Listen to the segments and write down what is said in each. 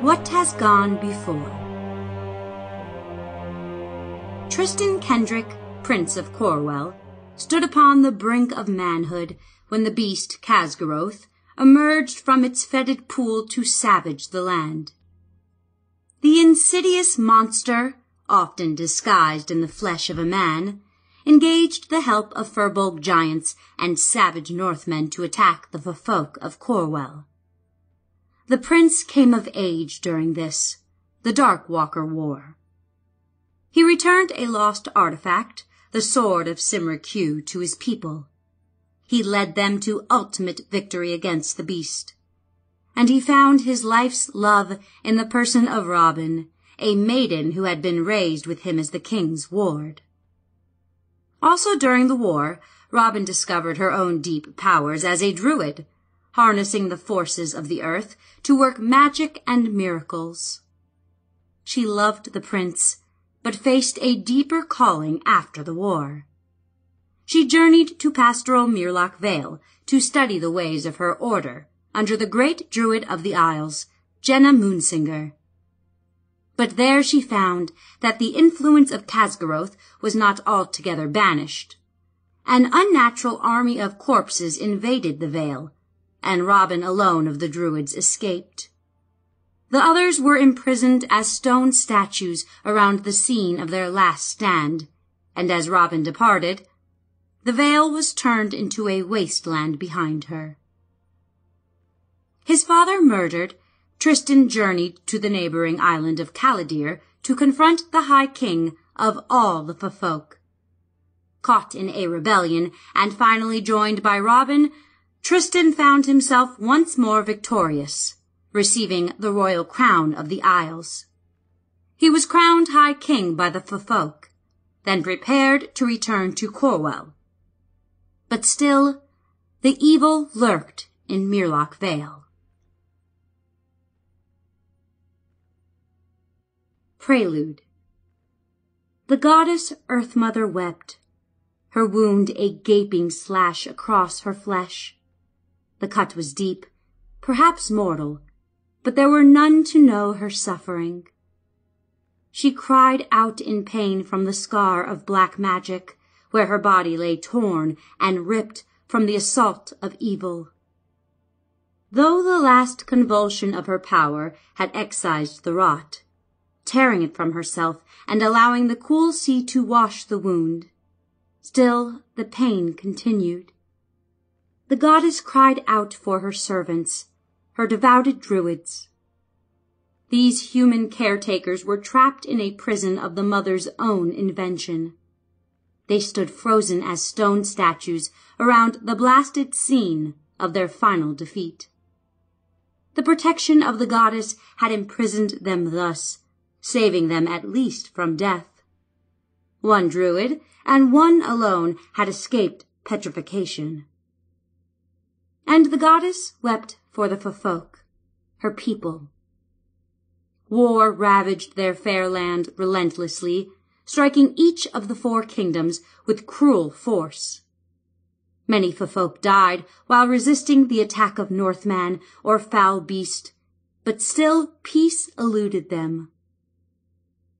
What Has Gone Before Tristan Kendrick, Prince of Corwell, stood upon the brink of manhood when the beast Kazgoroth emerged from its fetid pool to savage the land. The insidious monster, often disguised in the flesh of a man, engaged the help of Firbolg giants and savage Northmen to attack the folk of Corwell. The prince came of age during this, the Darkwalker War. He returned a lost artifact, the sword of Cymrych Hugh, to his people. He led them to ultimate victory against the beast. And he found his life's love in the person of Robin, a maiden who had been raised with him as the king's ward. Also during the war, Robin discovered her own deep powers as a druid, harnessing the forces of the earth to work magic and miracles. She loved the prince, but faced a deeper calling after the war. She journeyed to pastoral Myrloch Vale to study the ways of her order under the great druid of the Isles, Genna Moonsinger. But there she found that the influence of Kazgoroth was not altogether banished. An unnatural army of corpses invaded the vale, and Robin alone of the Druids escaped. The others were imprisoned as stone statues around the scene of their last stand, and as Robin departed, the vale was turned into a wasteland behind her. His father murdered, Tristan journeyed to the neighboring island of Callidyrr to confront the High King of all the folk. Caught in a rebellion and finally joined by Robin, Tristan found himself once more victorious, receiving the royal crown of the Isles. He was crowned High King by the folk, then prepared to return to Corwell. But still, the evil lurked in Myrloch Vale. Prelude The goddess Earth Mother wept, her wound a gaping slash across her flesh. The cut was deep, perhaps mortal, but there were none to know her suffering. She cried out in pain from the scar of black magic, where her body lay torn and ripped from the assault of evil. Though the last convulsion of her power had excised the rot, tearing it from herself and allowing the cool sea to wash the wound, still the pain continued. The goddess cried out for her servants, her devoted druids. These human caretakers were trapped in a prison of the mother's own invention. They stood frozen as stone statues around the blasted scene of their final defeat. The protection of the goddess had imprisoned them thus, saving them at least from death. One druid and one alone had escaped petrification. And the goddess wept for the folk, her people. War ravaged their fair land relentlessly, striking each of the four kingdoms with cruel force. Many folk died while resisting the attack of Northman or foul beast, but still peace eluded them.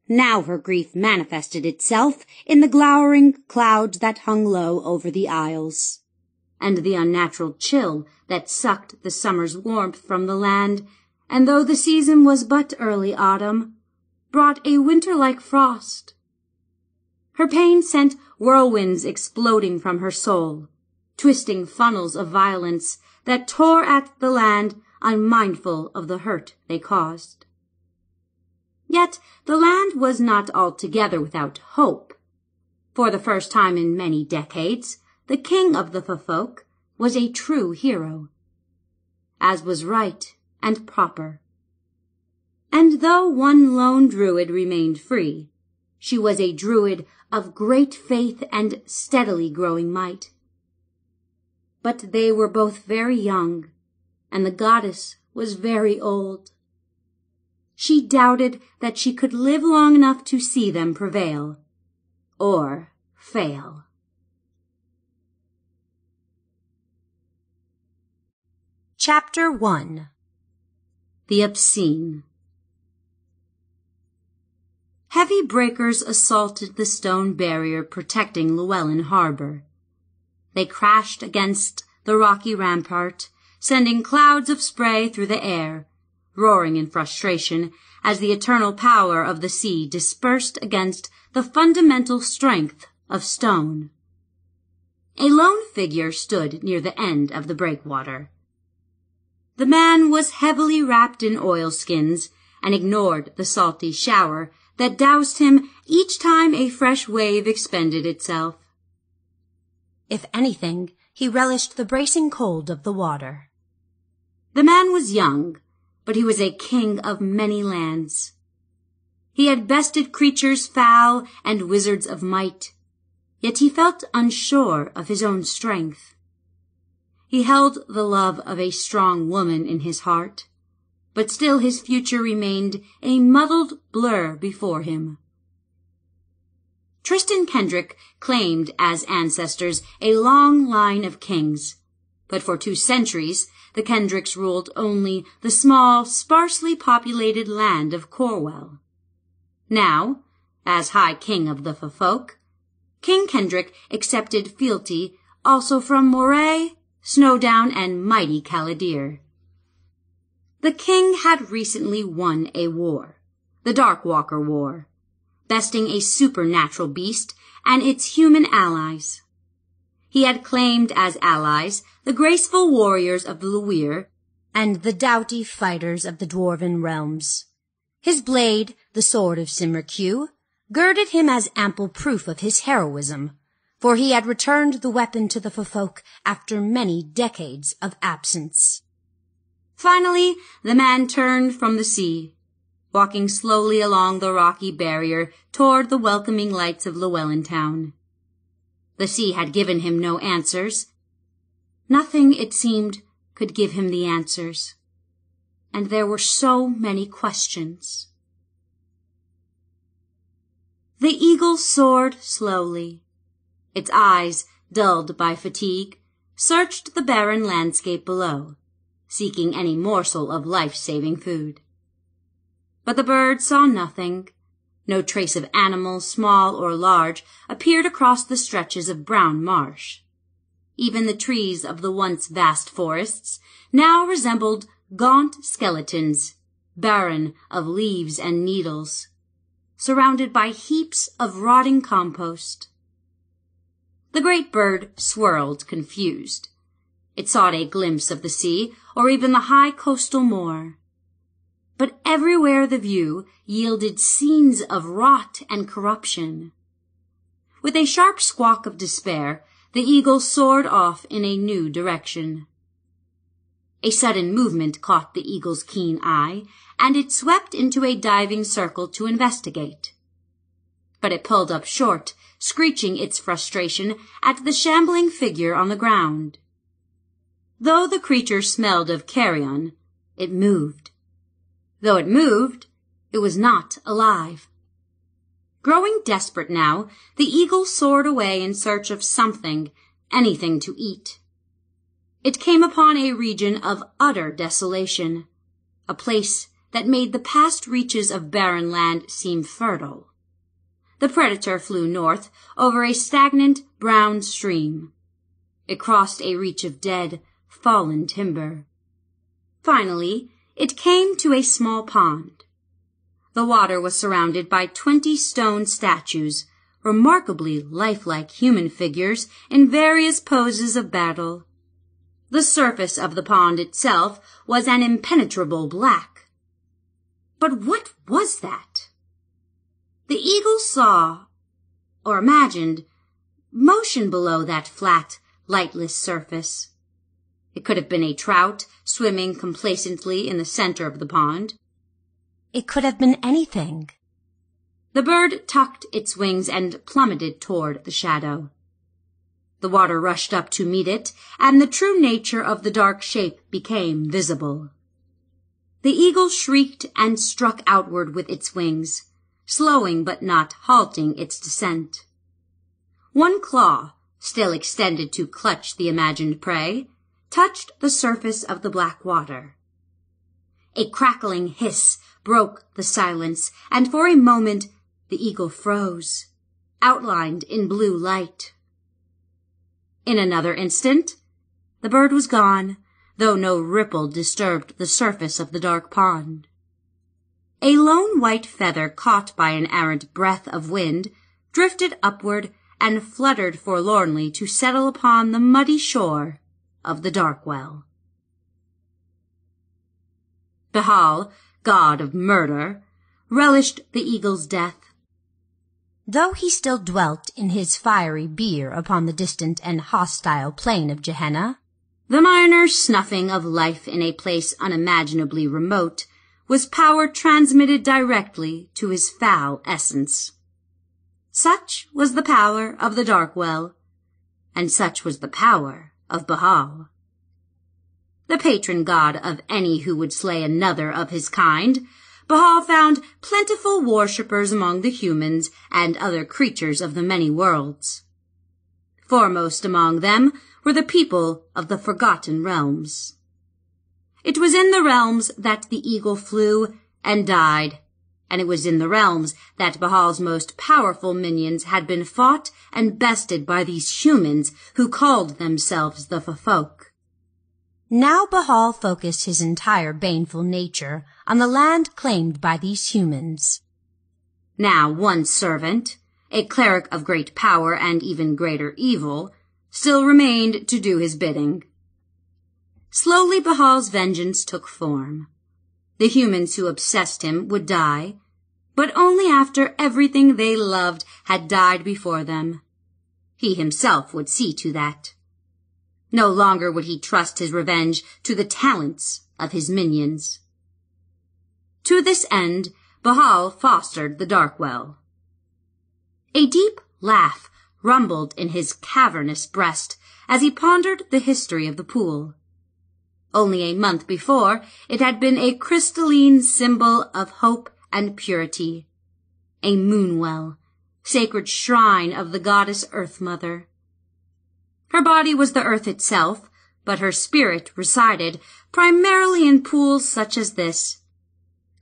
Now her grief manifested itself in the glowering clouds that hung low over the isles and the unnatural chill that sucked the summer's warmth from the land, and though the season was but early autumn, brought a winter-like frost. Her pain sent whirlwinds exploding from her soul, twisting funnels of violence that tore at the land unmindful of the hurt they caused. Yet the land was not altogether without hope. For the first time in many decades, the king of the folk was a true hero, as was right and proper. And though one lone druid remained free, she was a druid of great faith and steadily growing might. But they were both very young, and the goddess was very old. She doubted that she could live long enough to see them prevail, or fail. Chapter 1 The Obscene heavy breakers assaulted the stone barrier protecting Llewellyn harbor. They crashed against the rocky rampart, sending clouds of spray through the air, roaring in frustration as the eternal power of the sea dispersed against the fundamental strength of stone. A lone figure stood near the end of the breakwater. The man was heavily wrapped in oilskins and ignored the salty shower that doused him each time a fresh wave expended itself. If anything, he relished the bracing cold of the water. The man was young, but he was a king of many lands. He had bested creatures foul and wizards of might, yet he felt unsure of his own strength. He held the love of a strong woman in his heart, but still his future remained a muddled blur before him. Tristan Kendrick claimed as ancestors a long line of kings, but for two centuries the Kendricks ruled only the small, sparsely populated land of Corwell. Now, as High King of the Folk, King Kendrick accepted fealty also from Moray, Snowdown, and mighty Callidyrr. The king had recently won a war, the Darkwalker War, besting a supernatural beast and its human allies. He had claimed as allies the graceful warriors of the Llewyrr and the doughty fighters of the dwarven realms. His blade, the sword of Cymrych girded him as ample proof of his heroism, for he had returned the weapon to the folk after many decades of absence. Finally, the man turned from the sea, walking slowly along the rocky barrier toward the welcoming lights of Llewellyn town. The sea had given him no answers. Nothing, it seemed, could give him the answers. And there were so many questions. The eagle soared slowly. Its eyes, dulled by fatigue, searched the barren landscape below, seeking any morsel of life-saving food. But the bird saw nothing. No trace of animal, small or large, appeared across the stretches of brown marsh. Even the trees of the once vast forests now resembled gaunt skeletons, barren of leaves and needles, surrounded by heaps of rotting compost. The great bird swirled, confused. It sought a glimpse of the sea, or even the high coastal moor. But everywhere the view yielded scenes of rot and corruption. With a sharp squawk of despair, the eagle soared off in a new direction. A sudden movement caught the eagle's keen eye, and it swept into a diving circle to investigate. But it pulled up short, screeching its frustration at the shambling figure on the ground. Though the creature smelled of carrion, it moved. Though it moved, it was not alive. Growing desperate now, the eagle soared away in search of something, anything to eat. It came upon a region of utter desolation, a place that made the past reaches of barren land seem fertile. The predator flew north over a stagnant brown stream. It crossed a reach of dead, fallen timber. Finally, it came to a small pond. The water was surrounded by twenty stone statues, remarkably lifelike human figures in various poses of battle. The surface of the pond itself was an impenetrable black. But what was that? The eagle saw, or imagined, motion below that flat, lightless surface. It could have been a trout swimming complacently in the center of the pond. It could have been anything. The bird tucked its wings and plummeted toward the shadow. The water rushed up to meet it, and the true nature of the dark shape became visible. The eagle shrieked and struck outward with its wings slowing but not halting its descent. One claw, still extended to clutch the imagined prey, touched the surface of the black water. A crackling hiss broke the silence, and for a moment the eagle froze, outlined in blue light. In another instant, the bird was gone, though no ripple disturbed the surface of the dark pond. A lone white feather caught by an errant breath of wind drifted upward and fluttered forlornly to settle upon the muddy shore of the dark well. Bhaal, god of murder, relished the eagle's death. Though he still dwelt in his fiery bier upon the distant and hostile plain of Gehenna, the minor snuffing of life in a place unimaginably remote was power transmitted directly to his foul essence. Such was the power of the dark well, and such was the power of Bhaal. The patron god of any who would slay another of his kind, Bhaal found plentiful worshippers among the humans and other creatures of the many worlds. Foremost among them were the people of the forgotten realms. It was in the realms that the eagle flew and died, and it was in the realms that Bhaal's most powerful minions had been fought and bested by these humans who called themselves the Ffolk. Now Bhaal focused his entire baneful nature on the land claimed by these humans. Now one servant, a cleric of great power and even greater evil, still remained to do his bidding. Slowly Bhaal's vengeance took form. The humans who obsessed him would die, but only after everything they loved had died before them. He himself would see to that. No longer would he trust his revenge to the talents of his minions. To this end, Bhaal fostered the Darkwell. A deep laugh rumbled in his cavernous breast as he pondered the history of the pool. Only a month before, it had been a crystalline symbol of hope and purity. A moonwell, sacred shrine of the goddess Earth Mother. Her body was the earth itself, but her spirit resided primarily in pools such as this.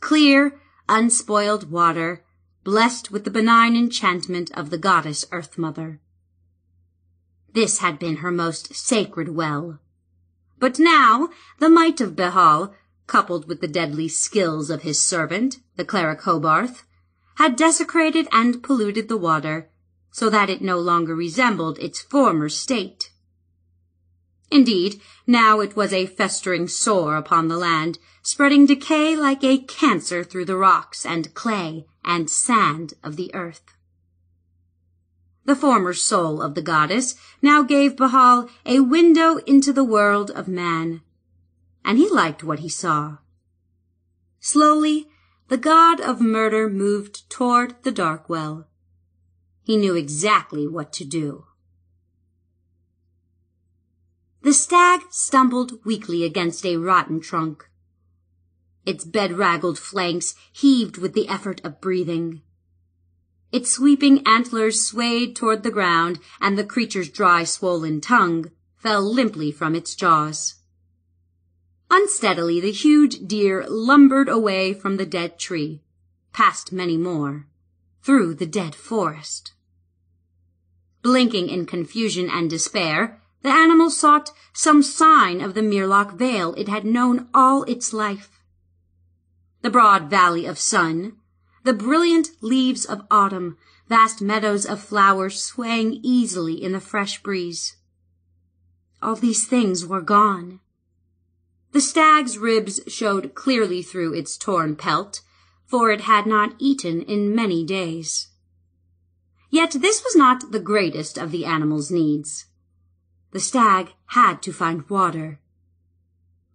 Clear, unspoiled water, blessed with the benign enchantment of the goddess Earth Mother. This had been her most sacred well. But now the might of Bhaal, coupled with the deadly skills of his servant, the cleric Hobarth, had desecrated and polluted the water, so that it no longer resembled its former state. Indeed, now it was a festering sore upon the land, spreading decay like a cancer through the rocks and clay and sand of the earth. The former soul of the goddess now gave Bhaal a window into the world of man, and he liked what he saw. Slowly, the god of murder moved toward the dark well. He knew exactly what to do. The stag stumbled weakly against a rotten trunk. Its bedraggled flanks heaved with the effort of breathing. Its sweeping antlers swayed toward the ground, and the creature's dry, swollen tongue fell limply from its jaws. Unsteadily, the huge deer lumbered away from the dead tree, past many more, through the dead forest. Blinking in confusion and despair, the animal sought some sign of the Myrloch Vale it had known all its life. The broad valley of sun, the brilliant leaves of autumn, vast meadows of flowers swaying easily in the fresh breeze. All these things were gone. The stag's ribs showed clearly through its torn pelt, for it had not eaten in many days. Yet this was not the greatest of the animal's needs. The stag had to find water.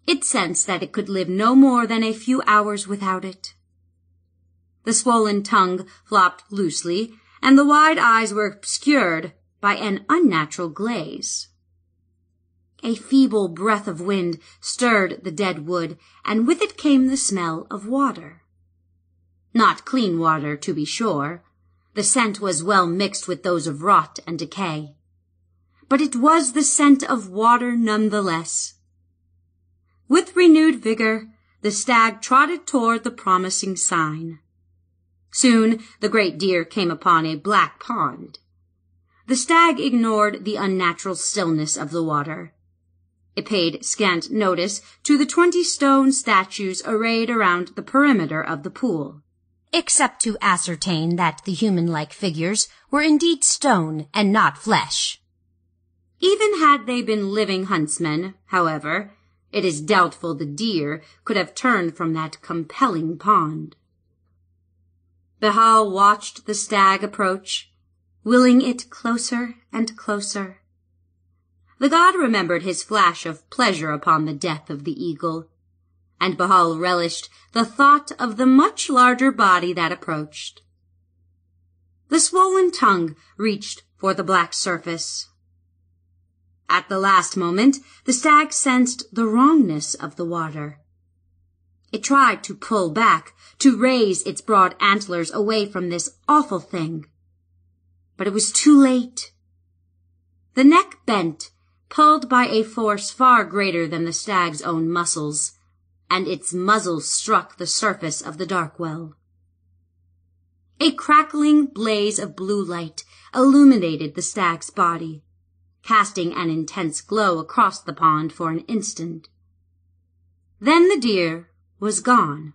It sensed that it could live no more than a few hours without it. The swollen tongue flopped loosely, and the wide eyes were obscured by an unnatural glaze. A feeble breath of wind stirred the dead wood, and with it came the smell of water. Not clean water, to be sure. The scent was well mixed with those of rot and decay. But it was the scent of water none the less. With renewed vigor, the stag trotted toward the promising sign. Soon the great deer came upon a black pond. The stag ignored the unnatural stillness of the water. It paid scant notice to the twenty stone statues arrayed around the perimeter of the pool, except to ascertain that the human-like figures were indeed stone and not flesh. Even had they been living huntsmen, however, it is doubtful the deer could have turned from that compelling pond. Bhaal watched the stag approach, willing it closer and closer. The god remembered his flash of pleasure upon the death of the eagle, and Bhaal relished the thought of the much larger body that approached. The swollen tongue reached for the black surface. At the last moment, the stag sensed the wrongness of the water. It tried to pull back, to raise its broad antlers away from this awful thing. But it was too late. The neck bent pulled by a force far greater than the stag's own muscles, and its muzzle struck the surface of the dark well. A crackling blaze of blue light illuminated the stag's body, casting an intense glow across the pond for an instant. Then the deer was gone.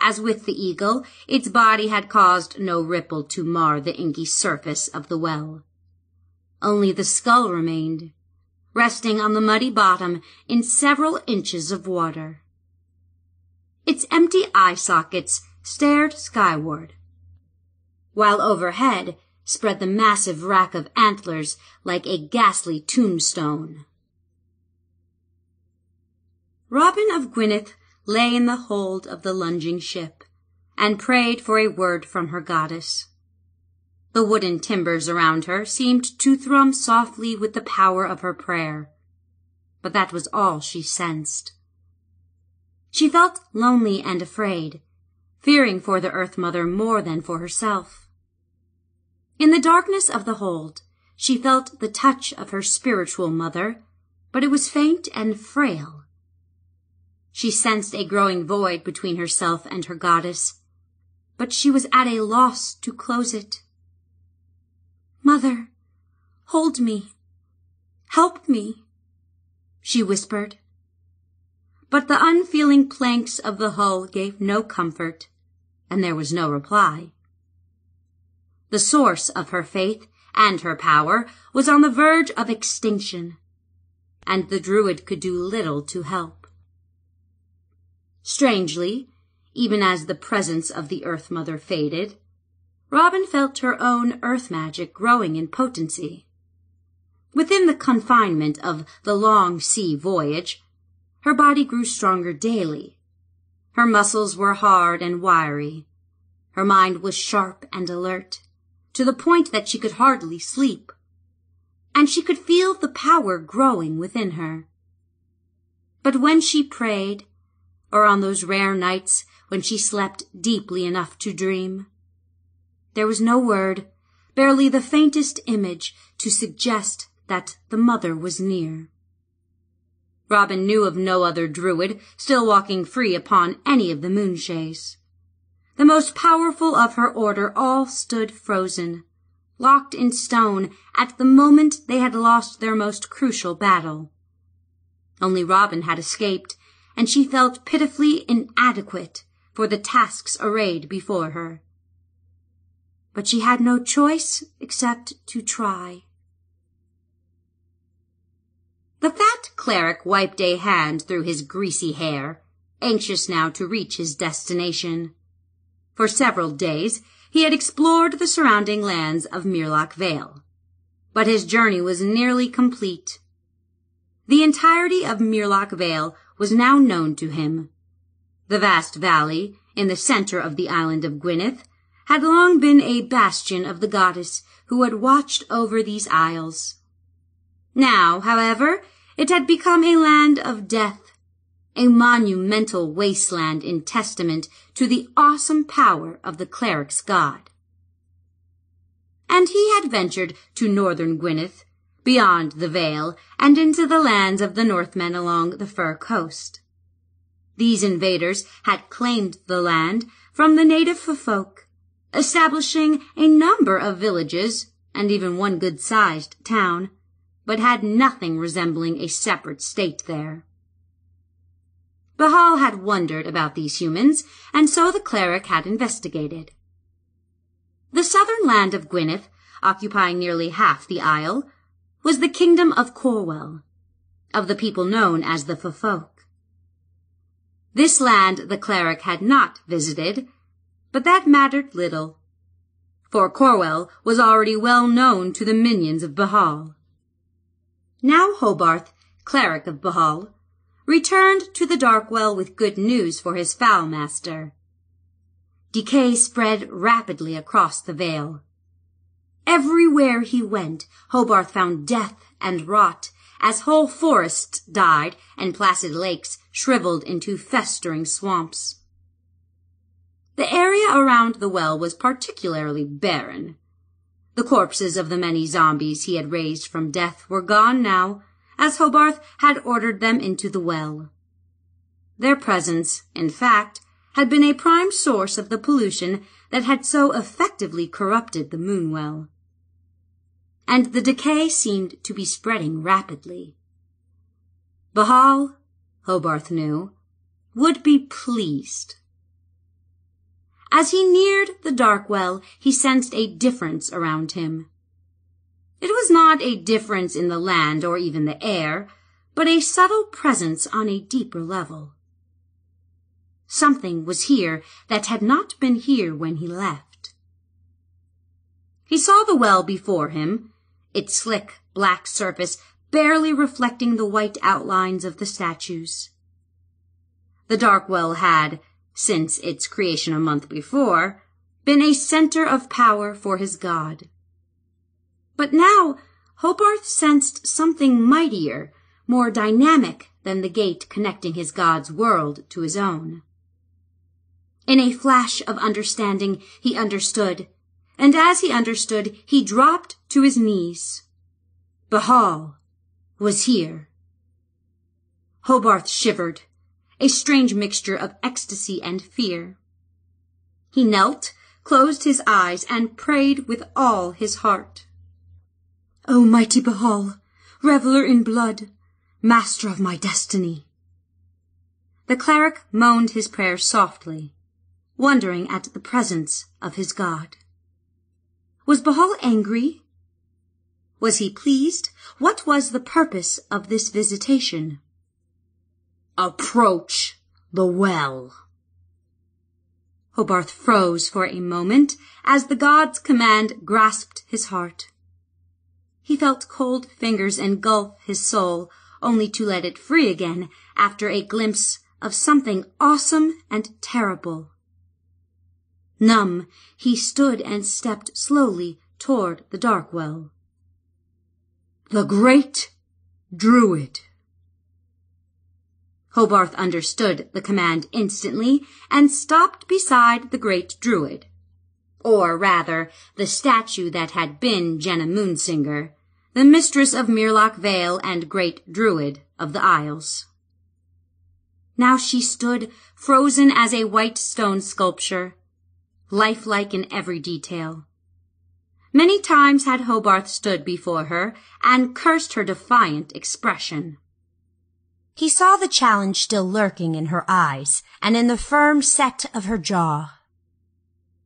As with the eagle, its body had caused no ripple to mar the inky surface of the well. Only the skull remained, resting on the muddy bottom in several inches of water. Its empty eye sockets stared skyward, while overhead spread the massive rack of antlers like a ghastly tombstone. Robin of Gwynedd lay in the hold of the lunging ship and prayed for a word from her goddess. The wooden timbers around her seemed to thrum softly with the power of her prayer. But that was all she sensed. She felt lonely and afraid, fearing for the Earth Mother more than for herself. In the darkness of the hold, she felt the touch of her spiritual mother, but it was faint and frail. She sensed a growing void between herself and her goddess, but she was at a loss to close it. Mother, hold me. Help me, she whispered. But the unfeeling planks of the hull gave no comfort, and there was no reply. The source of her faith and her power was on the verge of extinction, and the druid could do little to help. Strangely, even as the presence of the Earth Mother faded, Robin felt her own earth magic growing in potency. Within the confinement of the long sea voyage, her body grew stronger daily. Her muscles were hard and wiry. Her mind was sharp and alert, to the point that she could hardly sleep. And she could feel the power growing within her. But when she prayed, or on those rare nights when she slept deeply enough to dream, there was no word, barely the faintest image to suggest that the mother was near. Robin knew of no other druid still walking free upon any of the moonshaes. The most powerful of her order all stood frozen, locked in stone at the moment they had lost their most crucial battle. Only Robin had escaped, and she felt pitifully inadequate for the tasks arrayed before her but she had no choice except to try. The fat cleric wiped a hand through his greasy hair, anxious now to reach his destination. For several days he had explored the surrounding lands of Myrloch Vale, but his journey was nearly complete. The entirety of Myrloch Vale was now known to him. The vast valley, in the center of the island of Gwynedd, had long been a bastion of the goddess who had watched over these isles. Now, however, it had become a land of death, a monumental wasteland in testament to the awesome power of the cleric's god. And he had ventured to northern Gwynedd, beyond the Vale, and into the lands of the Northmen along the fur coast. These invaders had claimed the land from the native folk, establishing a number of villages and even one good-sized town, but had nothing resembling a separate state there. Bhaal had wondered about these humans, and so the cleric had investigated. The southern land of Gwynedd, occupying nearly half the isle, was the kingdom of Corwell, of the people known as the Ffolk. This land the cleric had not visited, but that mattered little, for Corwell was already well known to the minions of Bhaal. Now Hobarth, cleric of Bhaal, returned to the Darkwell with good news for his foul master. Decay spread rapidly across the vale. Everywhere he went, Hobarth found death and rot, as whole forests died and placid lakes shriveled into festering swamps. The area around the well was particularly barren. The corpses of the many zombies he had raised from death were gone now, as Hobarth had ordered them into the well. Their presence, in fact, had been a prime source of the pollution that had so effectively corrupted the Moonwell and the decay seemed to be spreading rapidly. Bhaal, Hobarth knew, would be pleased. As he neared the dark well, he sensed a difference around him. It was not a difference in the land or even the air, but a subtle presence on a deeper level. Something was here that had not been here when he left. He saw the well before him, its slick, black surface barely reflecting the white outlines of the statues. The dark well had, since its creation a month before, been a center of power for his god. But now Hobarth sensed something mightier, more dynamic than the gate connecting his god's world to his own. In a flash of understanding, he understood and as he understood, he dropped to his knees. Bhaal was here. Hobarth shivered, a strange mixture of ecstasy and fear. He knelt, closed his eyes, and prayed with all his heart. O mighty Bhaal, reveler in blood, master of my destiny. The cleric moaned his prayer softly, wondering at the presence of his god. Was Bhaal angry? Was he pleased? What was the purpose of this visitation? Approach the well. Hobarth froze for a moment as the god's command grasped his heart. He felt cold fingers engulf his soul, only to let it free again after a glimpse of something awesome and terrible. Numb, he stood and stepped slowly toward the dark well. The great Druid. Hobarth understood the command instantly and stopped beside the great Druid. Or rather, the statue that had been Genna Moonsinger, the mistress of Myrloch Vale and great Druid of the Isles. Now she stood frozen as a white stone sculpture, lifelike in every detail. Many times had Hobarth stood before her and cursed her defiant expression. He saw the challenge still lurking in her eyes and in the firm set of her jaw.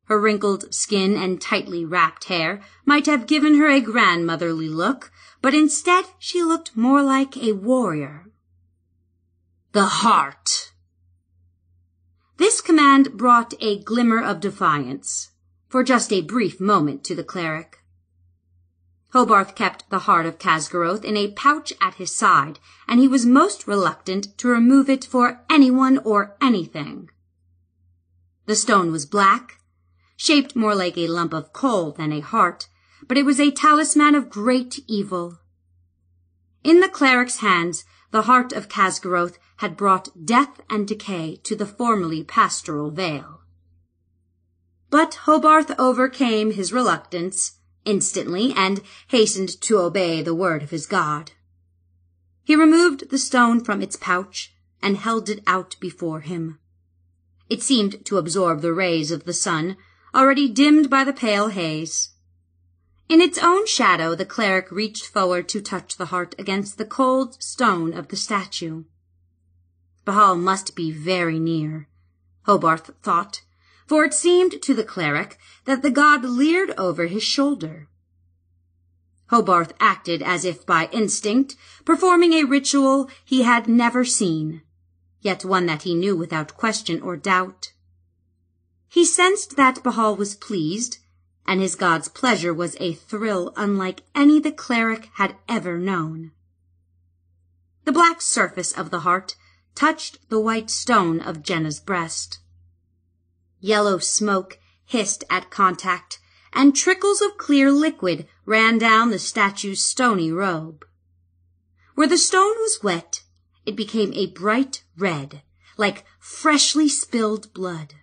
Her wrinkled skin and tightly wrapped hair might have given her a grandmotherly look, but instead she looked more like a warrior. The heart this command brought a glimmer of defiance, for just a brief moment to the cleric. Hobarth kept the heart of Kazgoroth in a pouch at his side, and he was most reluctant to remove it for anyone or anything. The stone was black, shaped more like a lump of coal than a heart, but it was a talisman of great evil. In the cleric's hands, the heart of Kazgoroth had brought death and decay to the formerly pastoral vale. But Hobarth overcame his reluctance instantly and hastened to obey the word of his god. He removed the stone from its pouch and held it out before him. It seemed to absorb the rays of the sun, already dimmed by the pale haze. In its own shadow, the cleric reached forward to touch the heart against the cold stone of the statue. Bhaal must be very near, Hobarth thought, for it seemed to the cleric that the god leered over his shoulder. Hobarth acted as if by instinct, performing a ritual he had never seen, yet one that he knew without question or doubt. He sensed that Bhaal was pleased, and his god's pleasure was a thrill unlike any the cleric had ever known. The black surface of the heart touched the white stone of Genna's breast. Yellow smoke hissed at contact, and trickles of clear liquid ran down the statue's stony robe. Where the stone was wet, it became a bright red, like freshly spilled blood.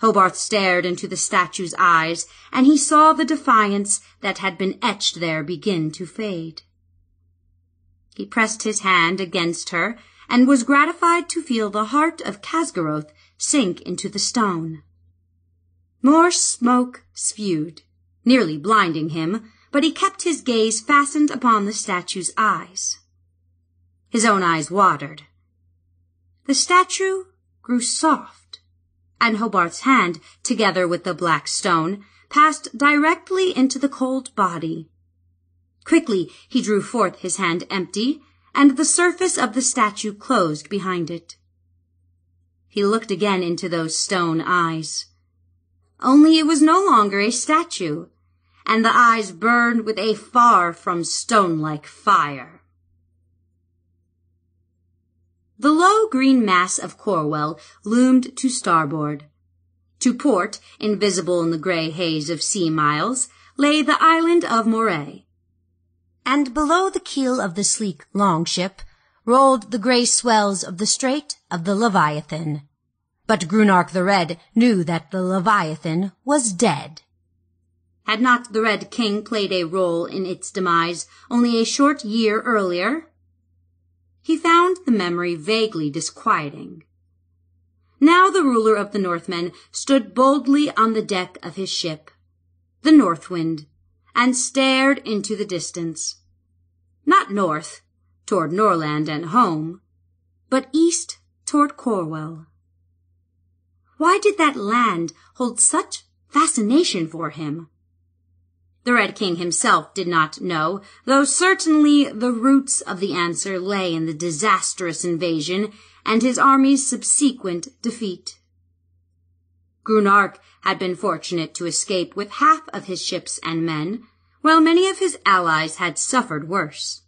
Hobarth stared into the statue's eyes, and he saw the defiance that had been etched there begin to fade. He pressed his hand against her, and was gratified to feel the heart of Kazgoroth sink into the stone. More smoke spewed, nearly blinding him, but he kept his gaze fastened upon the statue's eyes. His own eyes watered. The statue grew soft, and Hobarth's hand, together with the black stone, passed directly into the cold body. Quickly he drew forth his hand empty, and the surface of the statue closed behind it. He looked again into those stone eyes. Only it was no longer a statue, and the eyes burned with a far from stone-like fire. The low green mass of Corwell loomed to starboard. To port, invisible in the grey haze of sea miles, lay the island of Moray. And below the keel of the sleek longship rolled the grey swells of the Strait of the Leviathan. But Grunark the Red knew that the Leviathan was dead. Had not the Red King played a role in its demise only a short year earlier? He found the memory vaguely disquieting. Now the ruler of the Northmen stood boldly on the deck of his ship, the Northwind, and stared into the distance. Not north, toward Norland and home, but east toward Corwell. Why did that land hold such fascination for him? The Red King himself did not know, though certainly the roots of the answer lay in the disastrous invasion and his army's subsequent defeat. Grunark had been fortunate to escape with half of his ships and men, while many of his allies had suffered worse.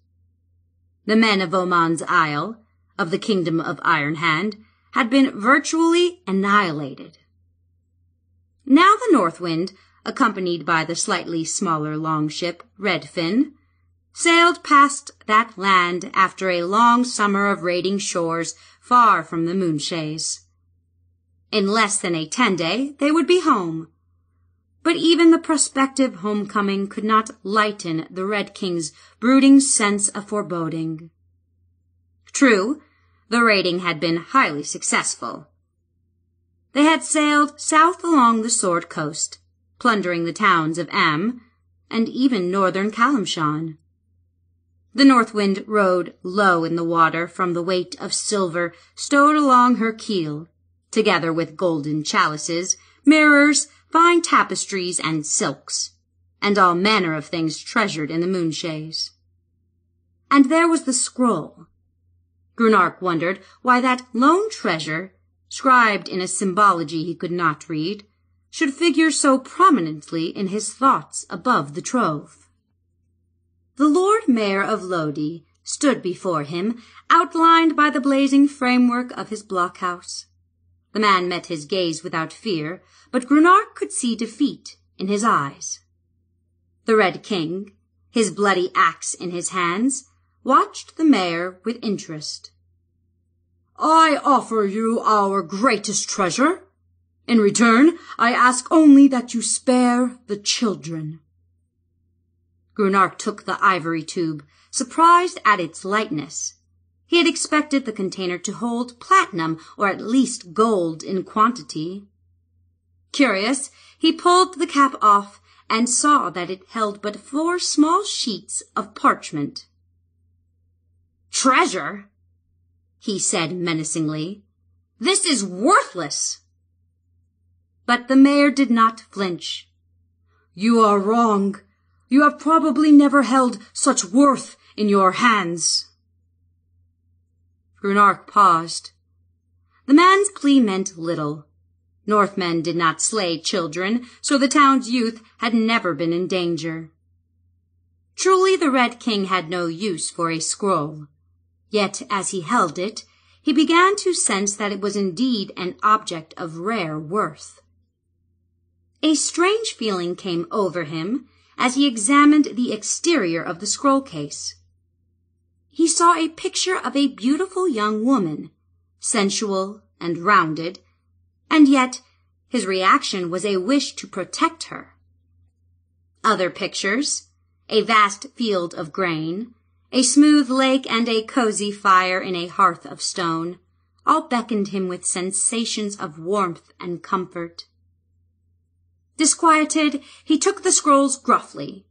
The men of Oman's Isle, of the kingdom of Iron Hand, had been virtually annihilated. Now the Northwind, accompanied by the slightly smaller longship Redfin, sailed past that land after a long summer of raiding shores far from the Moonshaes. In less than a ten-day they would be home, but even the prospective homecoming could not lighten the Red King's brooding sense of foreboding. True, the raiding had been highly successful. They had sailed south along the Sword Coast, plundering the towns of Amn and even northern Calimshan. The north wind rode low in the water from the weight of silver stowed along her keel, together with golden chalices, mirrors, fine tapestries and silks, and all manner of things treasured in the Moonshaes. And there was the scroll. Grunark wondered why that lone treasure, scribed in a symbology he could not read, should figure so prominently in his thoughts above the trove. The Lord Mayor of Lodi stood before him, outlined by the blazing framework of his blockhouse. The man met his gaze without fear, but Grunark could see defeat in his eyes. The Red King, his bloody axe in his hands, watched the mayor with interest. I offer you our greatest treasure. In return, I ask only that you spare the children. Grunark took the ivory tube, surprised at its lightness. He had expected the container to hold platinum or at least gold in quantity. Curious, he pulled the cap off and saw that it held but four small sheets of parchment. Treasure? he said menacingly. This is worthless. But the mayor did not flinch. You are wrong. You have probably never held such worth in your hands. Grunark paused. The man's plea meant little. Northmen did not slay children, so the town's youth had never been in danger. Truly the Red King had no use for a scroll. Yet as he held it, he began to sense that it was indeed an object of rare worth. A strange feeling came over him as he examined the exterior of the scroll case. He saw a picture of a beautiful young woman, sensual and rounded, and yet his reaction was a wish to protect her. Other pictures, a vast field of grain, a smooth lake and a cozy fire in a hearth of stone, all beckoned him with sensations of warmth and comfort. Disquieted, he took the scrolls gruffly.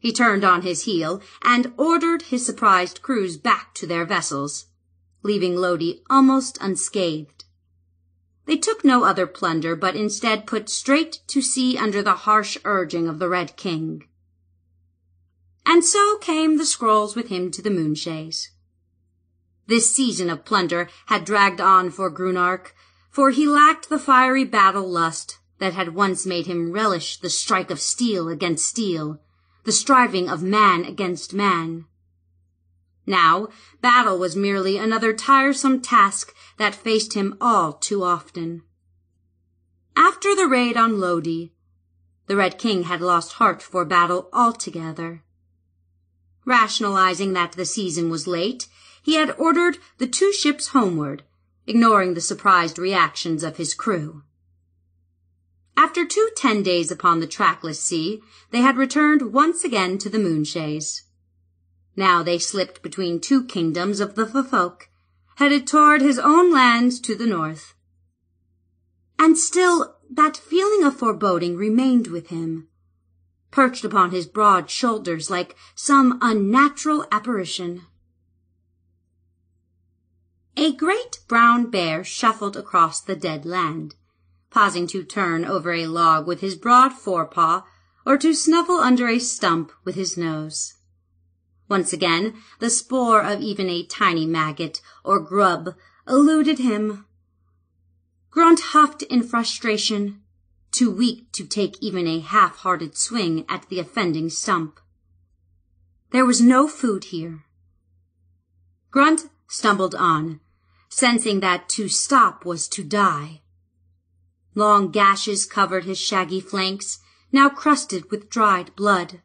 He turned on his heel and ordered his surprised crews back to their vessels, leaving Lodi almost unscathed. They took no other plunder, but instead put straight to sea under the harsh urging of the Red King. And so came the scrolls with him to the Moonshaes. This season of plunder had dragged on for Grunark, for he lacked the fiery battle lust that had once made him relish the strike of steel against steel, the striving of man against man. Now, battle was merely another tiresome task that faced him all too often. After the raid on Lodi, the Red King had lost heart for battle altogether. Rationalizing that the season was late, he had ordered the two ships homeward, ignoring the surprised reactions of his crew. After two ten days upon the trackless sea, they had returned once again to the Moonshaes. Now they slipped between two kingdoms of the folk, headed toward his own lands to the north. And still that feeling of foreboding remained with him, perched upon his broad shoulders like some unnatural apparition. A great brown bear shuffled across the dead land pausing to turn over a log with his broad forepaw or to snuffle under a stump with his nose. Once again, the spore of even a tiny maggot or grub eluded him. Grunt huffed in frustration, too weak to take even a half-hearted swing at the offending stump. There was no food here. Grunt stumbled on, sensing that to stop was to die. Long gashes covered his shaggy flanks, now crusted with dried blood.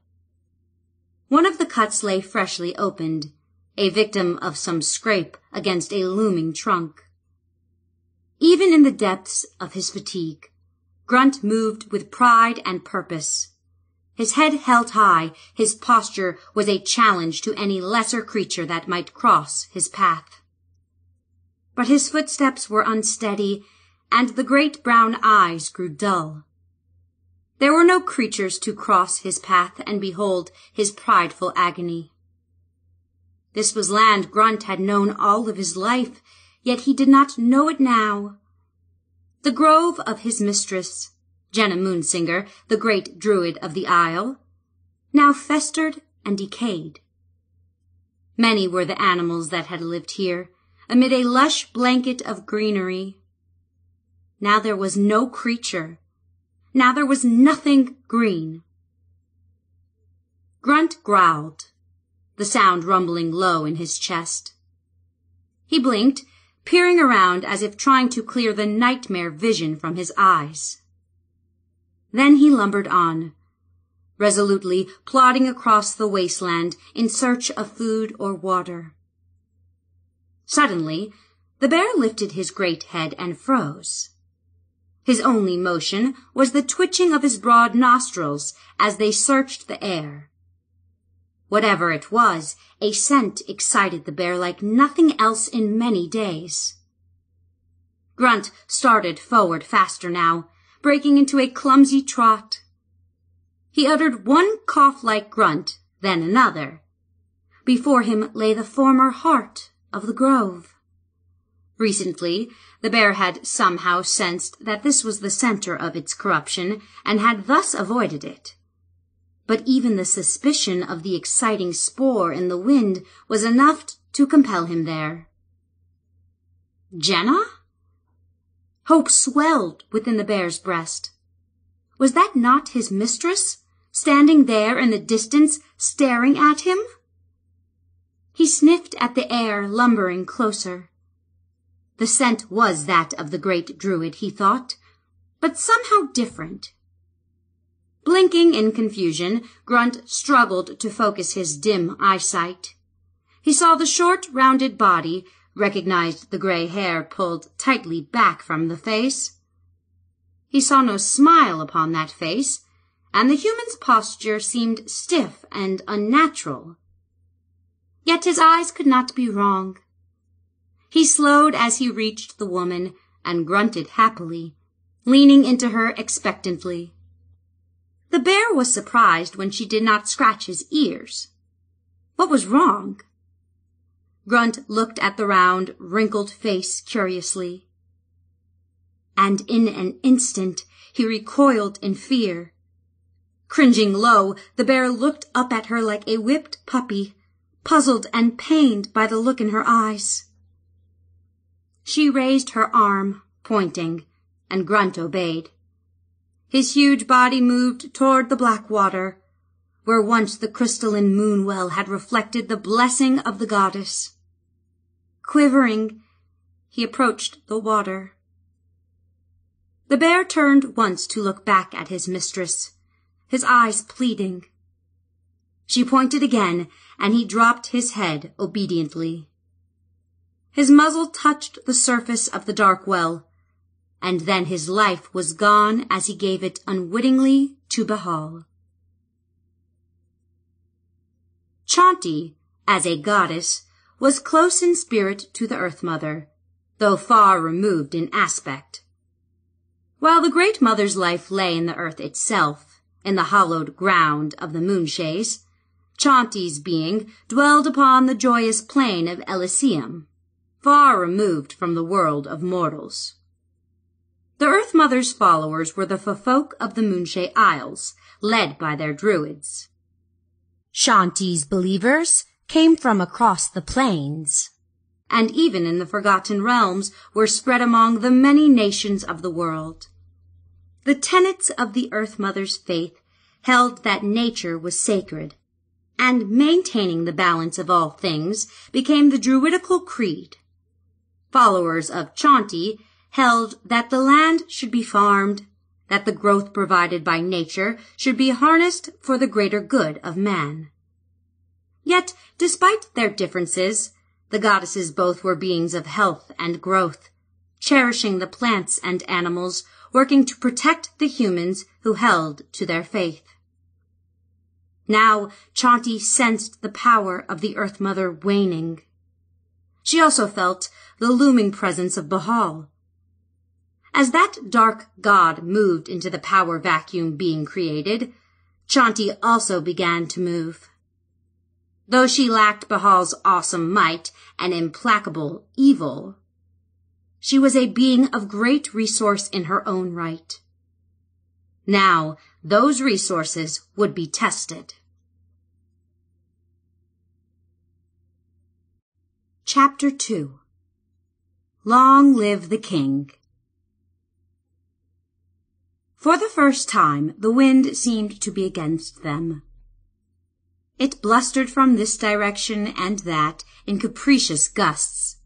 One of the cuts lay freshly opened, a victim of some scrape against a looming trunk. Even in the depths of his fatigue, Grunt moved with pride and purpose. His head held high, his posture was a challenge to any lesser creature that might cross his path. But his footsteps were unsteady and the great brown eyes grew dull. There were no creatures to cross his path and behold his prideful agony. This was land Grunt had known all of his life, yet he did not know it now. The grove of his mistress, Genna Moonsinger, the great druid of the isle, now festered and decayed. Many were the animals that had lived here, amid a lush blanket of greenery, now there was no creature. Now there was nothing green. Grunt growled, the sound rumbling low in his chest. He blinked, peering around as if trying to clear the nightmare vision from his eyes. Then he lumbered on, resolutely plodding across the wasteland in search of food or water. Suddenly, the bear lifted his great head and froze. His only motion was the twitching of his broad nostrils as they searched the air. Whatever it was, a scent excited the bear like nothing else in many days. Grunt started forward faster now, breaking into a clumsy trot. He uttered one cough-like grunt, then another. Before him lay the former heart of the grove. Recently, the bear had somehow sensed that this was the center of its corruption and had thus avoided it. But even the suspicion of the exciting spore in the wind was enough to compel him there. Genna? Hope swelled within the bear's breast. Was that not his mistress, standing there in the distance, staring at him? He sniffed at the air lumbering closer. The scent was that of the great druid, he thought, but somehow different. Blinking in confusion, Grunt struggled to focus his dim eyesight. He saw the short, rounded body, recognized the gray hair pulled tightly back from the face. He saw no smile upon that face, and the human's posture seemed stiff and unnatural. Yet his eyes could not be wrong. He slowed as he reached the woman and grunted happily, leaning into her expectantly. The bear was surprised when she did not scratch his ears. What was wrong? Grunt looked at the round, wrinkled face curiously. And in an instant he recoiled in fear. Cringing low, the bear looked up at her like a whipped puppy, puzzled and pained by the look in her eyes. She raised her arm, pointing, and Grunt obeyed. His huge body moved toward the black water, where once the crystalline moon well had reflected the blessing of the goddess. Quivering, he approached the water. The bear turned once to look back at his mistress, his eyes pleading. She pointed again, and he dropped his head obediently. His muzzle touched the surface of the dark well, and then his life was gone as he gave it unwittingly to Bhaal. Chauntea, as a goddess, was close in spirit to the Earth Mother, though far removed in aspect. While the Great Mother's life lay in the earth itself, in the hollowed ground of the Moonshaes, Chauntea's being dwelled upon the joyous plain of Elysium, far removed from the world of mortals. The Earth Mother's followers were the folk of the Moonshae Isles, led by their druids. Chauntea's believers came from across the plains, and even in the Forgotten Realms were spread among the many nations of the world. The tenets of the Earth Mother's faith held that nature was sacred, and maintaining the balance of all things became the Druidical creed. Followers of Chauntea held that the land should be farmed, that the growth provided by nature should be harnessed for the greater good of man. Yet, despite their differences, the goddesses both were beings of health and growth, cherishing the plants and animals, working to protect the humans who held to their faith. Now Chauntea sensed the power of the Earth Mother waning. She also felt the looming presence of Bhaal, as that dark god moved into the power vacuum being created, Chauntea also began to move. Though she lacked Bhaal's awesome might and implacable evil, she was a being of great resource in her own right. Now, those resources would be tested. Chapter 2 Long live the king! For the first time, the wind seemed to be against them. It blustered from this direction and that in capricious gusts.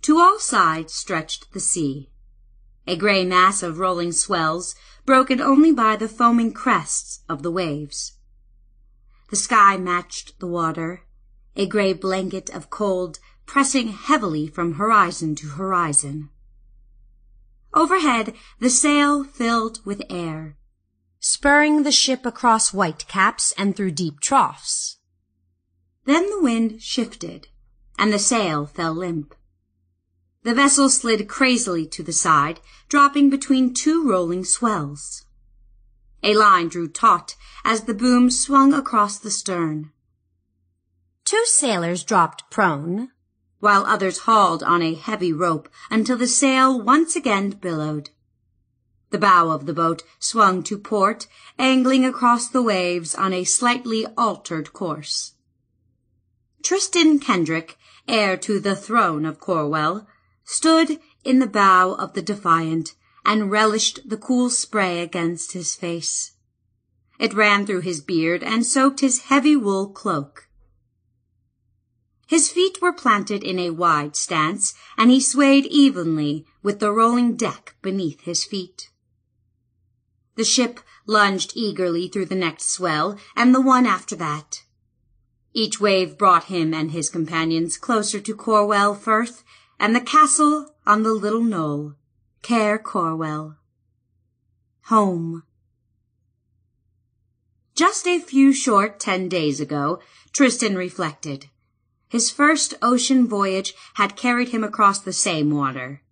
To all sides stretched the sea, a gray mass of rolling swells, broken only by the foaming crests of the waves. The sky matched the water, a gray blanket of cold pressing heavily from horizon to horizon. Overhead, the sail filled with air, spurring the ship across white caps and through deep troughs. Then the wind shifted, and the sail fell limp. The vessel slid crazily to the side, dropping between two rolling swells. A line drew taut as the boom swung across the stern. Two sailors dropped prone, while others hauled on a heavy rope until the sail once again billowed. The bow of the boat swung to port, angling across the waves on a slightly altered course. Tristan Kendrick, heir to the throne of Corwell, stood in the bow of the Defiant and relished the cool spray against his face. It ran through his beard and soaked his heavy wool cloak. His feet were planted in a wide stance, and he swayed evenly with the rolling deck beneath his feet. The ship lunged eagerly through the next swell, and the one after that. Each wave brought him and his companions closer to Corwell Firth and the castle on the little knoll, Caer Corwell. Home. Just a few short ten days ago, Tristan reflected. His first ocean voyage had carried him across the same water.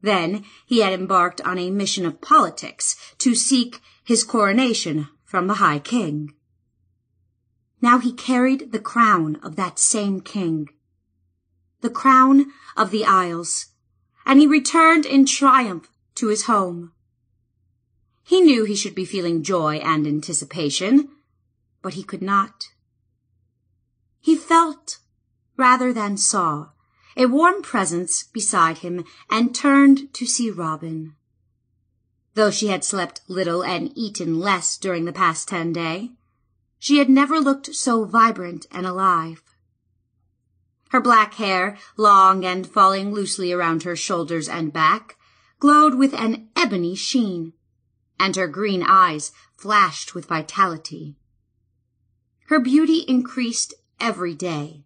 Then he had embarked on a mission of politics to seek his coronation from the High King. Now he carried the crown of that same king, the crown of the Isles, and he returned in triumph to his home. He knew he should be feeling joy and anticipation, but he could not. He felt, rather than saw, a warm presence beside him and turned to see Robin. Though she had slept little and eaten less during the past ten days, she had never looked so vibrant and alive. Her black hair, long and falling loosely around her shoulders and back, glowed with an ebony sheen, and her green eyes flashed with vitality. Her beauty increased every day,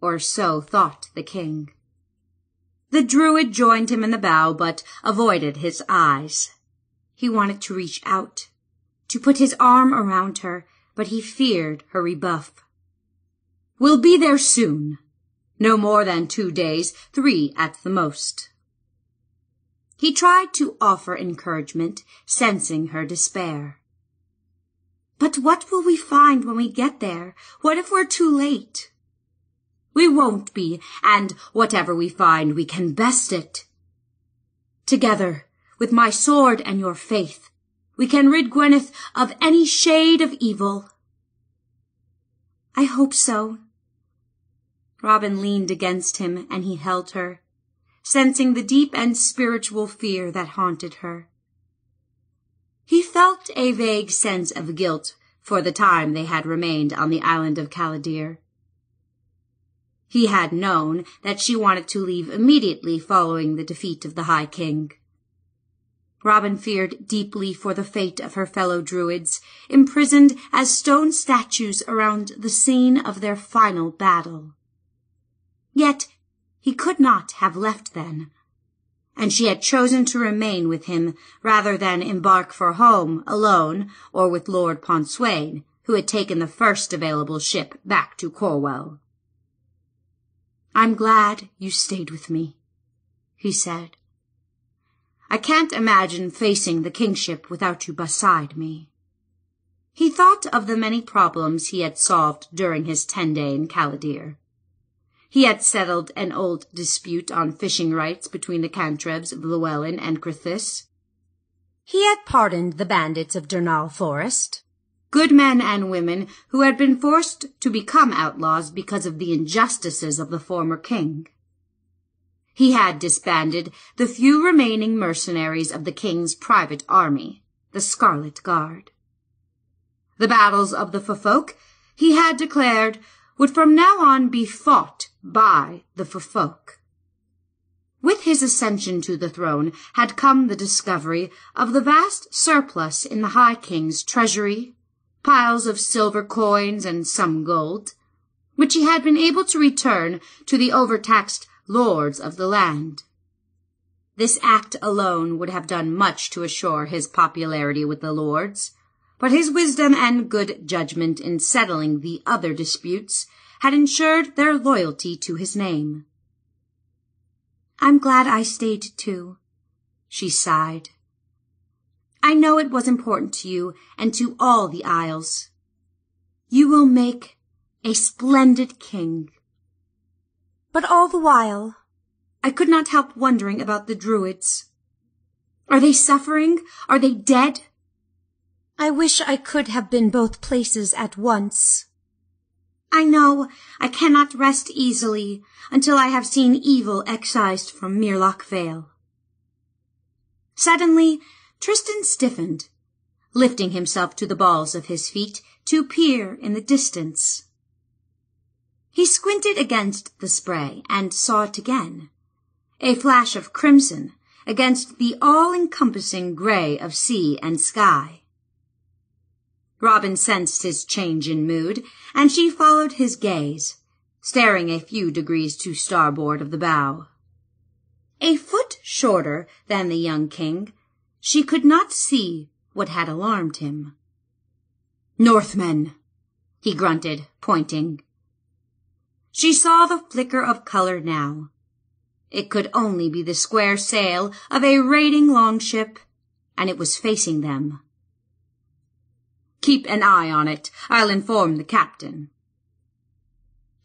or so thought the king. The druid joined him in the bow, but avoided his eyes. He wanted to reach out, to put his arm around her, but he feared her rebuff. We'll be there soon. No more than two days, three at the most. He tried to offer encouragement, sensing her despair. But what will we find when we get there? What if we're too late? We won't be, and whatever we find, we can best it. Together, with my sword and your faith, we can rid Gwynneth of any shade of evil. I hope so. Robin leaned against him, and he held her, sensing the deep and spiritual fear that haunted her. He felt a vague sense of guilt for the time they had remained on the island of Callidyrr. He had known that she wanted to leave immediately following the defeat of the High King. Robin feared deeply for the fate of her fellow druids, imprisoned as stone statues around the scene of their final battle. Yet he could not have left then, and she had chosen to remain with him rather than embark for home alone or with Lord Pontswain, who had taken the first available ship back to Corwell. I'm glad you stayed with me, he said. I can't imagine facing the kingship without you beside me. He thought of the many problems he had solved during his ten day in Callidyrr. He had settled an old dispute on fishing rights between the Cantrevs of Llewellyn and Crithis. He had pardoned the bandits of Durnall Forest good men and women who had been forced to become outlaws because of the injustices of the former king. He had disbanded the few remaining mercenaries of the king's private army, the Scarlet Guard. The battles of the Ffolk, he had declared, would from now on be fought by the Ffolk. With his ascension to the throne had come the discovery of the vast surplus in the High King's treasury piles of silver coins and some gold, which he had been able to return to the overtaxed lords of the land. This act alone would have done much to assure his popularity with the lords, but his wisdom and good judgment in settling the other disputes had ensured their loyalty to his name. I'm glad I stayed too, she sighed. I know it was important to you and to all the Isles. You will make a splendid king. But all the while, I could not help wondering about the Druids. Are they suffering? Are they dead? I wish I could have been both places at once. I know I cannot rest easily until I have seen evil excised from Myrloch Vale. Suddenly, Tristan stiffened, lifting himself to the balls of his feet to peer in the distance. He squinted against the spray and saw it again, a flash of crimson against the all-encompassing grey of sea and sky. Robin sensed his change in mood, and she followed his gaze, staring a few degrees to starboard of the bow. A foot shorter than the young king, she could not see what had alarmed him. Northmen, he grunted, pointing. She saw the flicker of color now. It could only be the square sail of a raiding longship, and it was facing them. Keep an eye on it. I'll inform the captain.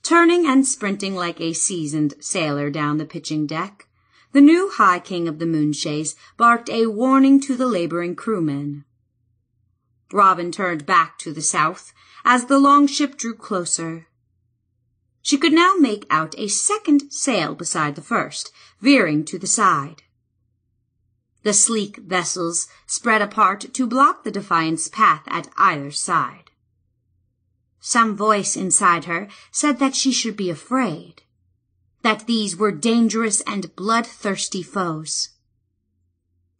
Turning and sprinting like a seasoned sailor down the pitching deck, the new High King of the Moonshaes barked a warning to the laboring crewmen. Robin turned back to the south as the longship drew closer. She could now make out a second sail beside the first, veering to the side. The sleek vessels spread apart to block the Defiant's path at either side. Some voice inside her said that she should be afraid, that these were dangerous and bloodthirsty foes.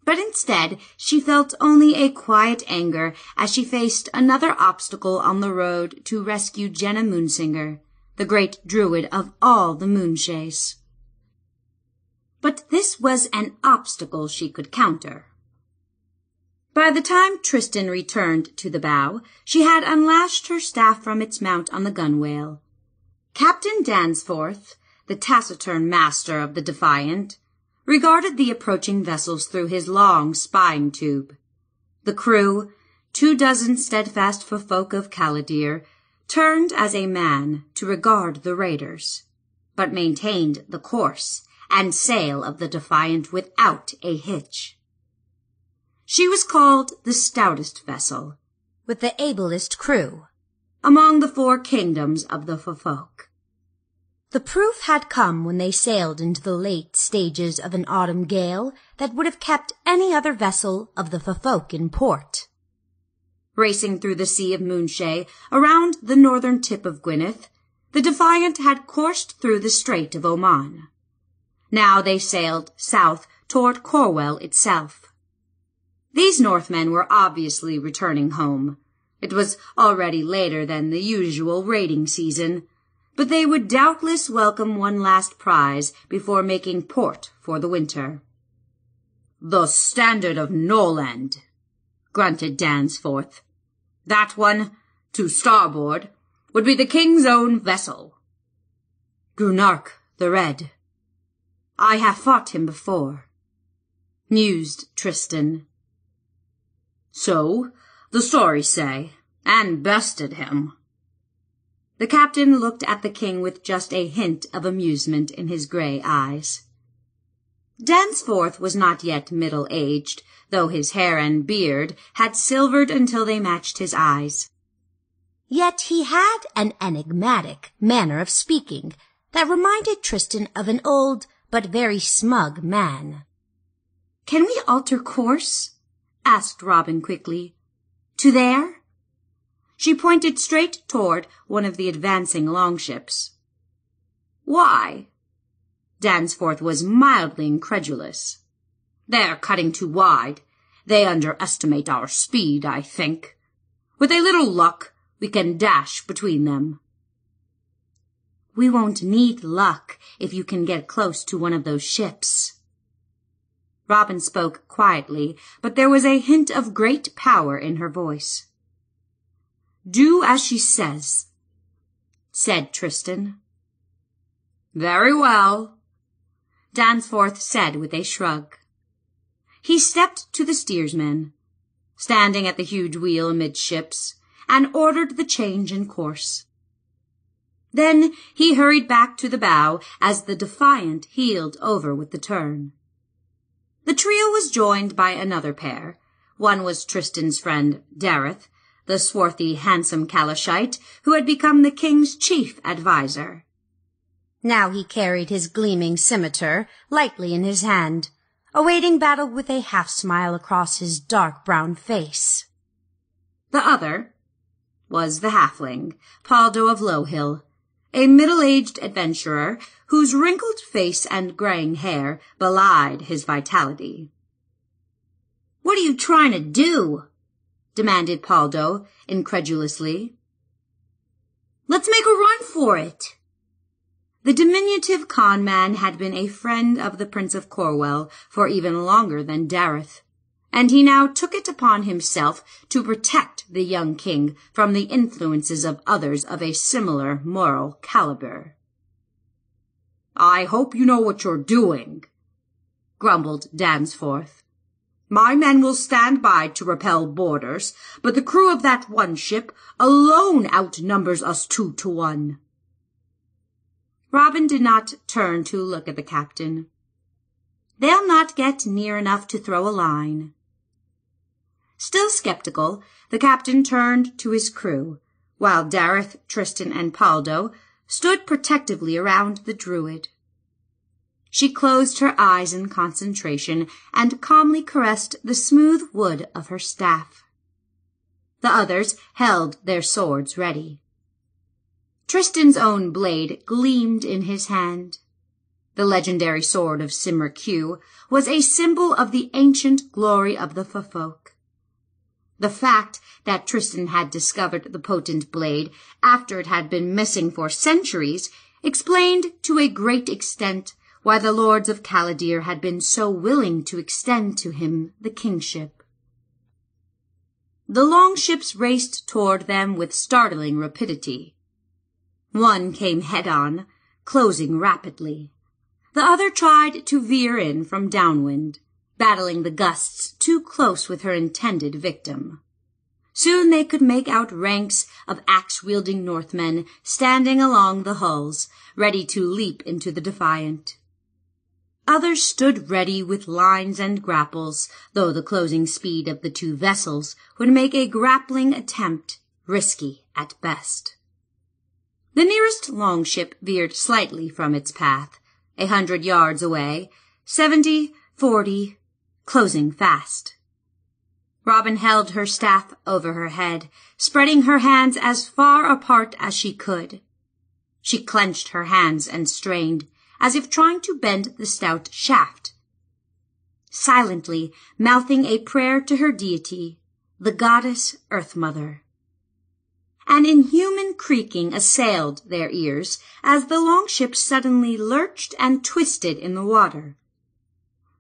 But instead, she felt only a quiet anger as she faced another obstacle on the road to rescue Genna Moonsinger, the great druid of all the Moonshaes. But this was an obstacle she could counter. By the time Tristan returned to the bow, she had unlashed her staff from its mount on the gunwale. Captain Dansforth, the taciturn master of the Defiant, regarded the approaching vessels through his long spying tube. The crew, two dozen steadfast folk of Callidyrr, turned as a man to regard the raiders, but maintained the course and sail of the Defiant without a hitch. She was called the stoutest vessel, with the ablest crew, among the four kingdoms of the Folk. The proof had come when they sailed into the late stages of an autumn gale that would have kept any other vessel of the Folk in port. Racing through the Sea of Moonshae around the northern tip of Gwynneth, the Defiant had coursed through the Strait of Oman. Now they sailed south toward Corwell itself. These Northmen were obviously returning home. It was already later than the usual raiding season, but they would doubtless welcome one last prize before making port for the winter. The Standard of Norland, grunted Dansforth. That one, to starboard, would be the king's own vessel. Grunark the Red. I have fought him before, mused Tristan. So, the stories say, and bested him. The captain looked at the king with just a hint of amusement in his grey eyes. Dansforth was not yet middle-aged, though his hair and beard had silvered until they matched his eyes. Yet he had an enigmatic manner of speaking that reminded Tristan of an old but very smug man. Can we alter course? asked Robin quickly. To there? She pointed straight toward one of the advancing longships. Why? Dansforth was mildly incredulous. They're cutting too wide. They underestimate our speed, I think. With a little luck, we can dash between them. We won't need luck if you can get close to one of those ships. Robin spoke quietly, but there was a hint of great power in her voice. Do as she says. said Tristan. Very well, Danforth said with a shrug. He stepped to the steersman, standing at the huge wheel amidships, and ordered the change in course. Then he hurried back to the bow as the Defiant heeled over with the turn. The trio was joined by another pair. One was Tristan's friend, Daryth, the swarthy, handsome Calishite who had become the king's chief adviser. Now he carried his gleaming scimitar lightly in his hand, awaiting battle with a half-smile across his dark brown face. The other was the halfling, Pawldo of Lowhill, a middle-aged adventurer whose wrinkled face and graying hair belied his vitality. What are you trying to do? Demanded Pawldo incredulously. Let's make a run for it. The diminutive con man had been a friend of the Prince of Corwell for even longer than Daryth, and he now took it upon himself to protect the young king from the influences of others of a similar moral caliber. I hope you know what you're doing, grumbled Dansforth. My men will stand by to repel boarders, but the crew of that one ship alone outnumbers us two to one. Robin did not turn to look at the captain. They'll not get near enough to throw a line. Still skeptical, the captain turned to his crew, while Daryth, Tristan, and Pawldo stood protectively around the druid. She closed her eyes in concentration and calmly caressed the smooth wood of her staff. The others held their swords ready. Tristan's own blade gleamed in his hand. The legendary sword of Cymrych Hugh was a symbol of the ancient glory of the Ffolk. The fact that Tristan had discovered the potent blade after it had been missing for centuries explained to a great extent why the lords of Callidyrr had been so willing to extend to him the kingship. The longships raced toward them with startling rapidity. One came head-on, closing rapidly. The other tried to veer in from downwind, battling the gusts too close with her intended victim. Soon they could make out ranks of axe-wielding Northmen standing along the hulls, ready to leap into the Defiant. Others stood ready with lines and grapples, though the closing speed of the two vessels would make a grappling attempt risky at best. The nearest longship veered slightly from its path, a hundred yards away, seventy, forty, closing fast. Robin held her staff over her head, spreading her hands as far apart as she could. She clenched her hands and strained, as if trying to bend the stout shaft. Silently mouthing a prayer to her deity, the goddess Earth Mother. An inhuman creaking assailed their ears as the longship suddenly lurched and twisted in the water.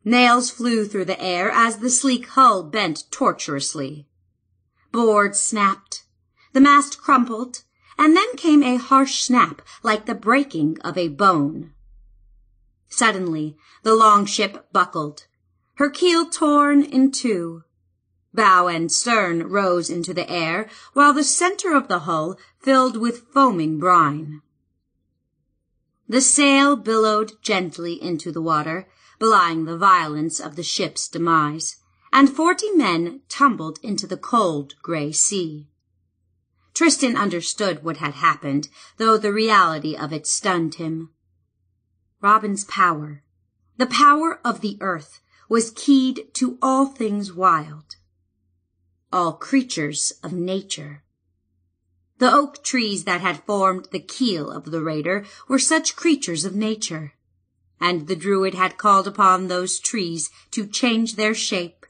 Nails flew through the air as the sleek hull bent tortuously. Boards snapped, the mast crumpled, and then came a harsh snap like the breaking of a bone. Suddenly, the longship buckled, her keel torn in two, Bow and stern rose into the air, while the center of the hull filled with foaming brine. The sail billowed gently into the water, belying the violence of the ship's demise, and forty men tumbled into the cold gray sea. Tristan understood what had happened, though the reality of it stunned him. Robin's power, the power of the earth, was keyed to all things wild all creatures of nature. The oak trees that had formed the keel of the raider were such creatures of nature, and the druid had called upon those trees to change their shape,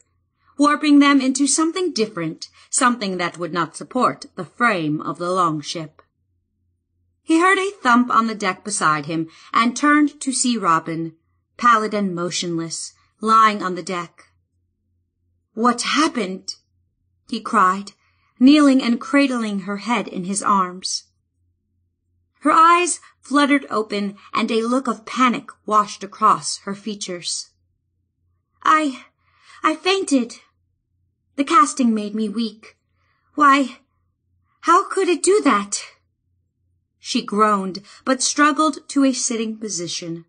warping them into something different, something that would not support the frame of the longship. He heard a thump on the deck beside him and turned to see Robin, pallid and motionless, lying on the deck. What happened? he cried, kneeling and cradling her head in his arms. Her eyes fluttered open and a look of panic washed across her features. I, I fainted. The casting made me weak. Why, how could it do that? She groaned, but struggled to a sitting position.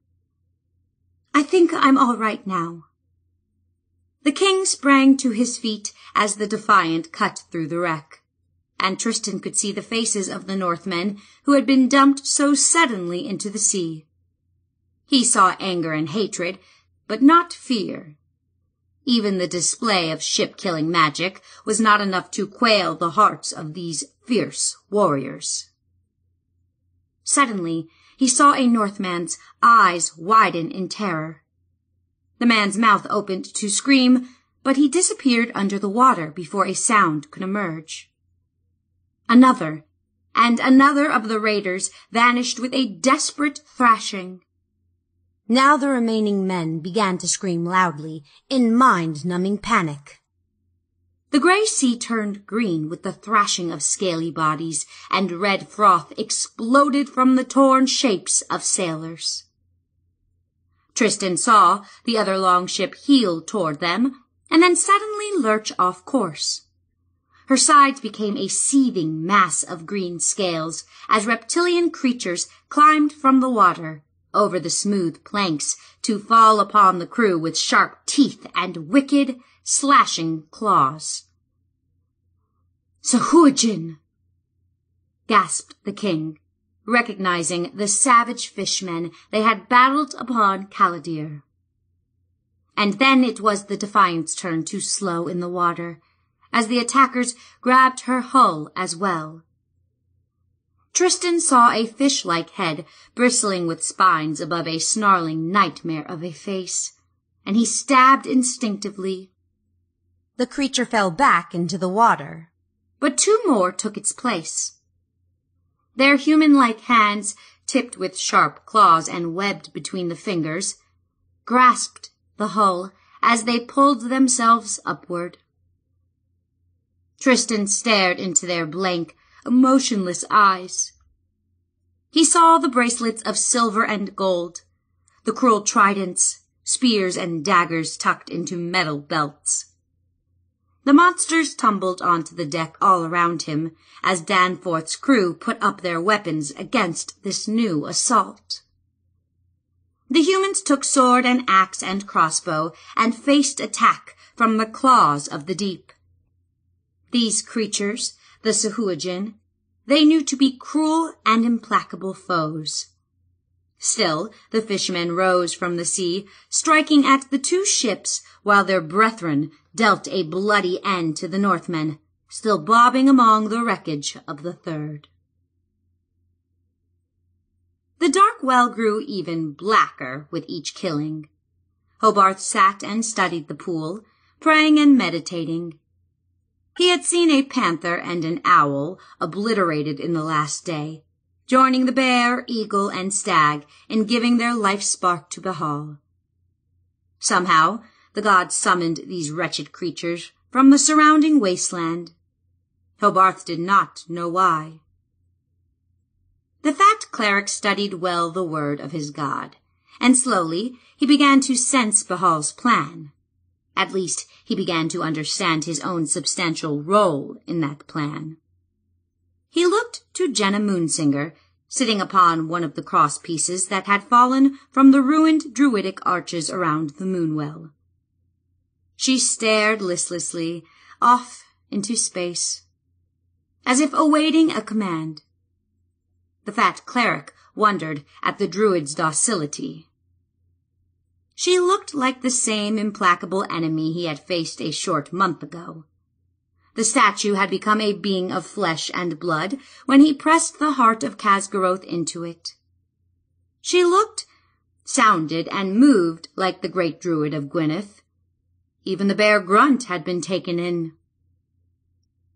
I think I'm all right now. The king sprang to his feet as the Defiant cut through the wreck, and Tristan could see the faces of the Northmen who had been dumped so suddenly into the sea. He saw anger and hatred, but not fear. Even the display of ship-killing magic was not enough to quail the hearts of these fierce warriors. Suddenly, he saw a Northman's eyes widen in terror. The man's mouth opened to scream, but he disappeared under the water before a sound could emerge. Another and another of the raiders vanished with a desperate thrashing. Now the remaining men began to scream loudly in mind-numbing panic. The grey sea turned green with the thrashing of scaly bodies, and red froth exploded from the torn shapes of sailors. Tristan saw the other longship heel toward them, and then suddenly lurch off course. Her sides became a seething mass of green scales as reptilian creatures climbed from the water over the smooth planks to fall upon the crew with sharp teeth and wicked, slashing claws. Sahuagin! gasped the king recognizing the savage fishmen they had battled upon Callidyrr. And then it was the Defiant's turn to slow in the water, as the attackers grabbed her hull as well. Tristan saw a fish-like head bristling with spines above a snarling nightmare of a face, and he stabbed instinctively. The creature fell back into the water, but two more took its place. Their human-like hands, tipped with sharp claws and webbed between the fingers, grasped the hull as they pulled themselves upward. Tristan stared into their blank, emotionless eyes. He saw the bracelets of silver and gold, the cruel tridents, spears and daggers tucked into metal belts. The monsters tumbled onto the deck all around him as Danforth's crew put up their weapons against this new assault. The humans took sword and axe and crossbow and faced attack from the claws of the deep. These creatures, the Sahuagin, they knew to be cruel and implacable foes. Still, the fishermen rose from the sea, striking at the two ships while their brethren dealt a bloody end to the Northmen, still bobbing among the wreckage of the third. The dark well grew even blacker with each killing. Hobarth sat and studied the pool, praying and meditating. He had seen a panther and an owl obliterated in the last day, joining the bear, eagle, and stag in giving their life spark to Bhaal. Somehow, the gods summoned these wretched creatures from the surrounding wasteland. Hobarth did not know why. The fat cleric studied well the word of his god, and slowly he began to sense Bhaal's plan. At least he began to understand his own substantial role in that plan. He looked to Genna Moonsinger, sitting upon one of the cross pieces that had fallen from the ruined druidic arches around the moonwell. She stared listlessly off into space, as if awaiting a command. The fat cleric wondered at the druid's docility. She looked like the same implacable enemy he had faced a short month ago. The statue had become a being of flesh and blood when he pressed the heart of Kazgoroth into it. She looked, sounded, and moved like the great druid of Gwynneth, even the bear grunt had been taken in.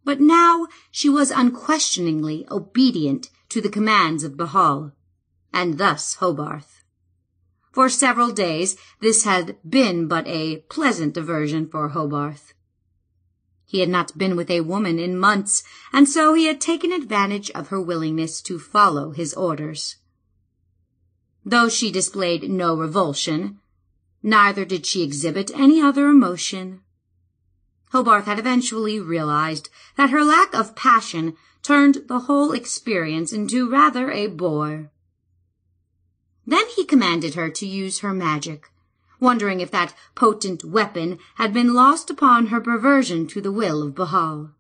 But now she was unquestioningly obedient to the commands of Bhaal, and thus Hobarth. For several days this had been but a pleasant diversion for Hobarth. He had not been with a woman in months, and so he had taken advantage of her willingness to follow his orders. Though she displayed no revulsion, neither did she exhibit any other emotion. Hobarth had eventually realized that her lack of passion turned the whole experience into rather a bore. Then he commanded her to use her magic, wondering if that potent weapon had been lost upon her perversion to the will of Bhaal.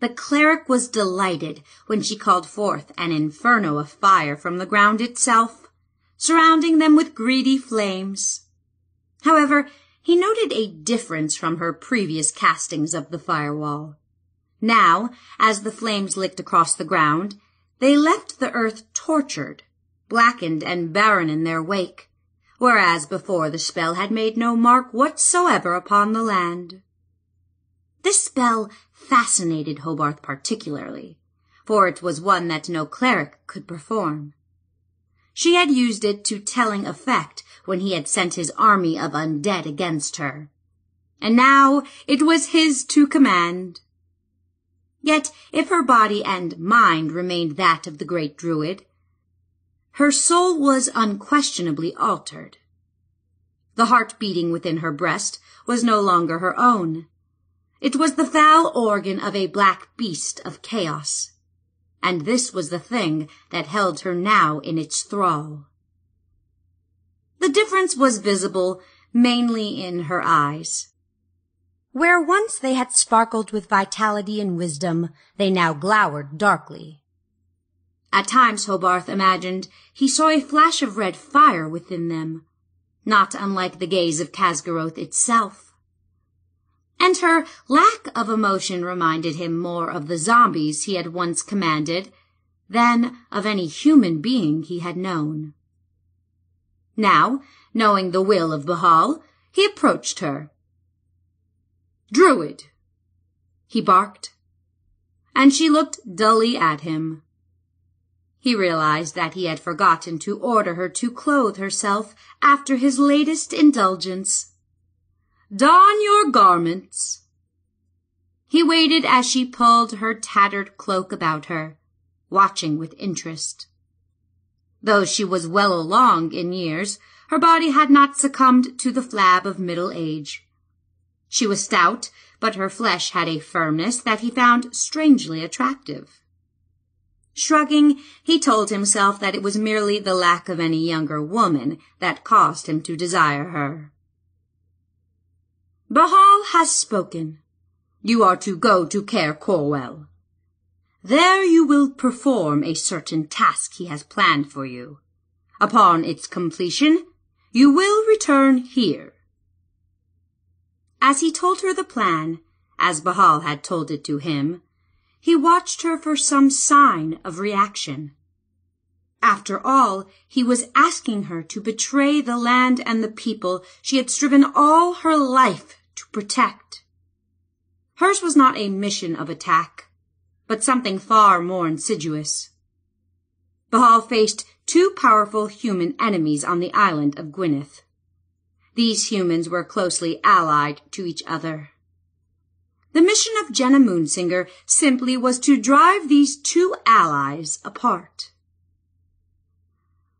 The cleric was delighted when she called forth an inferno of fire from the ground itself, surrounding them with greedy flames. However, he noted a difference from her previous castings of the firewall. Now, as the flames licked across the ground, they left the earth tortured, blackened and barren in their wake, whereas before the spell had made no mark whatsoever upon the land. This spell fascinated Hobarth particularly, for it was one that no cleric could perform. She had used it to telling effect when he had sent his army of undead against her. And now it was his to command. Yet if her body and mind remained that of the great druid, her soul was unquestionably altered. The heart beating within her breast was no longer her own. It was the foul organ of a black beast of chaos. And this was the thing that held her now in its thrall. The difference was visible mainly in her eyes. Where once they had sparkled with vitality and wisdom, they now glowered darkly. At times, Hobarth imagined, he saw a flash of red fire within them, not unlike the gaze of Kazgoroth itself. And her lack of emotion reminded him more of the zombies he had once commanded than of any human being he had known. Now, knowing the will of Bhaal, he approached her. Druid! he barked, and she looked dully at him. He realized that he had forgotten to order her to clothe herself after his latest indulgence. Don your garments. He waited as she pulled her tattered cloak about her, watching with interest. Though she was well along in years, her body had not succumbed to the flab of middle age. She was stout, but her flesh had a firmness that he found strangely attractive. Shrugging, he told himself that it was merely the lack of any younger woman that caused him to desire her. Bhaal has spoken. You are to go to Caer Corwell. There you will perform a certain task he has planned for you. Upon its completion, you will return here. As he told her the plan, as Bhaal had told it to him, he watched her for some sign of reaction. After all, he was asking her to betray the land and the people she had striven all her life to protect. Hers was not a mission of attack, but something far more insidious. Bhaal faced two powerful human enemies on the island of Gwynneth. These humans were closely allied to each other. The mission of Genna Moonsinger simply was to drive these two allies apart.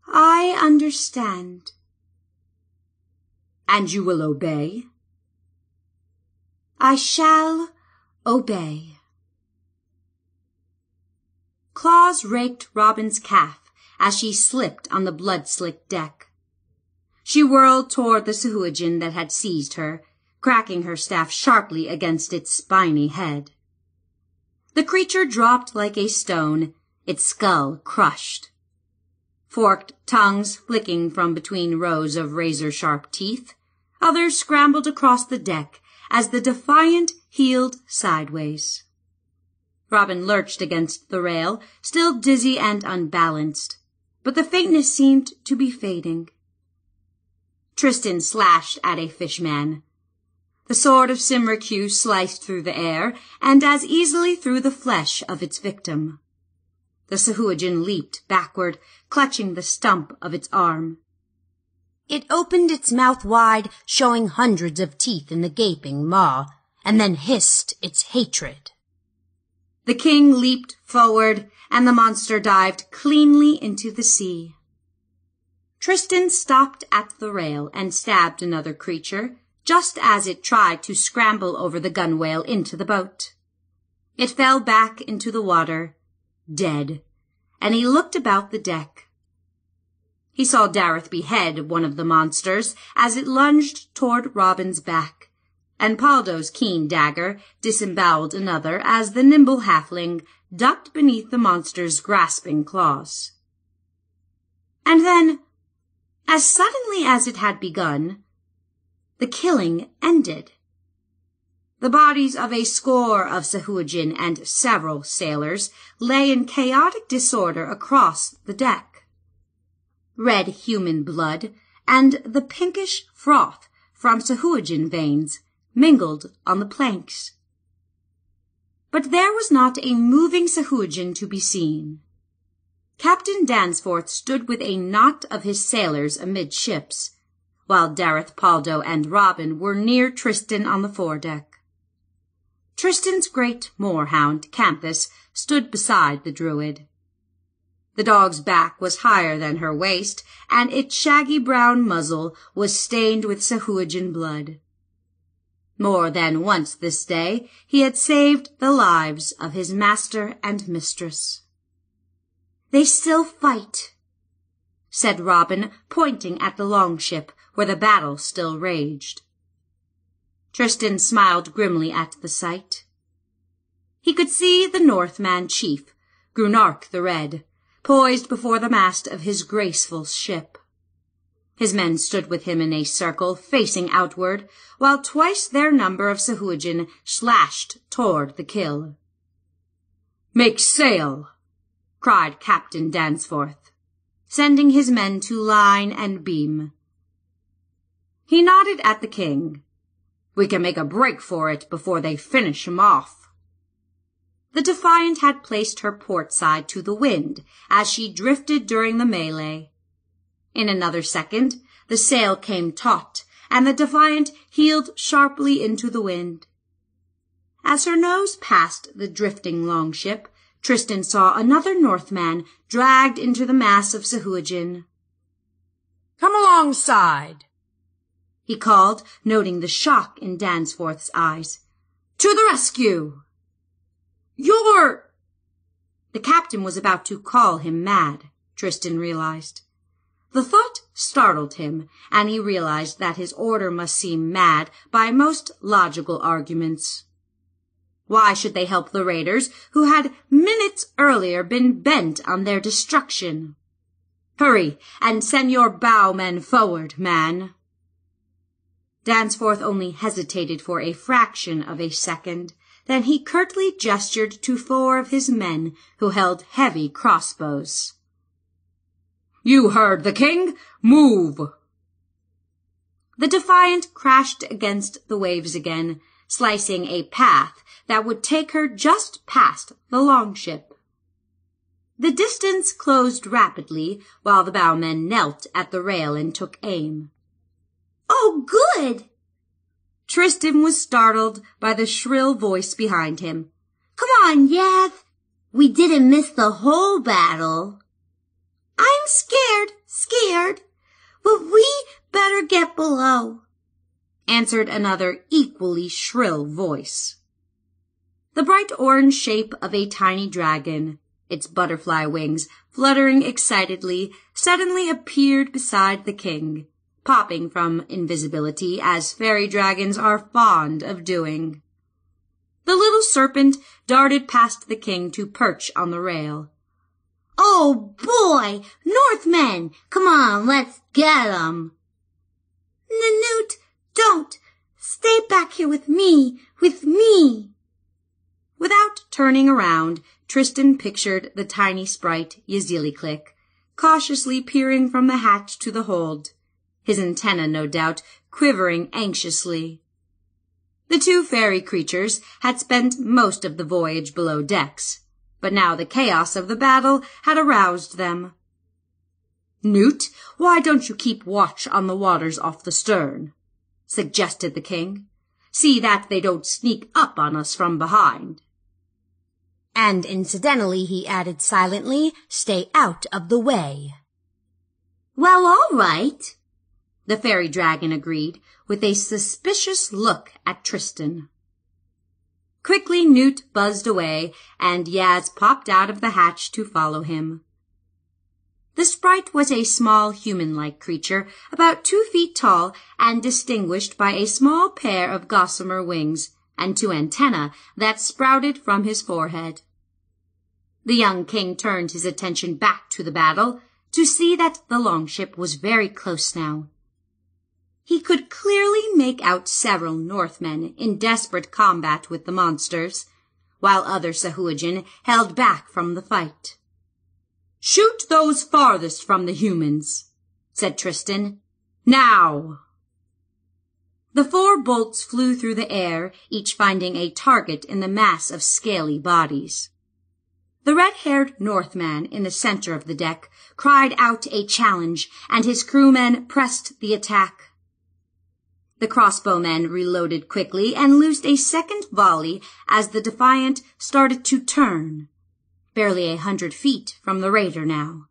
I understand. And you will obey? I shall obey. Claws raked Robin's calf as she slipped on the blood-slicked deck. She whirled toward the Sahuagin that had seized her cracking her staff sharply against its spiny head. The creature dropped like a stone, its skull crushed. Forked tongues flicking from between rows of razor-sharp teeth, others scrambled across the deck as the defiant heeled sideways. Robin lurched against the rail, still dizzy and unbalanced, but the faintness seemed to be fading. Tristan slashed at a fishman, the sword of Simric sliced through the air, and as easily through the flesh of its victim. The Sahuagin leaped backward, clutching the stump of its arm. It opened its mouth wide, showing hundreds of teeth in the gaping maw, and then hissed its hatred. The king leaped forward, and the monster dived cleanly into the sea. Tristan stopped at the rail and stabbed another creature, just as it tried to scramble over the gunwale into the boat. It fell back into the water, dead, and he looked about the deck. He saw Daryth behead one of the monsters as it lunged toward Robin's back, and Pawldo's keen dagger disemboweled another as the nimble halfling ducked beneath the monster's grasping claws. And then as suddenly as it had begun, the killing ended. The bodies of a score of Sahuagin and several sailors lay in chaotic disorder across the deck. Red human blood and the pinkish froth from Sahuagin veins mingled on the planks. But there was not a moving Sahuagin to be seen. Captain Dansforth stood with a knot of his sailors amidships, while Daryth, Pawldo and Robin were near Tristan on the foredeck. Tristan's great moorhound, Canthus, stood beside the druid. The dog's back was higher than her waist, and its shaggy brown muzzle was stained with Sahuagin blood. More than once this day he had saved the lives of his master and mistress. They still fight, said Robin, pointing at the longship where the battle still raged. Tristan smiled grimly at the sight. He could see the Northman chief, Grunnarch the Red, poised before the mast of his graceful ship. His men stood with him in a circle, facing outward, while twice their number of Sahuagin slashed toward the kill. Make sail! cried Captain Dansforth, sending his men to line and beam. He nodded at the king. We can make a break for it before they finish him off. The Defiant had placed her port side to the wind as she drifted during the melee. In another second, the sail came taut, and the Defiant heeled sharply into the wind. As her nose passed the drifting longship, Tristan saw another Northman dragged into the mass of Sahuagin. Come alongside, he called, noting the shock in Dansforth's eyes. To the rescue! You're... The captain was about to call him mad, Tristan realized. The thought startled him, and he realized that his order must seem mad by most logical arguments. Why should they help the raiders who had minutes earlier been bent on their destruction? Hurry and send your bowmen forward, man. Dansforth only hesitated for a fraction of a second. Then he curtly gestured to four of his men who held heavy crossbows. You heard the king. Move! The Defiant crashed against the waves again, slicing a path that would take her just past the longship. The distance closed rapidly while the bowmen knelt at the rail and took aim. Oh, good! Tristan was startled by the shrill voice behind him. Come on, Yaz. We didn't miss the whole battle. I'm scared, scared. But we better get below, answered another equally shrill voice. The bright orange shape of a tiny dragon, its butterfly wings fluttering excitedly, suddenly appeared beside the king, popping from invisibility as fairy dragons are fond of doing. The little serpent darted past the king to perch on the rail. Oh boy, Northmen! Come on, let's get 'em! Nanute, don't! Stay back here with me, with me! Without turning around, Tristan pictured the tiny sprite Yazilliclick, cautiously peering from the hatch to the hold, his antenna no doubt quivering anxiously. The two fairy creatures had spent most of the voyage below decks, but now the chaos of the battle had aroused them. Newt, why don't you keep watch on the waters off the stern? suggested the king. See that they don't sneak up on us from behind. And incidentally, he added silently, stay out of the way. Well, all right, the fairy dragon agreed, with a suspicious look at Tristan. Quickly Newt buzzed away, and Yaz popped out of the hatch to follow him. The sprite was a small human-like creature, about two feet tall and distinguished by a small pair of gossamer wings and two antennae that sprouted from his forehead. The young king turned his attention back to the battle to see that the longship was very close now. He could clearly make out several Northmen in desperate combat with the monsters, while other Sahuagin held back from the fight. Shoot those farthest from the humans, said Tristan. Now! The four bolts flew through the air, each finding a target in the mass of scaly bodies. The red-haired Northman in the center of the deck cried out a challenge, and his crewmen pressed the attack. The crossbowmen reloaded quickly and loosed a second volley as the Defiant started to turn barely a hundred feet from the raider now.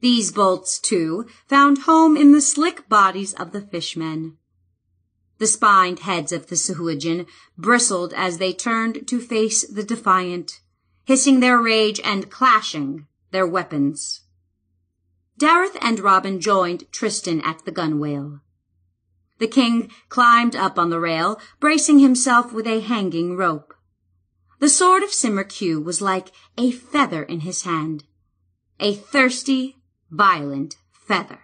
These bolts, too, found home in the slick bodies of the fishmen. The spined heads of the Sahuagin bristled as they turned to face the defiant, hissing their rage and clashing their weapons. Daryth and Robin joined Tristan at the gunwale. The king climbed up on the rail, bracing himself with a hanging rope. The sword of Cymrych was like a feather in his hand, a thirsty, violent feather.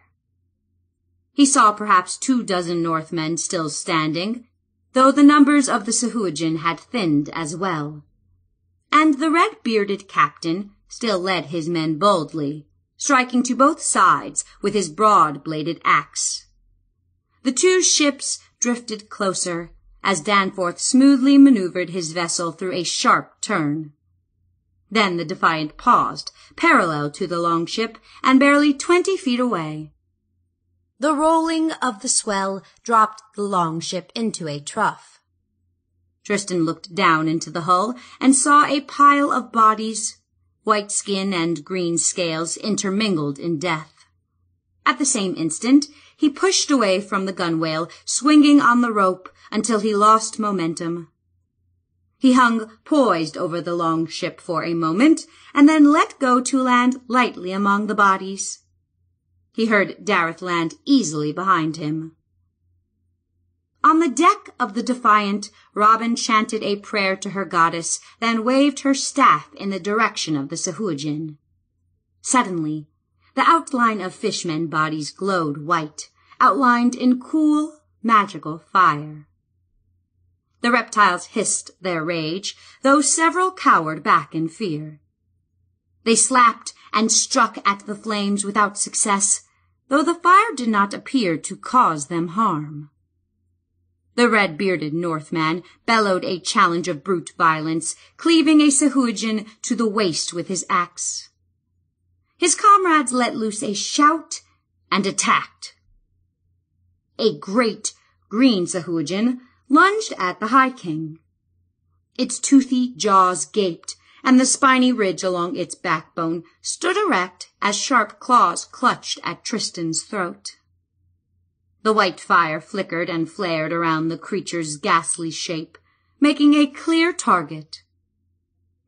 He saw perhaps two dozen Northmen still standing, though the numbers of the Sahuagin had thinned as well. And the red-bearded captain still led his men boldly, striking to both sides with his broad-bladed axe. The two ships drifted closer, as Danforth smoothly maneuvered his vessel through a sharp turn. Then the Defiant paused, parallel to the longship and barely twenty feet away. The rolling of the swell dropped the longship into a trough. Tristan looked down into the hull and saw a pile of bodies, white skin and green scales intermingled in death. At the same instant, he pushed away from the gunwale, swinging on the rope until he lost momentum. He hung poised over the long ship for a moment, and then let go to land lightly among the bodies. He heard Daryth land easily behind him. On the deck of the Defiant, Robin chanted a prayer to her goddess, then waved her staff in the direction of the Sahuagin. Suddenly, the outline of fishmen bodies glowed white, outlined in cool, magical fire. The reptiles hissed their rage, though several cowered back in fear. They slapped and struck at the flames without success, though the fire did not appear to cause them harm. The red-bearded Northman bellowed a challenge of brute violence, cleaving a Sahuagin to the waist with his axe. His comrades let loose a shout and attacked. A great green Sahuagin lunged at the High King. Its toothy jaws gaped, and the spiny ridge along its backbone stood erect as sharp claws clutched at Tristan's throat. The white fire flickered and flared around the creature's ghastly shape, making a clear target.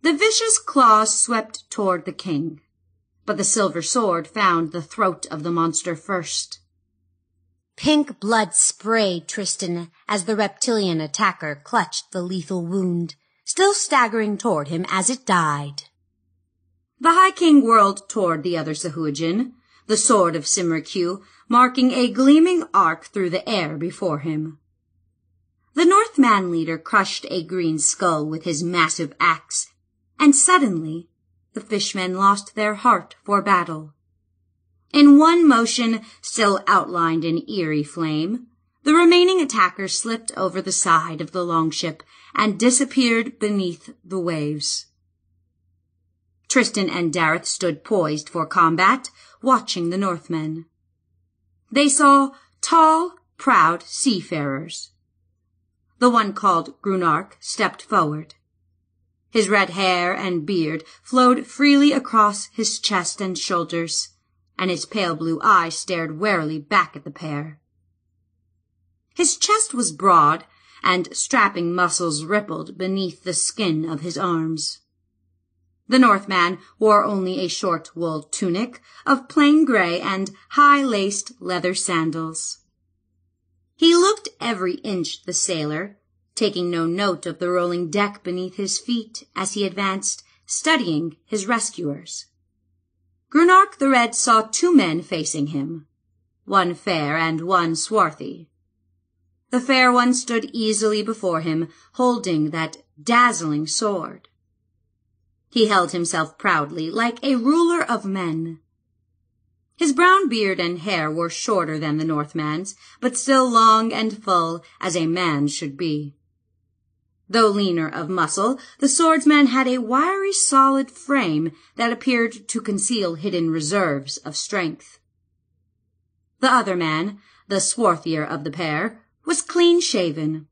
The vicious claws swept toward the king, but the silver sword found the throat of the monster first. Pink blood sprayed Tristan as the reptilian attacker clutched the lethal wound, still staggering toward him as it died. The High King whirled toward the other Sahuagin, the sword of Cymrych marking a gleaming arc through the air before him. The Northman leader crushed a green skull with his massive axe, and suddenly the fishmen lost their heart for battle. In one motion, still outlined in eerie flame, the remaining attacker slipped over the side of the longship and disappeared beneath the waves. Tristan and Daryth stood poised for combat, watching the Northmen. They saw tall, proud seafarers. The one called Grunnarch stepped forward. His red hair and beard flowed freely across his chest and shoulders, and his pale blue eyes stared warily back at the pair. His chest was broad, and strapping muscles rippled beneath the skin of his arms. The Northman wore only a short wool tunic of plain grey and high-laced leather sandals. He looked every inch the sailor, taking no note of the rolling deck beneath his feet as he advanced, studying his rescuers. Grunnarch the Red saw two men facing him, one fair and one swarthy. The fair one stood easily before him, holding that dazzling sword. He held himself proudly, like a ruler of men. His brown beard and hair were shorter than the Northman's, but still long and full, as a man should be. Though leaner of muscle, the swordsman had a wiry, solid frame that appeared to conceal hidden reserves of strength. The other man, the swarthier of the pair, was clean-shaven.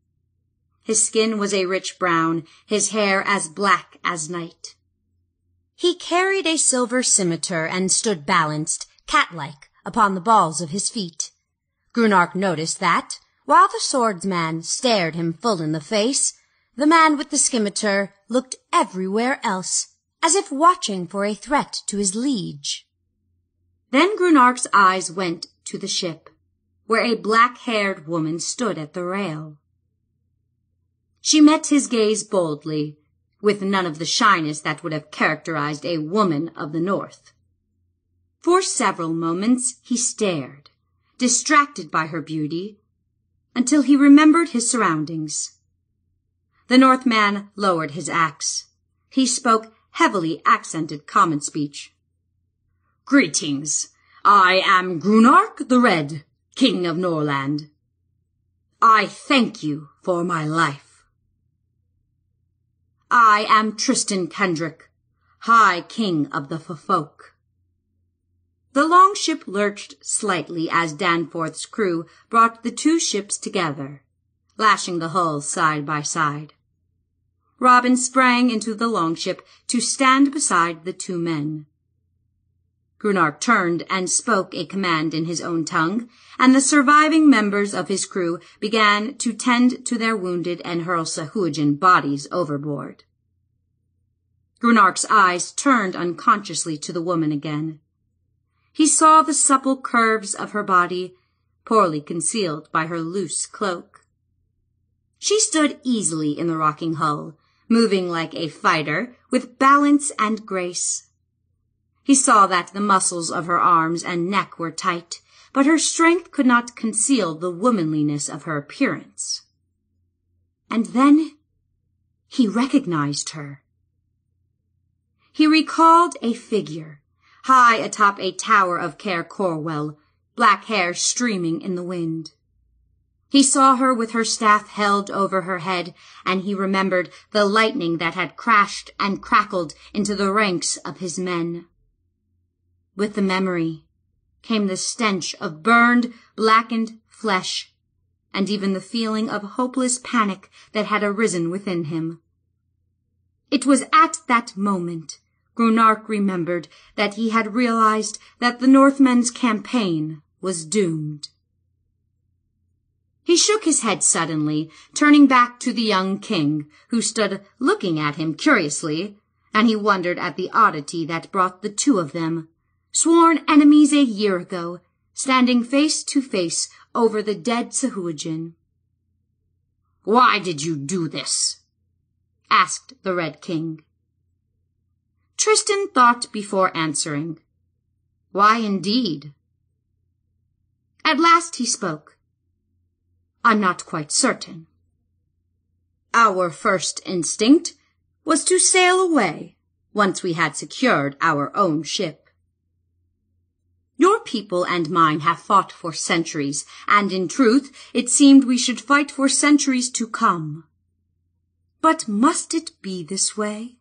His skin was a rich brown, his hair as black as night. He carried a silver scimitar and stood balanced, cat-like, upon the balls of his feet. Grunnarch noticed that, while the swordsman stared him full in the face, the man with the scimitar looked everywhere else, as if watching for a threat to his liege. Then Grunnarch's eyes went to the ship where a black-haired woman stood at the rail. She met his gaze boldly, with none of the shyness that would have characterized a woman of the North. For several moments he stared, distracted by her beauty, until he remembered his surroundings. The Northman lowered his axe. He spoke heavily accented common speech. Greetings. I am Grunnarch the Red, King of Norland. I thank you for my life. I am Tristan Kendrick, High King of the Ffolk. The longship lurched slightly as Danforth's crew brought the two ships together, lashing the hulls side by side. Robin sprang into the longship to stand beside the two men. Grunnarch turned and spoke a command in his own tongue, and the surviving members of his crew began to tend to their wounded and hurl Sahuagin bodies overboard. Grunnarch's eyes turned unconsciously to the woman again. He saw the supple curves of her body, poorly concealed by her loose cloak. She stood easily in the rocking hull, moving like a fighter, with balance and grace. He saw that the muscles of her arms and neck were tight, but her strength could not conceal the womanliness of her appearance. And then he recognized her. He recalled a figure, high atop a tower of Caer Corwell, black hair streaming in the wind. He saw her with her staff held over her head, and he remembered the lightning that had crashed and crackled into the ranks of his men. With the memory came the stench of burned, blackened flesh, and even the feeling of hopeless panic that had arisen within him. It was at that moment Grunnarch remembered that he had realized that the Northmen's campaign was doomed. He shook his head suddenly, turning back to the young king, who stood looking at him curiously, and he wondered at the oddity that brought the two of them sworn enemies a year ago, standing face to face over the dead Sahuagin. Why did you do this? asked the Red King. Tristan thought before answering. Why indeed? At last he spoke. I'm not quite certain. Our first instinct was to sail away once we had secured our own ship. Your people and mine have fought for centuries, and in truth, it seemed we should fight for centuries to come. But must it be this way?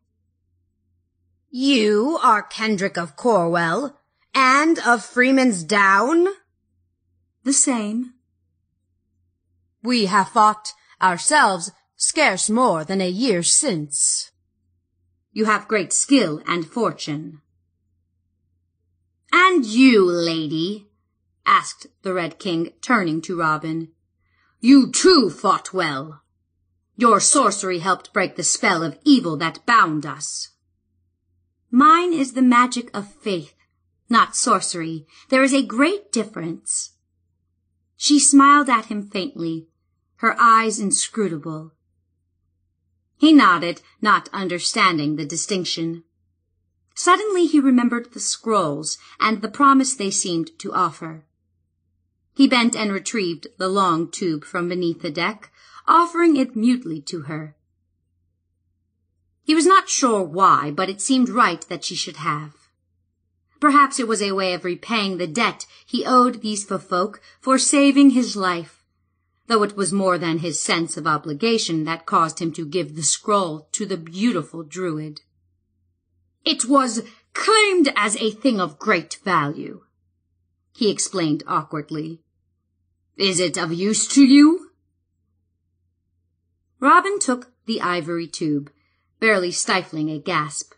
You are Kendrick of Corwell, and of Freeman's Down? The same. We have fought ourselves scarce more than a year since. You have great skill and fortune. And you, lady, asked the Red King, turning to Robin. You too fought well. Your sorcery helped break the spell of evil that bound us. Mine is the magic of faith, not sorcery. There is a great difference. She smiled at him faintly, her eyes inscrutable. He nodded, not understanding the distinction. Suddenly he remembered the scrolls and the promise they seemed to offer. He bent and retrieved the long tube from beneath the deck, offering it mutely to her. He was not sure why, but it seemed right that she should have. Perhaps it was a way of repaying the debt he owed these folk for saving his life, though it was more than his sense of obligation that caused him to give the scroll to the beautiful druid. It was claimed as a thing of great value, he explained awkwardly. Is it of use to you? Robin took the ivory tube, barely stifling a gasp.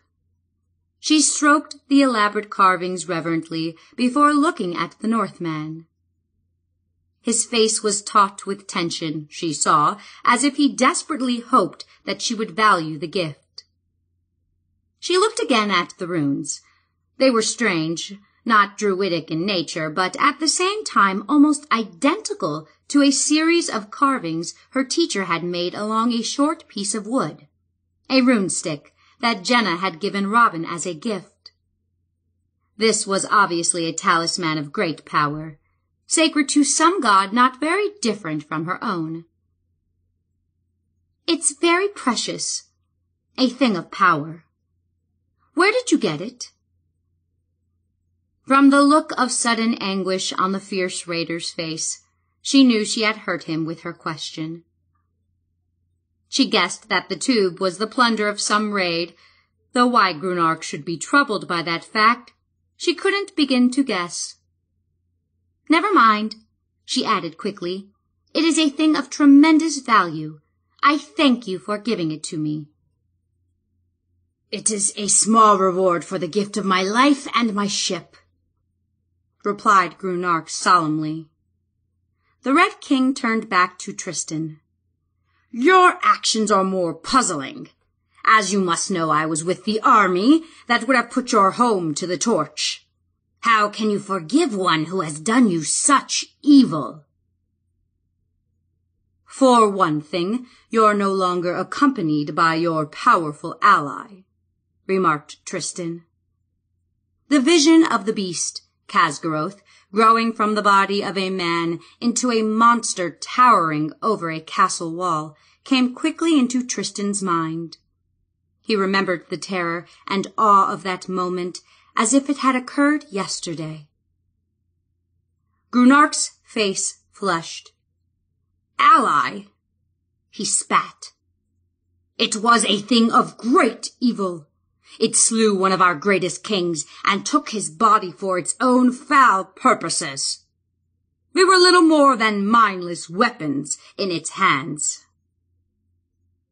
She stroked the elaborate carvings reverently before looking at the Northman. His face was taut with tension, she saw, as if he desperately hoped that she would value the gift. She looked again at the runes. They were strange, not druidic in nature, but at the same time almost identical to a series of carvings her teacher had made along a short piece of wood, a rune stick that Genna had given Robin as a gift. This was obviously a talisman of great power, sacred to some god not very different from her own. It's very precious, a thing of power. Where did you get it? From the look of sudden anguish on the fierce raider's face, she knew she had hurt him with her question. She guessed that the tube was the plunder of some raid, though why Grunnarch should be troubled by that fact, she couldn't begin to guess. Never mind, she added quickly. It is a thing of tremendous value. I thank you for giving it to me. It is a small reward for the gift of my life and my ship, replied Grunnarch solemnly. The Red King turned back to Tristan. Your actions are more puzzling. As you must know, I was with the army that would have put your home to the torch. How can you forgive one who has done you such evil? For one thing, you're no longer accompanied by your powerful ally, remarked Tristan. The vision of the beast Kazgoroth, growing from the body of a man into a monster towering over a castle wall, came quickly into Tristan's mind. He remembered the terror and awe of that moment as if it had occurred yesterday. Grunnarch's face flushed. Ally, he spat. It was a thing of great evil. It slew one of our greatest kings and took his body for its own foul purposes. We were little more than mindless weapons in its hands.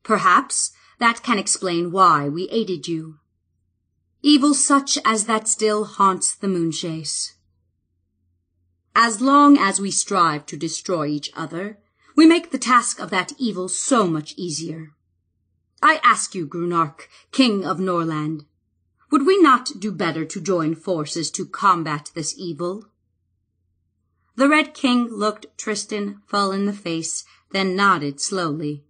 Perhaps that can explain why we aided you. Evil such as that still haunts the Moonshaes. As long as we strive to destroy each other, we make the task of that evil so much easier. I ask you, Grunnarch, King of Norland, would we not do better to join forces to combat this evil? The Red King looked Tristan full in the face, then nodded slowly.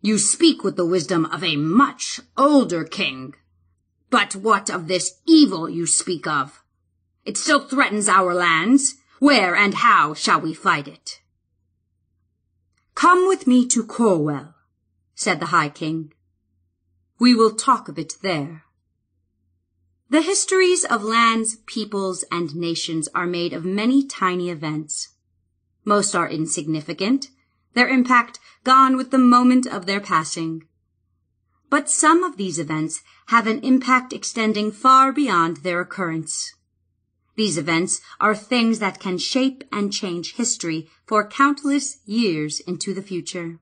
You speak with the wisdom of a much older king. But what of this evil you speak of? It still threatens our lands. Where and how shall we fight it? Come with me to Corwell said the High King. We will talk of it there. The histories of lands, peoples, and nations are made of many tiny events. Most are insignificant, their impact gone with the moment of their passing. But some of these events have an impact extending far beyond their occurrence. These events are things that can shape and change history for countless years into the future.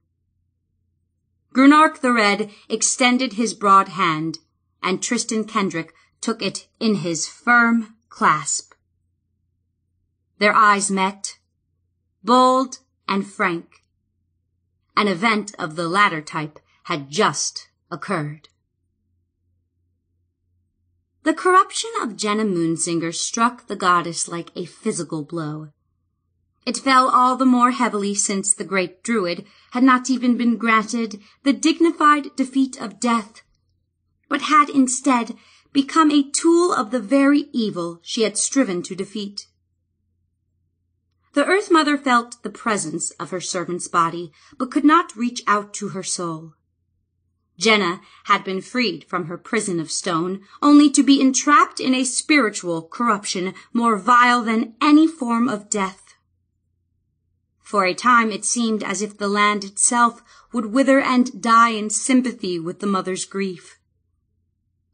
Grunnarch the Red extended his broad hand, and Tristan Kendrick took it in his firm clasp. Their eyes met, bold and frank. An event of the latter type had just occurred. The corruption of Genna Moonsinger struck the goddess like a physical blow. It fell all the more heavily since the great druid had not even been granted the dignified defeat of death, but had instead become a tool of the very evil she had striven to defeat. The Earth Mother felt the presence of her servant's body, but could not reach out to her soul. Genna had been freed from her prison of stone, only to be entrapped in a spiritual corruption more vile than any form of death. For a time it seemed as if the land itself would wither and die in sympathy with the mother's grief.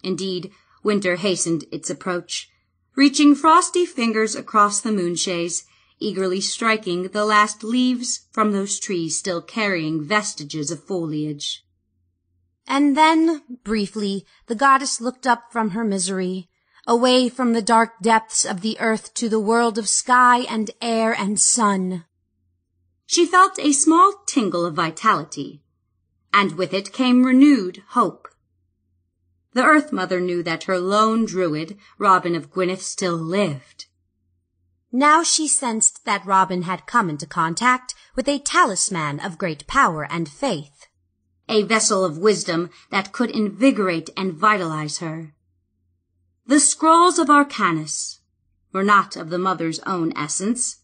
Indeed, winter hastened its approach, reaching frosty fingers across the Moonshaes, eagerly striking the last leaves from those trees still carrying vestiges of foliage. And then, briefly, the goddess looked up from her misery, away from the dark depths of the earth to the world of sky and air and sun. She felt a small tingle of vitality, and with it came renewed hope. The Earth Mother knew that her lone druid, Robin of Gwynneth, still lived. Now she sensed that Robin had come into contact with a talisman of great power and faith. A vessel of wisdom that could invigorate and vitalize her. The scrolls of Arcanus were not of the mother's own essence,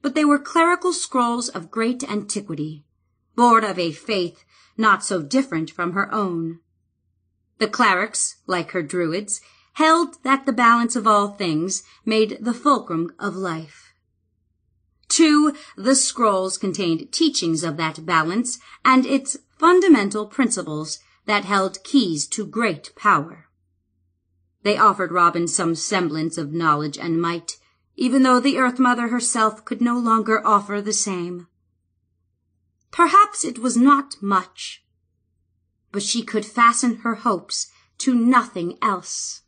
but they were clerical scrolls of great antiquity, born of a faith not so different from her own. The clerics, like her druids, held that the balance of all things made the fulcrum of life. Two, the scrolls contained teachings of that balance and its fundamental principles that held keys to great power. They offered Robin some semblance of knowledge and might, even though the Earth Mother herself could no longer offer the same. Perhaps it was not much, but she could fasten her hopes to nothing else.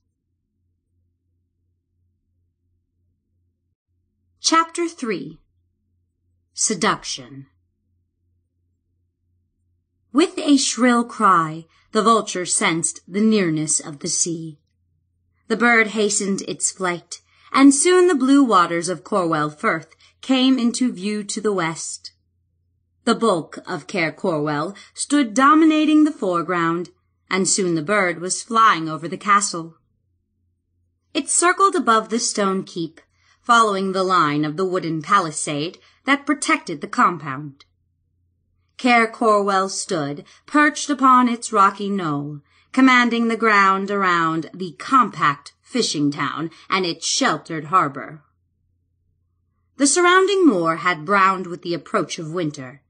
Chapter 3 Seduction With a shrill cry, the vulture sensed the nearness of the sea. The bird hastened its flight, and soon the blue waters of Corwell Firth came into view to the west. The bulk of Caer Corwell stood dominating the foreground, and soon the bird was flying over the castle. It circled above the stone keep, following the line of the wooden palisade that protected the compound. Caer Corwell stood, perched upon its rocky knoll, commanding the ground around the compact fishing town and its sheltered harbor. The surrounding moor had browned with the approach of winter,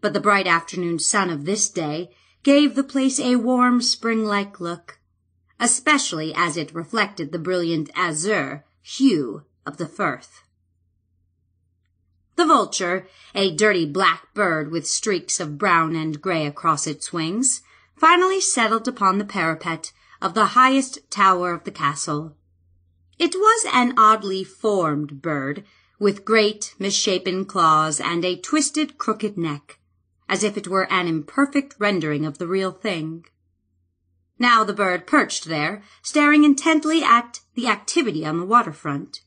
but the bright afternoon sun of this day gave the place a warm spring-like look, especially as it reflected the brilliant azure hue of the firth. The vulture, a dirty black bird with streaks of brown and gray across its wings, finally settled upon the parapet of the highest tower of the castle. It was an oddly formed bird, with great misshapen claws and a twisted crooked neck, as if it were an imperfect rendering of the real thing. Now the bird perched there, staring intently at the activity on the waterfront.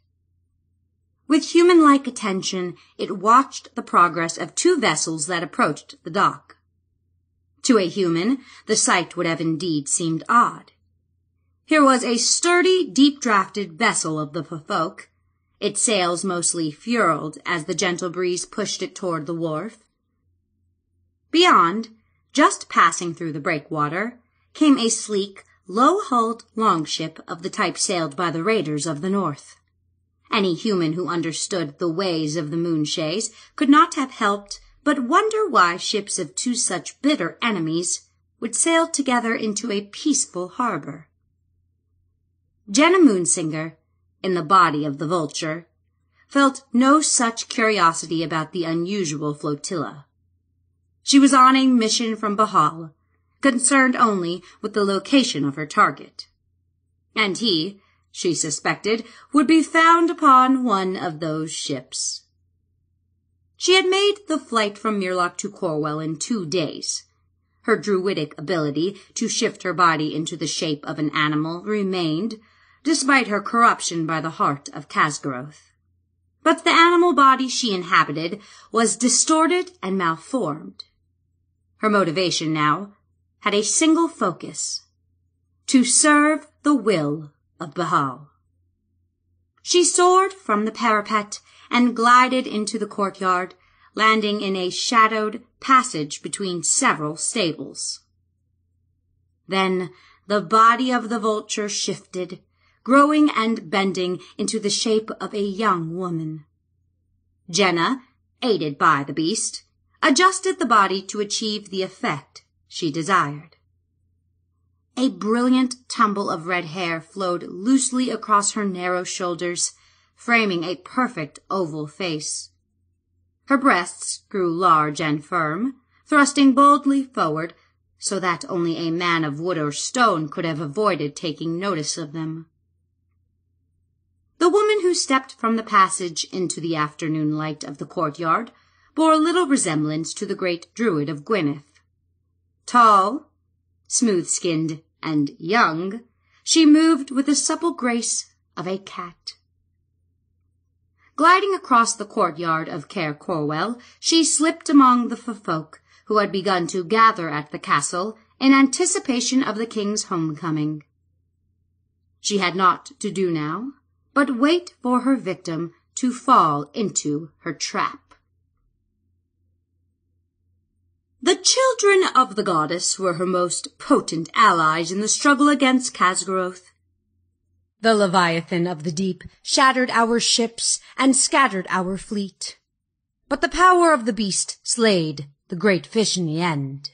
With human-like attention, it watched the progress of two vessels that approached the dock. To a human, the sight would have indeed seemed odd. Here was a sturdy, deep-drafted vessel of the Ffolk, its sails mostly furled as the gentle breeze pushed it toward the wharf. Beyond, just passing through the breakwater, came a sleek, low-hulled longship of the type sailed by the raiders of the north. Any human who understood the ways of the Moonshaes could not have helped but wonder why ships of two such bitter enemies would sail together into a peaceful harbor. Genna Moonsinger, in the body of the vulture, felt no such curiosity about the unusual flotilla. She was on a mission from Bhaal, concerned only with the location of her target. And he, she suspected, would be found upon one of those ships. She had made the flight from Myrloch to Corwell in two days. Her druidic ability to shift her body into the shape of an animal remained, despite her corruption by the heart of Kazgoroth. But the animal body she inhabited was distorted and malformed. Her motivation now had a single focus, to serve the will of Bhaal. She soared from the parapet and glided into the courtyard, landing in a shadowed passage between several stables. Then the body of the vulture shifted, growing and bending into the shape of a young woman. Genna, aided by the beast, adjusted the body to achieve the effect she desired. A brilliant tumble of red hair flowed loosely across her narrow shoulders, framing a perfect oval face. Her breasts grew large and firm, thrusting boldly forward, so that only a man of wood or stone could have avoided taking notice of them. The woman who stepped from the passage into the afternoon light of the courtyard bore little resemblance to the great druid of Gwynneth. Tall, smooth-skinned, and young, she moved with the supple grace of a cat. Gliding across the courtyard of Caer Corwell, she slipped among the folk who had begun to gather at the castle in anticipation of the king's homecoming. She had naught to do now but wait for her victim to fall into her trap. The children of the goddess were her most potent allies in the struggle against Kazgoroth. The Leviathan of the deep shattered our ships and scattered our fleet. But the power of the beast slayed the great fish in the end.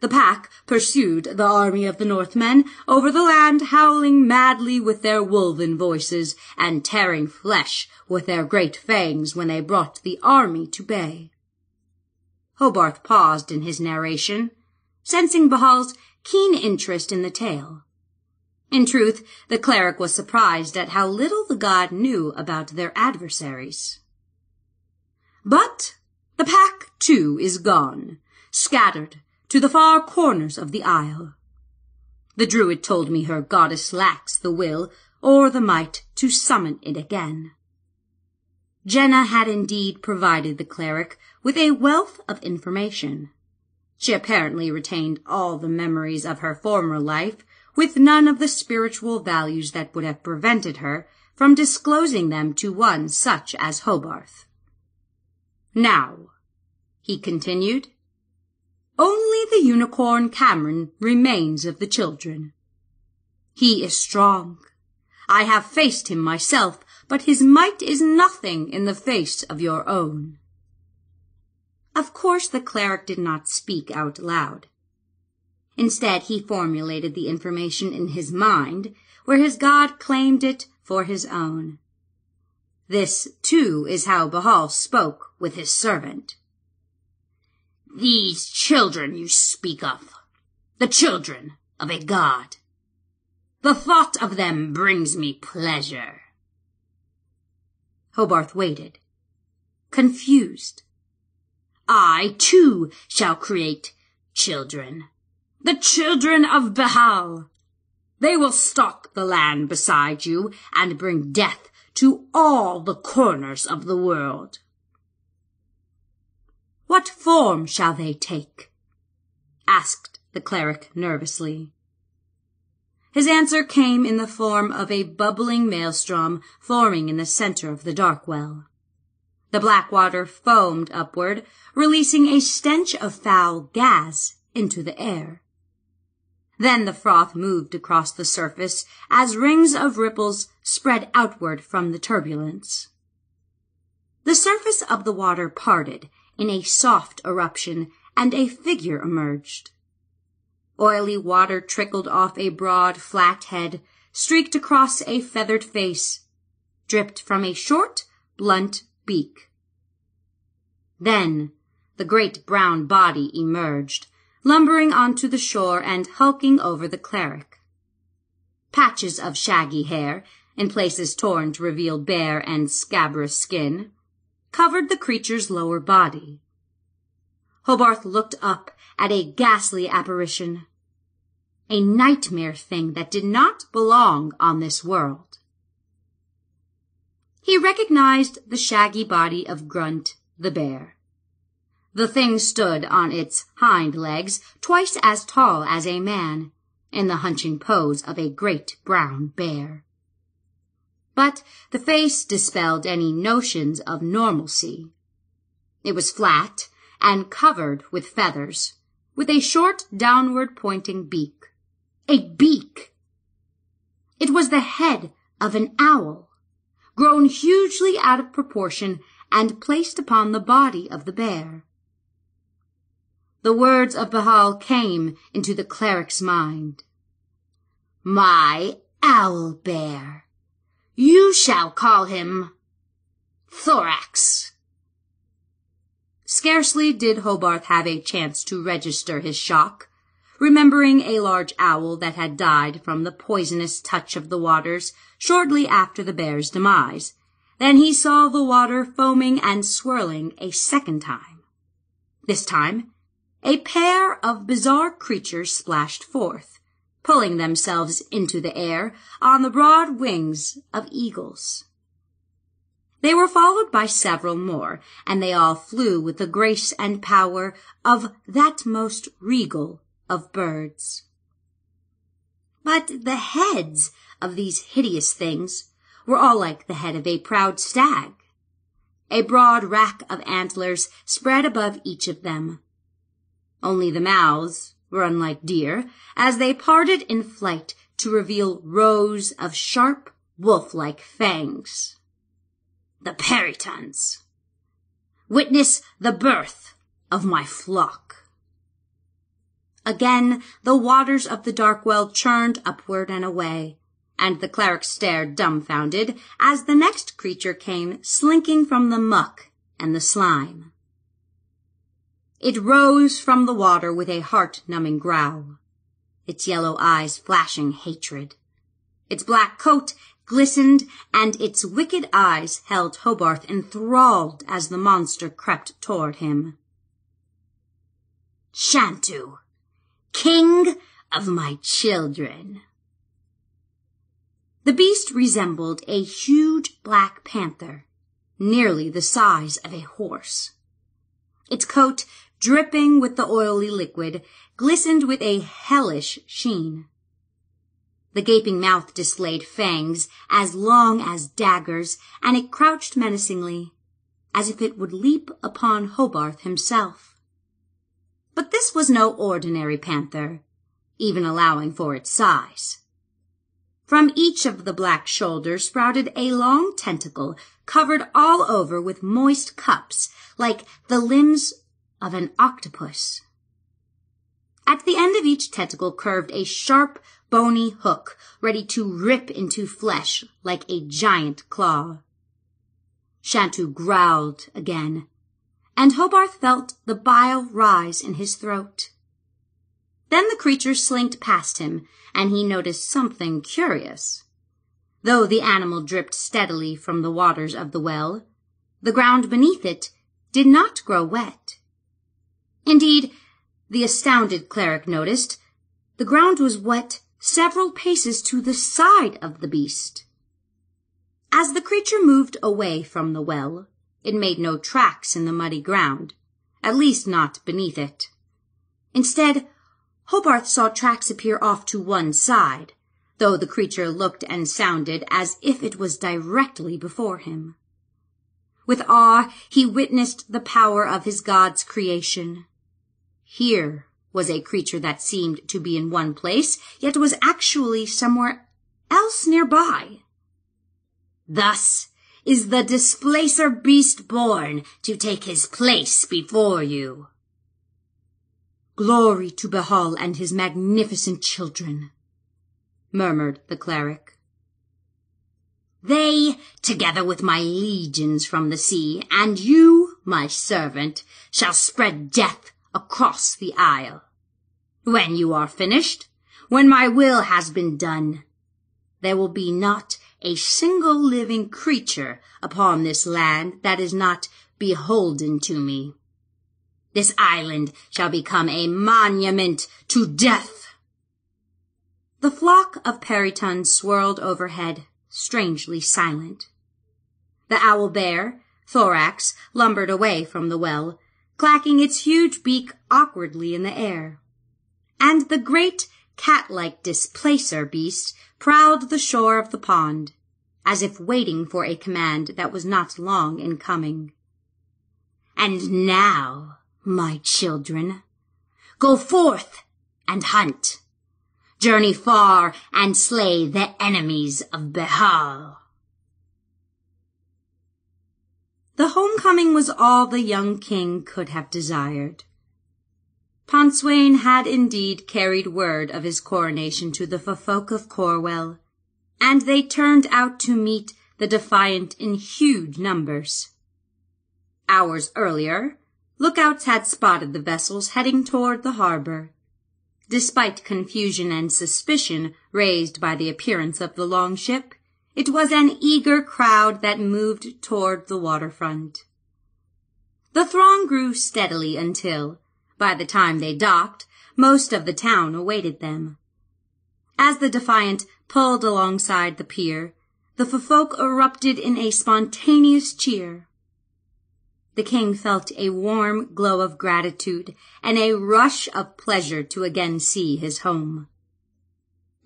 The pack pursued the army of the Northmen over the land, howling madly with their wolven voices and tearing flesh with their great fangs when they brought the army to bay. Hobarth paused in his narration, sensing Bhaal's keen interest in the tale. In truth, the cleric was surprised at how little the god knew about their adversaries. But the pack, too, is gone, scattered to the far corners of the isle. The druid told me her goddess lacks the will or the might to summon it again. Genna had indeed provided the cleric with a wealth of information. She apparently retained all the memories of her former life, with none of the spiritual values that would have prevented her from disclosing them to one such as Hobarth. Now, he continued, only the unicorn Kamerynn remains of the children. He is strong. I have faced him myself, but his might is nothing in the face of your own. Of course the cleric did not speak out loud. Instead, he formulated the information in his mind, where his god claimed it for his own. This, too, is how Bhaal spoke with his servant. These children you speak of, the children of a god. The thought of them brings me pleasure. Hobarth waited, confused. I, too, shall create children. The children of Bhaal. They will stalk the land beside you and bring death to all the corners of the world. What form shall they take? asked the cleric nervously. His answer came in the form of a bubbling maelstrom forming in the center of the dark well. The black water foamed upward, releasing a stench of foul gas into the air. Then the froth moved across the surface as rings of ripples spread outward from the turbulence. The surface of the water parted in a soft eruption and a figure emerged. Oily water trickled off a broad, flat head, streaked across a feathered face, dripped from a short, blunt beak. Then the great brown body emerged, lumbering onto the shore and hulking over the cleric. Patches of shaggy hair, in places torn to reveal bare and scabrous skin, covered the creature's lower body. Hobarth looked up at a ghastly apparition, a nightmare thing that did not belong on this world. He recognized the shaggy body of Grunt the bear. The thing stood on its hind legs, twice as tall as a man, in the hunching pose of a great brown bear. But the face dispelled any notions of normalcy. It was flat and covered with feathers, with a short downward pointing beak. A beak! It was the head of an owl, grown hugely out of proportion and placed upon the body of the bear. The words of Bhaal came into the cleric's mind. My owl bear. You shall call him Thorax. Scarcely did Hobarth have a chance to register his shock, remembering a large owl that had died from the poisonous touch of the waters shortly after the bear's demise, Then he saw the water foaming and swirling a second time. This time a pair of bizarre creatures splashed forth, pulling themselves into the air on the broad wings of eagles. They were followed by several more, and they all flew with the grace and power of that most regal of birds. But the heads of these hideous things were all like the head of a proud stag. A broad rack of antlers spread above each of them, only the mouths were unlike deer, as they parted in flight to reveal rows of sharp, wolf-like fangs. The perytons. Witness the birth of my flock. Again, the waters of the dark well churned upward and away, and the cleric stared dumbfounded as the next creature came slinking from the muck and the slime. It rose from the water with a heart-numbing growl, its yellow eyes flashing hatred. Its black coat glistened, and its wicked eyes held Hobarth enthralled as the monster crept toward him. Shantu, king of my children. The beast resembled a huge black panther, nearly the size of a horse. Its coat dripping with the oily liquid, glistened with a hellish sheen. The gaping mouth displayed fangs as long as daggers, and it crouched menacingly, as if it would leap upon Hobarth himself. But this was no ordinary panther, even allowing for its size. From each of the black shoulders sprouted a long tentacle covered all over with moist cups, like the limbs of an octopus. At the end of each tentacle curved a sharp, bony hook, ready to rip into flesh like a giant claw. Shantu growled again, and Hobarth felt the bile rise in his throat. Then the creature slinked past him, and he noticed something curious. Though the animal dripped steadily from the waters of the well, the ground beneath it did not grow wet. Indeed, the astounded cleric noticed, the ground was wet several paces to the side of the beast. As the creature moved away from the well, it made no tracks in the muddy ground, at least not beneath it. Instead, Hobarth saw tracks appear off to one side, though the creature looked and sounded as if it was directly before him. With awe, he witnessed the power of his God's creation. Here was a creature that seemed to be in one place, yet was actually somewhere else nearby. Thus is the displacer beast born to take his place before you. Glory to Bhaal and his magnificent children. murmured the cleric. They, together with my legions from the sea, and you, my servant, shall spread death across the isle. When you are finished, when my will has been done, there will be not a single living creature upon this land that is not beholden to me. This island shall become a monument to death. The flock of perytons swirled overhead, strangely silent. The owl bear, thorax, lumbered away from the well, clacking its huge beak awkwardly in the air. And the great cat-like displacer beast prowled the shore of the pond, as if waiting for a command that was not long in coming. And now, my children, go forth and hunt. Journey far and slay the enemies of Bhaal. The homecoming was all the young king could have desired. Pontswain had indeed carried word of his coronation to the folk of Corwell, and they turned out to meet the defiant in huge numbers. Hours earlier, lookouts had spotted the vessels heading toward the harbor Despite confusion and suspicion raised by the appearance of the longship, it was an eager crowd that moved toward the waterfront. The throng grew steadily until, by the time they docked, most of the town awaited them. As the Defiant pulled alongside the pier, the folk erupted in a spontaneous cheer. The king felt a warm glow of gratitude and a rush of pleasure to again see his home.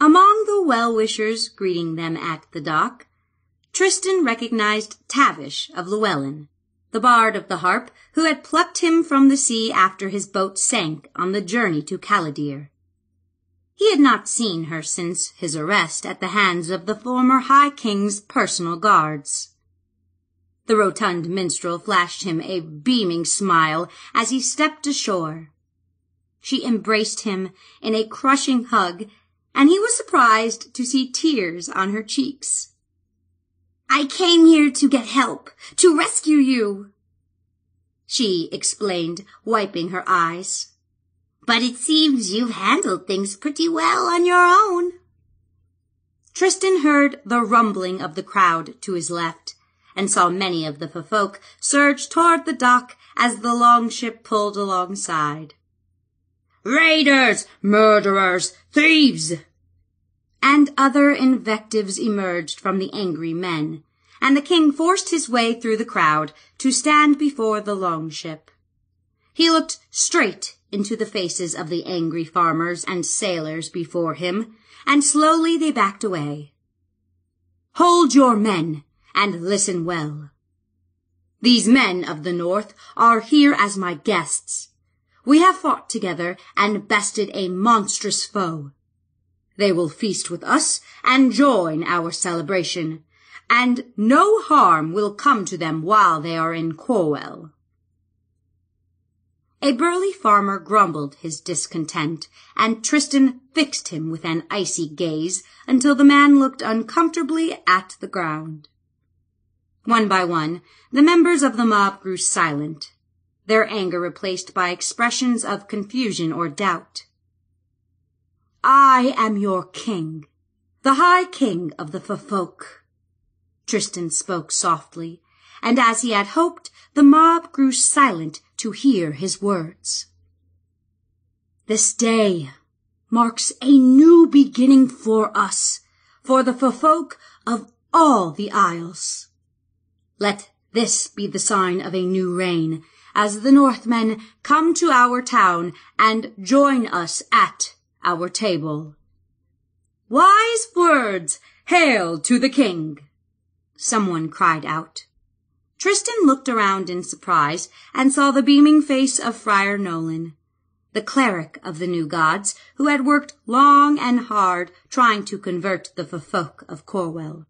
Among the well-wishers greeting them at the dock, Tristan recognized Tavish of Llewellyn, the bard of the harp who had plucked him from the sea after his boat sank on the journey to Callidyrr. He had not seen her since his arrest at the hands of the former High King's personal guards. The rotund minstrel flashed him a beaming smile as he stepped ashore. She embraced him in a crushing hug, and he was surprised to see tears on her cheeks. I came here to get help, to rescue you, she explained, wiping her eyes. But it seems you've handled things pretty well on your own. Tristan heard the rumbling of the crowd to his left and saw many of the folk surge toward the dock as the longship pulled alongside. Raiders! Murderers! Thieves! And other invectives emerged from the angry men, and the king forced his way through the crowd to stand before the longship. He looked straight into the faces of the angry farmers and sailors before him, and slowly they backed away. Hold your men, and listen well. These men of the North are here as my guests. We have fought together and bested a monstrous foe. They will feast with us and join our celebration, and no harm will come to them while they are in Corwell. A burly farmer grumbled his discontent, and Tristan fixed him with an icy gaze until the man looked uncomfortably at the ground. One by one, the members of the mob grew silent, their anger replaced by expressions of confusion or doubt. I am your king, the high king of the folk. Tristan spoke softly, and as he had hoped, the mob grew silent to hear his words. This day marks a new beginning for us, for the folk of all the isles. Let this be the sign of a new reign, as the Northmen come to our town and join us at our table. Wise words! Hail to the king! Someone cried out. Tristan looked around in surprise and saw the beaming face of Friar Nolan, the cleric of the new gods, who had worked long and hard trying to convert the folk of Corwell.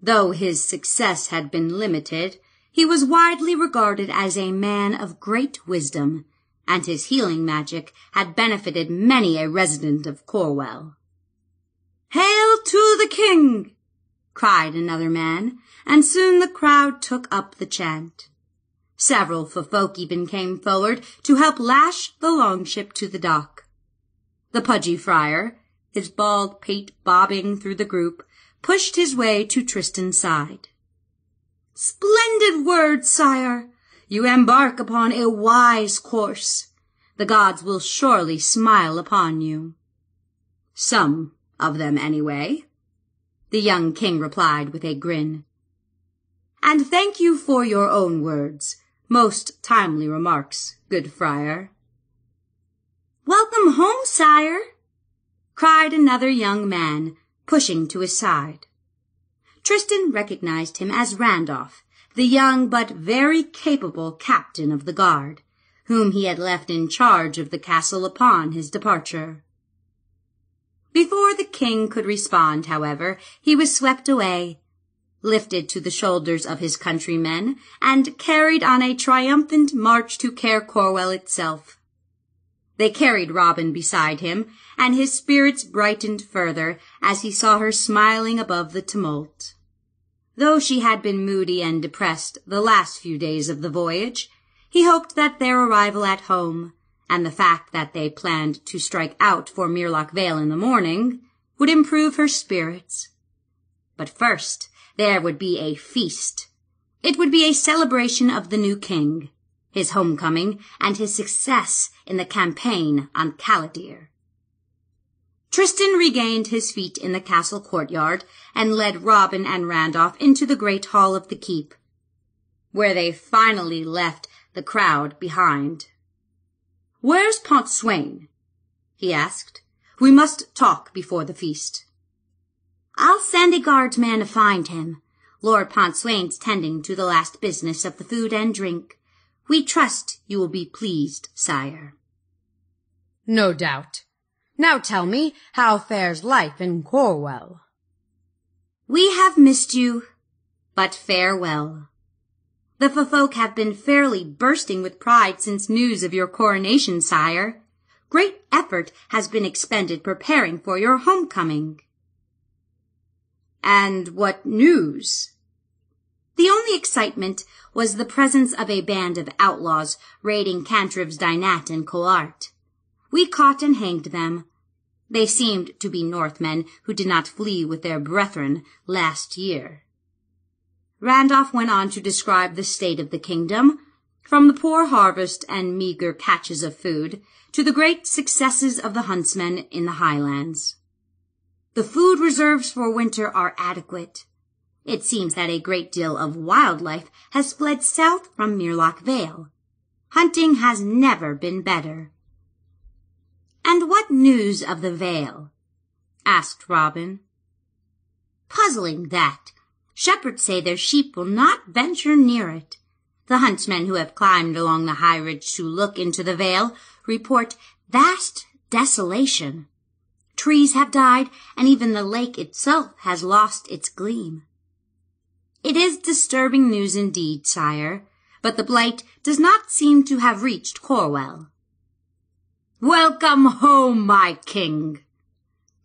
Though his success had been limited, he was widely regarded as a man of great wisdom, and his healing magic had benefited many a resident of Corwell. Hail to the king! cried another man, and soon the crowd took up the chant. Several folk even came forward to help lash the longship to the dock. The pudgy friar, his bald pate bobbing through the group, pushed his way to Tristan's side. Splendid words, sire! You embark upon a wise course. The gods will surely smile upon you. Some of them, anyway, the young king replied with a grin. And thank you for your own words. Most timely remarks, good friar. Welcome home, sire, cried another young man, pushing to his side. Tristan recognized him as Randolph, the young but very capable captain of the guard, whom he had left in charge of the castle upon his departure. Before the king could respond, however, he was swept away, lifted to the shoulders of his countrymen, and carried on a triumphant march to Caer Corwell itself. They carried Robin beside him, and his spirits brightened further as he saw her smiling above the tumult. Though she had been moody and depressed the last few days of the voyage, he hoped that their arrival at home and the fact that they planned to strike out for Myrloch Vale in the morning would improve her spirits. But first, there would be a feast. It would be a celebration of the new king, his homecoming, and his success in the campaign on Callidyrr. Tristan regained his feet in the castle courtyard and led Robin and Randolph into the great hall of the keep, where they finally left the crowd behind. Where's Pontswain? he asked. We must talk before the feast. I'll send a guardsman to find him. Lord Pontswain's tending to the last business of the food and drink. We trust you will be pleased, sire. No doubt. Now tell me, how fares life in Corwell? We have missed you, but farewell. The folk have been fairly bursting with pride since news of your coronation, sire. Great effort has been expended preparing for your homecoming. And what news? The only excitement was the presence of a band of outlaws raiding Cantrev's Dinat and Colart. We caught and hanged them. They seemed to be Northmen who did not flee with their brethren last year. Randolph went on to describe the state of the kingdom, from the poor harvest and meager catches of food to the great successes of the huntsmen in the highlands. The food reserves for winter are adequate. It seems that a great deal of wildlife has fled south from Myrloch Vale. Hunting has never been better. And what news of the Vale? asked Robin. Puzzling that, Shepherds say their sheep will not venture near it. The huntsmen who have climbed along the high ridge to look into the vale report vast desolation. Trees have died, and even the lake itself has lost its gleam. It is disturbing news indeed, sire, but the blight does not seem to have reached Corwell. Welcome home, my king!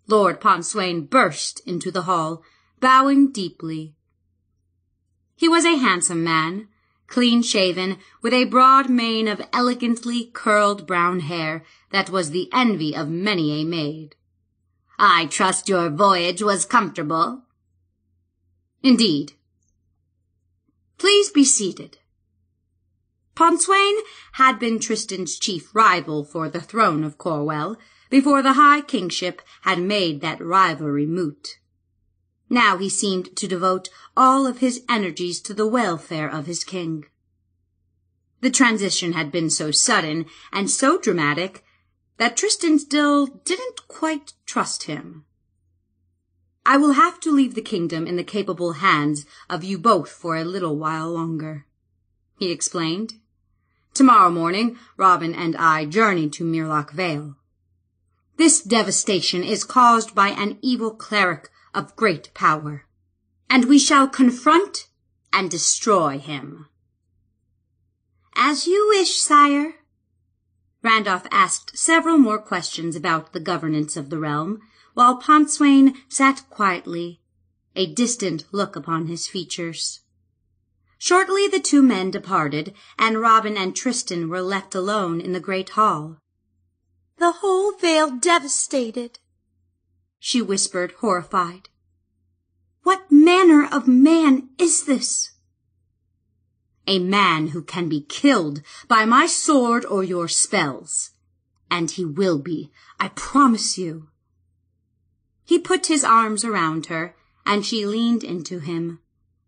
Lord Pontswain burst into the hall, bowing deeply. He was a handsome man, clean-shaven, with a broad mane of elegantly curled brown hair that was the envy of many a maid. I trust your voyage was comfortable. Indeed. Please be seated. Pontswain had been Tristan's chief rival for the throne of Corwell before the high kingship had made that rivalry moot. Now he seemed to devote all of his energies to the welfare of his king. The transition had been so sudden and so dramatic that Tristan still didn't quite trust him. I will have to leave the kingdom in the capable hands of you both for a little while longer, he explained. Tomorrow morning, Robin and I journey to Myrloch Vale. This devastation is caused by an evil cleric of great power, and we shall confront and destroy him. As you wish, sire. Randolph asked several more questions about the governance of the realm, while Pontswain sat quietly, a distant look upon his features. Shortly the two men departed, and Robin and Tristan were left alone in the great hall. The whole vale devastated, she whispered, horrified. What manner of man is this? A man who can be killed by my sword or your spells. And he will be, I promise you. He put his arms around her, and she leaned into him,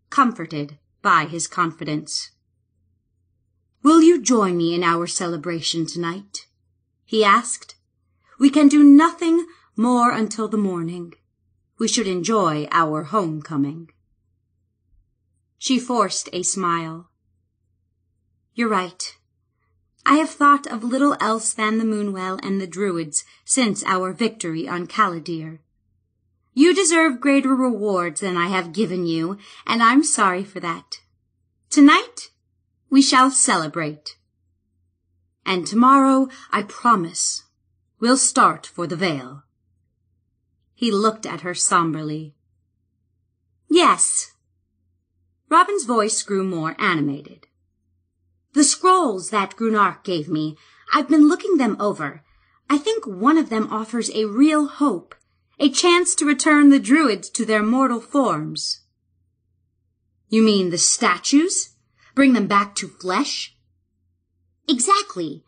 comforted by his confidence. Will you join me in our celebration tonight? he asked. We can do nothing more until the morning. We should enjoy our homecoming. She forced a smile. You're right. I have thought of little else than the Moonwell and the Druids since our victory on Callidyrr. You deserve greater rewards than I have given you, and I'm sorry for that. Tonight, we shall celebrate. And tomorrow, I promise, we'll start for the Vale. He looked at her somberly. Yes. Robin's voice grew more animated. The scrolls that Grunnarch gave me, I've been looking them over. I think one of them offers a real hope, a chance to return the druids to their mortal forms. You mean the statues? Bring them back to flesh? Exactly.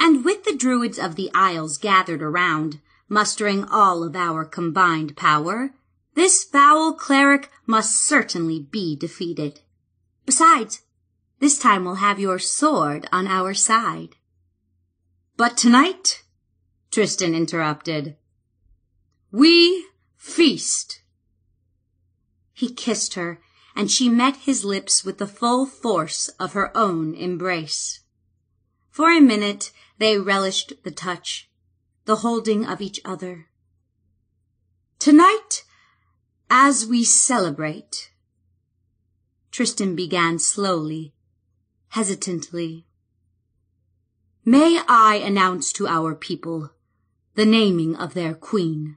And with the druids of the Isles gathered around, mustering all of our combined power, this foul cleric must certainly be defeated. Besides, this time we'll have your sword on our side. But tonight, Tristan interrupted, we feast. He kissed her, and she met his lips with the full force of her own embrace. For a minute they relished the touch, the holding of each other. Tonight, as we celebrate, Tristan began slowly, hesitantly. May I announce to our people the naming of their queen?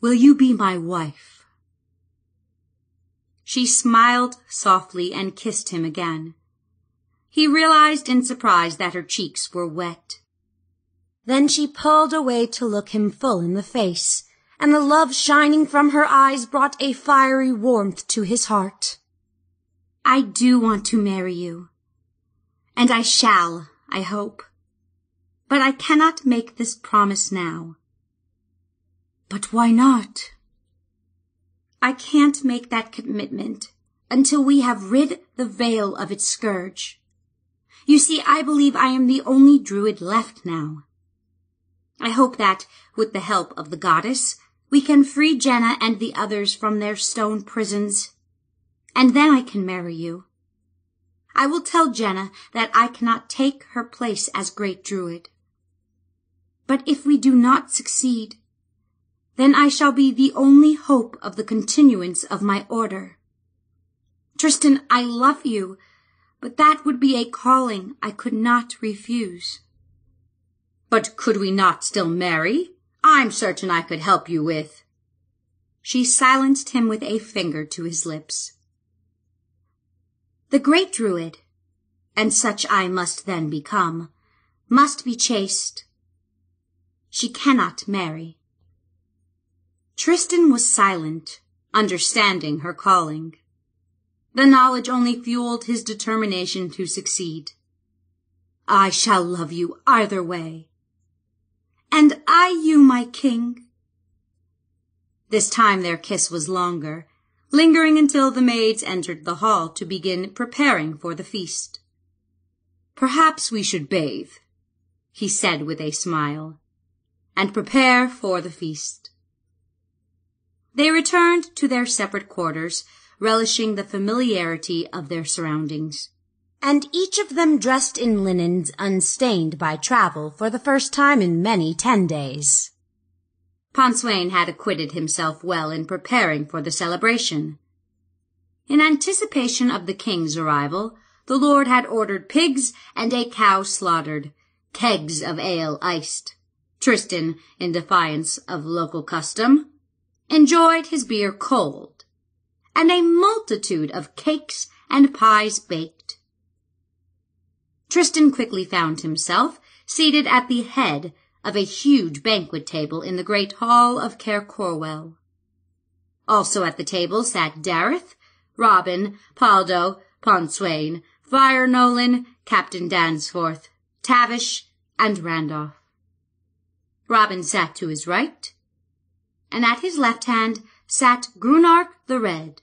Will you be my wife? She smiled softly and kissed him again. He realized in surprise that her cheeks were wet. Then she pulled away to look him full in the face, and the love shining from her eyes brought a fiery warmth to his heart. I do want to marry you. And I shall, I hope. But I cannot make this promise now. But why not? I can't make that commitment until we have rid the Vale of its scourge. You see, I believe I am the only druid left now. I hope that, with the help of the goddess, we can free Genna and the others from their stone prisons. And then I can marry you. I will tell Genna that I cannot take her place as great druid. But if we do not succeed, then I shall be the only hope of the continuance of my order. Tristan, I love you, but that would be a calling I could not refuse. But could we not still marry? I'm certain I could help you with. She silenced him with a finger to his lips. The great druid, and such I must then become, must be chaste. She cannot marry. Tristan was silent, understanding her calling. The knowledge only fueled his determination to succeed. I shall love you either way, and I you, my king. This time their kiss was longer, lingering until the maids entered the hall to begin preparing for the feast. Perhaps we should bathe, he said with a smile, and prepare for the feast. They returned to their separate quarters, relishing the familiarity of their surroundings and each of them dressed in linens unstained by travel for the first time in many ten days. Pontswain had acquitted himself well in preparing for the celebration. In anticipation of the king's arrival, the lord had ordered pigs and a cow slaughtered, kegs of ale iced, Tristan, in defiance of local custom, enjoyed his beer cold, and a multitude of cakes and pies baked. Tristan quickly found himself seated at the head of a huge banquet table in the great hall of Caer Corwell. Also at the table sat Daryth, Robin, Pawldo, Pontswain, Friar Nolan, Captain Dansforth, Tavish, and Randolph. Robin sat to his right, and at his left hand sat Grunnarch the Red.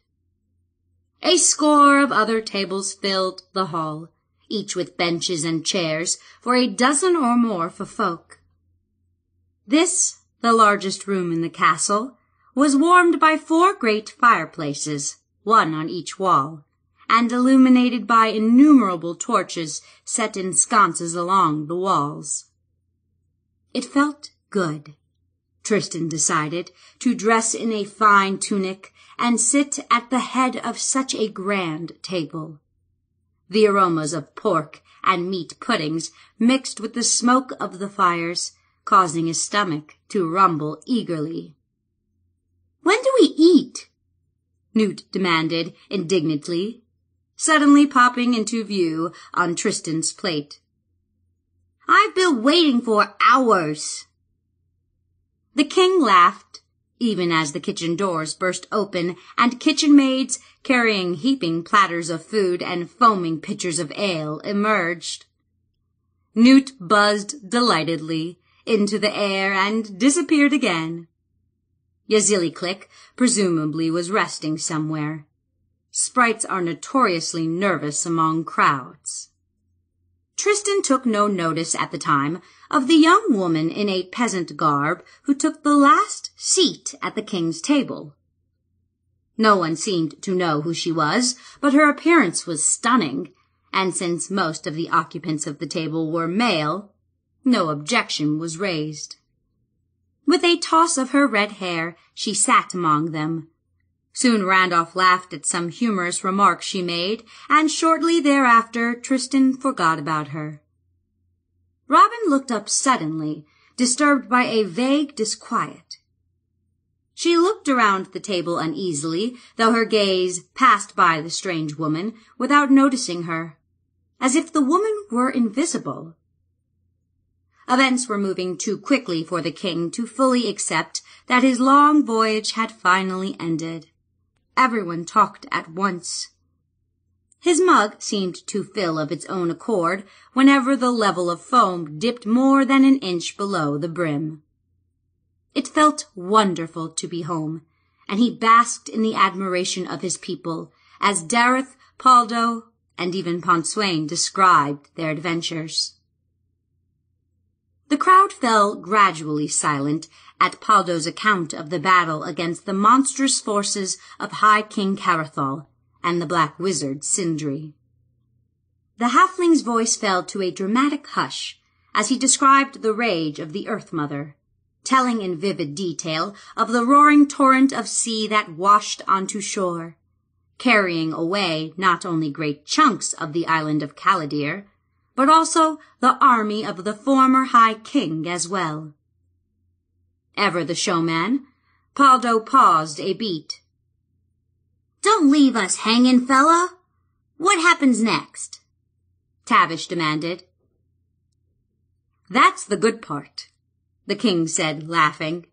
A score of other tables filled the hall, each with benches and chairs for a dozen or more for folk. This, the largest room in the castle, was warmed by four great fireplaces, one on each wall, and illuminated by innumerable torches set in sconces along the walls. It felt good, Tristan decided, to dress in a fine tunic and sit at the head of such a grand table. The aromas of pork and meat puddings mixed with the smoke of the fires causing his stomach to rumble eagerly. When do we eat? Newt demanded indignantly, suddenly popping into view on Tristan's plate. I've been waiting for hours. The king laughed, even as the kitchen doors burst open and kitchen maids carrying heaping platters of food and foaming pitchers of ale emerged. Newt buzzed delightedly into the air and disappeared again. Yazilliclick presumably was resting somewhere. Sprites are notoriously nervous among crowds. Tristan took no notice at the time of the young woman in a peasant garb who took the last seat at the king's table. No one seemed to know who she was, but her appearance was stunning, and since most of the occupants of the table were male, no objection was raised. With a toss of her red hair, she sat among them. Soon Randolph laughed at some humorous remark she made, and shortly thereafter Tristan forgot about her. Robin looked up suddenly, disturbed by a vague disquiet. She looked around the table uneasily, though her gaze passed by the strange woman without noticing her, as if the woman were invisible. Events were moving too quickly for the king to fully accept that his long voyage had finally ended. Everyone talked at once. His mug seemed to fill of its own accord whenever the level of foam dipped more than an inch below the brim. It felt wonderful to be home, and he basked in the admiration of his people as Daryth, Pawldo, and even Pontswain described their adventures. The crowd fell gradually silent at Pawldo's account of the battle against the monstrous forces of High King Carethol and the Black Wizard Sindri. The halfling's voice fell to a dramatic hush as he described the rage of the Earth Mother, telling in vivid detail of the roaring torrent of sea that washed onto shore, carrying away not only great chunks of the island of Callidyrr, but also the army of the former High King as well. Ever the showman, Pawldo paused a beat. Don't leave us hanging, fella. What happens next? Tavish demanded. That's the good part, the king said, laughing.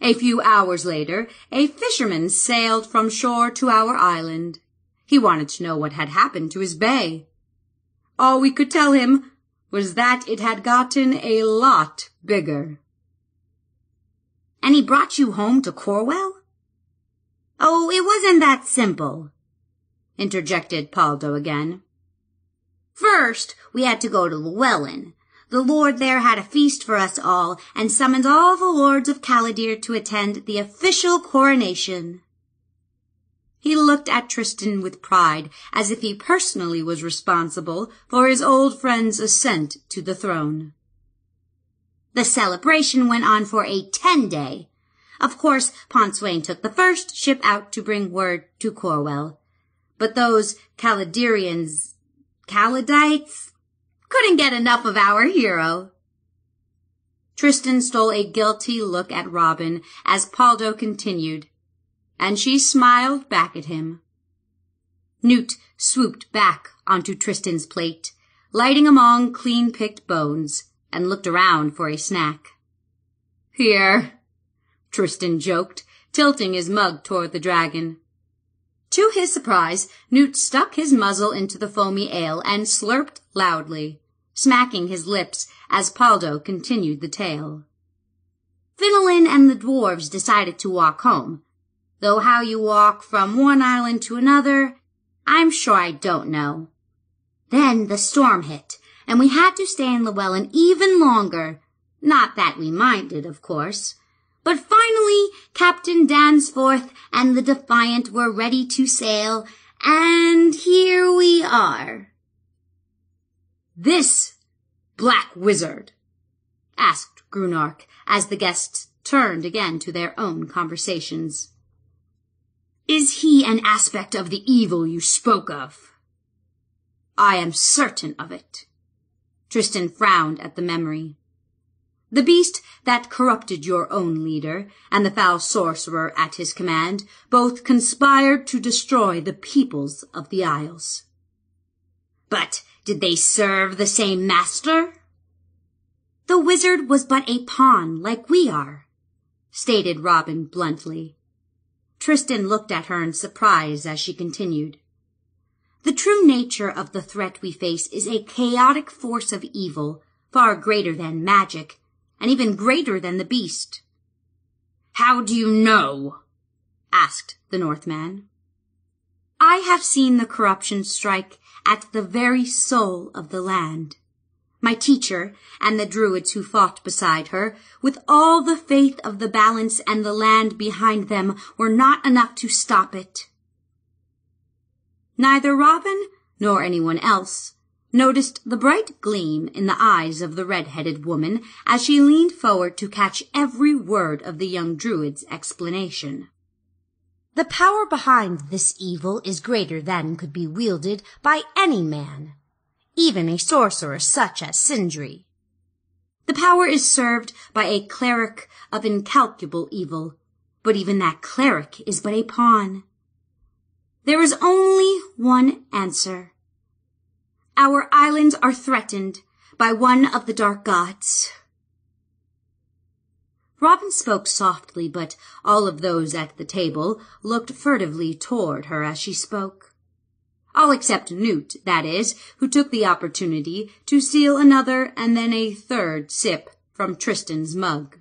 A few hours later, a fisherman sailed from shore to our island. He wanted to know what had happened to his bay. All we could tell him was that it had gotten a lot bigger. And he brought you home to Corwell? Oh, it wasn't that simple, interjected Pawldo again. First, we had to go to Llewellyn. The lord there had a feast for us all and summoned all the lords of Callidyrr to attend the official coronation. He looked at Tristan with pride, as if he personally was responsible for his old friend's ascent to the throne. The celebration went on for a ten-day. Of course, Pontswain took the first ship out to bring word to Corwell. But those Caladirians, Caladites, couldn't get enough of our hero. Tristan stole a guilty look at Robin as Pawldo continued, and she smiled back at him. Newt swooped back onto Tristan's plate, lighting among clean-picked bones, and looked around for a snack. Here, Tristan joked, tilting his mug toward the dragon. To his surprise, Newt stuck his muzzle into the foamy ale and slurped loudly, smacking his lips as Pawldo continued the tale. Finellen and the dwarves decided to walk home, though how you walk from one island to another, I'm sure I don't know. Then the storm hit, and we had to stay in Llewellyn even longer. Not that we minded, of course. But finally, Captain Dansforth and the Defiant were ready to sail, and here we are. This black wizard, asked Grunnarch as the guests turned again to their own conversations. Is he an aspect of the evil you spoke of? I am certain of it. Tristan frowned at the memory. The beast that corrupted your own leader and the foul sorcerer at his command both conspired to destroy the peoples of the Isles. But did they serve the same master? The wizard was but a pawn like we are, stated Robin bluntly. Tristan looked at her in surprise as she continued. The true nature of the threat we face is a chaotic force of evil, far greater than magic, and even greater than the beast. How do you know? asked the Northman. I have seen the corruption strike at the very soul of the land. My teacher and the druids who fought beside her, with all the faith of the balance and the land behind them, were not enough to stop it. Neither Robin nor anyone else noticed the bright gleam in the eyes of the red-headed woman as she leaned forward to catch every word of the young druid's explanation. The power behind this evil is greater than could be wielded by any man, even a sorcerer such as Sindri. The power is served by a cleric of incalculable evil, but even that cleric is but a pawn. There is only one answer. Our islands are threatened by one of the dark gods. Robin spoke softly, but all of those at the table looked furtively toward her as she spoke. All except Newt, that is, who took the opportunity to steal another and then a third sip from Tristan's mug.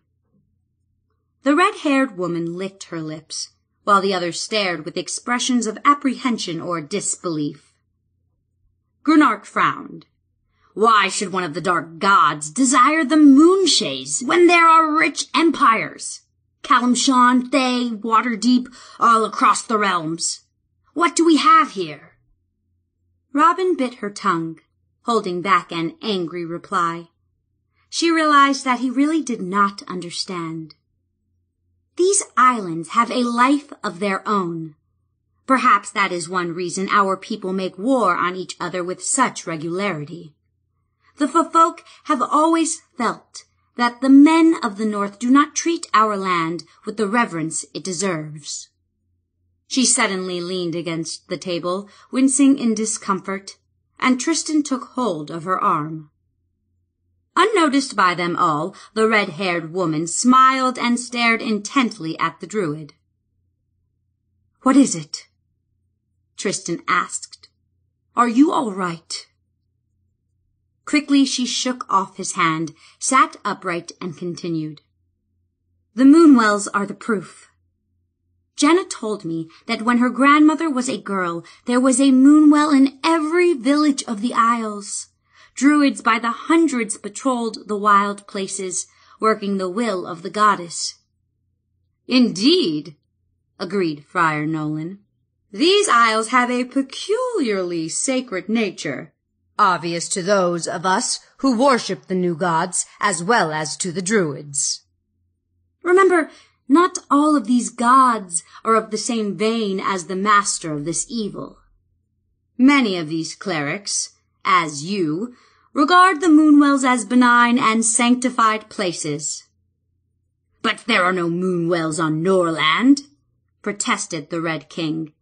The red-haired woman licked her lips, while the others stared with expressions of apprehension or disbelief. Grunnarch frowned. Why should one of the dark gods desire the Moonshaes when there are rich empires? Calimshan, Thay, Waterdeep, all across the realms. What do we have here? Robin bit her tongue, holding back an angry reply. She realized that he really did not understand. These islands have a life of their own. Perhaps that is one reason our people make war on each other with such regularity. The Ffolk have always felt that the men of the North do not treat our land with the reverence it deserves. She suddenly leaned against the table, wincing in discomfort, and Tristan took hold of her arm. Unnoticed by them all, the red-haired woman smiled and stared intently at the druid. What is it? Tristan asked. Are you all right? Quickly she shook off his hand, sat upright, and continued. The Moonwells are the proof. Genna told me that when her grandmother was a girl, there was a moonwell in every village of the Isles. Druids by the hundreds patrolled the wild places, working the will of the goddess. Indeed, agreed Friar Nolan. These isles have a peculiarly sacred nature, obvious to those of us who worship the new gods as well as to the druids. Remember, not all of these gods are of the same vein as the master of this evil. Many of these clerics, as you, regard the moonwells as benign and sanctified places. But there are no moonwells on Norland, protested the Red King.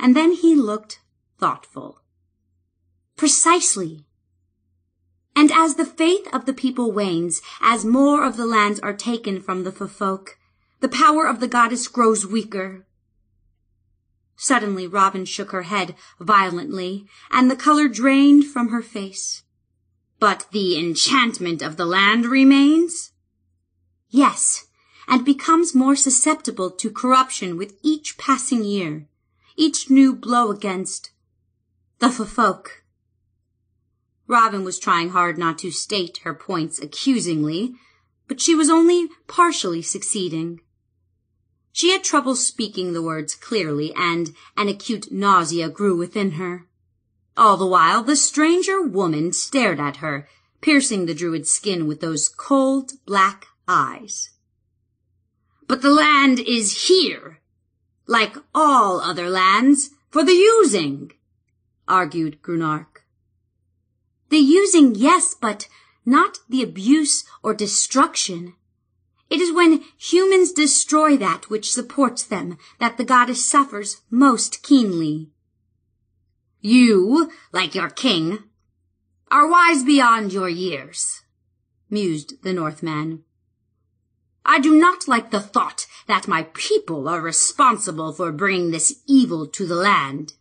And then he looked thoughtful. Precisely. And as the faith of the people wanes, as more of the lands are taken from the Ffolk, the power of the goddess grows weaker. Suddenly Robin shook her head violently, and the color drained from her face. But the enchantment of the land remains? Yes, and becomes more susceptible to corruption with each passing year, each new blow against the Ffolk. Robin was trying hard not to state her points accusingly, but she was only partially succeeding. She had trouble speaking the words clearly, and an acute nausea grew within her. All the while the stranger woman stared at her, piercing the druid's skin with those cold black eyes. But the land is here, like all other lands, for the using, argued Grunnarch. The using, yes, but not the abuse or destruction. It is when humans destroy that which supports them that the goddess suffers most keenly. You, like your king, are wise beyond your years, mused the Northman. I do not like the thought that my people are responsible for bringing this evil to the land.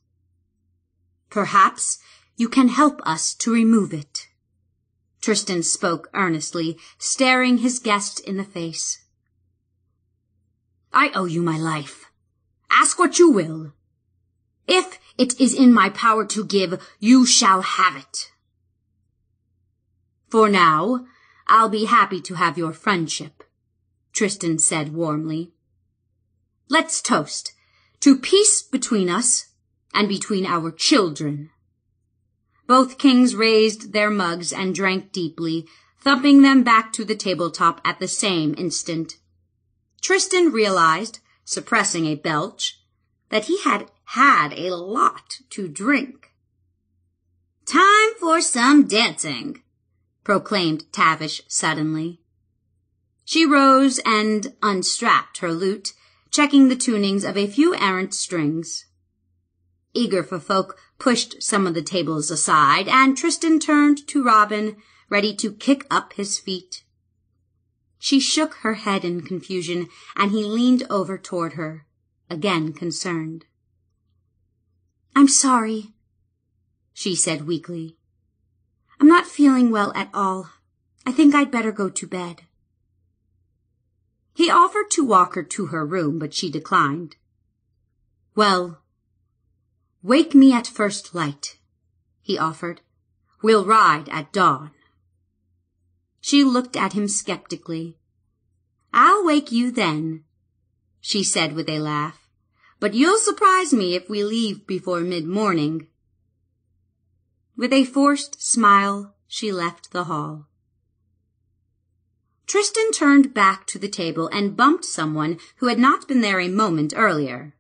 Perhaps you can help us to remove it. Tristan spoke earnestly, staring his guest in the face. I owe you my life. Ask what you will. If it is in my power to give, you shall have it. For now, I'll be happy to have your friendship, Tristan said warmly. Let's toast to peace between us and between our children. Both kings raised their mugs and drank deeply, thumping them back to the tabletop at the same instant. Tristan realized, suppressing a belch, that he had had a lot to drink. Time for some dancing, proclaimed Tavish suddenly. She rose and unstrapped her lute, checking the tunings of a few errant strings. Eager for folk pushed some of the tables aside, and Tristan turned to Robin, ready to kick up his feet. She shook her head in confusion, and he leaned over toward her, again concerned. I'm sorry, she said weakly. I'm not feeling well at all. I think I'd better go to bed. He offered to walk her to her room, but she declined. Well, Wake me at first light, he offered. We'll ride at dawn. She looked at him skeptically. I'll wake you then, she said with a laugh. But you'll surprise me if we leave before mid-morning. With a forced smile, she left the hall. Tristan turned back to the table and bumped someone who had not been there a moment earlier.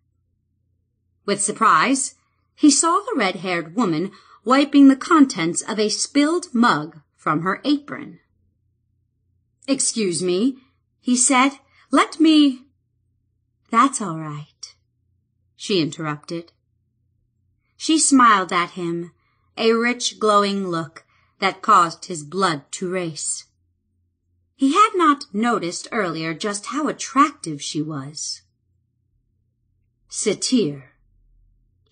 With surprise, he saw the red-haired woman wiping the contents of a spilled mug from her apron. Excuse me, he said. Let me... That's all right, she interrupted. She smiled at him, a rich glowing look that caused his blood to race. He had not noticed earlier just how attractive she was. Satyr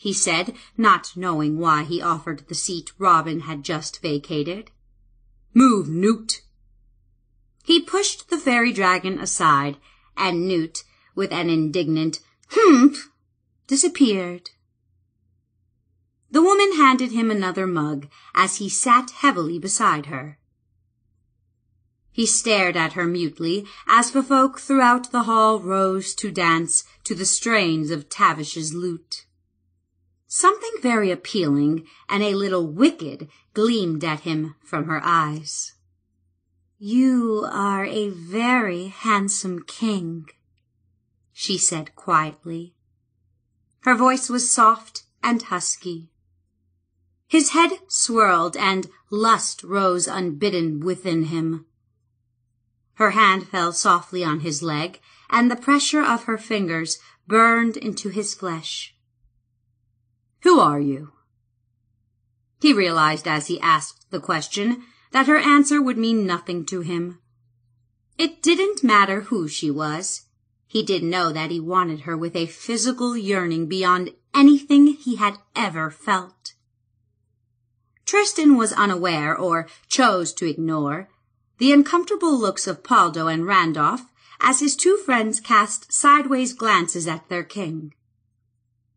he said, not knowing why he offered the seat Robin had just vacated. Move, Newt! He pushed the fairy dragon aside, and Newt, with an indignant humph, disappeared. The woman handed him another mug as he sat heavily beside her. He stared at her mutely as the Ffolk throughout the hall rose to dance to the strains of Tavish's lute. Something very appealing and a little wicked gleamed at him from her eyes. You are a very handsome king, she said quietly. Her voice was soft and husky. His head swirled and lust rose unbidden within him. Her hand fell softly on his leg, and the pressure of her fingers burned into his flesh. Who are you? He realized as he asked the question that her answer would mean nothing to him. It didn't matter who she was. He did know that he wanted her with a physical yearning beyond anything he had ever felt. Tristan was unaware, or chose to ignore, the uncomfortable looks of Pawldo and Randolph as his two friends cast sideways glances at their king.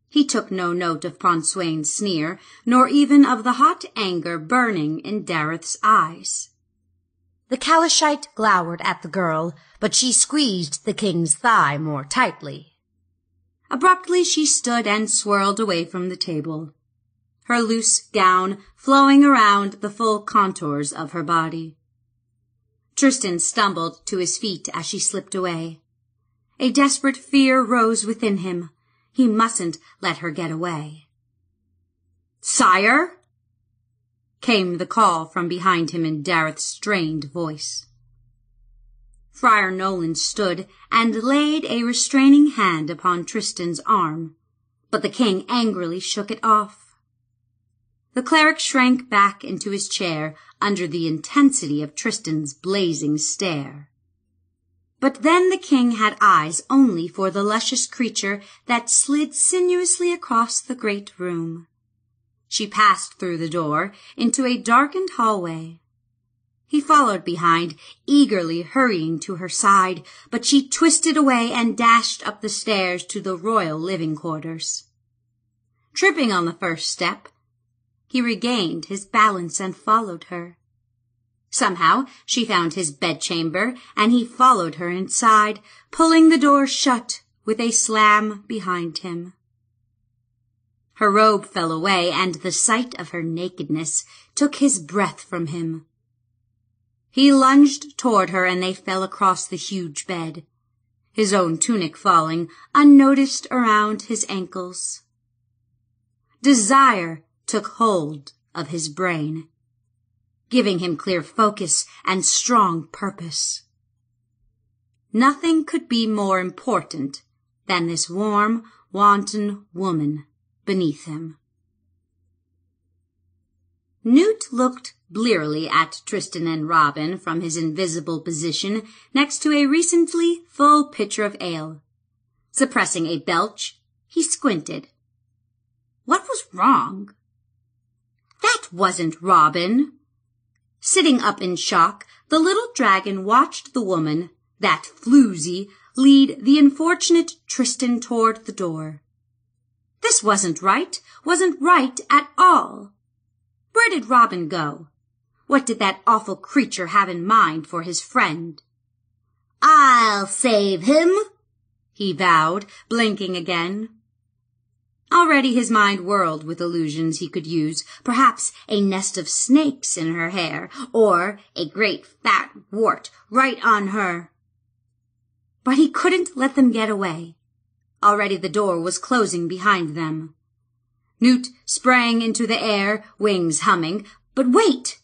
He took no note of Pontswain's sneer, nor even of the hot anger burning in Daryth's eyes. The Calishite glowered at the girl, but she squeezed the king's thigh more tightly. Abruptly she stood and swirled away from the table, her loose gown flowing around the full contours of her body. Tristan stumbled to his feet as she slipped away. A desperate fear rose within him. He mustn't let her get away. Sire! came the call from behind him in Daryth's strained voice. Friar Nolan stood and laid a restraining hand upon Tristan's arm, but the king angrily shook it off. The cleric shrank back into his chair under the intensity of Tristan's blazing stare. But then the king had eyes only for the luscious creature that slid sinuously across the great room. She passed through the door into a darkened hallway. He followed behind, eagerly hurrying to her side, but she twisted away and dashed up the stairs to the royal living quarters. Tripping on the first step, he regained his balance and followed her. Somehow she found his bedchamber, and he followed her inside, pulling the door shut with a slam behind him. Her robe fell away, and the sight of her nakedness took his breath from him. He lunged toward her, and they fell across the huge bed, his own tunic falling unnoticed around his ankles. Desire took hold of his brain, giving him clear focus and strong purpose. Nothing could be more important than this warm, wanton woman beneath him. Newt looked blearily at Tristan and Robin from his invisible position next to a recently full pitcher of ale. Suppressing a belch, he squinted. What was wrong? That wasn't Robin. Sitting up in shock, the little dragon watched the woman, that floozy, lead the unfortunate Tristan toward the door. This wasn't right, wasn't right at all. Where did Robin go? What did that awful creature have in mind for his friend? I'll save him, he vowed, blinking again. Already his mind whirled with illusions he could use, perhaps a nest of snakes in her hair, or a great fat wart right on her. But he couldn't let them get away. Already the door was closing behind them. Newt sprang into the air, wings humming, but wait!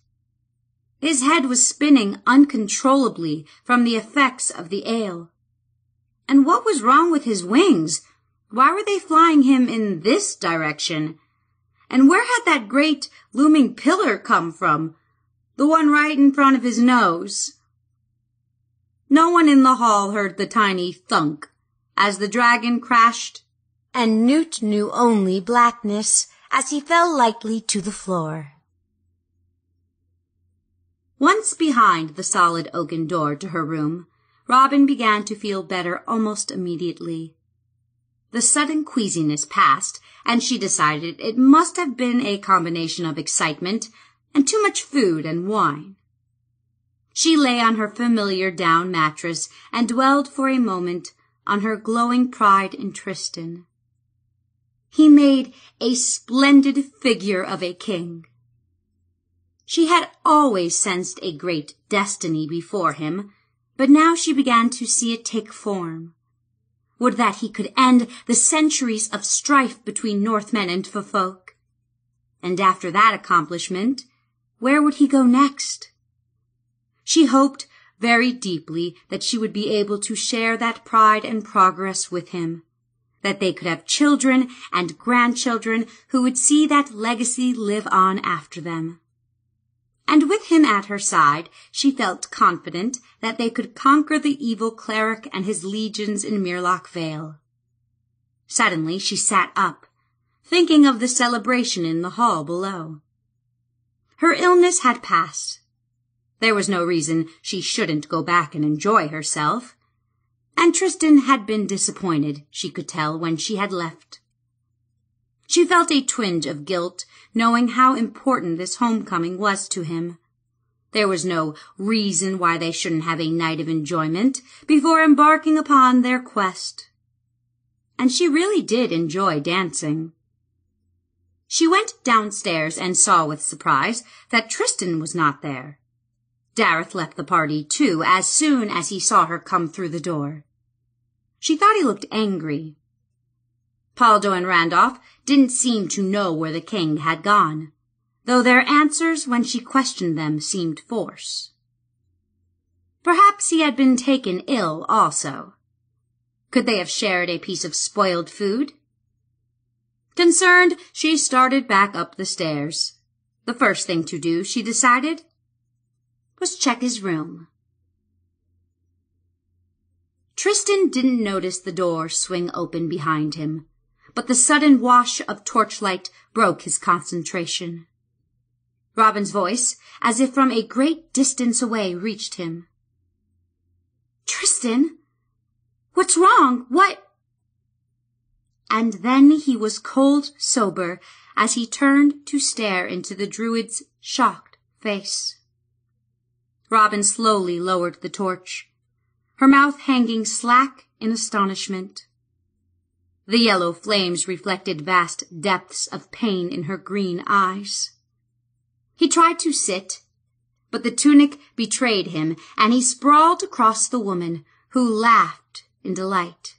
His head was spinning uncontrollably from the effects of the ale. And what was wrong with his wings? Why were they flying him in this direction? And where had that great looming pillar come from? The one right in front of his nose. No one in the hall heard the tiny thunk as the dragon crashed, and Newt knew only blackness as he fell lightly to the floor. Once behind the solid oaken door to her room, Robin began to feel better almost immediately. The sudden queasiness passed, and she decided it must have been a combination of excitement and too much food and wine. She lay on her familiar down mattress and dwelled for a moment on her glowing pride in Tristan. He made a splendid figure of a king. She had always sensed a great destiny before him, but now she began to see it take form. Would that he could end the centuries of strife between Northmen and Ffolk. And after that accomplishment, where would he go next? She hoped very deeply that she would be able to share that pride and progress with him, that they could have children and grandchildren who would see that legacy live on after them. And with him at her side, she felt confident that they could conquer the evil cleric and his legions in Myrloch Vale. Suddenly she sat up, thinking of the celebration in the hall below. Her illness had passed. There was no reason she shouldn't go back and enjoy herself. And Tristan had been disappointed, she could tell, when she had left. She felt a twinge of guilt, knowing how important this homecoming was to him. There was no reason why they shouldn't have a night of enjoyment before embarking upon their quest. And she really did enjoy dancing. She went downstairs and saw with surprise that Tristan was not there. Daryth left the party, too, as soon as he saw her come through the door. She thought he looked angry. Pawldo and Randolph didn't seem to know where the king had gone, though their answers when she questioned them seemed forced. Perhaps he had been taken ill also. Could they have shared a piece of spoiled food? Concerned, she started back up the stairs. The first thing to do, she decided, was check his room. Tristan didn't notice the door swing open behind him, but the sudden wash of torchlight broke his concentration. Robin's voice, as if from a great distance away, reached him. Tristan? What's wrong? What? and then he was cold sober as he turned to stare into the druid's shocked face. Robin slowly lowered the torch, her mouth hanging slack in astonishment. The yellow flames reflected vast depths of pain in her green eyes. He tried to sit, but the tunic betrayed him, and he sprawled across the woman, who laughed in delight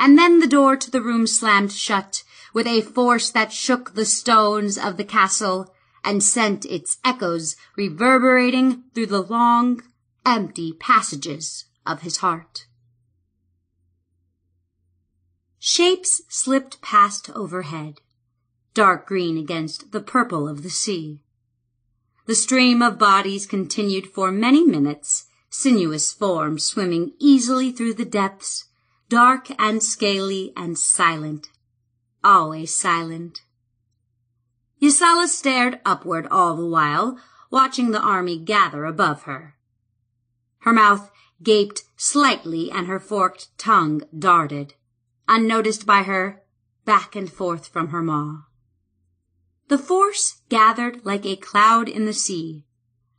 and then the door to the room slammed shut with a force that shook the stones of the castle and sent its echoes reverberating through the long, empty passages of his heart. Shapes slipped past overhead, dark green against the purple of the sea. The stream of bodies continued for many minutes, sinuous forms swimming easily through the depths, dark and scaly and silent, always silent. Yasala stared upward all the while, watching the army gather above her. Her mouth gaped slightly and her forked tongue darted, unnoticed by her, back and forth from her maw. The force gathered like a cloud in the sea,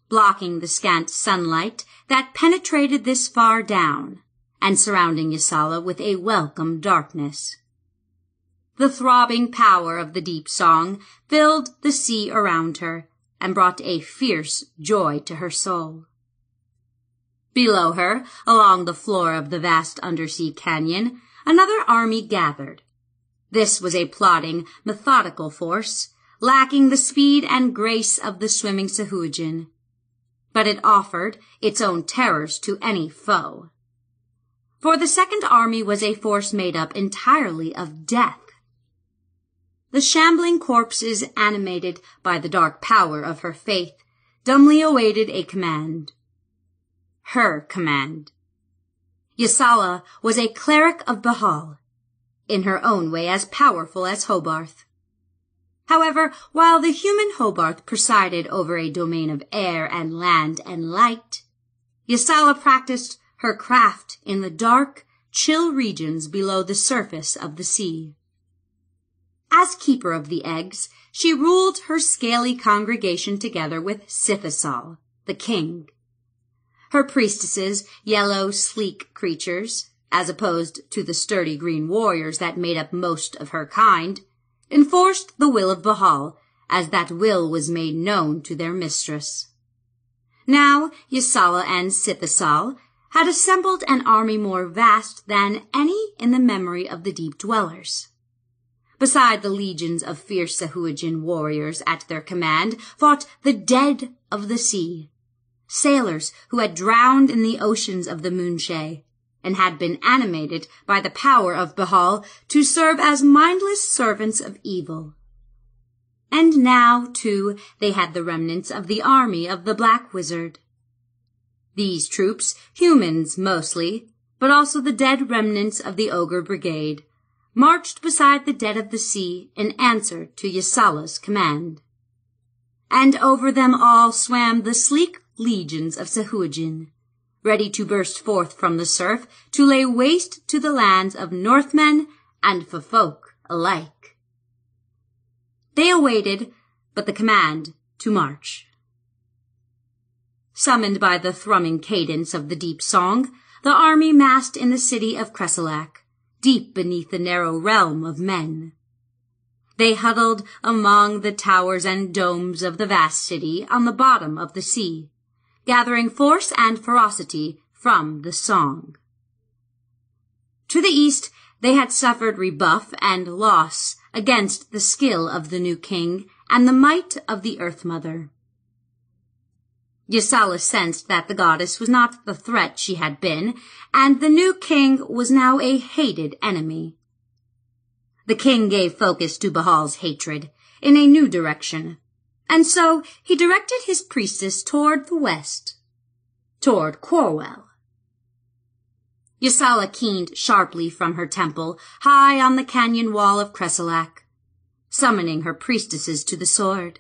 blocking the scant sunlight that penetrated this far down, and surrounding Yasala with a welcome darkness. The throbbing power of the deep song filled the sea around her and brought a fierce joy to her soul. Below her, along the floor of the vast undersea canyon, another army gathered. This was a plodding, methodical force, lacking the speed and grace of the swimming Sahuagin. But it offered its own terrors to any foe for the Second Army was a force made up entirely of death. The shambling corpses, animated by the dark power of her faith, dumbly awaited a command. Her command. Yasala was a cleric of Bhaal, in her own way as powerful as Hobarth. However, while the human Hobarth presided over a domain of air and land and light, Yasala practiced her craft in the dark, chill regions below the surface of the sea. As keeper of the eggs, she ruled her scaly congregation together with Sithasal, the king. Her priestesses, yellow, sleek creatures, as opposed to the sturdy green warriors that made up most of her kind, enforced the will of Bhaal, as that will was made known to their mistress. Now Yasala and Sithasal had assembled an army more vast than any in the memory of the deep dwellers. beside the legions of fierce Sahuagin warriors at their command, fought the dead of the sea, sailors who had drowned in the oceans of the Moonshae, and had been animated by the power of Bhaal to serve as mindless servants of evil. And now, too, they had the remnants of the army of the Black Wizard. These troops, humans mostly, but also the dead remnants of the Ogre Brigade, marched beside the dead of the sea in answer to Yasala's command. And over them all swam the sleek legions of Sahuagin, ready to burst forth from the surf to lay waste to the lands of Northmen and Ffolk alike. They awaited but the command to march. Summoned by the thrumming cadence of the deep song, the army massed in the city of Kresolak, deep beneath the narrow realm of men. They huddled among the towers and domes of the vast city on the bottom of the sea, gathering force and ferocity from the song. To the east, they had suffered rebuff and loss against the skill of the new king and the might of the Earth Mother. Yasala sensed that the goddess was not the threat she had been, and the new king was now a hated enemy. The king gave focus to Bhaal's hatred in a new direction, and so he directed his priestess toward the west, toward Corwell. Yasala keened sharply from her temple, high on the canyon wall of Kresolak, summoning her priestesses to the sword.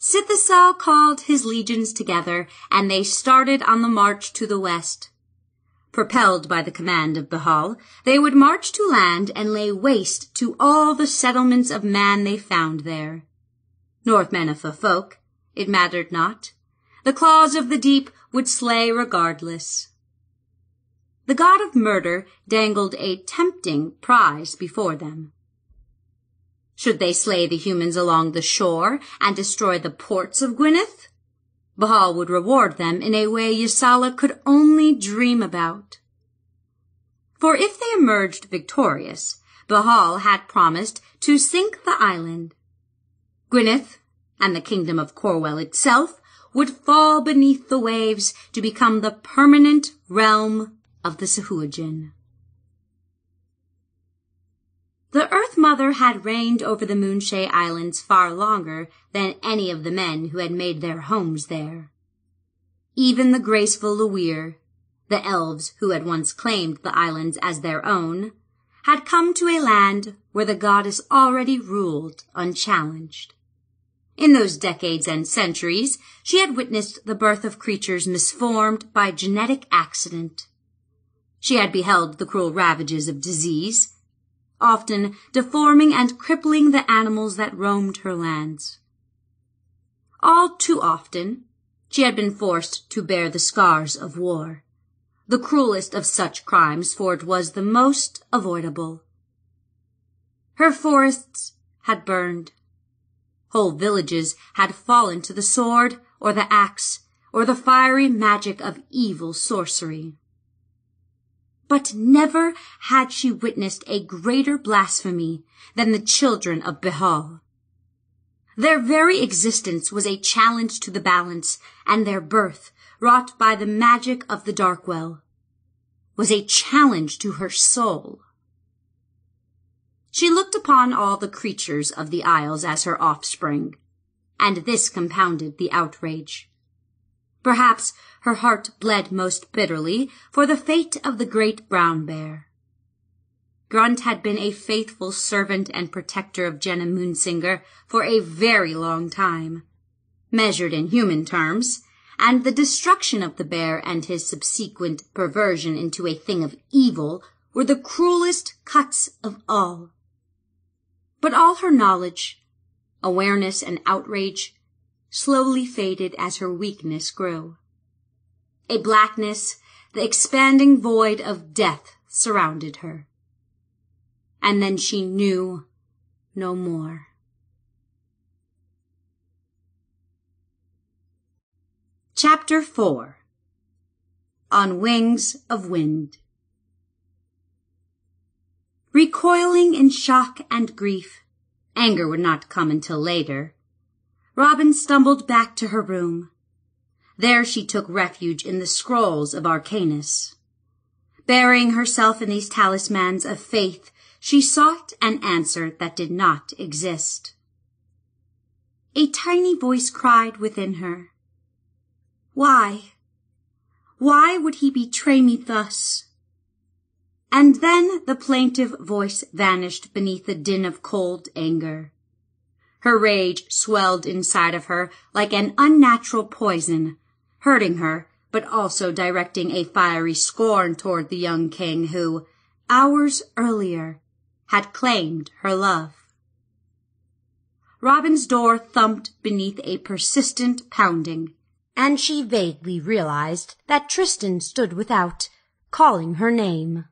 Sithasel called his legions together, and they started on the march to the west. Propelled by the command of Bhaal, they would march to land and lay waste to all the settlements of man they found there. Northmen of the Ffolk, it mattered not. The claws of the deep would slay regardless. The god of murder dangled a tempting prize before them. Should they slay the humans along the shore and destroy the ports of Gwynneth? Bhaal would reward them in a way Yasala could only dream about. For if they emerged victorious, Bhaal had promised to sink the island. Gwynneth and the kingdom of Corwell itself would fall beneath the waves to become the permanent realm of the Sahuagin. The Earth Mother had reigned over the Moonshae Islands far longer than any of the men who had made their homes there. Even the graceful Llewyrr, the elves who had once claimed the islands as their own, had come to a land where the goddess already ruled unchallenged. In those decades and centuries, she had witnessed the birth of creatures misformed by genetic accident. She had beheld the cruel ravages of disease, often deforming and crippling the animals that roamed her lands. All too often, she had been forced to bear the scars of war, the cruelest of such crimes, for it was the most avoidable. Her forests had burned. Whole villages had fallen to the sword or the axe or the fiery magic of evil sorcery but never had she witnessed a greater blasphemy than the children of Bhaal. Their very existence was a challenge to the balance, and their birth, wrought by the magic of the Darkwell, was a challenge to her soul. She looked upon all the creatures of the Isles as her offspring, and this compounded the outrage. Perhaps her heart bled most bitterly for the fate of the great brown bear. Grunt had been a faithful servant and protector of Genna Moonsinger for a very long time, measured in human terms, and the destruction of the bear and his subsequent perversion into a thing of evil were the cruelest cuts of all. But all her knowledge, awareness, and outrage slowly faded as her weakness grew. A blackness, the expanding void of death surrounded her. And then she knew no more. Chapter 4 On Wings of Wind Recoiling in shock and grief, anger would not come until later, Robin stumbled back to her room. There she took refuge in the scrolls of Arcanus. Burying herself in these talismans of faith, she sought an answer that did not exist. A tiny voice cried within her, Why? Why would he betray me thus? And then the plaintive voice vanished beneath the din of cold anger. Her rage swelled inside of her like an unnatural poison, hurting her, but also directing a fiery scorn toward the young king who, hours earlier, had claimed her love. Robin's door thumped beneath a persistent pounding, and she vaguely realized that Tristan stood without, calling her name.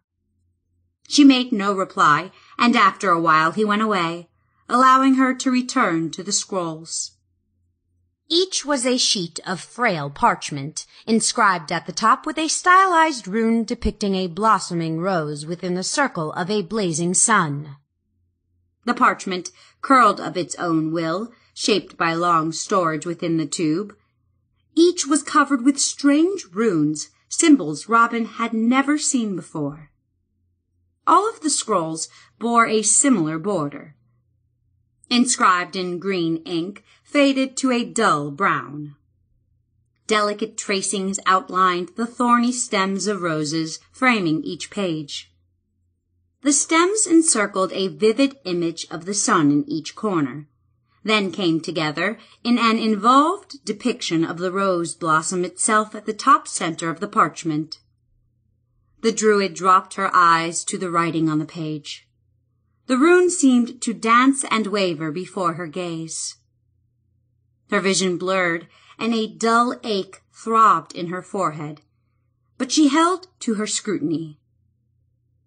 She made no reply, and after a while he went away, allowing her to return to the scrolls. Each was a sheet of frail parchment, inscribed at the top with a stylized rune depicting a blossoming rose within the circle of a blazing sun. The parchment curled of its own will, shaped by long storage within the tube. Each was covered with strange runes, symbols Robin had never seen before. All of the scrolls bore a similar border inscribed in green ink, faded to a dull brown. Delicate tracings outlined the thorny stems of roses framing each page. The stems encircled a vivid image of the sun in each corner, then came together in an involved depiction of the rose blossom itself at the top center of the parchment. The druid dropped her eyes to the writing on the page. The rune seemed to dance and waver before her gaze. Her vision blurred, and a dull ache throbbed in her forehead, but she held to her scrutiny.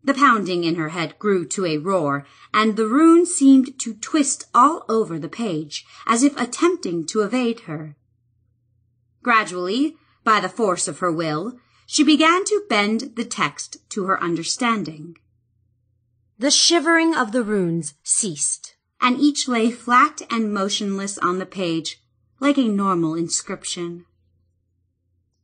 The pounding in her head grew to a roar, and the rune seemed to twist all over the page, as if attempting to evade her. Gradually, by the force of her will, she began to bend the text to her understanding. The shivering of the runes ceased, and each lay flat and motionless on the page, like a normal inscription.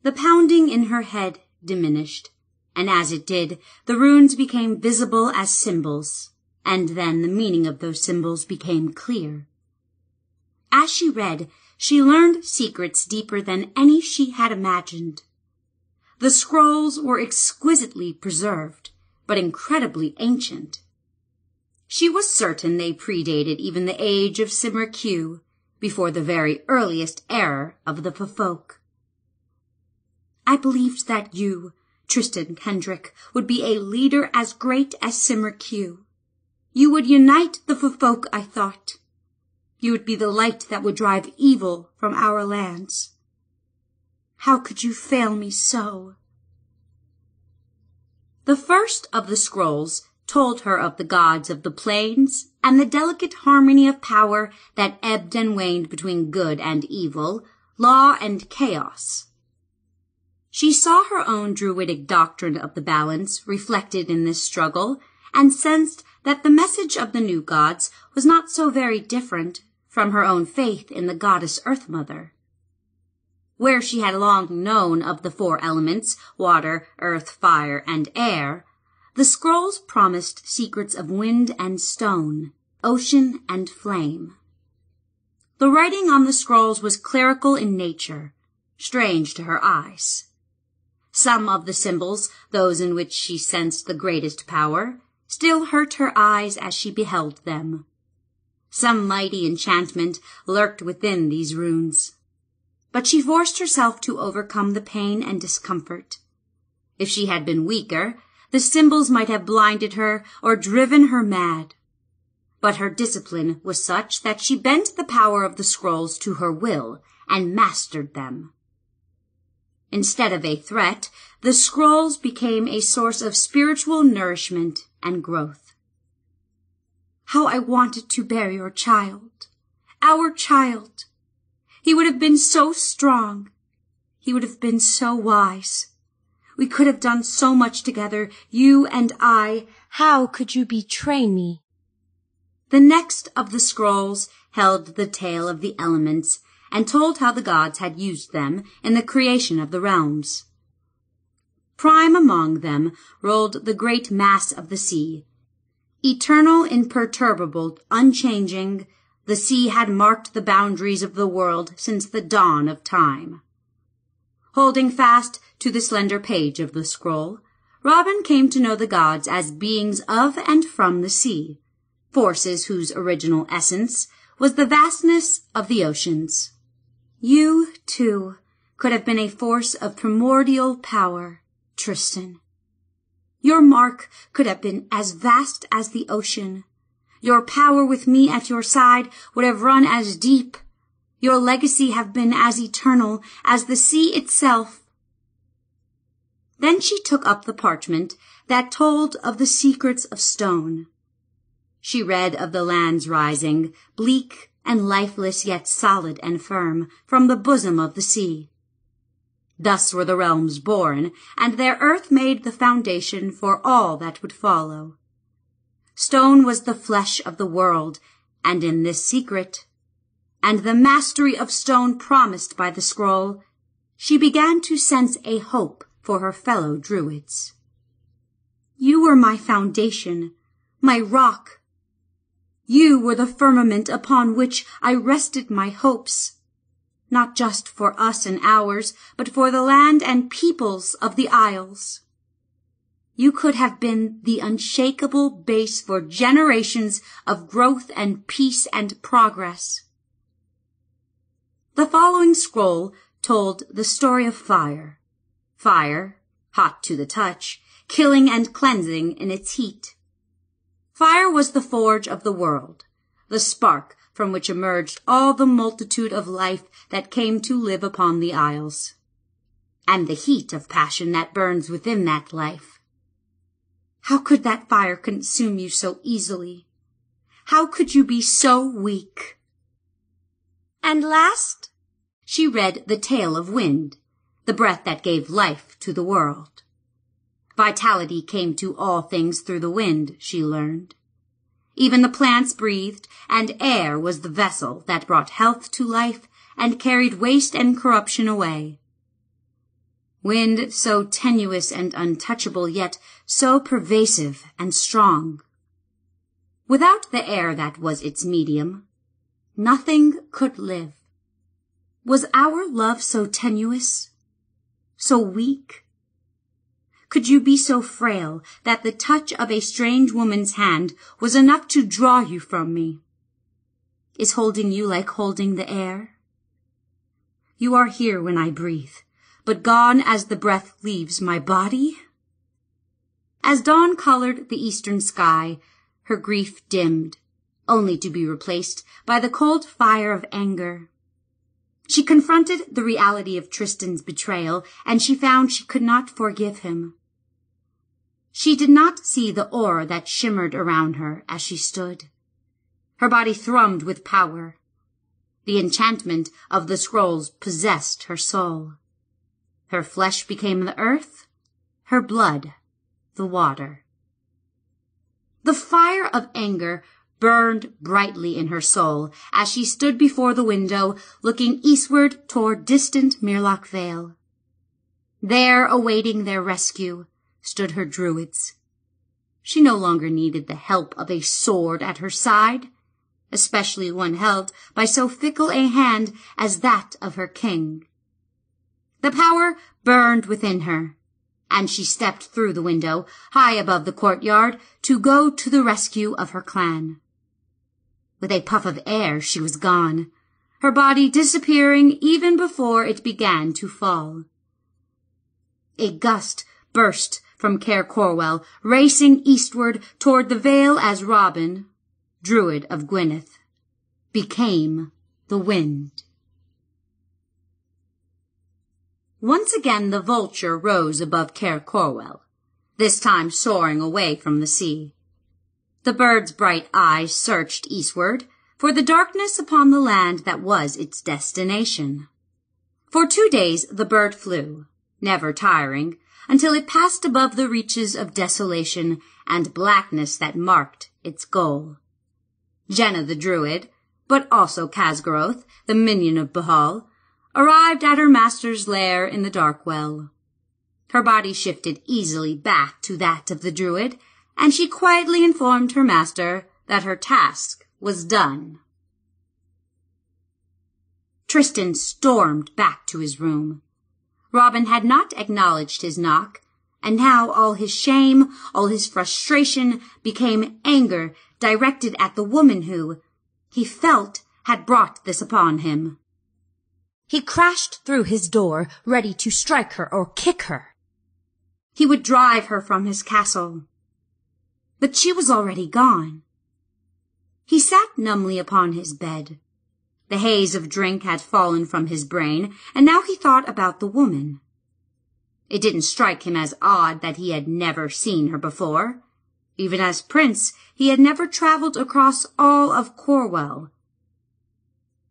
The pounding in her head diminished, and as it did, the runes became visible as symbols, and then the meaning of those symbols became clear. As she read, she learned secrets deeper than any she had imagined. The scrolls were exquisitely preserved, but incredibly ancient. She was certain they predated even the age of Cymrych Hugh, before the very earliest era of the Ffolk. I believed that you, Tristan Kendrick, would be a leader as great as Cymrych Hugh. You would unite the Ffolk, I thought. You would be the light that would drive evil from our lands. How could you fail me so? The first of the scrolls told her of the gods of the planes and the delicate harmony of power that ebbed and waned between good and evil, law and chaos. She saw her own druidic doctrine of the balance reflected in this struggle and sensed that the message of the new gods was not so very different from her own faith in the goddess Earth Mother. Where she had long known of the four elements, water, earth, fire, and air, the scrolls promised secrets of wind and stone, ocean and flame. The writing on the scrolls was clerical in nature, strange to her eyes. Some of the symbols, those in which she sensed the greatest power, still hurt her eyes as she beheld them. Some mighty enchantment lurked within these runes. But she forced herself to overcome the pain and discomfort. If she had been weaker, the symbols might have blinded her or driven her mad. But her discipline was such that she bent the power of the scrolls to her will and mastered them. Instead of a threat, the scrolls became a source of spiritual nourishment and growth. How I wanted to bear your child, our child. He would have been so strong. He would have been so wise. We could have done so much together, you and I, how could you betray me? The next of the scrolls held the tale of the elements and told how the gods had used them in the creation of the realms. Prime among them rolled the great mass of the sea. Eternal, imperturbable, unchanging, the sea had marked the boundaries of the world since the dawn of time. Holding fast to the slender page of the scroll, Robin came to know the gods as beings of and from the sea, forces whose original essence was the vastness of the oceans. You, too, could have been a force of primordial power, Tristan. Your mark could have been as vast as the ocean. Your power with me at your side would have run as deep. Your legacy have been as eternal as the sea itself. Then she took up the parchment that told of the secrets of stone. She read of the lands rising, bleak and lifeless yet solid and firm, from the bosom of the sea. Thus were the realms born, and their earth made the foundation for all that would follow. Stone was the flesh of the world, and in this secret, and the mastery of stone promised by the scroll, she began to sense a hope for her fellow druids. You were my foundation, my rock, you were the firmament upon which I rested my hopes, not just for us and ours, but for the land and peoples of the isles. You could have been the unshakable base for generations of growth and peace and progress. The following scroll told the story of fire. Fire, hot to the touch, killing and cleansing in its heat. Fire was the forge of the world, the spark from which emerged all the multitude of life that came to live upon the isles, and the heat of passion that burns within that life. How could that fire consume you so easily? How could you be so weak? And last, she read the tale of wind, the breath that gave life to the world. Vitality came to all things through the wind, she learned. Even the plants breathed, and air was the vessel that brought health to life and carried waste and corruption away. Wind so tenuous and untouchable, yet so pervasive and strong. Without the air that was its medium, nothing could live. Was our love so tenuous, so weak, could you be so frail that the touch of a strange woman's hand was enough to draw you from me? Is holding you like holding the air? You are here when I breathe, but gone as the breath leaves my body? As dawn colored the eastern sky, her grief dimmed, only to be replaced by the cold fire of anger. She confronted the reality of Tristan's betrayal, and she found she could not forgive him. She did not see the aura that shimmered around her as she stood. Her body thrummed with power. The enchantment of the scrolls possessed her soul. Her flesh became the earth, her blood the water. The fire of anger burned brightly in her soul as she stood before the window looking eastward toward distant Myrloch Vale. There awaiting their rescue stood her druids. She no longer needed the help of a sword at her side, especially one held by so fickle a hand as that of her king. The power burned within her, and she stepped through the window, high above the courtyard, to go to the rescue of her clan. With a puff of air she was gone, her body disappearing even before it began to fall. A gust burst from Caer Corwell, racing eastward toward the vale as Robin, druid of Gwynneth, became the wind. Once again the vulture rose above Caer Corwell, this time soaring away from the sea. The bird's bright eyes searched eastward for the darkness upon the land that was its destination. For two days the bird flew, never tiring, until it passed above the reaches of desolation and blackness that marked its goal. Genna the Druid, but also Kazgoroth, the minion of Bhaal, arrived at her master's lair in the Darkwell. Her body shifted easily back to that of the Druid, and she quietly informed her master that her task was done. Tristan stormed back to his room. Robin had not acknowledged his knock, and now all his shame, all his frustration became anger directed at the woman who, he felt, had brought this upon him. He crashed through his door, ready to strike her or kick her. He would drive her from his castle. But she was already gone. He sat numbly upon his bed. The haze of drink had fallen from his brain, and now he thought about the woman. It didn't strike him as odd that he had never seen her before. Even as prince, he had never traveled across all of Corwell.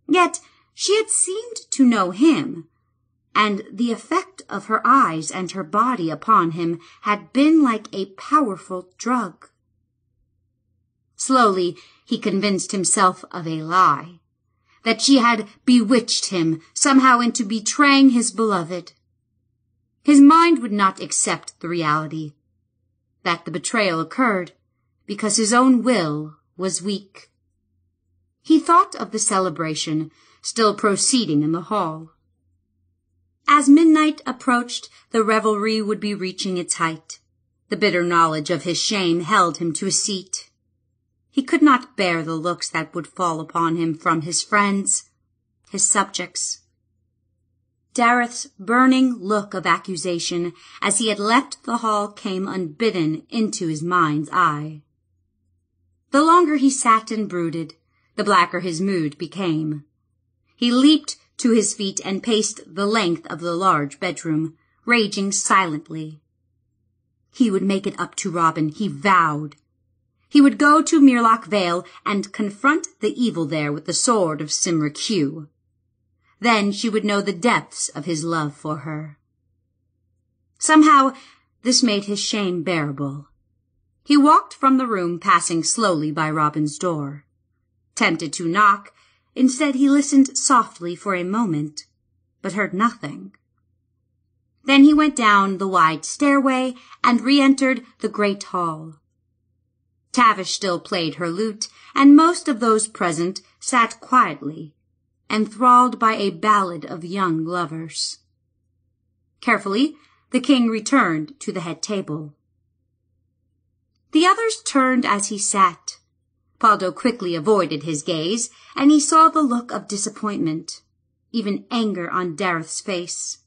Yet she had seemed to know him, and the effect of her eyes and her body upon him had been like a powerful drug. Slowly he convinced himself of a lie that she had bewitched him somehow into betraying his beloved. His mind would not accept the reality that the betrayal occurred because his own will was weak. He thought of the celebration still proceeding in the hall. As midnight approached, the revelry would be reaching its height. The bitter knowledge of his shame held him to a seat. He could not bear the looks that would fall upon him from his friends, his subjects. Daryth's burning look of accusation as he had left the hall came unbidden into his mind's eye. The longer he sat and brooded, the blacker his mood became. He leaped to his feet and paced the length of the large bedroom, raging silently. He would make it up to Robin, he vowed. He would go to Myrloch Vale and confront the evil there with the sword of Cymrych Hugh. Then she would know the depths of his love for her. Somehow, this made his shame bearable. He walked from the room, passing slowly by Robin's door. Tempted to knock, instead he listened softly for a moment, but heard nothing. Then he went down the wide stairway and re-entered the great hall. Tavish still played her lute, and most of those present sat quietly, enthralled by a ballad of young lovers. Carefully, the king returned to the head table. The others turned as he sat. Pawldo quickly avoided his gaze, and he saw the look of disappointment, even anger on Daryth's face.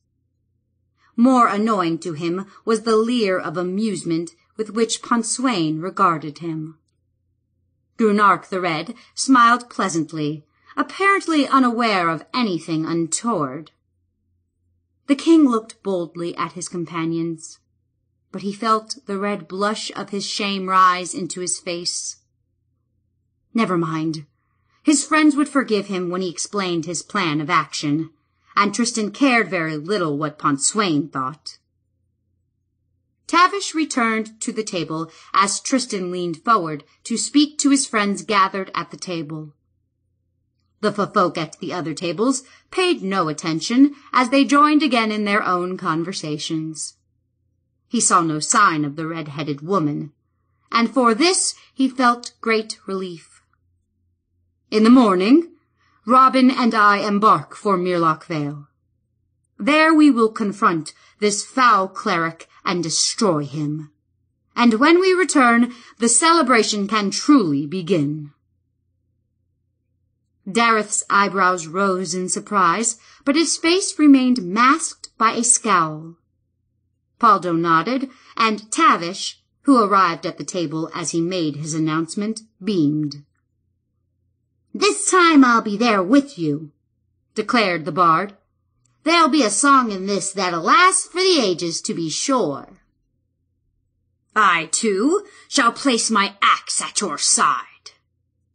More annoying to him was the leer of amusement with which Pontswain regarded him. Grunnarch the Red smiled pleasantly, apparently unaware of anything untoward. The king looked boldly at his companions, but he felt the red blush of his shame rise into his face. Never mind. His friends would forgive him when he explained his plan of action, and Tristan cared very little what Pontswain thought. Tavish returned to the table as Tristan leaned forward to speak to his friends gathered at the table. The folk at the other tables paid no attention as they joined again in their own conversations. He saw no sign of the red-headed woman, and for this he felt great relief. In the morning, Robin and I embark for Myrloch Vale. There we will confront this foul cleric and destroy him. And when we return, the celebration can truly begin. Daryth's eyebrows rose in surprise, but his face remained masked by a scowl. Pawldo nodded, and Tavish, who arrived at the table as he made his announcement, beamed. This time I'll be there with you, declared the bard, There'll be a song in this that'll last for the ages, to be sure. I, too, shall place my axe at your side,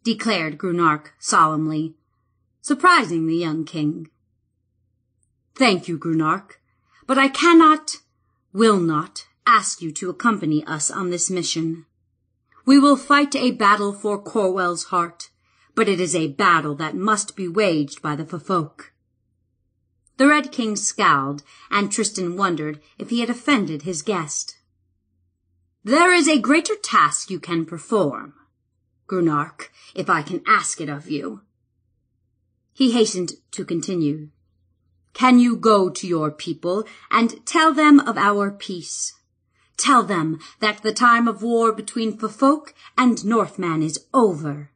declared Grunnarch solemnly, surprising the young king. Thank you, Grunnarch, but I cannot, will not, ask you to accompany us on this mission. We will fight a battle for Corwell's heart, but it is a battle that must be waged by the Ffolk. The Red King scowled, and Tristan wondered if he had offended his guest. There is a greater task you can perform, Grunnarch, if I can ask it of you. He hastened to continue. Can you go to your people and tell them of our peace? Tell them that the time of war between Ffolk and Northman is over.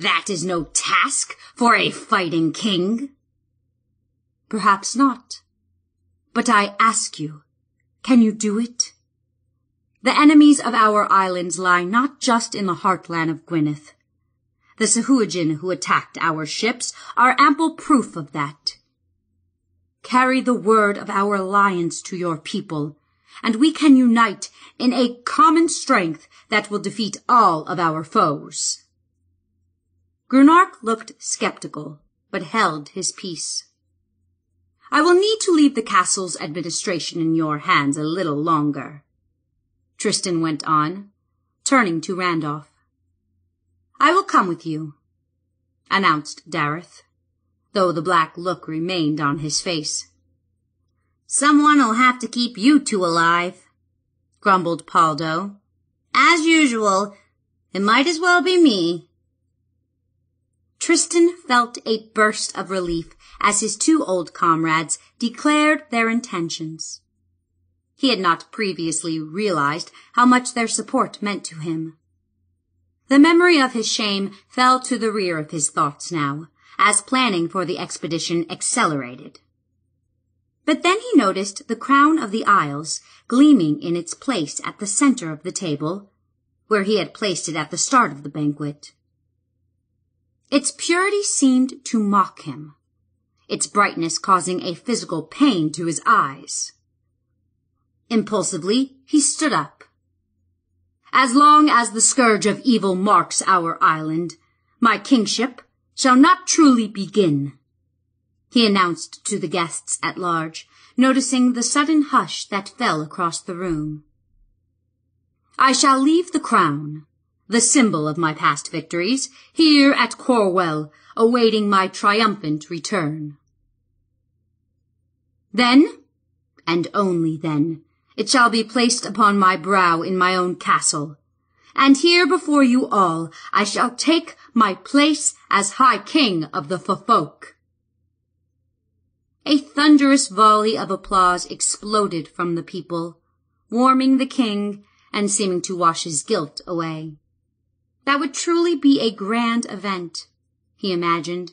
That is no task for a fighting king. Perhaps not. But I ask you, can you do it? The enemies of our islands lie not just in the heartland of Gwynneth. The Sahuagin who attacked our ships are ample proof of that. Carry the word of our alliance to your people and we can unite in a common strength that will defeat all of our foes. Grunnarch looked skeptical, but held his peace. I will need to leave the castle's administration in your hands a little longer, Tristan went on, turning to Randolph. I will come with you, announced Daryth, though the black look remained on his face. Someone'll have to keep you two alive, grumbled Pawldo. As usual, it might as well be me. Tristan felt a burst of relief as his two old comrades declared their intentions. He had not previously realized how much their support meant to him. The memory of his shame fell to the rear of his thoughts now, as planning for the expedition accelerated. But then he noticed the crown of the Isles gleaming in its place at the center of the table, where he had placed it at the start of the banquet. Its purity seemed to mock him, its brightness causing a physical pain to his eyes. Impulsively, he stood up. As long as the scourge of evil marks our island, my kingship shall not truly begin he announced to the guests at large, noticing the sudden hush that fell across the room. I shall leave the crown, the symbol of my past victories, here at Corwell, awaiting my triumphant return. Then, and only then, it shall be placed upon my brow in my own castle, and here before you all I shall take my place as High King of the Ffolk. A thunderous volley of applause exploded from the people, warming the king and seeming to wash his guilt away. That would truly be a grand event, he imagined,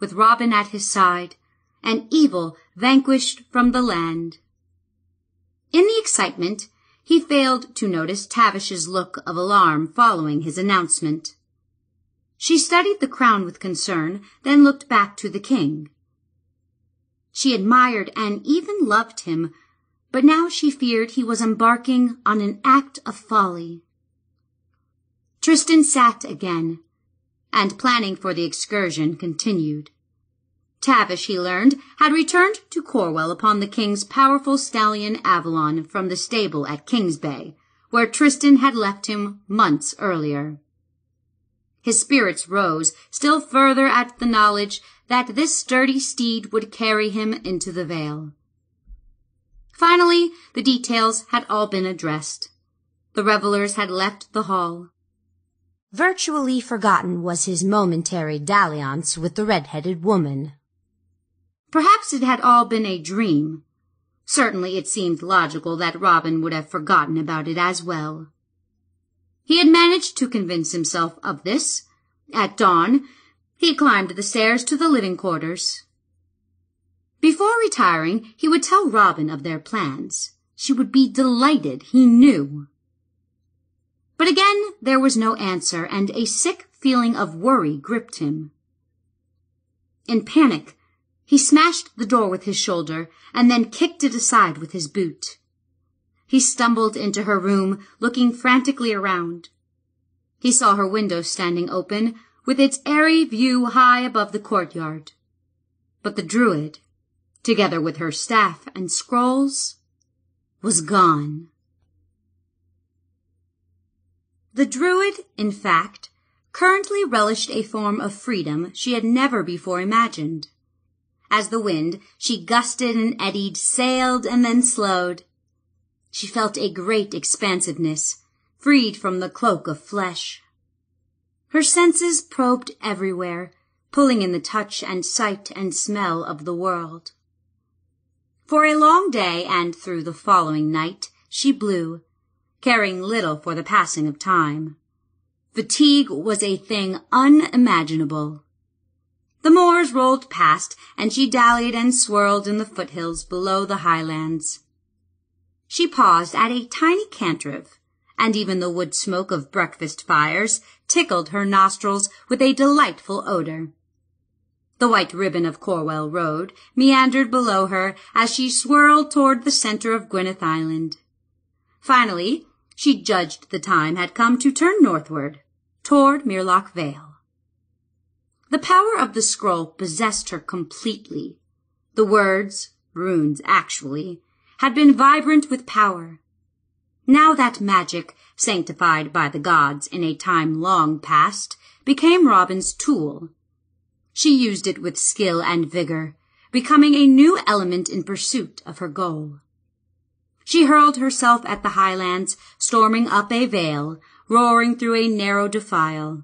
with Robin at his side and evil vanquished from the land. In the excitement, he failed to notice Tavish's look of alarm following his announcement. She studied the crown with concern, then looked back to the king. She admired and even loved him, but now she feared he was embarking on an act of folly. Tristan sat again, and planning for the excursion continued. Tavish, he learned, had returned to Corwell upon the king's powerful stallion Avalon from the stable at Kings Bay, where Tristan had left him months earlier. His spirits rose still further at the knowledge that this sturdy steed would carry him into the vale. Finally, the details had all been addressed. The revelers had left the hall. Virtually forgotten was his momentary dalliance with the red-headed woman. Perhaps it had all been a dream. Certainly it seemed logical that Robin would have forgotten about it as well. He had managed to convince himself of this. At dawn, he climbed the stairs to the living quarters. Before retiring, he would tell Robin of their plans. She would be delighted, he knew. But again there was no answer, and a sick feeling of worry gripped him. In panic, he smashed the door with his shoulder and then kicked it aside with his boot. He stumbled into her room, looking frantically around. He saw her window standing open, with its airy view high above the courtyard. But the druid, together with her staff and scrolls, was gone. The Druid, in fact, currently relished a form of freedom she had never before imagined. As the wind, she gusted and eddied, sailed and then slowed. She felt a great expansiveness, freed from the cloak of flesh. Her senses probed everywhere, pulling in the touch and sight and smell of the world. For a long day and through the following night she blew, caring little for the passing of time. Fatigue was a thing unimaginable. The moors rolled past, and she dallied and swirled in the foothills below the highlands. She paused at a tiny cantrev, and even the wood smoke of breakfast fires tickled her nostrils with a delightful odor. The white ribbon of Corwell Road meandered below her as she swirled toward the center of Gwynneth Island. Finally, she judged the time had come to turn northward, toward Myrloch Vale. The power of the scroll possessed her completely. The words, runes actually, had been vibrant with power. Now that magic, sanctified by the gods in a time long past, became Robin's tool she used it with skill and vigor, becoming a new element in pursuit of her goal. She hurled herself at the highlands, storming up a vale, roaring through a narrow defile.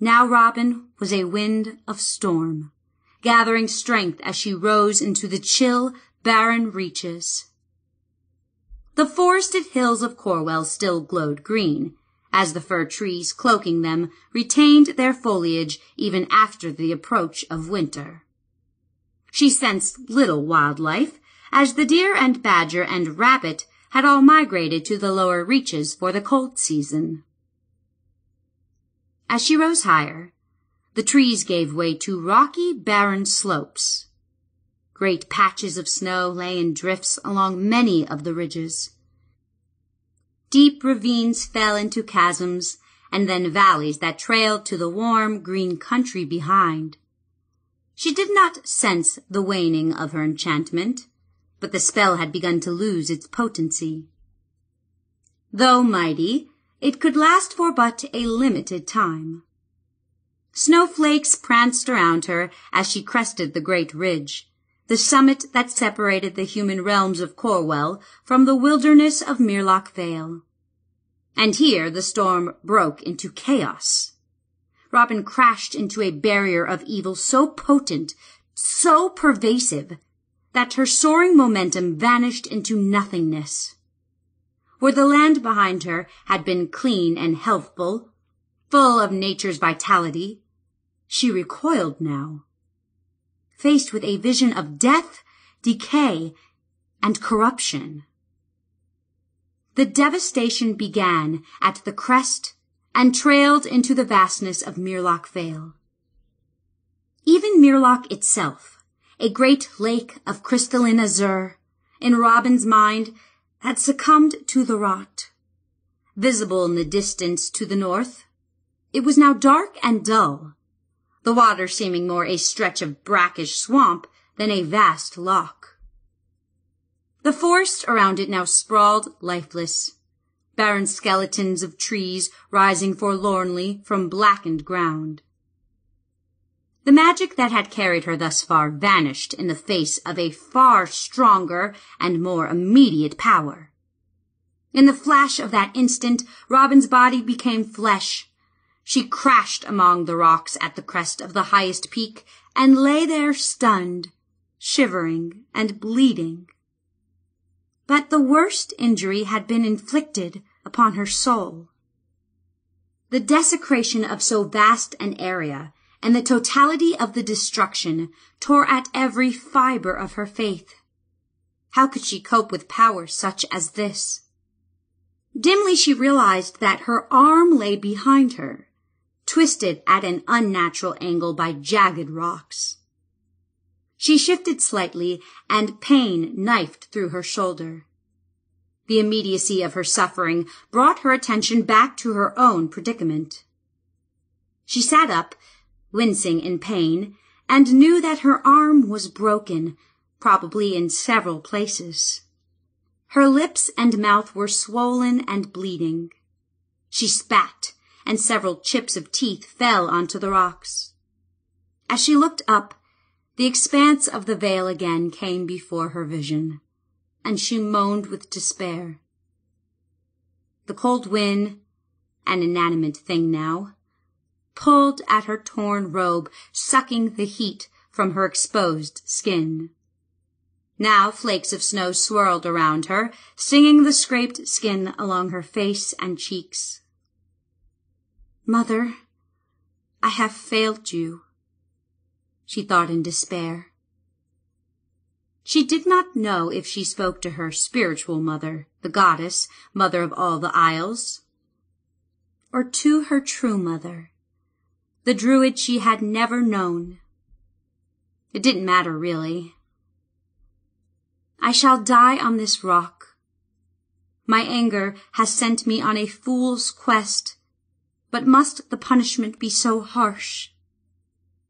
Now Robin was a wind of storm, gathering strength as she rose into the chill, barren reaches. The forested hills of Corwell still glowed green, as the fir trees cloaking them retained their foliage even after the approach of winter. She sensed little wildlife, as the deer and badger and rabbit had all migrated to the lower reaches for the cold season. As she rose higher, the trees gave way to rocky, barren slopes. Great patches of snow lay in drifts along many of the ridges. Deep ravines fell into chasms, and then valleys that trailed to the warm, green country behind. She did not sense the waning of her enchantment, but the spell had begun to lose its potency. Though mighty, it could last for but a limited time. Snowflakes pranced around her as she crested the great ridge, the summit that separated the human realms of Corwell from the wilderness of Myrloch Vale. And here the storm broke into chaos. Robin crashed into a barrier of evil so potent, so pervasive, that her soaring momentum vanished into nothingness. Where the land behind her had been clean and healthful, full of nature's vitality, she recoiled now faced with a vision of death, decay, and corruption. The devastation began at the crest and trailed into the vastness of Myrloch Vale. Even Myrloch itself, a great lake of crystalline azure, in Robin's mind, had succumbed to the rot. Visible in the distance to the north, it was now dark and dull, the water seeming more a stretch of brackish swamp than a vast loch. The forest around it now sprawled lifeless, barren skeletons of trees rising forlornly from blackened ground. The magic that had carried her thus far vanished in the face of a far stronger and more immediate power. In the flash of that instant, Robin's body became flesh, she crashed among the rocks at the crest of the highest peak and lay there stunned, shivering and bleeding. But the worst injury had been inflicted upon her soul. The desecration of so vast an area and the totality of the destruction tore at every fiber of her faith. How could she cope with power such as this? Dimly she realized that her arm lay behind her, twisted at an unnatural angle by jagged rocks. She shifted slightly, and pain knifed through her shoulder. The immediacy of her suffering brought her attention back to her own predicament. She sat up, wincing in pain, and knew that her arm was broken, probably in several places. Her lips and mouth were swollen and bleeding. She spat, and several chips of teeth fell onto the rocks. As she looked up, the expanse of the vale again came before her vision, and she moaned with despair. The cold wind, an inanimate thing now, pulled at her torn robe, sucking the heat from her exposed skin. Now flakes of snow swirled around her, stinging the scraped skin along her face and cheeks. Mother, I have failed you, she thought in despair. She did not know if she spoke to her spiritual mother, the goddess, mother of all the isles, or to her true mother, the druid she had never known. It didn't matter, really. I shall die on this rock. My anger has sent me on a fool's quest, but must the punishment be so harsh?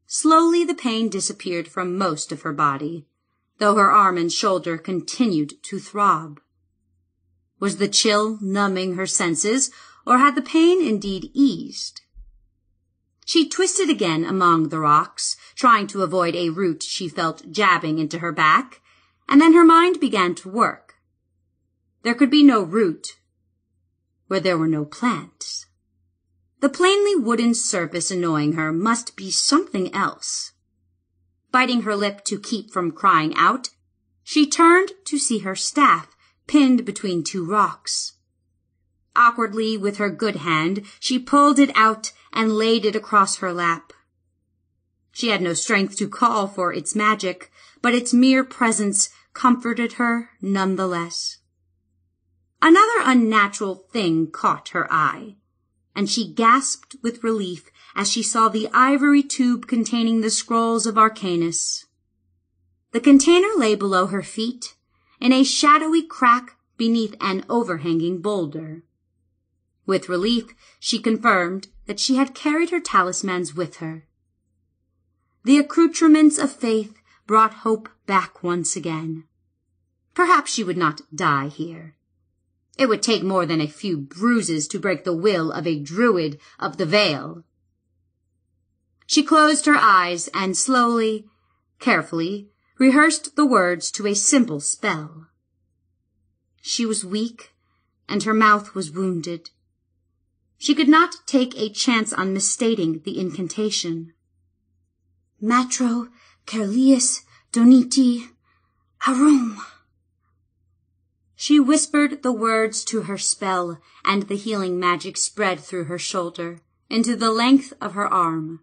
Slowly the pain disappeared from most of her body, though her arm and shoulder continued to throb. Was the chill numbing her senses, or had the pain indeed eased? She twisted again among the rocks, trying to avoid a root she felt jabbing into her back, and then her mind began to work. There could be no root where there were no plants. The plainly wooden surface annoying her must be something else. Biting her lip to keep from crying out, she turned to see her staff pinned between two rocks. Awkwardly, with her good hand, she pulled it out and laid it across her lap. She had no strength to call for its magic, but its mere presence comforted her none the less. Another unnatural thing caught her eye, and she gasped with relief as she saw the ivory tube containing the scrolls of Arcanus. The container lay below her feet, in a shadowy crack beneath an overhanging boulder. With relief, she confirmed that she had carried her talismans with her. The accoutrements of faith brought hope back once again. Perhaps she would not die here. It would take more than a few bruises to break the will of a druid of the Vale. She closed her eyes and slowly, carefully, rehearsed the words to a simple spell. She was weak, and her mouth was wounded. She could not take a chance on misstating the incantation. Matro Caerleus Doniti Harum. She whispered the words to her spell, and the healing magic spread through her shoulder, into the length of her arm.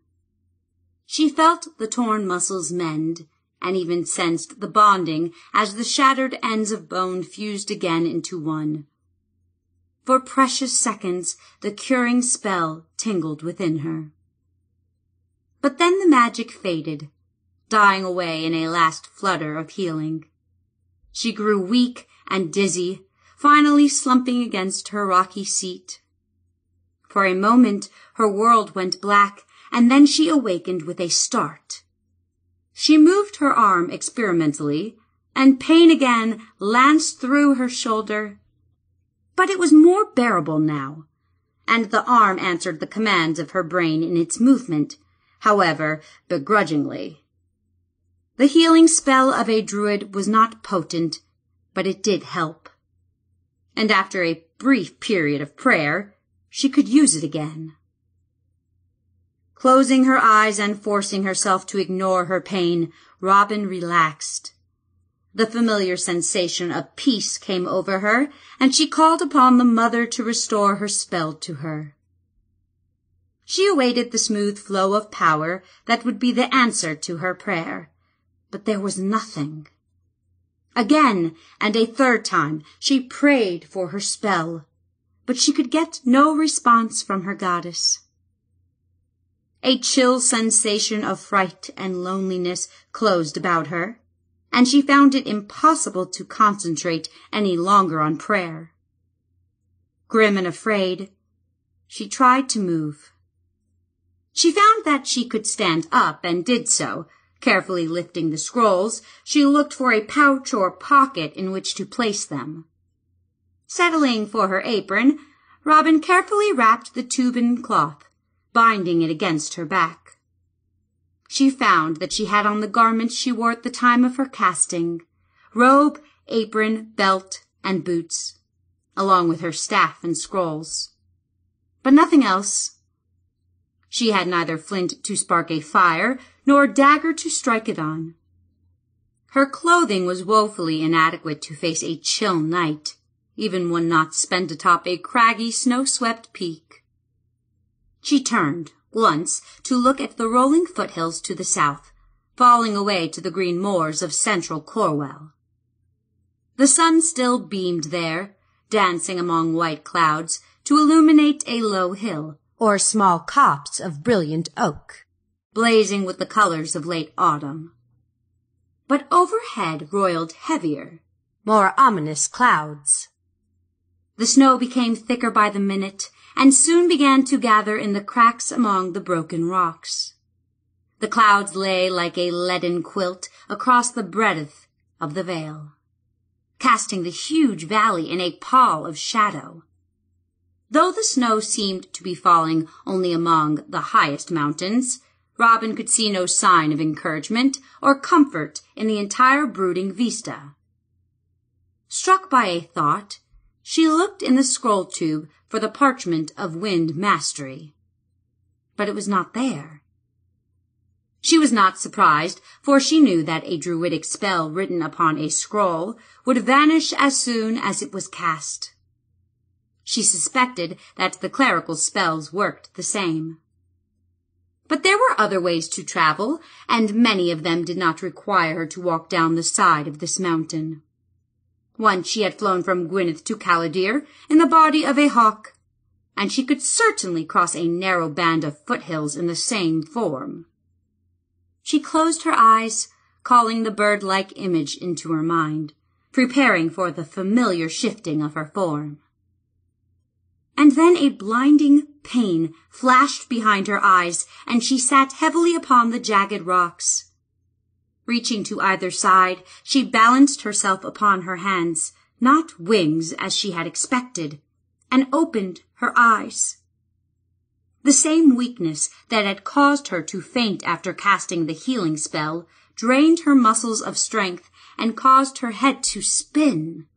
She felt the torn muscles mend, and even sensed the bonding as the shattered ends of bone fused again into one. For precious seconds the curing spell tingled within her. But then the magic faded, dying away in a last flutter of healing. She grew weak and dizzy, finally slumping against her rocky seat. For a moment her world went black, and then she awakened with a start. She moved her arm experimentally, and pain again lanced through her shoulder but it was more bearable now, and the arm answered the commands of her brain in its movement, however begrudgingly. The healing spell of a druid was not potent, but it did help. And after a brief period of prayer, she could use it again. Closing her eyes and forcing herself to ignore her pain, Robin relaxed. The familiar sensation of peace came over her, and she called upon the mother to restore her spell to her. She awaited the smooth flow of power that would be the answer to her prayer, but there was nothing. Again and a third time she prayed for her spell, but she could get no response from her goddess. A chill sensation of fright and loneliness closed about her and she found it impossible to concentrate any longer on prayer. Grim and afraid, she tried to move. She found that she could stand up and did so, Carefully lifting the scrolls, she looked for a pouch or pocket in which to place them. Settling for her apron, Robin carefully wrapped the tube in cloth, binding it against her back. She found that she had on the garments she wore at the time of her casting, robe, apron, belt, and boots, along with her staff and scrolls. But nothing else. She had neither flint to spark a fire, nor dagger to strike it on. Her clothing was woefully inadequate to face a chill night, even one not spent atop a craggy, snow-swept peak. She turned, once, to look at the rolling foothills to the south, falling away to the green moors of central Corwell. The sun still beamed there, dancing among white clouds, to illuminate a low hill, or small copse of brilliant oak, blazing with the colors of late autumn. But overhead roiled heavier, more ominous clouds. The snow became thicker by the minute, and soon began to gather in the cracks among the broken rocks. The clouds lay like a leaden quilt across the breadth of the vale, casting the huge valley in a pall of shadow. Though the snow seemed to be falling only among the highest mountains, Robin could see no sign of encouragement or comfort in the entire brooding vista. Struck by a thought, she looked in the scroll tube for the parchment of wind mastery. But it was not there. She was not surprised, for she knew that a druidic spell written upon a scroll would vanish as soon as it was cast. She suspected that the clerical spells worked the same. But there were other ways to travel, and many of them did not require her to walk down the side of this mountain. Once she had flown from Gwynneth to Callidyrr in the body of a hawk, and she could certainly cross a narrow band of foothills in the same form. She closed her eyes, calling the bird-like image into her mind, preparing for the familiar shifting of her form. And then a blinding pain flashed behind her eyes, and she sat heavily upon the jagged rocks. Reaching to either side, she balanced herself upon her hands, not wings as she had expected, and opened her eyes. The same weakness that had caused her to faint after casting the healing spell drained her muscles of strength and caused her head to spin.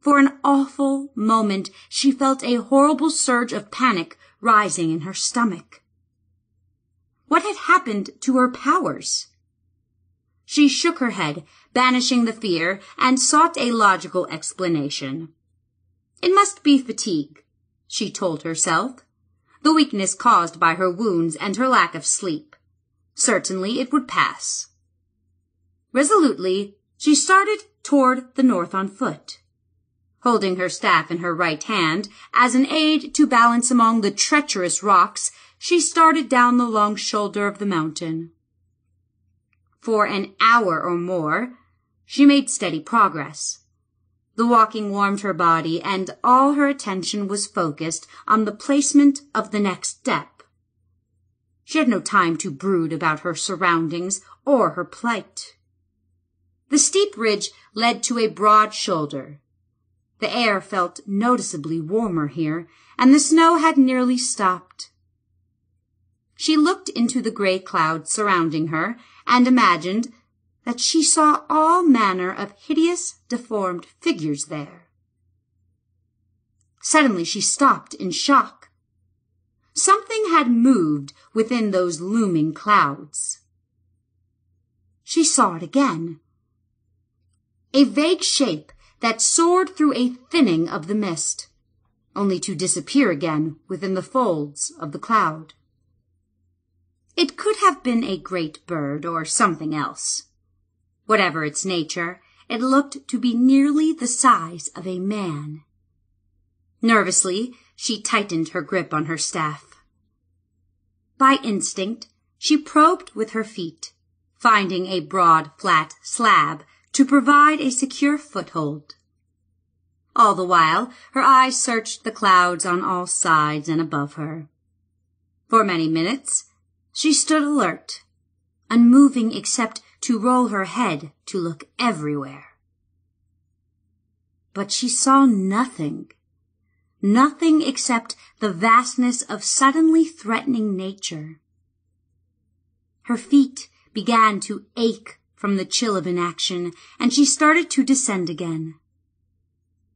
For an awful moment she felt a horrible surge of panic rising in her stomach. What had happened to her powers? She shook her head, banishing the fear, and sought a logical explanation. It must be fatigue, she told herself, the weakness caused by her wounds and her lack of sleep. Certainly it would pass. Resolutely, she started toward the north on foot, holding her staff in her right hand as an aid to balance among the treacherous rocks. She started down the long shoulder of the mountain. For an hour or more, she made steady progress. The walking warmed her body, and all her attention was focused on the placement of the next step. She had no time to brood about her surroundings or her plight. The steep ridge led to a broad shoulder. The air felt noticeably warmer here, and the snow had nearly stopped. She looked into the gray clouds surrounding her and imagined that she saw all manner of hideous, deformed figures there. Suddenly she stopped in shock. Something had moved within those looming clouds. She saw it again. A vague shape that soared through a thinning of the mist, only to disappear again within the folds of the cloud. It could have been a great bird or something else. Whatever its nature, it looked to be nearly the size of a man. Nervously, she tightened her grip on her staff. By instinct, she probed with her feet, finding a broad, flat slab to provide a secure foothold. All the while, her eyes searched the clouds on all sides and above her. For many minutes, she stood alert, unmoving except to roll her head to look everywhere. But she saw nothing, nothing except the vastness of suddenly threatening nature. Her feet began to ache from the chill of inaction, and she started to descend again.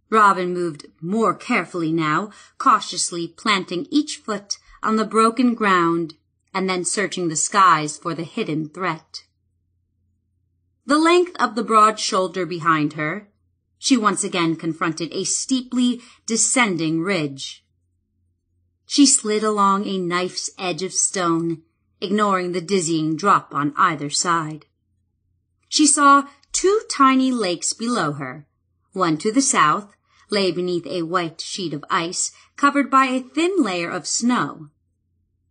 Robin moved more carefully now, cautiously planting each foot on the broken ground and then searching the skies for the hidden threat. The length of the broad shoulder behind her, she once again confronted a steeply descending ridge. She slid along a knife's edge of stone, ignoring the dizzying drop on either side. She saw two tiny lakes below her, one to the south, lay beneath a white sheet of ice covered by a thin layer of snow.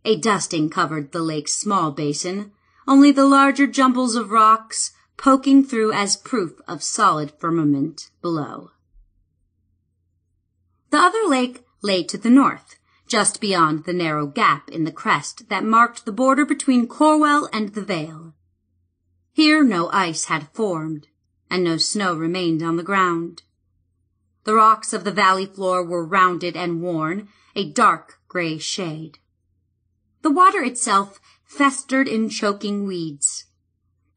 A dusting covered the lake's small basin, only the larger jumbles of rocks poking through as proof of solid firmament below. The other lake lay to the north, just beyond the narrow gap in the crest that marked the border between Corwell and the Vale. Here no ice had formed, and no snow remained on the ground. The rocks of the valley floor were rounded and worn, a dark gray shade. The water itself festered in choking weeds.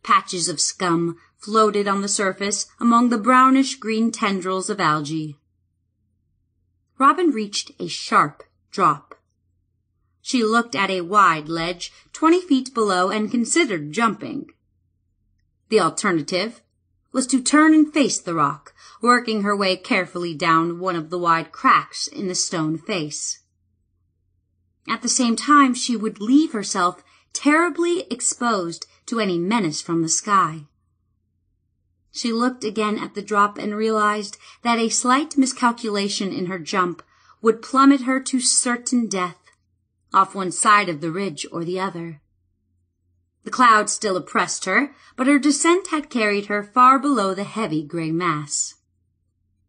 Patches of scum floated on the surface among the brownish green tendrils of algae. Robin reached a sharp drop. She looked at a wide ledge twenty feet below and considered jumping. The alternative was to turn and face the rock, working her way carefully down one of the wide cracks in the stone face. At the same time, she would leave herself terribly exposed to any menace from the sky. She looked again at the drop and realized that a slight miscalculation in her jump would plummet her to certain death, off one side of the ridge or the other. The clouds still oppressed her, but her descent had carried her far below the heavy gray mass.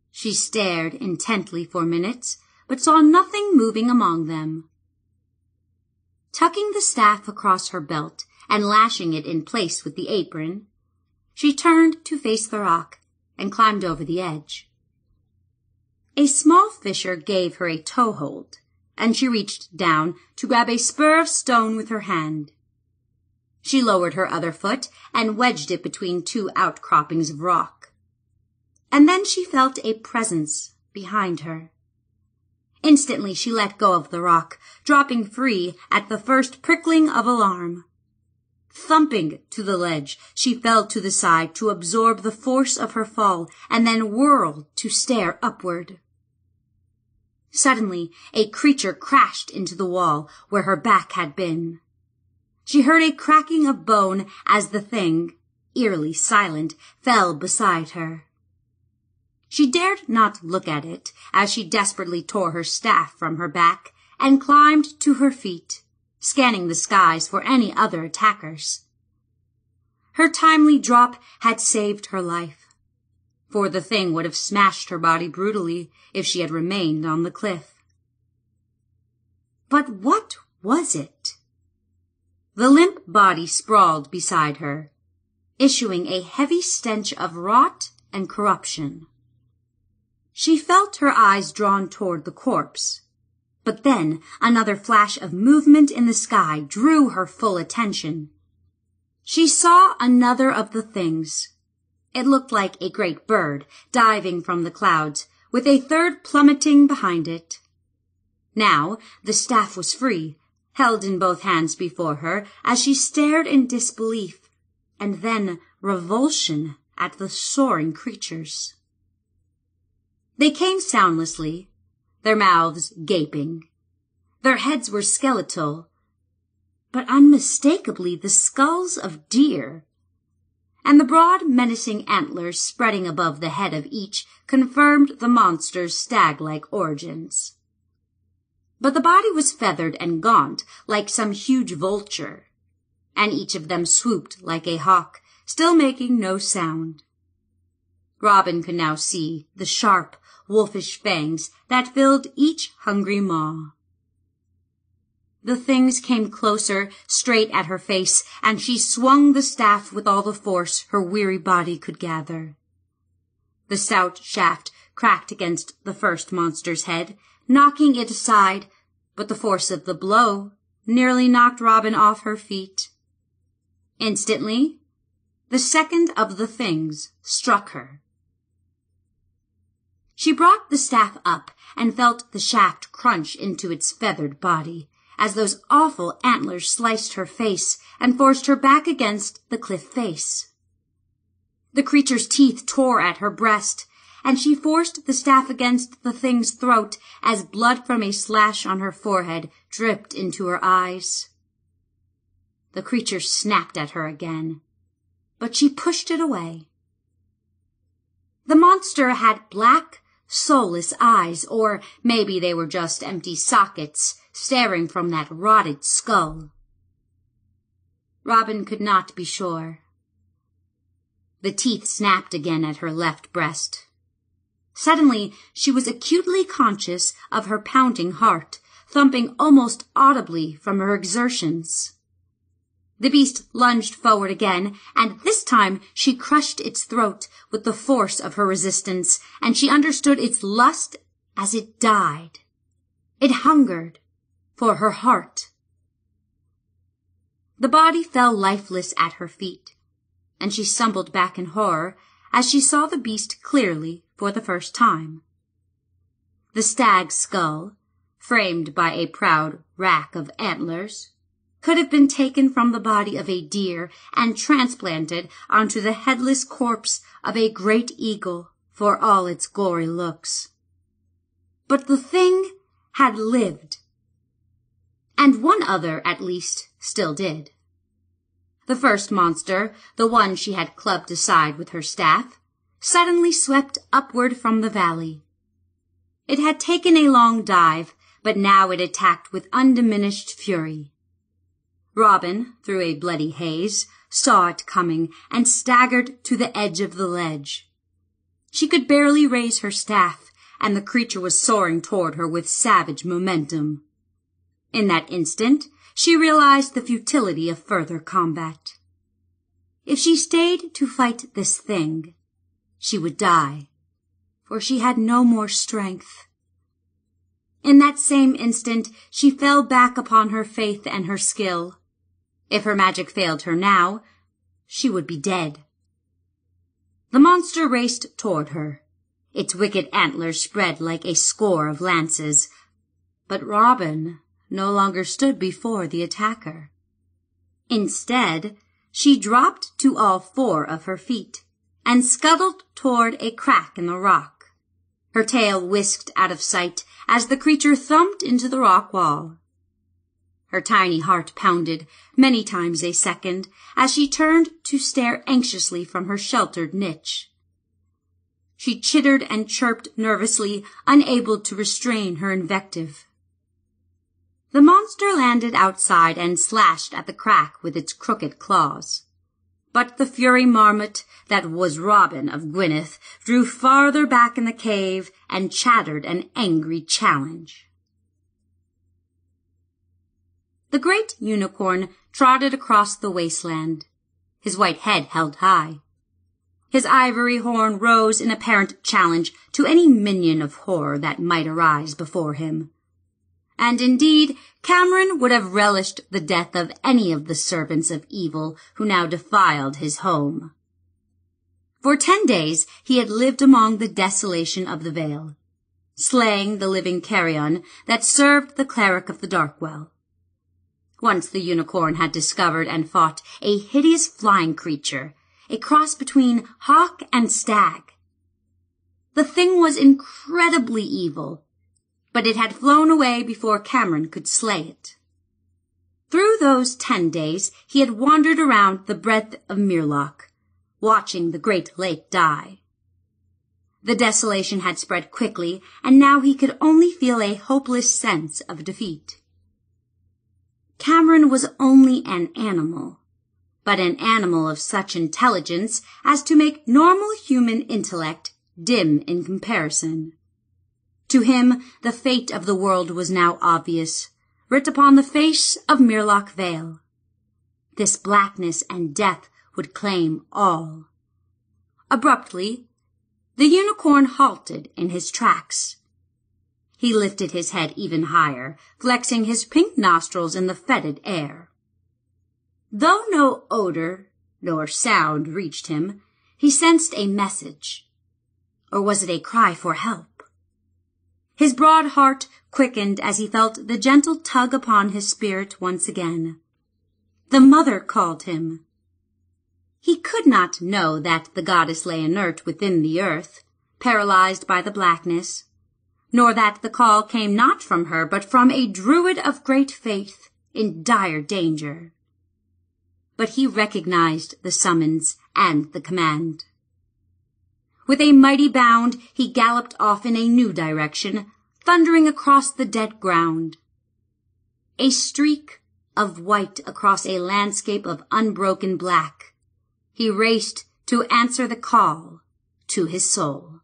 She stared intently for minutes, but saw nothing moving among them. Tucking the staff across her belt and lashing it in place with the apron, she turned to face the rock and climbed over the edge. A small fissure gave her a toehold, and she reached down to grab a spur of stone with her hand. She lowered her other foot and wedged it between two outcroppings of rock. And then she felt a presence behind her. Instantly she let go of the rock, dropping free at the first prickling of alarm. Thumping to the ledge, she fell to the side to absorb the force of her fall and then whirled to stare upward. Suddenly, a creature crashed into the wall where her back had been. She heard a cracking of bone as the thing, eerily silent, fell beside her. She dared not look at it as she desperately tore her staff from her back and climbed to her feet, scanning the skies for any other attackers. Her timely drop had saved her life, for the thing would have smashed her body brutally if she had remained on the cliff. But what was it? The limp body sprawled beside her, issuing a heavy stench of rot and corruption. She felt her eyes drawn toward the corpse. But then another flash of movement in the sky drew her full attention. She saw another of the things. It looked like a great bird diving from the clouds, with a third plummeting behind it. Now the staff was free, held in both hands before her as she stared in disbelief, and then revulsion at the soaring creatures. They came soundlessly, their mouths gaping. Their heads were skeletal, but unmistakably the skulls of deer. And the broad, menacing antlers spreading above the head of each confirmed the monster's stag-like origins. But the body was feathered and gaunt, like some huge vulture, and each of them swooped like a hawk, still making no sound. Robin could now see the sharp, wolfish fangs that filled each hungry maw. The things came closer, straight at her face, and she swung the staff with all the force her weary body could gather. The stout shaft cracked against the first monster's head, knocking it aside, but the force of the blow nearly knocked Robin off her feet. Instantly, the second of the things struck her. She brought the staff up and felt the shaft crunch into its feathered body as those awful antlers sliced her face and forced her back against the cliff face. The creature's teeth tore at her breast, and she forced the staff against the thing's throat as blood from a slash on her forehead dripped into her eyes. The creature snapped at her again, but she pushed it away. The monster had black, soulless eyes, or maybe they were just empty sockets staring from that rotted skull. Robin could not be sure. The teeth snapped again at her left breast. Suddenly, she was acutely conscious of her pounding heart, thumping almost audibly from her exertions. The beast lunged forward again, and this time she crushed its throat with the force of her resistance, and she understood its lust as it died. It hungered for her heart. The body fell lifeless at her feet, and she stumbled back in horror as she saw the beast clearly for the first time. The stag's skull, framed by a proud rack of antlers, could have been taken from the body of a deer and transplanted onto the headless corpse of a great eagle for all its gory looks. But the thing had lived. And one other, at least, still did. The first monster, the one she had clubbed aside with her staff, suddenly swept upward from the valley. It had taken a long dive, but now it attacked with undiminished fury. Robin, through a bloody haze, saw it coming and staggered to the edge of the ledge. She could barely raise her staff, and the creature was soaring toward her with savage momentum. In that instant, she realized the futility of further combat. If she stayed to fight this thing, she would die, for she had no more strength. In that same instant, she fell back upon her faith and her skill. If her magic failed her now, she would be dead. The monster raced toward her. Its wicked antlers spread like a score of lances. But Robin no longer stood before the attacker. Instead, she dropped to all four of her feet and scuttled toward a crack in the rock. Her tail whisked out of sight as the creature thumped into the rock wall. Her tiny heart pounded many times a second as she turned to stare anxiously from her sheltered niche. She chittered and chirped nervously, unable to restrain her invective. The monster landed outside and slashed at the crack with its crooked claws. But the fury marmot that was Robin of Gwynneth drew farther back in the cave and chattered an angry challenge. The great unicorn trotted across the wasteland, his white head held high. His ivory horn rose in apparent challenge to any minion of horror that might arise before him. And indeed, Kamerynn would have relished the death of any of the servants of evil who now defiled his home. For ten days he had lived among the desolation of the vale, slaying the living carrion that served the cleric of the Darkwell. Once the unicorn had discovered and fought a hideous flying creature, a cross between hawk and stag. The thing was incredibly evil, but it had flown away before Kamerynn could slay it. Through those ten days he had wandered around the breadth of Myrloch, watching the great lake die. The desolation had spread quickly, and now he could only feel a hopeless sense of defeat. Kamerynn was only an animal, but an animal of such intelligence as to make normal human intellect dim in comparison. To him, the fate of the world was now obvious. writ upon the face of Myrloch Vale. This blackness and death would claim all. Abruptly, the unicorn halted in his tracks. He lifted his head even higher, flexing his pink nostrils in the fetid air. Though no odor nor sound reached him, he sensed a message. Or was it a cry for help? His broad heart quickened as he felt the gentle tug upon his spirit once again. The mother called him. He could not know that the goddess lay inert within the earth, paralyzed by the blackness, nor that the call came not from her, but from a druid of great faith in dire danger. But he recognized the summons and the command. With a mighty bound, he galloped off in a new direction, thundering across the dead ground. A streak of white across a landscape of unbroken black he raced to answer the call to his soul.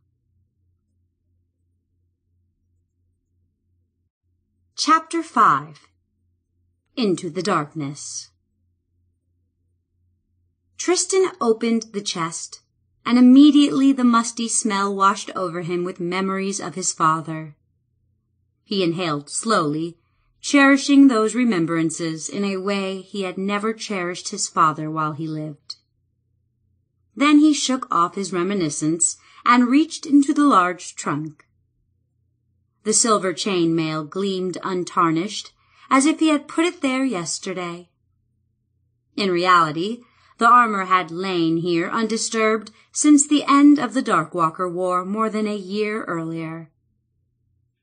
Chapter 5 Into the Darkness Tristan opened the chest, and immediately the musty smell washed over him with memories of his father. He inhaled slowly, cherishing those remembrances in a way he had never cherished his father while he lived. Then he shook off his reminiscence and reached into the large trunk. The silver chain mail gleamed untarnished, as if he had put it there yesterday. In reality, the armor had lain here undisturbed since the end of the Darkwalker War more than a year earlier.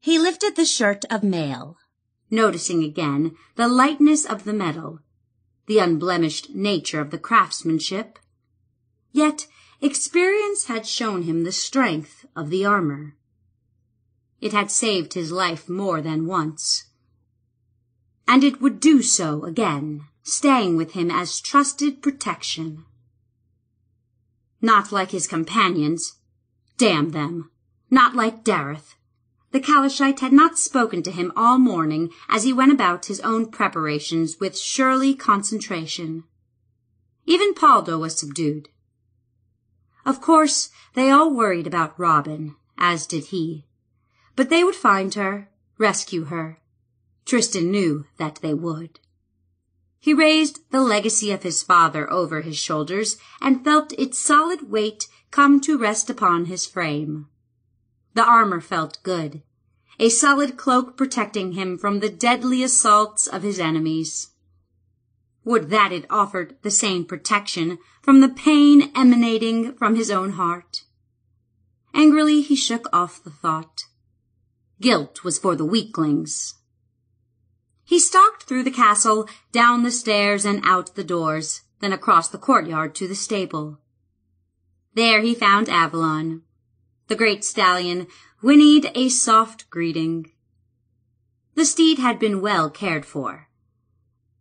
He lifted the shirt of mail, noticing again the lightness of the metal, the unblemished nature of the craftsmanship, Yet experience had shown him the strength of the armor. It had saved his life more than once. And it would do so again, staying with him as trusted protection. Not like his companions. Damn them. Not like Daryth. The Calishite had not spoken to him all morning as he went about his own preparations with surely concentration. Even Pawldo was subdued. Of course, they all worried about Robin, as did he. But they would find her, rescue her. Tristan knew that they would. He raised the legacy of his father over his shoulders and felt its solid weight come to rest upon his frame. The armor felt good, a solid cloak protecting him from the deadly assaults of his enemies. Would that it offered the same protection from the pain emanating from his own heart. Angrily he shook off the thought. Guilt was for the weaklings. He stalked through the castle, down the stairs and out the doors, then across the courtyard to the stable. There he found Avalon. The great stallion whinnied a soft greeting. The steed had been well cared for.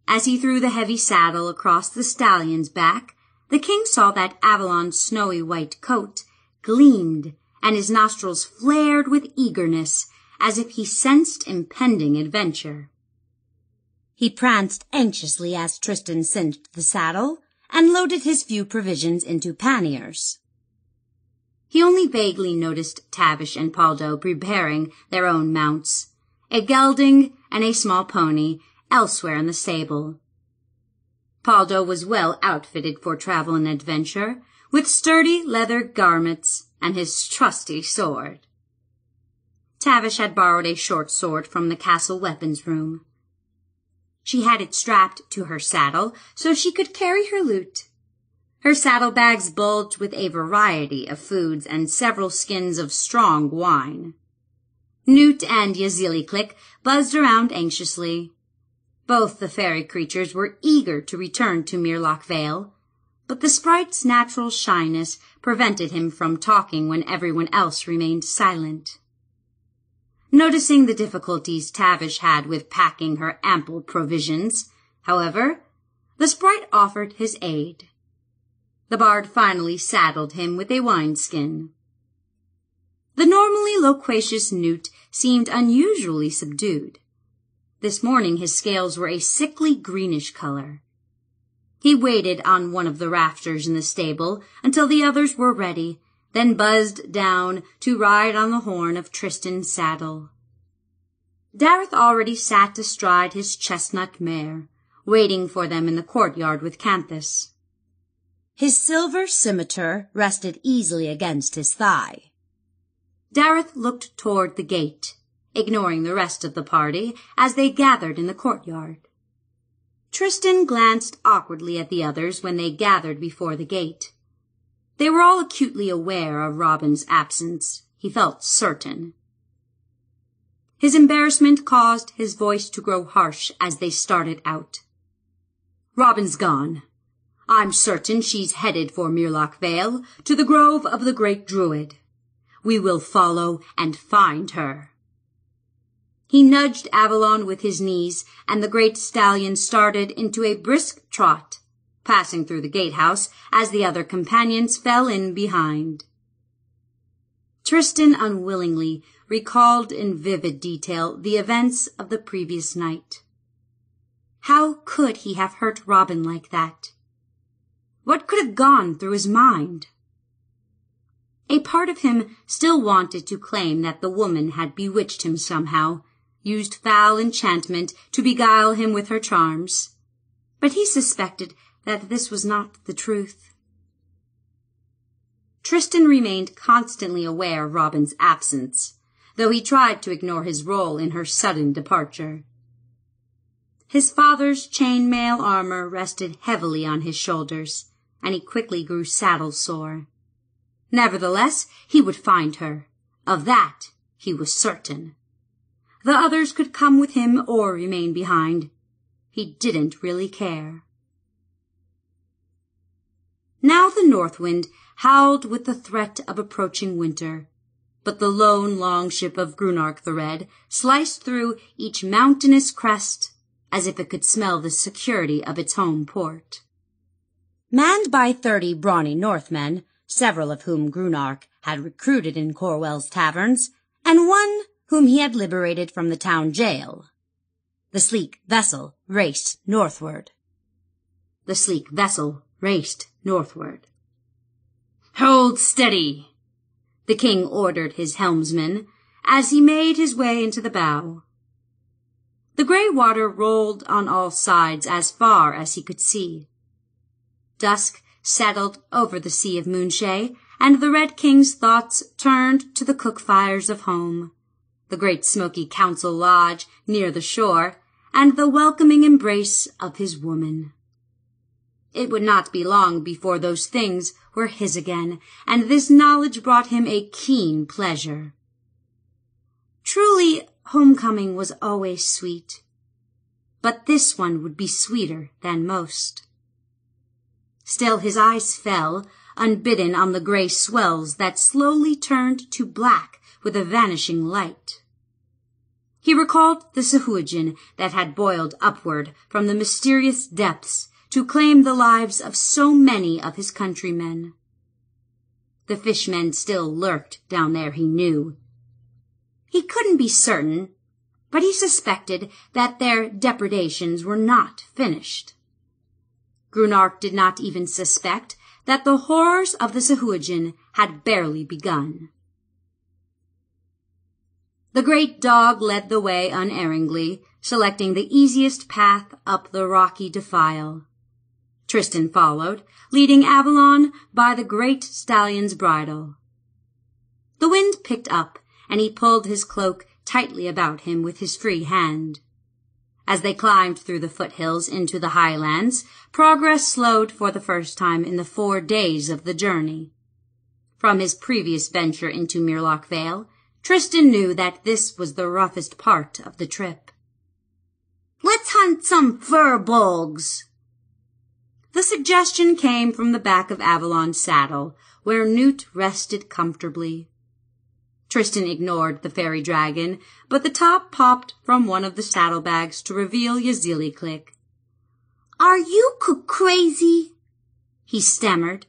As he threw the heavy saddle across the stallion's back, the king saw that Avalon's snowy white coat gleamed and his nostrils flared with eagerness as if he sensed impending adventure. He pranced anxiously as Tristan cinched the saddle and loaded his few provisions into panniers. He only vaguely noticed Tavish and Pawldo preparing their own mounts, a gelding and a small pony, elsewhere in the stable. Pawldo was well outfitted for travel and adventure, with sturdy leather garments and his trusty sword. Tavish had borrowed a short sword from the castle weapons room. She had it strapped to her saddle so she could carry her loot. Her saddlebags bulged with a variety of foods and several skins of strong wine. Newt and Yazilliclick buzzed around anxiously. Both the fairy creatures were eager to return to Myrloch Vale, but the sprite's natural shyness prevented him from talking when everyone else remained silent. Noticing the difficulties Tavish had with packing her ample provisions, however, the sprite offered his aid. The bard finally saddled him with a wineskin. The normally loquacious Newt seemed unusually subdued. This morning his scales were a sickly greenish color. He waited on one of the rafters in the stable until the others were ready, then buzzed down to ride on the horn of Tristan's saddle. Daryth already sat astride his chestnut mare, waiting for them in the courtyard with Canthus. His silver scimitar rested easily against his thigh. Daryth looked toward the gate, ignoring the rest of the party as they gathered in the courtyard. Tristan glanced awkwardly at the others when they gathered before the gate. They were all acutely aware of Robin's absence, he felt certain. His embarrassment caused his voice to grow harsh as they started out. Robin's gone. I'm certain she's headed for Myrloch Vale, to the grove of the great druid. We will follow and find her. He nudged Avalon with his knees, and the great stallion started into a brisk trot, passing through the gatehouse as the other companions fell in behind. Tristan unwillingly recalled in vivid detail the events of the previous night. How could he have hurt Robin like that? What could have gone through his mind? A part of him still wanted to claim that the woman had bewitched him somehow, used foul enchantment to beguile him with her charms, but he suspected that this was not the truth. Tristan remained constantly aware of Robin's absence, though he tried to ignore his role in her sudden departure. His father's chainmail armor rested heavily on his shoulders, and he quickly grew saddle sore. Nevertheless, he would find her. Of that he was certain. The others could come with him or remain behind. He didn't really care. Now the north wind howled with the threat of approaching winter, but the lone longship of Grunnarch the Red sliced through each mountainous crest as if it could smell the security of its home port. Manned by thirty brawny Northmen, several of whom Grunnarch had recruited in Corwell's taverns, and one whom he had liberated from the town jail. The sleek vessel raced northward. The sleek vessel raced northward. Hold steady, the king ordered his helmsman as he made his way into the bow. The grey water rolled on all sides as far as he could see. Dusk settled over the Sea of Moonshae, and the Red King's thoughts turned to the cook fires of home the great smoky council lodge near the shore, and the welcoming embrace of his woman. It would not be long before those things were his again, and this knowledge brought him a keen pleasure. Truly, homecoming was always sweet, but this one would be sweeter than most. Still his eyes fell, unbidden, on the grey swells that slowly turned to black with a vanishing light. He recalled the Sahuagin that had boiled upward from the mysterious depths to claim the lives of so many of his countrymen. The fishmen still lurked down there, he knew. He couldn't be certain, but he suspected that their depredations were not finished. Grunnarch did not even suspect that the horrors of the Sahuagin had barely begun. The great dog led the way unerringly, selecting the easiest path up the rocky defile. Tristan followed, leading Avalon by the great stallion's bridle. The wind picked up, and he pulled his cloak tightly about him with his free hand. As they climbed through the foothills into the highlands, progress slowed for the first time in the four days of the journey. From his previous venture into Myrloch Vale, Tristan knew that this was the roughest part of the trip. Let's hunt some furbolgs. The suggestion came from the back of Avalon's saddle, where Newt rested comfortably. Tristan ignored the fairy dragon, but the top popped from one of the saddlebags to reveal Yazilliclick. Are you crazy? he stammered,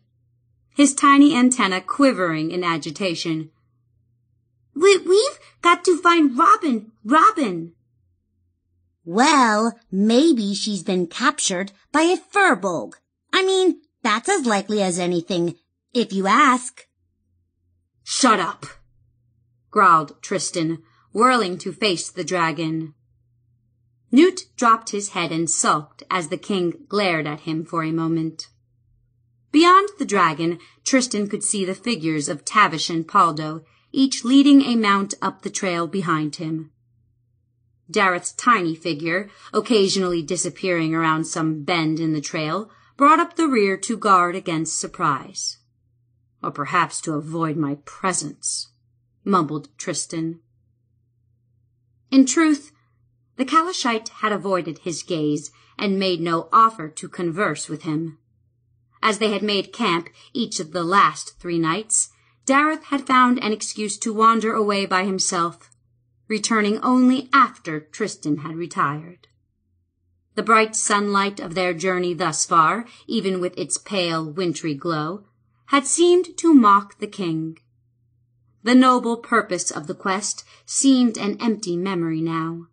his tiny antenna quivering in agitation. We, we've got to find Robin, Robin. Well, maybe she's been captured by a furbolg. I mean, that's as likely as anything, if you ask. Shut up, growled Tristan, whirling to face the dragon. Newt dropped his head and sulked as the king glared at him for a moment. Beyond the dragon, Tristan could see the figures of Tavish and Pawldo, each leading a mount up the trail behind him. Daryth's tiny figure, occasionally disappearing around some bend in the trail, brought up the rear to guard against surprise. Or perhaps to avoid my presence, mumbled Tristan. In truth, the Calishite had avoided his gaze and made no offer to converse with him. As they had made camp each of the last three nights, Daryth had found an excuse to wander away by himself, returning only after Tristan had retired. The bright sunlight of their journey thus far, even with its pale wintry glow, had seemed to mock the king. The noble purpose of the quest seemed an empty memory now.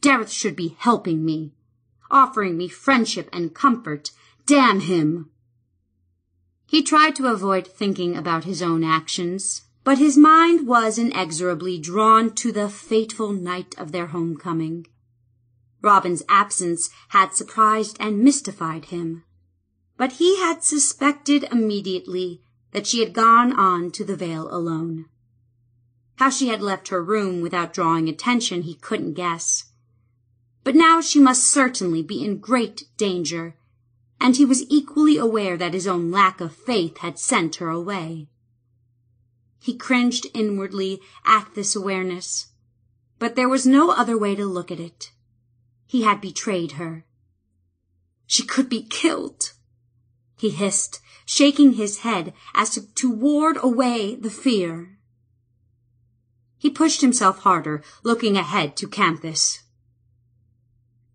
Daryth should be helping me, offering me friendship and comfort. Damn him! He tried to avoid thinking about his own actions, but his mind was inexorably drawn to the fateful night of their homecoming. Robin's absence had surprised and mystified him, but he had suspected immediately that she had gone on to the Vale alone. How she had left her room without drawing attention he couldn't guess. But now she must certainly be in great danger, and he was equally aware that his own lack of faith had sent her away. He cringed inwardly at this awareness, but there was no other way to look at it. He had betrayed her. She could be killed, he hissed, shaking his head as to, to ward away the fear. He pushed himself harder, looking ahead to Canthus.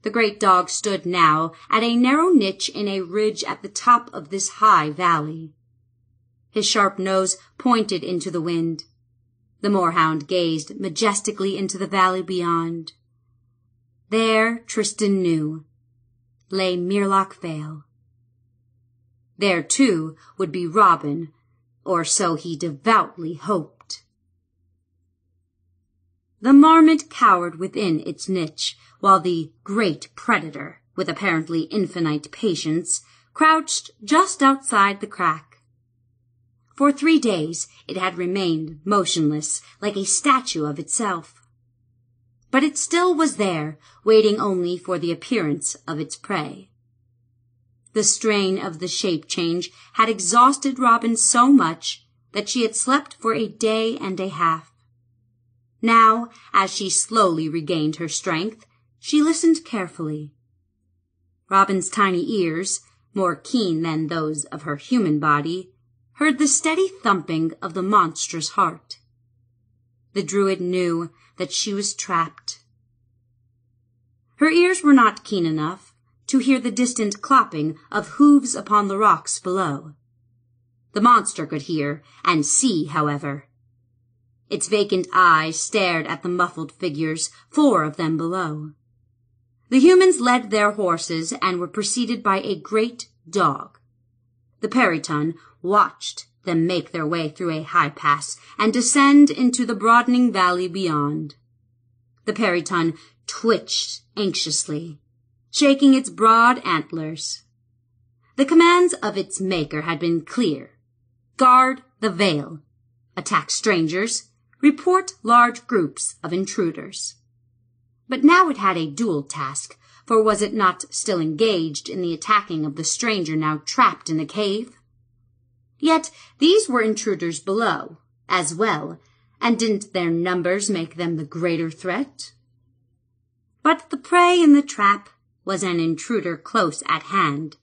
The great dog stood now at a narrow niche in a ridge at the top of this high valley. His sharp nose pointed into the wind. The moorhound gazed majestically into the valley beyond. There, Tristan knew, lay Myrloch Vale. There, too, would be Robin, or so he devoutly hoped. The marmot cowered within its niche, while the great predator, with apparently infinite patience, crouched just outside the crack. For three days it had remained motionless, like a statue of itself but it still was there, waiting only for the appearance of its prey. The strain of the shape change had exhausted Robin so much that she had slept for a day and a half. Now, as she slowly regained her strength, she listened carefully. Robin's tiny ears, more keen than those of her human body, heard the steady thumping of the monstrous heart. The druid knew that she was trapped. Her ears were not keen enough to hear the distant clopping of hooves upon the rocks below. The monster could hear and see, however. Its vacant eyes stared at the muffled figures, four of them below. The humans led their horses and were preceded by a great dog. The peryton watched them make their way through a high pass and descend into the broadening valley beyond. The peryton twitched anxiously, shaking its broad antlers. The commands of its maker had been clear. Guard the Vale. Attack strangers. Report large groups of intruders. But now it had a dual task, for was it not still engaged in the attacking of the stranger now trapped in the cave? Yet these were intruders below, as well, and didn't their numbers make them the greater threat? But the prey in the trap was an intruder close at hand,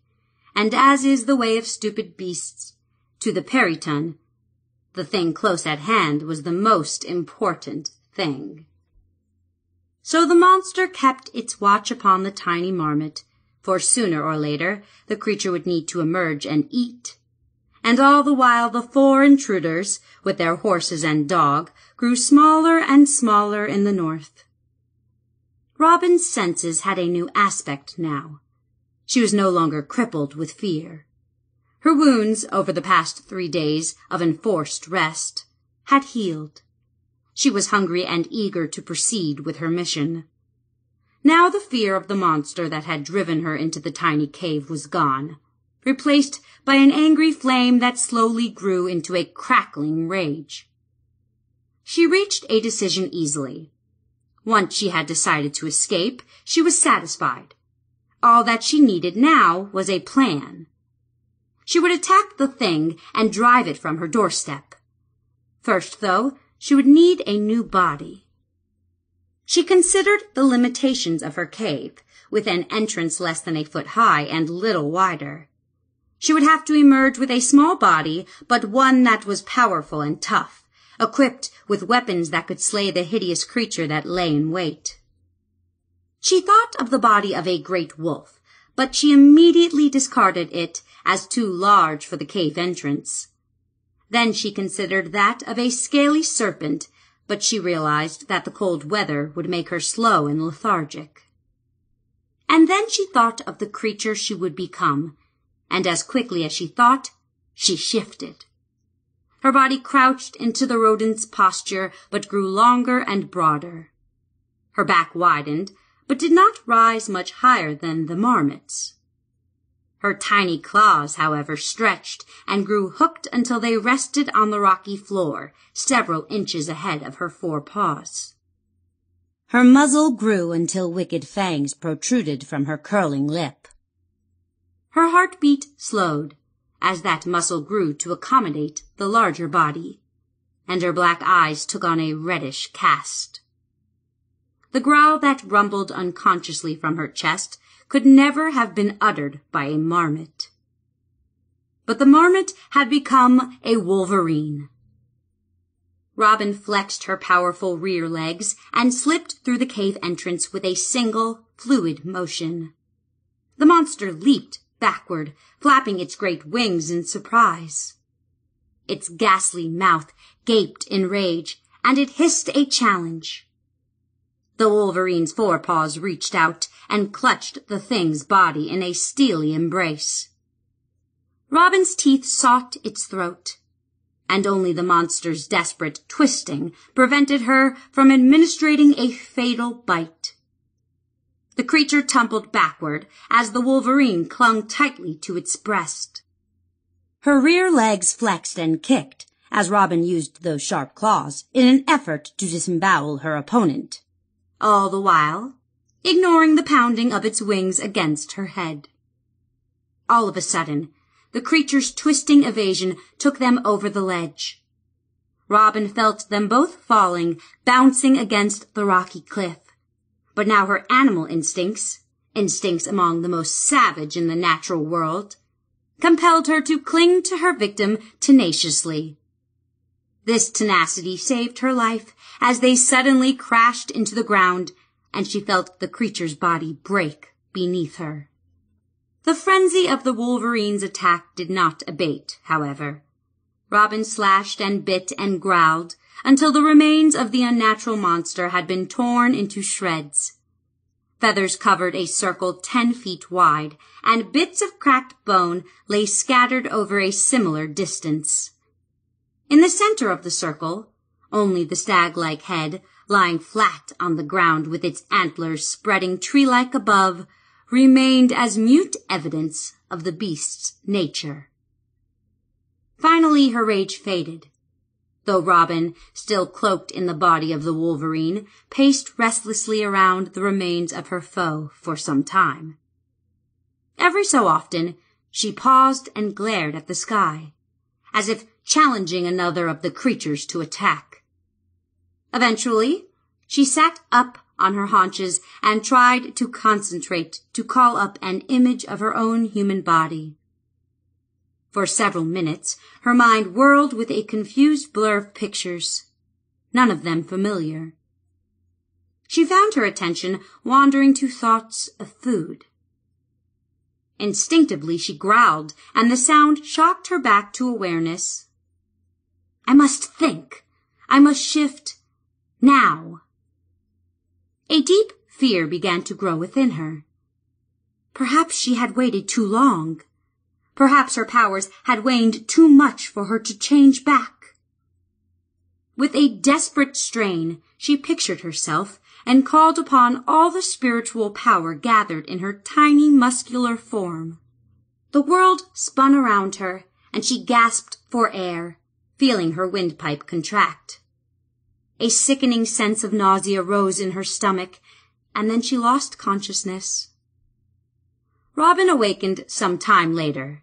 and as is the way of stupid beasts, to the peryton, the thing close at hand was the most important thing. So the monster kept its watch upon the tiny marmot, for sooner or later the creature would need to emerge and eat and all the while the four intruders, with their horses and dog, grew smaller and smaller in the north. Robin's senses had a new aspect now. She was no longer crippled with fear. Her wounds over the past three days of enforced rest had healed. She was hungry and eager to proceed with her mission. Now the fear of the monster that had driven her into the tiny cave was gone, replaced by an angry flame that slowly grew into a crackling rage. She reached a decision easily. Once she had decided to escape, she was satisfied. All that she needed now was a plan. She would attack the thing and drive it from her doorstep. First, though, she would need a new body. She considered the limitations of her cave, with an entrance less than a foot high and little wider. She would have to emerge with a small body, but one that was powerful and tough, equipped with weapons that could slay the hideous creature that lay in wait. She thought of the body of a great wolf, but she immediately discarded it as too large for the cave entrance. Then she considered that of a scaly serpent, but she realized that the cold weather would make her slow and lethargic. And then she thought of the creature she would become, and as quickly as she thought, she shifted. Her body crouched into the rodent's posture, but grew longer and broader. Her back widened, but did not rise much higher than the marmot's. Her tiny claws, however, stretched and grew hooked until they rested on the rocky floor, several inches ahead of her four paws. Her muzzle grew until wicked fangs protruded from her curling lip. Her heartbeat slowed as that muscle grew to accommodate the larger body, and her black eyes took on a reddish cast. The growl that rumbled unconsciously from her chest could never have been uttered by a marmot. But the marmot had become a wolverine. Robin flexed her powerful rear legs and slipped through the cave entrance with a single, fluid motion. The monster leaped backward, flapping its great wings in surprise. Its ghastly mouth gaped in rage, and it hissed a challenge. The wolverine's forepaws reached out and clutched the thing's body in a steely embrace. Robin's teeth sought its throat, and only the monster's desperate twisting prevented her from administering a fatal bite. The creature tumbled backward as the wolverine clung tightly to its breast. Her rear legs flexed and kicked as Robin used those sharp claws in an effort to disembowel her opponent all the while ignoring the pounding of its wings against her head. All of a sudden, the creature's twisting evasion took them over the ledge. Robin felt them both falling, bouncing against the rocky cliff. But now her animal instincts, instincts among the most savage in the natural world, compelled her to cling to her victim tenaciously. This tenacity saved her life as they suddenly crashed into the ground and she felt the creature's body break beneath her. The frenzy of the wolverine's attack did not abate, however. Robin slashed and bit and growled until the remains of the unnatural monster had been torn into shreds. Feathers covered a circle ten feet wide, and bits of cracked bone lay scattered over a similar distance. In the center of the circle, only the stag-like head, lying flat on the ground with its antlers spreading tree-like above, remained as mute evidence of the beast's nature. Finally her rage faded, though Robin, still cloaked in the body of the wolverine, paced restlessly around the remains of her foe for some time. Every so often she paused and glared at the sky, as if challenging another of the creatures to attack. Eventually, she sat up on her haunches and tried to concentrate to call up an image of her own human body. For several minutes, her mind whirled with a confused blur of pictures, none of them familiar. She found her attention wandering to thoughts of food. Instinctively she growled, and the sound shocked her back to awareness. I must think. I must shift now. A deep fear began to grow within her. Perhaps she had waited too long. Perhaps her powers had waned too much for her to change back. With a desperate strain, she pictured herself and called upon all the spiritual power gathered in her tiny muscular form. The world spun around her, and she gasped for air, feeling her windpipe contract. A sickening sense of nausea rose in her stomach, and then she lost consciousness. Robin awakened some time later.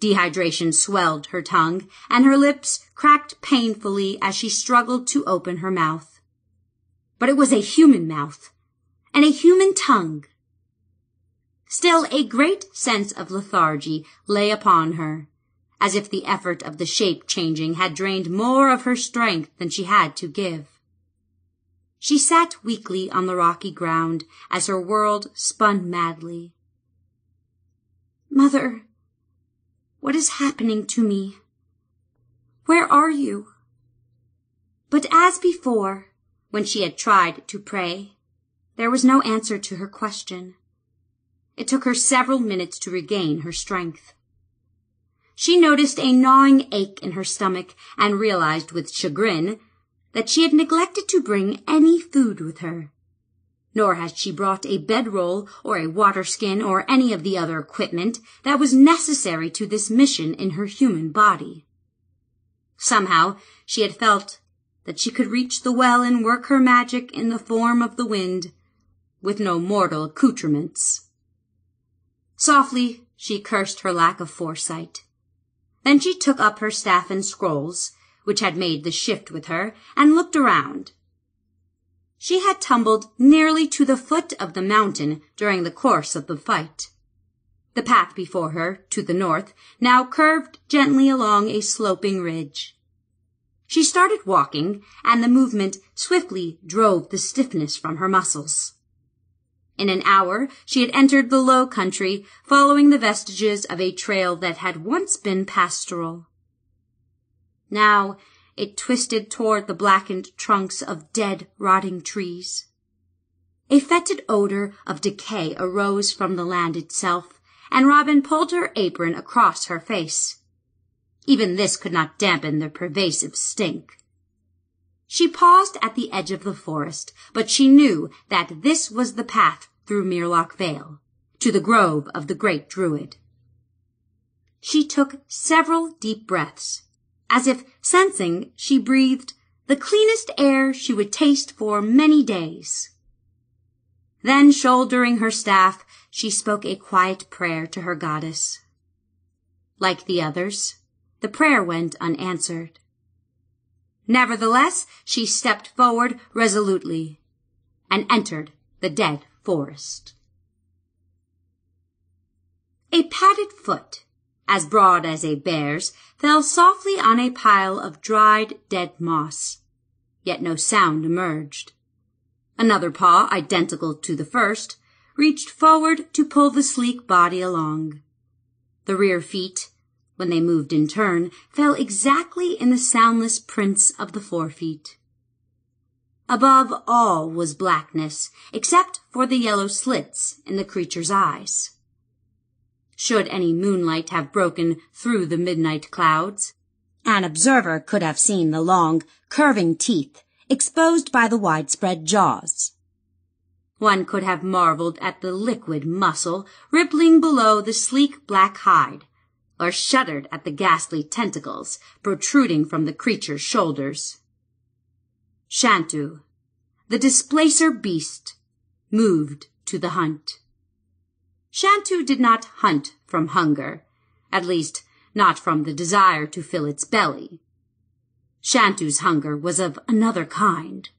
Dehydration swelled her tongue, and her lips cracked painfully as she struggled to open her mouth. But it was a human mouth, and a human tongue. Still, a great sense of lethargy lay upon her, as if the effort of the shape changing had drained more of her strength than she had to give. She sat weakly on the rocky ground as her world spun madly. Mother, what is happening to me? Where are you? But as before, when she had tried to pray, there was no answer to her question. It took her several minutes to regain her strength. She noticed a gnawing ache in her stomach and realized with chagrin that she had neglected to bring any food with her nor had she brought a bedroll or a water skin or any of the other equipment that was necessary to this mission in her human body. Somehow she had felt that she could reach the well and work her magic in the form of the wind with no mortal accoutrements. Softly she cursed her lack of foresight. Then she took up her staff and scrolls, which had made the shift with her, and looked around. She had tumbled nearly to the foot of the mountain during the course of the fight. The path before her, to the north, now curved gently along a sloping ridge. She started walking, and the movement swiftly drove the stiffness from her muscles. In an hour she had entered the low country, following the vestiges of a trail that had once been pastoral. Now it twisted toward the blackened trunks of dead, rotting trees. A fetid odor of decay arose from the land itself, and Robin pulled her apron across her face. Even this could not dampen the pervasive stink. She paused at the edge of the forest, but she knew that this was the path through Myrloch Vale, to the grove of the great druid. She took several deep breaths as if sensing she breathed the cleanest air she would taste for many days. Then, shouldering her staff, she spoke a quiet prayer to her goddess. Like the others, the prayer went unanswered. Nevertheless, she stepped forward resolutely and entered the dead forest. A padded foot as broad as a bear's, fell softly on a pile of dried dead moss. Yet no sound emerged. Another paw, identical to the first, reached forward to pull the sleek body along. The rear feet, when they moved in turn, fell exactly in the soundless prints of the forefeet. Above all was blackness, except for the yellow slits in the creature's eyes should any moonlight have broken through the midnight clouds. An observer could have seen the long, curving teeth exposed by the widespread jaws. One could have marveled at the liquid muscle rippling below the sleek black hide, or shuddered at the ghastly tentacles protruding from the creature's shoulders. Shantu, the displacer beast, moved to the hunt. Shantu did not hunt from hunger, at least not from the desire to fill its belly. Shantu's hunger was of another kind.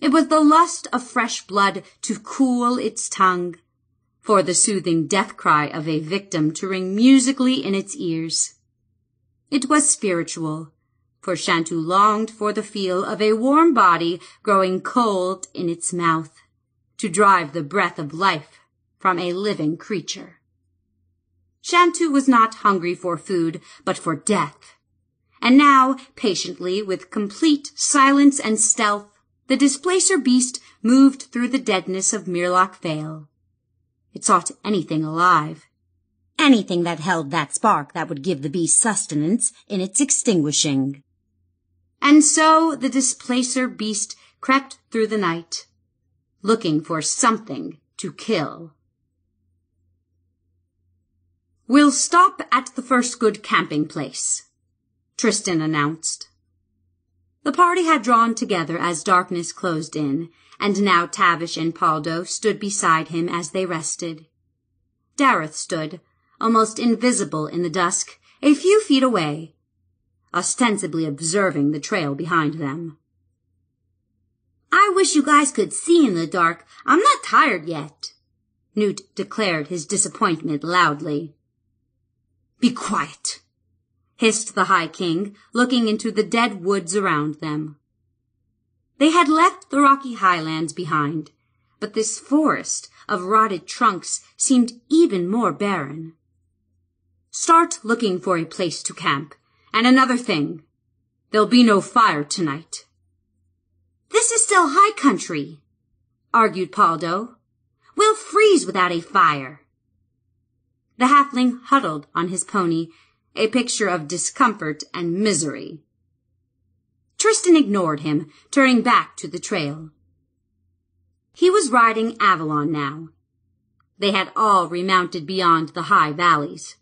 It was the lust of fresh blood to cool its tongue, for the soothing death cry of a victim to ring musically in its ears. It was spiritual, for Shantu longed for the feel of a warm body growing cold in its mouth, to drive the breath of life from a living creature. Shantu was not hungry for food, but for death. And now, patiently, with complete silence and stealth, the displacer beast moved through the deadness of Myrloch Vale. It sought anything alive. Anything that held that spark that would give the beast sustenance in its extinguishing. And so the displacer beast crept through the night, looking for something to kill. We'll stop at the first good camping place, Tristan announced. The party had drawn together as darkness closed in, and now Tavish and Pawldo stood beside him as they rested. Daryth stood, almost invisible in the dusk, a few feet away, ostensibly observing the trail behind them. I wish you guys could see in the dark. I'm not tired yet, Newt declared his disappointment loudly. Be quiet, hissed the High King, looking into the dead woods around them. They had left the rocky highlands behind, but this forest of rotted trunks seemed even more barren. Start looking for a place to camp, and another thing, there'll be no fire tonight. This is still high country, argued Pawldo. We'll freeze without a fire. The halfling huddled on his pony a picture of discomfort and misery. Tristan ignored him, turning back to the trail. He was riding Avalon now. They had all remounted beyond the high valleys,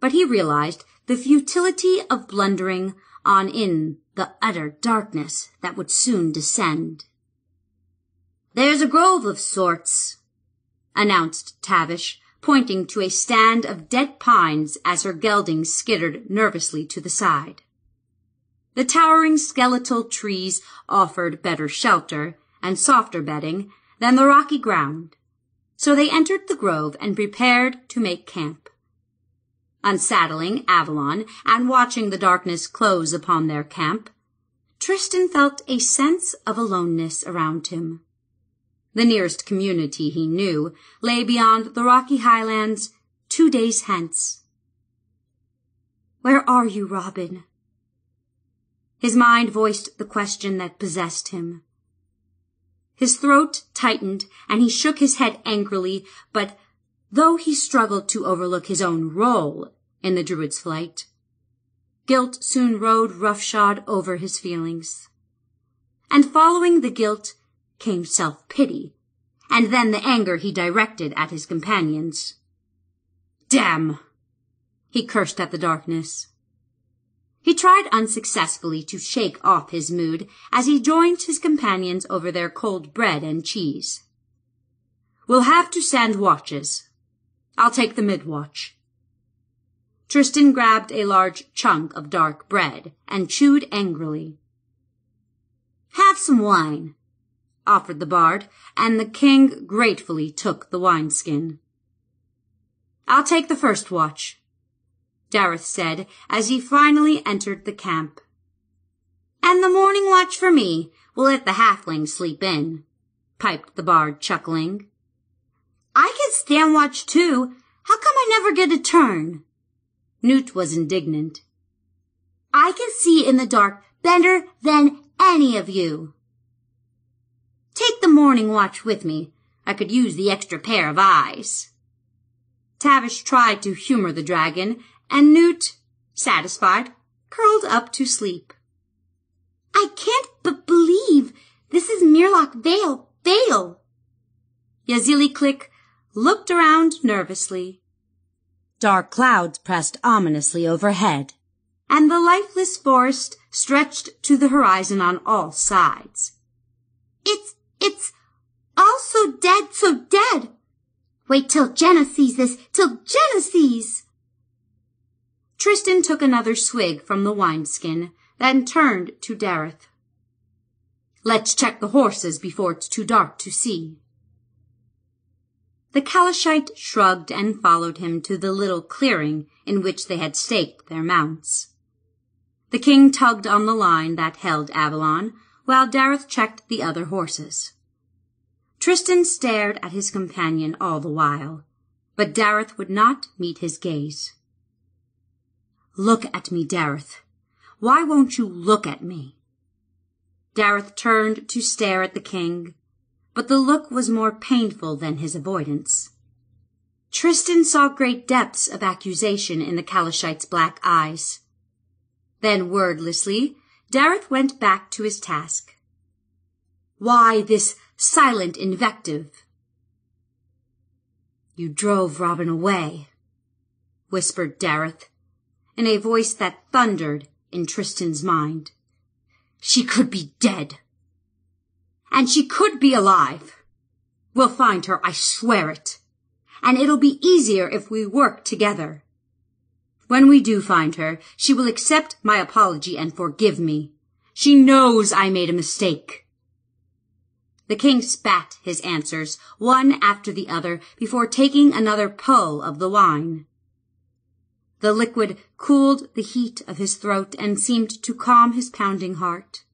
but he realized the futility of blundering on in the utter darkness that would soon descend. There's a grove of sorts, announced Tavish, pointing to a stand of dead pines as her geldings skittered nervously to the side. The towering skeletal trees offered better shelter and softer bedding than the rocky ground, so they entered the grove and prepared to make camp. Unsaddling Avalon and watching the darkness close upon their camp, Tristan felt a sense of aloneness around him. The nearest community he knew lay beyond the rocky highlands two days hence. Where are you, Robin? His mind voiced the question that possessed him. His throat tightened and he shook his head angrily, but though he struggled to overlook his own role in the Druid's flight, guilt soon rode roughshod over his feelings. And following the guilt came self-pity, and then the anger he directed at his companions. Damn! He cursed at the darkness. He tried unsuccessfully to shake off his mood as he joined his companions over their cold bread and cheese. We'll have to send watches. I'll take the mid-watch. Tristan grabbed a large chunk of dark bread and chewed angrily. Have some wine, offered the bard, and the king gratefully took the wineskin. I'll take the first watch, Daryth said as he finally entered the camp. And the morning watch for me. We'll let the halfling sleep in, piped the bard, chuckling. I can stand watch too. How come I never get a turn? Newt was indignant. I can see in the dark better than any of you. Take the morning watch with me. I could use the extra pair of eyes. Tavish tried to humor the dragon, and Newt, satisfied, curled up to sleep. I can't but believe this is Myrloch Vale, Vale. Yazilliclick looked around nervously. Dark clouds pressed ominously overhead, and the lifeless forest stretched to the horizon on all sides. It's it's all so dead, so dead. Wait till Genna sees this, till Genna sees. Tristan took another swig from the wineskin, then turned to Daryth. Let's check the horses before it's too dark to see. The Calishite shrugged and followed him to the little clearing in which they had staked their mounts. The king tugged on the line that held Avalon, while Daryth checked the other horses. Tristan stared at his companion all the while, but Daryth would not meet his gaze. Look at me, Daryth. Why won't you look at me? Daryth turned to stare at the king, but the look was more painful than his avoidance. Tristan saw great depths of accusation in the Calishite's black eyes. Then wordlessly, Daryth went back to his task. Why this silent invective? You drove Robin away, whispered Daryth, in a voice that thundered in Tristan's mind. She could be dead. And she could be alive. We'll find her, I swear it. And it'll be easier if we work together. When we do find her, she will accept my apology and forgive me. She knows I made a mistake. The king spat his answers, one after the other, before taking another pull of the wine. The liquid cooled the heat of his throat and seemed to calm his pounding heart.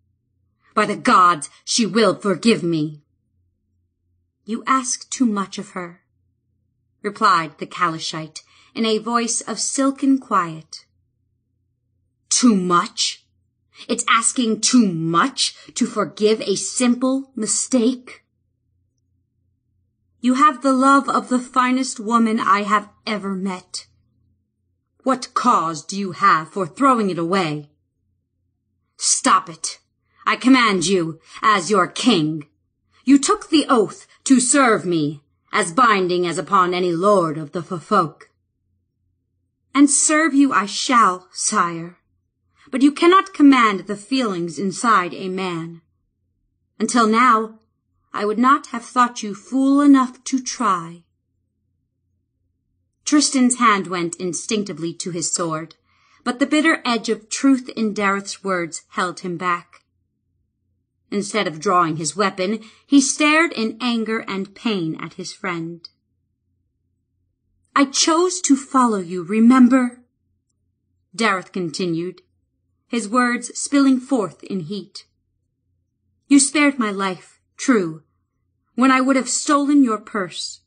By the gods, she will forgive me. You ask too much of her, replied the Calishite in a voice of silken quiet. Too much? It's asking too much to forgive a simple mistake? You have the love of the finest woman I have ever met. What cause do you have for throwing it away? Stop it. I command you, as your king. You took the oath to serve me, as binding as upon any lord of the Ffolk. And serve you I shall, sire. But you cannot command the feelings inside a man. Until now, I would not have thought you fool enough to try. Tristan's hand went instinctively to his sword, but the bitter edge of truth in Daryth's words held him back. Instead of drawing his weapon, he stared in anger and pain at his friend. I chose to follow you, remember? Daryth continued, his words spilling forth in heat. You spared my life, true, when I would have stolen your purse.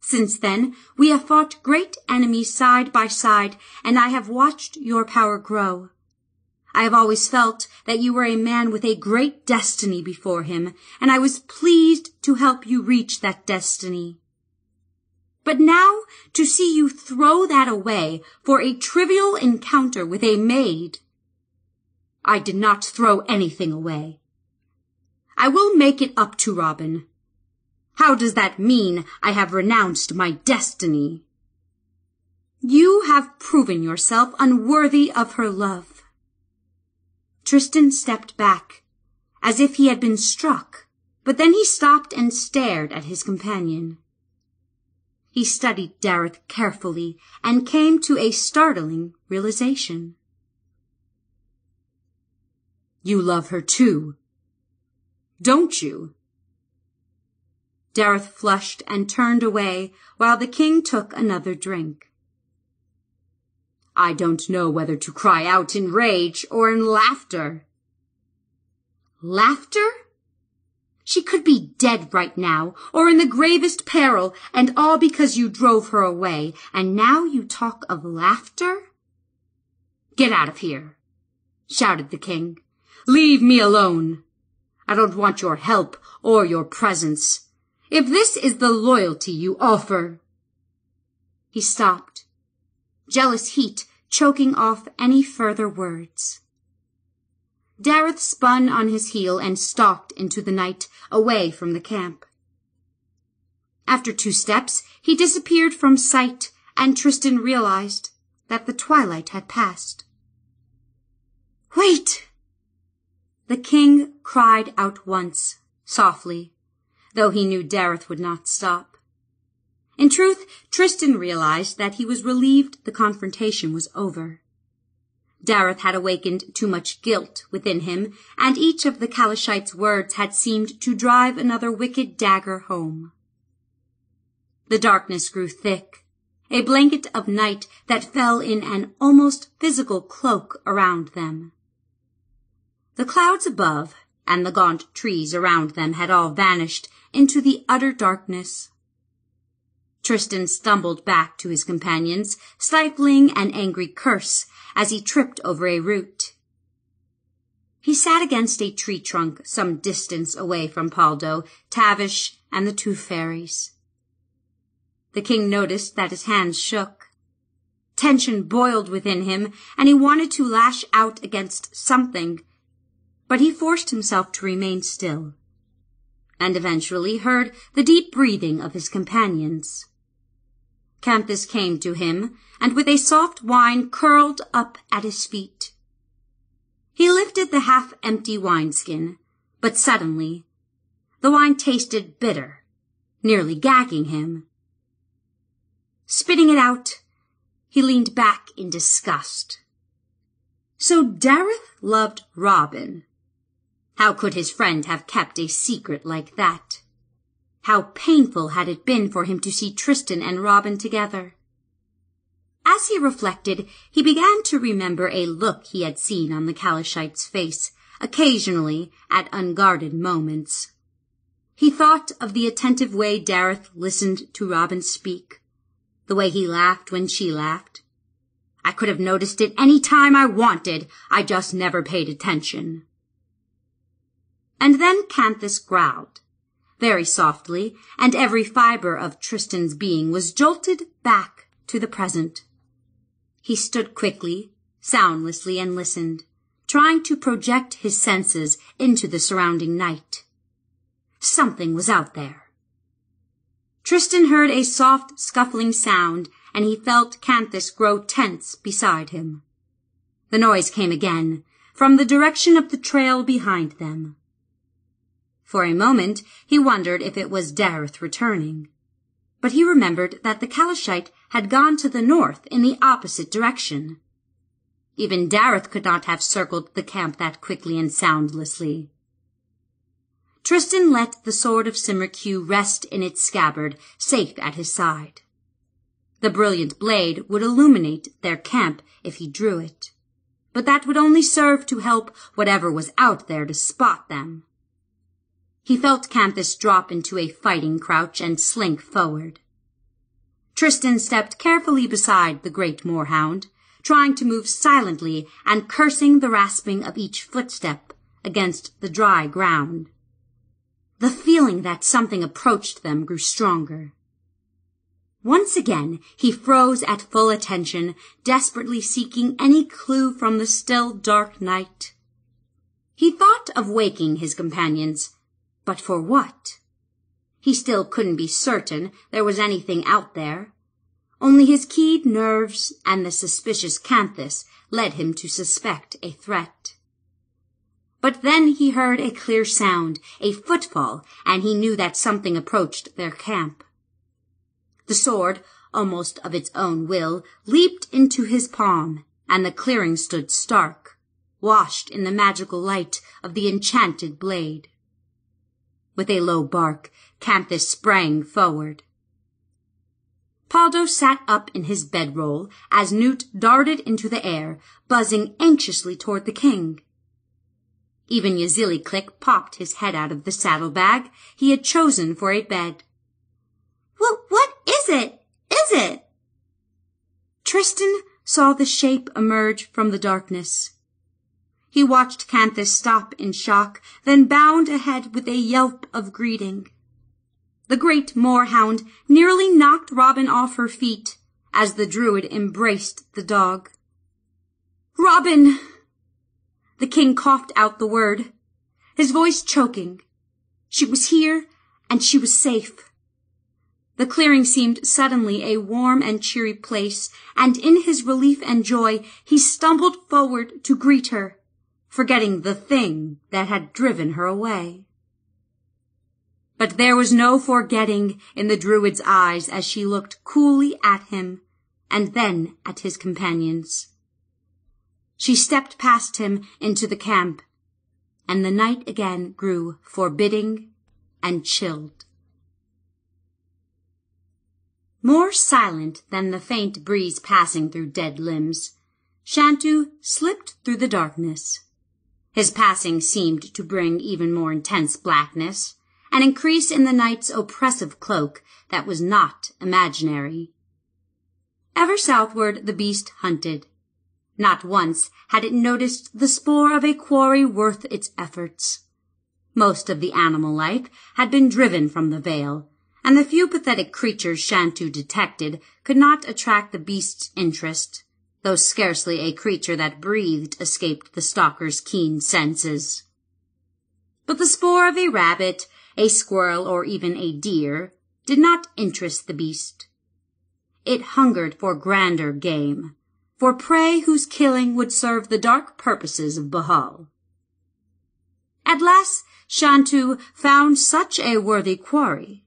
Since then, we have fought great enemies side by side, and I have watched your power grow. I have always felt that you were a man with a great destiny before him, and I was pleased to help you reach that destiny. But now to see you throw that away for a trivial encounter with a maid. I did not throw anything away. I will make it up to Robin. How does that mean I have renounced my destiny? You have proven yourself unworthy of her love. Tristan stepped back, as if he had been struck, but then he stopped and stared at his companion. He studied Daryth carefully and came to a startling realization. You love her too, don't you? Daryth flushed and turned away while the king took another drink. I don't know whether to cry out in rage or in laughter. Laughter? She could be dead right now, or in the gravest peril, and all because you drove her away, and now you talk of laughter? Get out of here, shouted the king. Leave me alone. I don't want your help or your presence. If this is the loyalty you offer. He stopped, jealous heat choking off any further words. Daryth spun on his heel and stalked into the night, away from the camp. After two steps, he disappeared from sight, and Tristan realized that the twilight had passed. Wait! The king cried out once, softly, though he knew Daryth would not stop. In truth, Tristan realized that he was relieved the confrontation was over. Daryth had awakened too much guilt within him, and each of the Calishite's words had seemed to drive another wicked dagger home. The darkness grew thick, a blanket of night that fell in an almost physical cloak around them. The clouds above and the gaunt trees around them had all vanished, into the utter darkness. Tristan stumbled back to his companions, stifling an angry curse as he tripped over a root. He sat against a tree trunk some distance away from Pawldo, Tavish, and the two fairies. The king noticed that his hands shook. Tension boiled within him, and he wanted to lash out against something, but he forced himself to remain still, and eventually heard the deep breathing of his companions. Canthus came to him, and with a soft whine curled up at his feet. He lifted the half-empty wineskin, but suddenly the wine tasted bitter, nearly gagging him. Spitting it out, he leaned back in disgust. So Daryth loved Robin. How could his friend have kept a secret like that? How painful had it been for him to see Tristan and Robin together. As he reflected, he began to remember a look he had seen on the Calishite's face, occasionally at unguarded moments. He thought of the attentive way Daryth listened to Robin speak, the way he laughed when she laughed. I could have noticed it any time I wanted, I just never paid attention. And then Canthus growled, very softly, and every fibre of Tristan's being was jolted back to the present. He stood quickly, soundlessly, and listened, trying to project his senses into the surrounding night. Something was out there. Tristan heard a soft, scuffling sound, and he felt Canthus grow tense beside him. The noise came again, from the direction of the trail behind them. For a moment he wondered if it was Daryth returning but he remembered that the Calishite had gone to the north in the opposite direction. Even Daryth could not have circled the camp that quickly and soundlessly. Tristan let the sword of Cymrych rest in its scabbard, safe at his side. The brilliant blade would illuminate their camp if he drew it, but that would only serve to help whatever was out there to spot them. He felt Canthus drop into a fighting crouch and slink forward. Tristan stepped carefully beside the great moorhound, trying to move silently and cursing the rasping of each footstep against the dry ground. The feeling that something approached them grew stronger. Once again he froze at full attention, desperately seeking any clue from the still dark night. He thought of waking his companions, but for what? He still couldn't be certain there was anything out there. Only his keyed nerves and the suspicious Canthus led him to suspect a threat. But then he heard a clear sound, a footfall, and he knew that something approached their camp. The sword, almost of its own will, leaped into his palm, and the clearing stood stark, washed in the magical light of the enchanted blade. With a low bark, Canthus sprang forward. Pawldo sat up in his bedroll as Newt darted into the air, buzzing anxiously toward the king. Even Yazilliclick popped his head out of the saddlebag he had chosen for a bed. What, what is it? Is it? Tristan saw the shape emerge from the darkness. He watched Canthus stop in shock, then bound ahead with a yelp of greeting. The great moorhound nearly knocked Robin off her feet as the druid embraced the dog. Robin! The king coughed out the word, his voice choking. She was here, and she was safe. The clearing seemed suddenly a warm and cheery place, and in his relief and joy he stumbled forward to greet her forgetting the thing that had driven her away. But there was no forgetting in the druid's eyes as she looked coolly at him and then at his companions. She stepped past him into the camp, and the night again grew forbidding and chilled. More silent than the faint breeze passing through dead limbs, Shantu slipped through the darkness. His passing seemed to bring even more intense blackness, an increase in the night's oppressive cloak that was not imaginary. Ever southward the beast hunted. Not once had it noticed the spoor of a quarry worth its efforts. Most of the animal life had been driven from the vale, and the few pathetic creatures Shantu detected could not attract the beast's interest, though scarcely a creature that breathed escaped the stalker's keen senses. But the spoor of a rabbit, a squirrel, or even a deer did not interest the beast. It hungered for grander game, for prey whose killing would serve the dark purposes of Bhaal. At last Shantu found such a worthy quarry.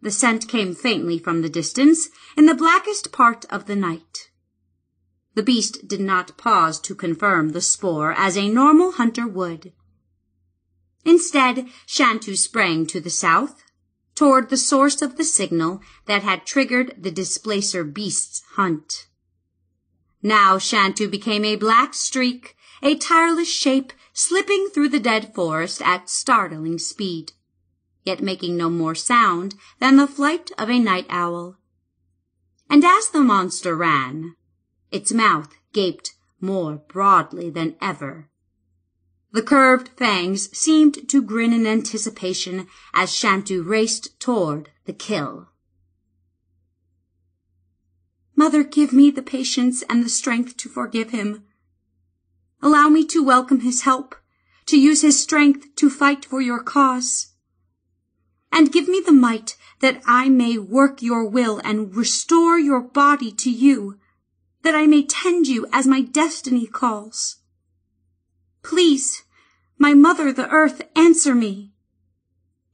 The scent came faintly from the distance in the blackest part of the night. The beast did not pause to confirm the spoor as a normal hunter would. Instead, Shantu sprang to the south, toward the source of the signal that had triggered the displacer beast's hunt. Now Shantu became a black streak, a tireless shape slipping through the dead forest at startling speed, yet making no more sound than the flight of a night owl. And as the monster ran, its mouth gaped more broadly than ever. The curved fangs seemed to grin in anticipation as Shantu raced toward the kill. Mother, give me the patience and the strength to forgive him, Allow me to welcome his help, to use his strength to fight for your cause. And give me the might that I may work your will and restore your body to you, that I may tend you as my destiny calls. Please, my mother, the earth, answer me.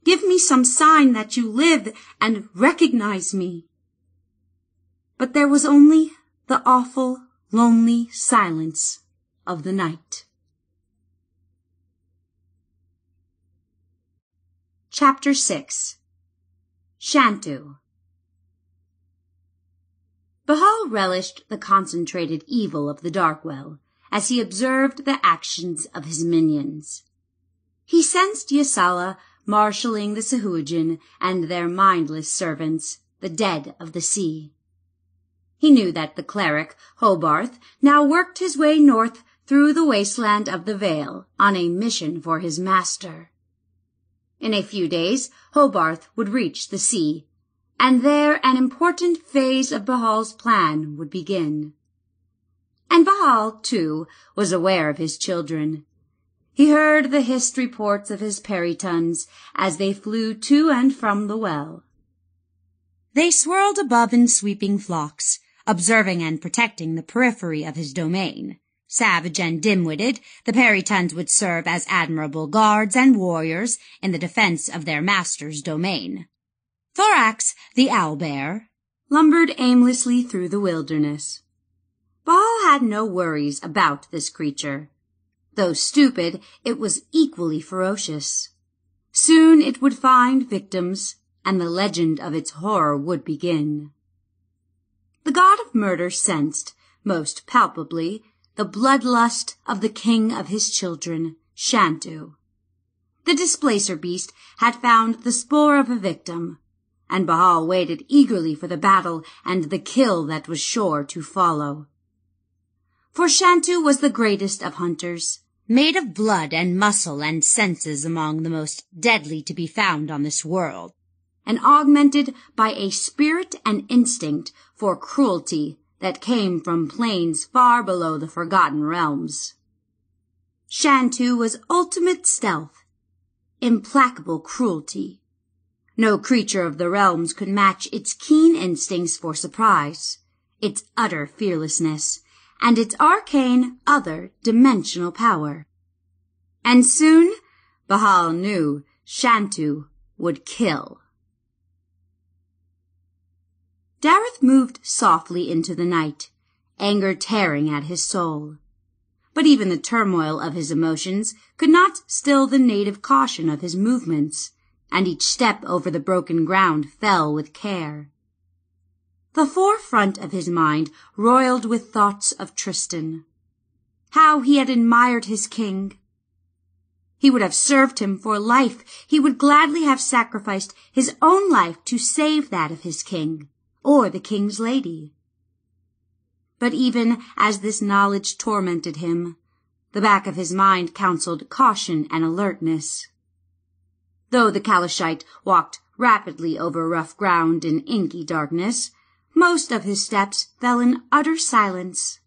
Give me some sign that you live and recognize me. But there was only the awful, lonely silence of the night. Chapter 6 Shantu Bhaal relished the concentrated evil of the Darkwell as he observed the actions of his minions. He sensed Yasala marshalling the Sahuagin and their mindless servants, the dead of the sea. He knew that the cleric, Hobarth, now worked his way north through the wasteland of the Vale on a mission for his master. In a few days, Hobarth would reach the sea, and there an important phase of Bhaal's plan would begin. And Bhaal, too, was aware of his children. He heard the hissed reports of his perytons as they flew to and from the well. They swirled above in sweeping flocks, observing and protecting the periphery of his domain. Savage and dim-witted, the perytons would serve as admirable guards and warriors in the defense of their master's domain. Thorax, the owlbear, lumbered aimlessly through the wilderness. Bhaal had no worries about this creature. Though stupid, it was equally ferocious. Soon it would find victims, and the legend of its horror would begin. The god of murder sensed, most palpably, the bloodlust of the king of his children, Shantu. The displacer beast had found the spoor of a victim, and Bhaal waited eagerly for the battle and the kill that was sure to follow. For Shantu was the greatest of hunters, made of blood and muscle and senses among the most deadly to be found on this world, and augmented by a spirit and instinct for cruelty that came from planes far below the Forgotten Realms. Shantu was ultimate stealth, implacable cruelty. No creature of the realms could match its keen instincts for surprise, its utter fearlessness, and its arcane other dimensional power. And soon, Bhaal knew Shantu would kill. Daryth moved softly into the night, anger tearing at his soul. But even the turmoil of his emotions could not still the native caution of his movements, and each step over the broken ground fell with care. The forefront of his mind roiled with thoughts of Tristan. How he had admired his king. He would have served him for life. He would gladly have sacrificed his own life to save that of his king or the king's lady. But even as this knowledge tormented him, the back of his mind counseled caution and alertness. Though the Calishite walked rapidly over rough ground in inky darkness, most of his steps fell in utter silence.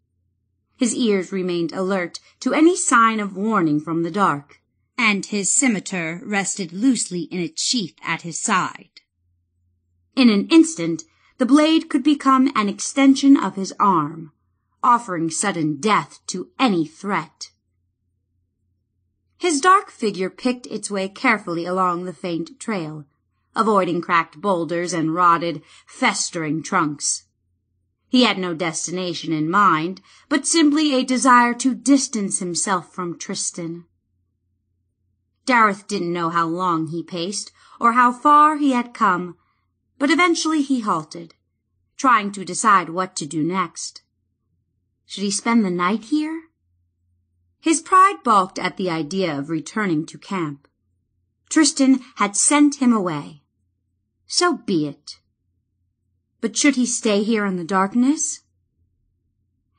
His ears remained alert to any sign of warning from the dark, and his scimitar rested loosely in its sheath at his side. In an instant, the blade could become an extension of his arm, offering sudden death to any threat. His dark figure picked its way carefully along the faint trail, avoiding cracked boulders and rotted, festering trunks. He had no destination in mind, but simply a desire to distance himself from Tristan. Daryth didn't know how long he paced, or how far he had come, but eventually he halted, trying to decide what to do next. Should he spend the night here? His pride balked at the idea of returning to camp. Tristan had sent him away. So be it. But should he stay here in the darkness?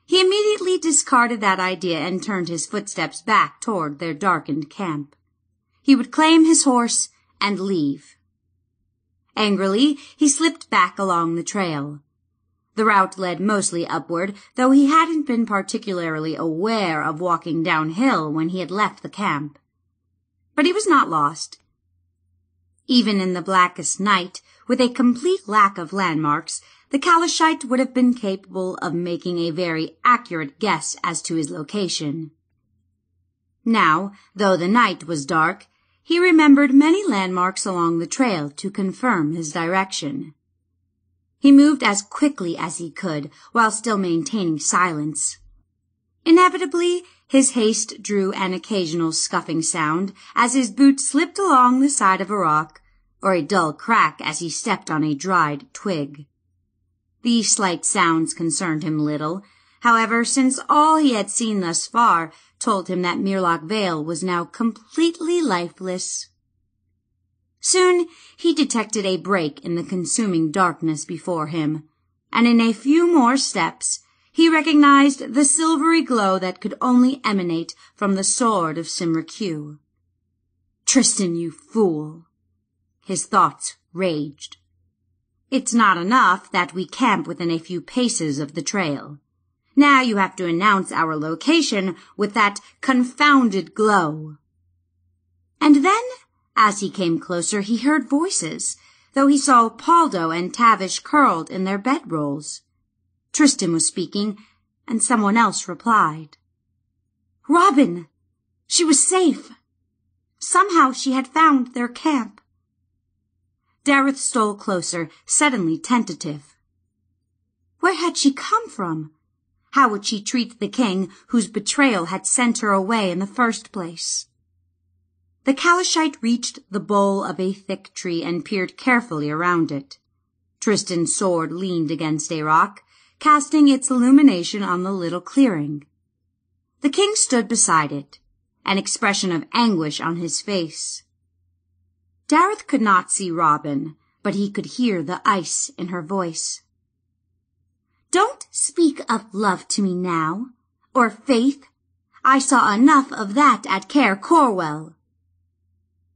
He immediately discarded that idea and turned his footsteps back toward their darkened camp. He would claim his horse and leave. Angrily, he slipped back along the trail. The route led mostly upward, though he hadn't been particularly aware of walking downhill when he had left the camp. But he was not lost. Even in the blackest night, with a complete lack of landmarks, the Calishite would have been capable of making a very accurate guess as to his location. Now, though the night was dark, he remembered many landmarks along the trail to confirm his direction. He moved as quickly as he could while still maintaining silence. Inevitably, his haste drew an occasional scuffing sound as his boot slipped along the side of a rock, or a dull crack as he stepped on a dried twig. These slight sounds concerned him little, however, since all he had seen thus far told him that Myrloch Vale was now completely lifeless. Soon he detected a break in the consuming darkness before him, and in a few more steps he recognized the silvery glow that could only emanate from the sword of Cymrych Tristan, you fool! His thoughts raged. It's not enough that we camp within a few paces of the trail. Now you have to announce our location with that confounded glow. And then as he came closer, he heard voices, though he saw Pawldo and Tavish curled in their bedrolls. Tristan was speaking, and someone else replied. Robin! She was safe! Somehow she had found their camp. Daryth stole closer, suddenly tentative. Where had she come from? How would she treat the king whose betrayal had sent her away in the first place? The Calishite reached the bole of a thick tree and peered carefully around it. Tristan's sword leaned against a rock, casting its illumination on the little clearing. The king stood beside it, an expression of anguish on his face. Daryth could not see Robin, but he could hear the ice in her voice. Don't speak of love to me now, or faith. I saw enough of that at Caer Corwell.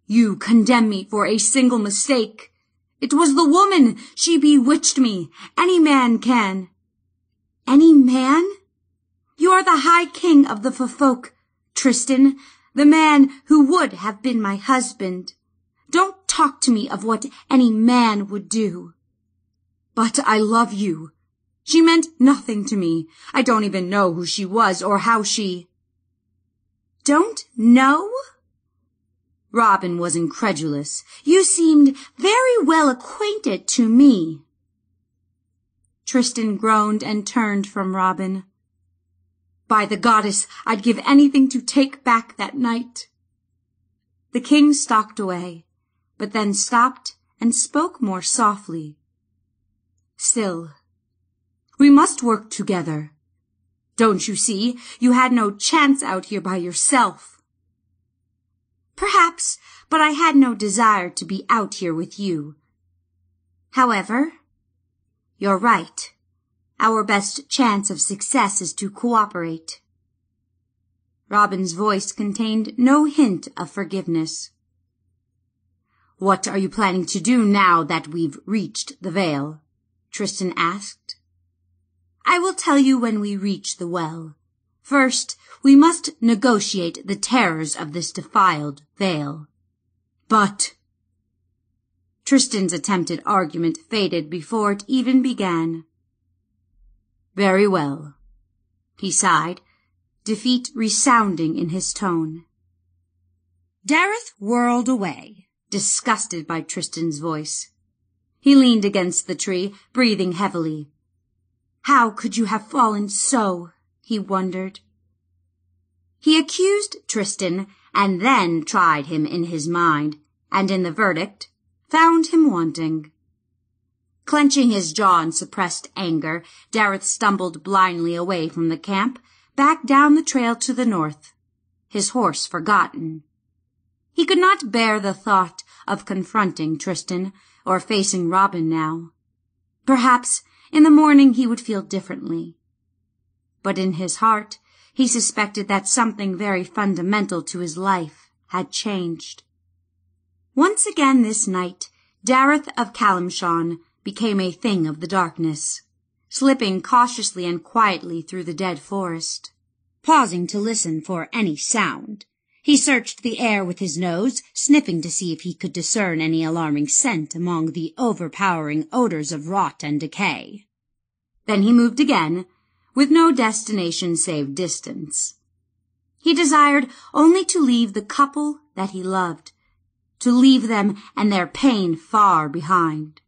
You condemn me for a single mistake. It was the woman. She bewitched me. Any man can. Any man? You are the High King of the Ffolk, Tristan, the man who would have been my husband. Don't talk to me of what any man would do. But I love you. She meant nothing to me. I don't even know who she was or how she... Don't know? Robin was incredulous. You seemed very well acquainted to me. Tristan groaned and turned from Robin. By the goddess, I'd give anything to take back that night. The king stalked away, but then stopped and spoke more softly. Still, we must work together. Don't you see, you had no chance out here by yourself. Perhaps, but I had no desire to be out here with you. However, you're right. Our best chance of success is to cooperate. Robin's voice contained no hint of forgiveness. What are you planning to do now that we've reached the Vale? Tristan asked. I will tell you when we reach the well. First, we must negotiate the terrors of this defiled Vale. But... Tristan's attempted argument faded before it even began. Very well. He sighed, defeat resounding in his tone. Daryth whirled away, disgusted by Tristan's voice. He leaned against the tree, breathing heavily. How could you have fallen so? He wondered. He accused Tristan and then tried him in his mind, and in the verdict found him wanting. Clenching his jaw in suppressed anger, Daryth stumbled blindly away from the camp, back down the trail to the north, his horse forgotten. He could not bear the thought of confronting Tristan or facing Robin now. Perhaps in the morning he would feel differently. But in his heart, he suspected that something very fundamental to his life had changed. Once again this night, Daryth of Calimshan became a thing of the darkness, slipping cautiously and quietly through the dead forest. Pausing to listen for any sound, he searched the air with his nose, sniffing to see if he could discern any alarming scent among the overpowering odors of rot and decay. Then he moved again, with no destination save distance. He desired only to leave the couple that he loved, to leave them and their pain far behind.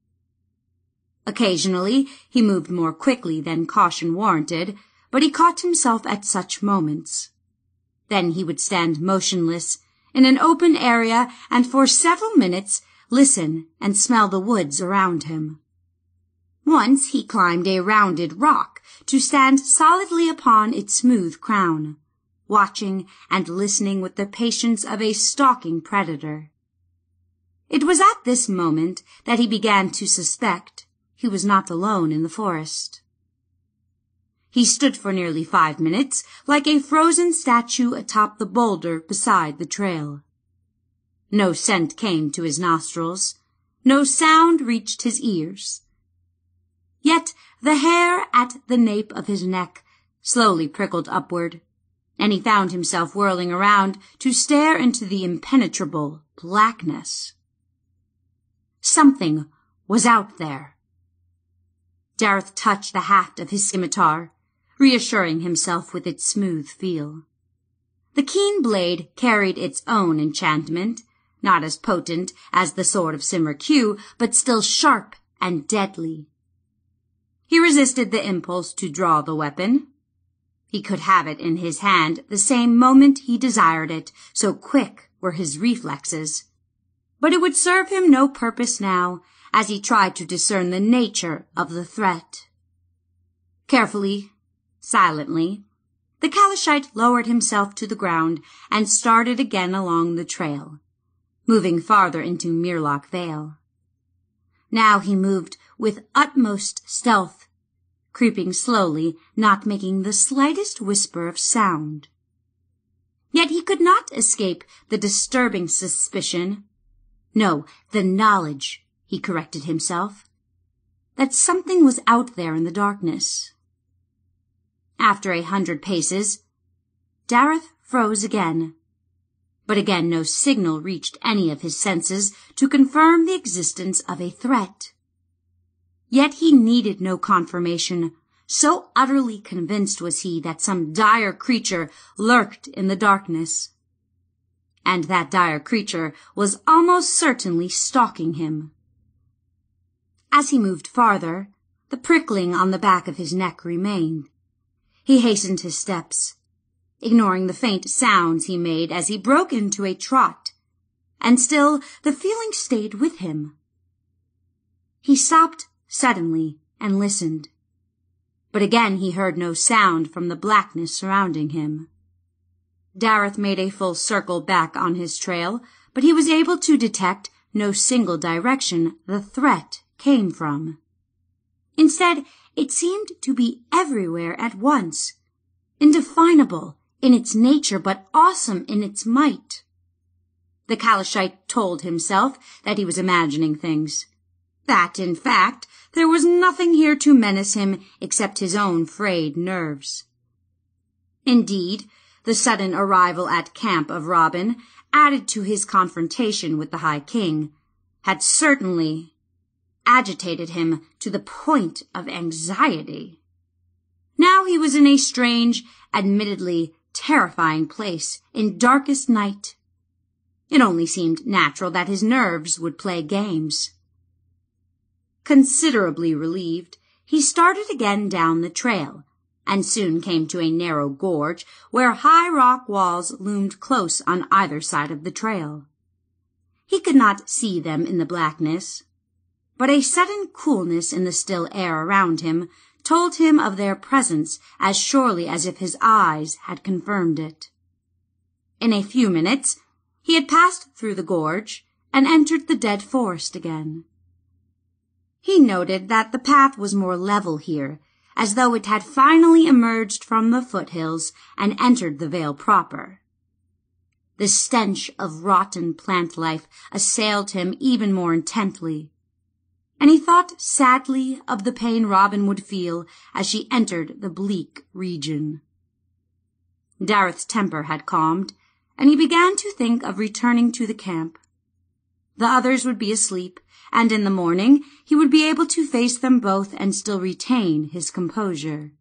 Occasionally he moved more quickly than caution warranted, but he caught himself at such moments. Then he would stand motionless in an open area and for several minutes listen and smell the woods around him. Once he climbed a rounded rock to stand solidly upon its smooth crown, watching and listening with the patience of a stalking predator. It was at this moment that he began to suspect he was not alone in the forest. He stood for nearly five minutes, like a frozen statue atop the boulder beside the trail. No scent came to his nostrils. No sound reached his ears. Yet the hair at the nape of his neck slowly prickled upward, and he found himself whirling around to stare into the impenetrable blackness. Something was out there. Daryth touched the haft of his scimitar, reassuring himself with its smooth feel. The keen blade carried its own enchantment, not as potent as the sword of Cymrych, but still sharp and deadly. He resisted the impulse to draw the weapon. He could have it in his hand the same moment he desired it, so quick were his reflexes. But it would serve him no purpose now, as he tried to discern the nature of the threat. Carefully, silently, the Calishite lowered himself to the ground and started again along the trail, moving farther into Myrloch Vale. Now he moved with utmost stealth, creeping slowly, not making the slightest whisper of sound. Yet he could not escape the disturbing suspicion, no, the knowledge he corrected himself, that something was out there in the darkness. After a hundred paces, Daryth froze again, but again no signal reached any of his senses to confirm the existence of a threat. Yet he needed no confirmation, so utterly convinced was he that some dire creature lurked in the darkness. And that dire creature was almost certainly stalking him. As he moved farther, the prickling on the back of his neck remained. He hastened his steps, ignoring the faint sounds he made as he broke into a trot, and still the feeling stayed with him. He stopped suddenly and listened, but again he heard no sound from the blackness surrounding him. Daryth made a full circle back on his trail, but he was able to detect no single direction the threat came from. Instead, it seemed to be everywhere at once, indefinable in its nature but awesome in its might. The Calishite told himself that he was imagining things. That, in fact, there was nothing here to menace him except his own frayed nerves. Indeed, the sudden arrival at camp of Robin, added to his confrontation with the High King, had certainly agitated him to the point of anxiety. Now he was in a strange, admittedly terrifying place in darkest night. It only seemed natural that his nerves would play games. Considerably relieved, he started again down the trail, and soon came to a narrow gorge where high rock walls loomed close on either side of the trail. He could not see them in the blackness, but a sudden coolness in the still air around him told him of their presence as surely as if his eyes had confirmed it. In a few minutes, he had passed through the gorge and entered the dead forest again. He noted that the path was more level here, as though it had finally emerged from the foothills and entered the vale proper. The stench of rotten plant life assailed him even more intently, and he thought sadly of the pain Robin would feel as she entered the bleak region. Daryth's temper had calmed, and he began to think of returning to the camp. The others would be asleep, and in the morning he would be able to face them both and still retain his composure.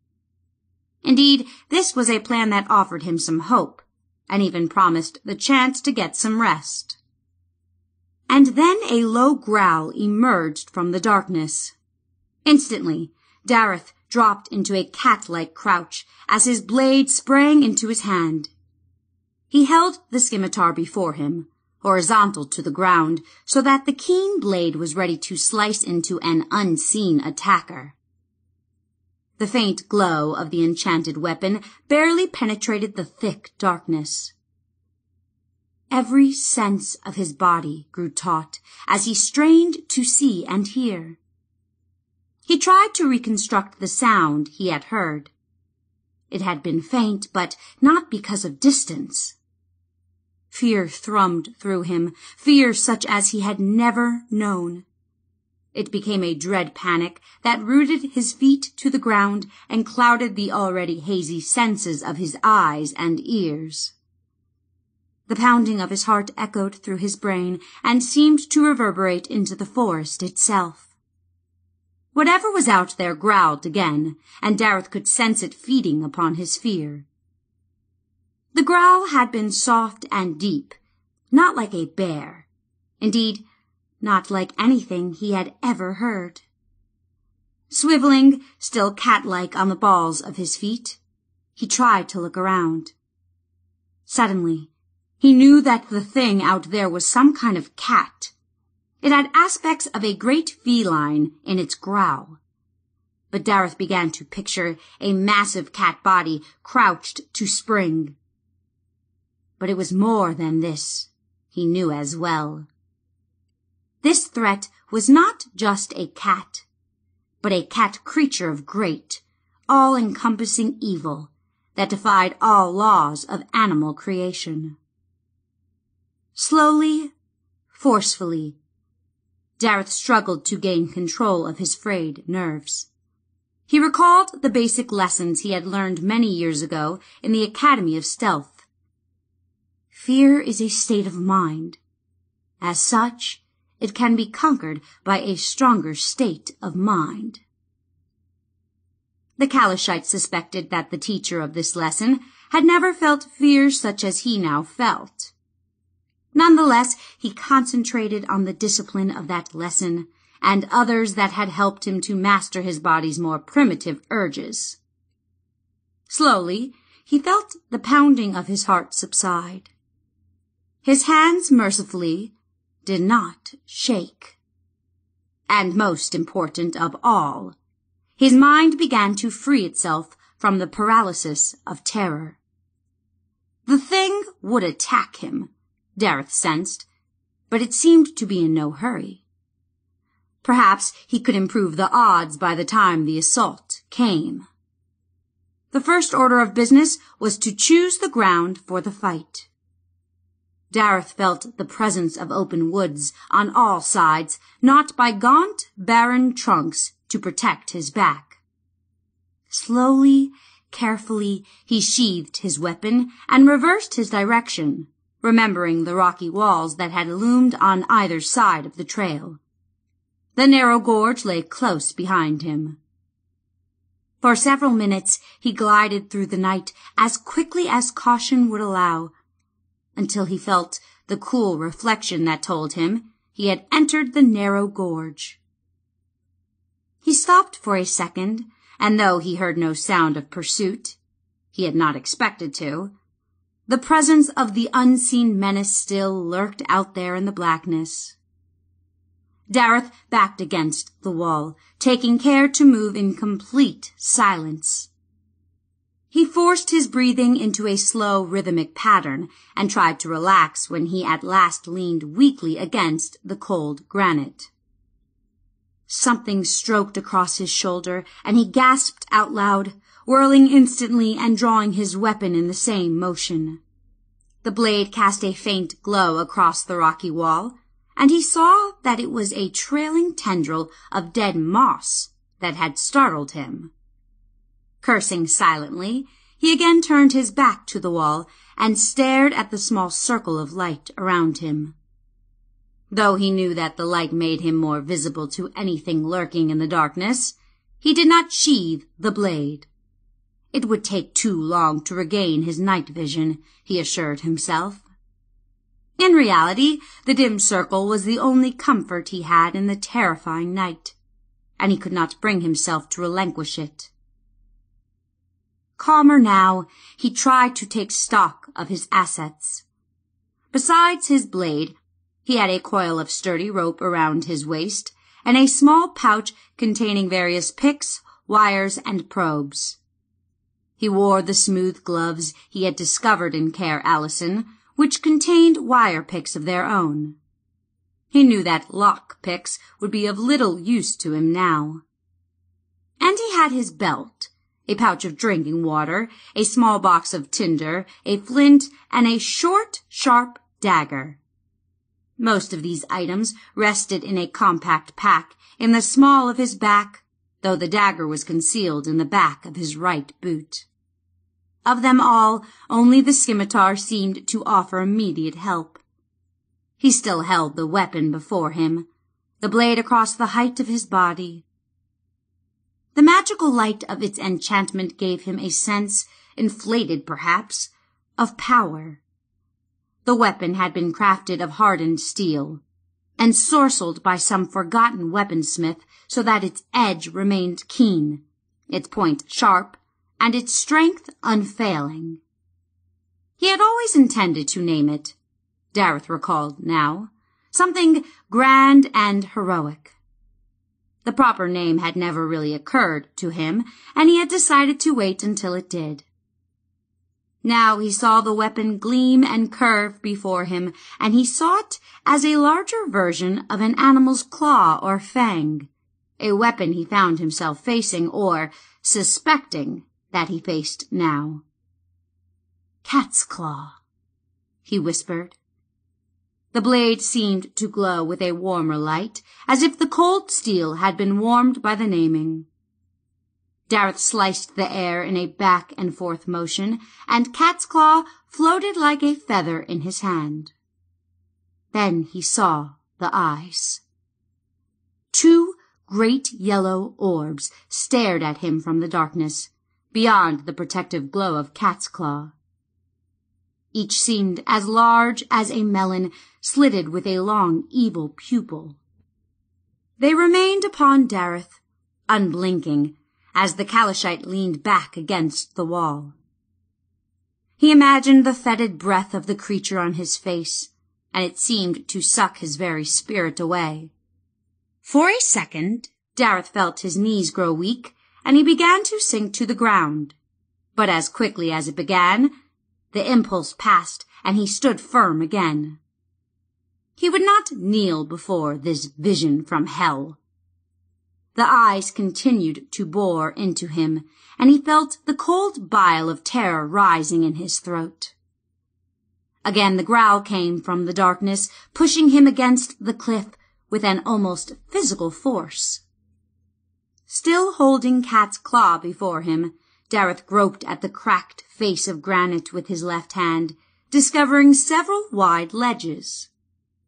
Indeed, this was a plan that offered him some hope, and even promised the chance to get some rest. And then a low growl emerged from the darkness. Instantly, Daryth dropped into a cat-like crouch as his blade sprang into his hand. He held the scimitar before him, horizontal to the ground, so that the keen blade was ready to slice into an unseen attacker. The faint glow of the enchanted weapon barely penetrated the thick darkness. Every sense of his body grew taut as he strained to see and hear. He tried to reconstruct the sound he had heard. It had been faint, but not because of distance. Fear thrummed through him, fear such as he had never known. It became a dread panic that rooted his feet to the ground and clouded the already hazy senses of his eyes and ears. The pounding of his heart echoed through his brain and seemed to reverberate into the forest itself. Whatever was out there growled again, and Daryth could sense it feeding upon his fear. The growl had been soft and deep, not like a bear. Indeed, not like anything he had ever heard. Swiveling, still cat-like on the balls of his feet, he tried to look around. Suddenly, he knew that the thing out there was some kind of cat. It had aspects of a great feline in its growl. But Daryth began to picture a massive cat body crouched to spring. But it was more than this, he knew as well. This threat was not just a cat, but a cat creature of great, all-encompassing evil that defied all laws of animal creation. Slowly, forcefully, Daryth struggled to gain control of his frayed nerves. He recalled the basic lessons he had learned many years ago in the Academy of Stealth. Fear is a state of mind. As such, it can be conquered by a stronger state of mind. The Calishite suspected that the teacher of this lesson had never felt fear such as he now felt. Nonetheless, he concentrated on the discipline of that lesson and others that had helped him to master his body's more primitive urges. Slowly, he felt the pounding of his heart subside. His hands mercifully did not shake. And most important of all, his mind began to free itself from the paralysis of terror. The thing would attack him, Daryth sensed, but it seemed to be in no hurry. Perhaps he could improve the odds by the time the assault came. The first order of business was to choose the ground for the fight. Daryth felt the presence of open woods on all sides, not by gaunt, barren trunks to protect his back. Slowly, carefully, he sheathed his weapon and reversed his direction, remembering the rocky walls that had loomed on either side of the trail. The narrow gorge lay close behind him. For several minutes he glided through the night as quickly as caution would allow, until he felt the cool reflection that told him he had entered the narrow gorge. He stopped for a second, and though he heard no sound of pursuit, he had not expected to, the presence of the unseen menace still lurked out there in the blackness. Dareth backed against the wall, taking care to move in complete silence. He forced his breathing into a slow rhythmic pattern and tried to relax when he at last leaned weakly against the cold granite. Something stroked across his shoulder and he gasped out loud, whirling instantly and drawing his weapon in the same motion. The blade cast a faint glow across the rocky wall, and he saw that it was a trailing tendril of dead moss that had startled him. Cursing silently, he again turned his back to the wall and stared at the small circle of light around him. Though he knew that the light made him more visible to anything lurking in the darkness, he did not sheathe the blade. It would take too long to regain his night vision, he assured himself. In reality, the dim circle was the only comfort he had in the terrifying night, and he could not bring himself to relinquish it. Calmer now, he tried to take stock of his assets. Besides his blade, he had a coil of sturdy rope around his waist and a small pouch containing various picks, wires, and probes. He wore the smooth gloves he had discovered in Caer Allisinn, which contained wire picks of their own. He knew that lock picks would be of little use to him now. And he had his belt, a pouch of drinking water, a small box of tinder, a flint, and a short, sharp dagger. Most of these items rested in a compact pack in the small of his back, though the dagger was concealed in the back of his right boot. Of them all, only the scimitar seemed to offer immediate help. He still held the weapon before him, the blade across the height of his body. The magical light of its enchantment gave him a sense, inflated perhaps, of power. The weapon had been crafted of hardened steel, and sorceled by some forgotten weaponsmith so that its edge remained keen, its point sharp, and its strength unfailing. He had always intended to name it, Daryth recalled now, something grand and heroic. The proper name had never really occurred to him, and he had decided to wait until it did. Now he saw the weapon gleam and curve before him, and he saw it as a larger version of an animal's claw or fang, a weapon he found himself facing or suspecting that he faced now. Cat's claw, he whispered. The blade seemed to glow with a warmer light, as if the cold steel had been warmed by the naming. Daryth sliced the air in a back and forth motion, and Cat's Claw floated like a feather in his hand. Then he saw the eyes. Two great yellow orbs stared at him from the darkness, beyond the protective glow of cat's claw. Each seemed as large as a melon slitted with a long, evil pupil. They remained upon Daryth, unblinking, as the Calishite leaned back against the wall. He imagined the fetid breath of the creature on his face, and it seemed to suck his very spirit away. For a second, Daryth felt his knees grow weak and he began to sink to the ground. But as quickly as it began, the impulse passed, and he stood firm again. He would not kneel before this vision from hell. The eyes continued to bore into him, and he felt the cold bile of terror rising in his throat. Again the growl came from the darkness, pushing him against the cliff with an almost physical force. Still holding Cat's claw before him, Daryth groped at the cracked face of granite with his left hand, discovering several wide ledges.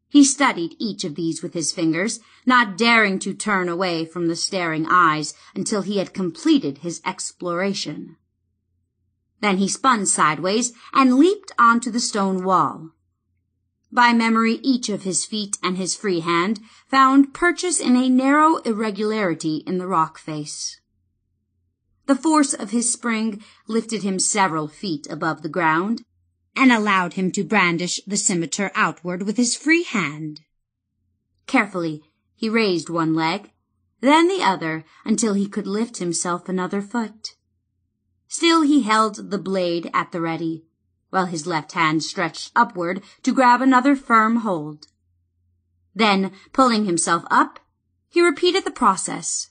He studied each of these with his fingers, not daring to turn away from the staring eyes until he had completed his exploration. Then he spun sideways and leaped onto the stone wall. By memory, each of his feet and his free hand found purchase in a narrow irregularity in the rock face. The force of his spring lifted him several feet above the ground, and allowed him to brandish the scimitar outward with his free hand. Carefully, he raised one leg, then the other, until he could lift himself another foot. Still he held the blade at the ready, while his left hand stretched upward to grab another firm hold. Then, pulling himself up, he repeated the process.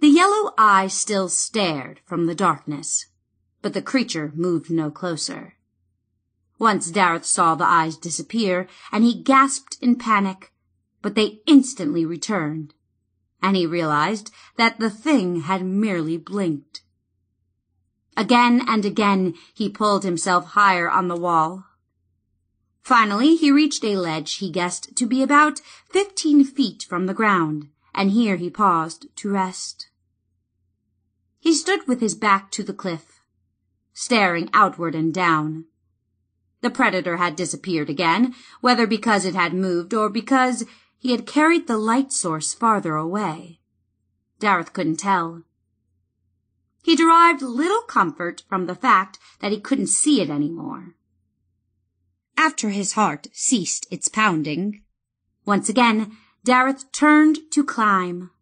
The yellow eye still stared from the darkness but the creature moved no closer. Once Daryth saw the eyes disappear, and he gasped in panic, but they instantly returned, and he realized that the thing had merely blinked. Again and again he pulled himself higher on the wall. Finally, he reached a ledge he guessed to be about fifteen feet from the ground, and here he paused to rest. He stood with his back to the cliff, staring outward and down. The predator had disappeared again, whether because it had moved or because he had carried the light source farther away. Daryth couldn't tell. He derived little comfort from the fact that he couldn't see it any more. After his heart ceased its pounding, once again Daryth turned to climb.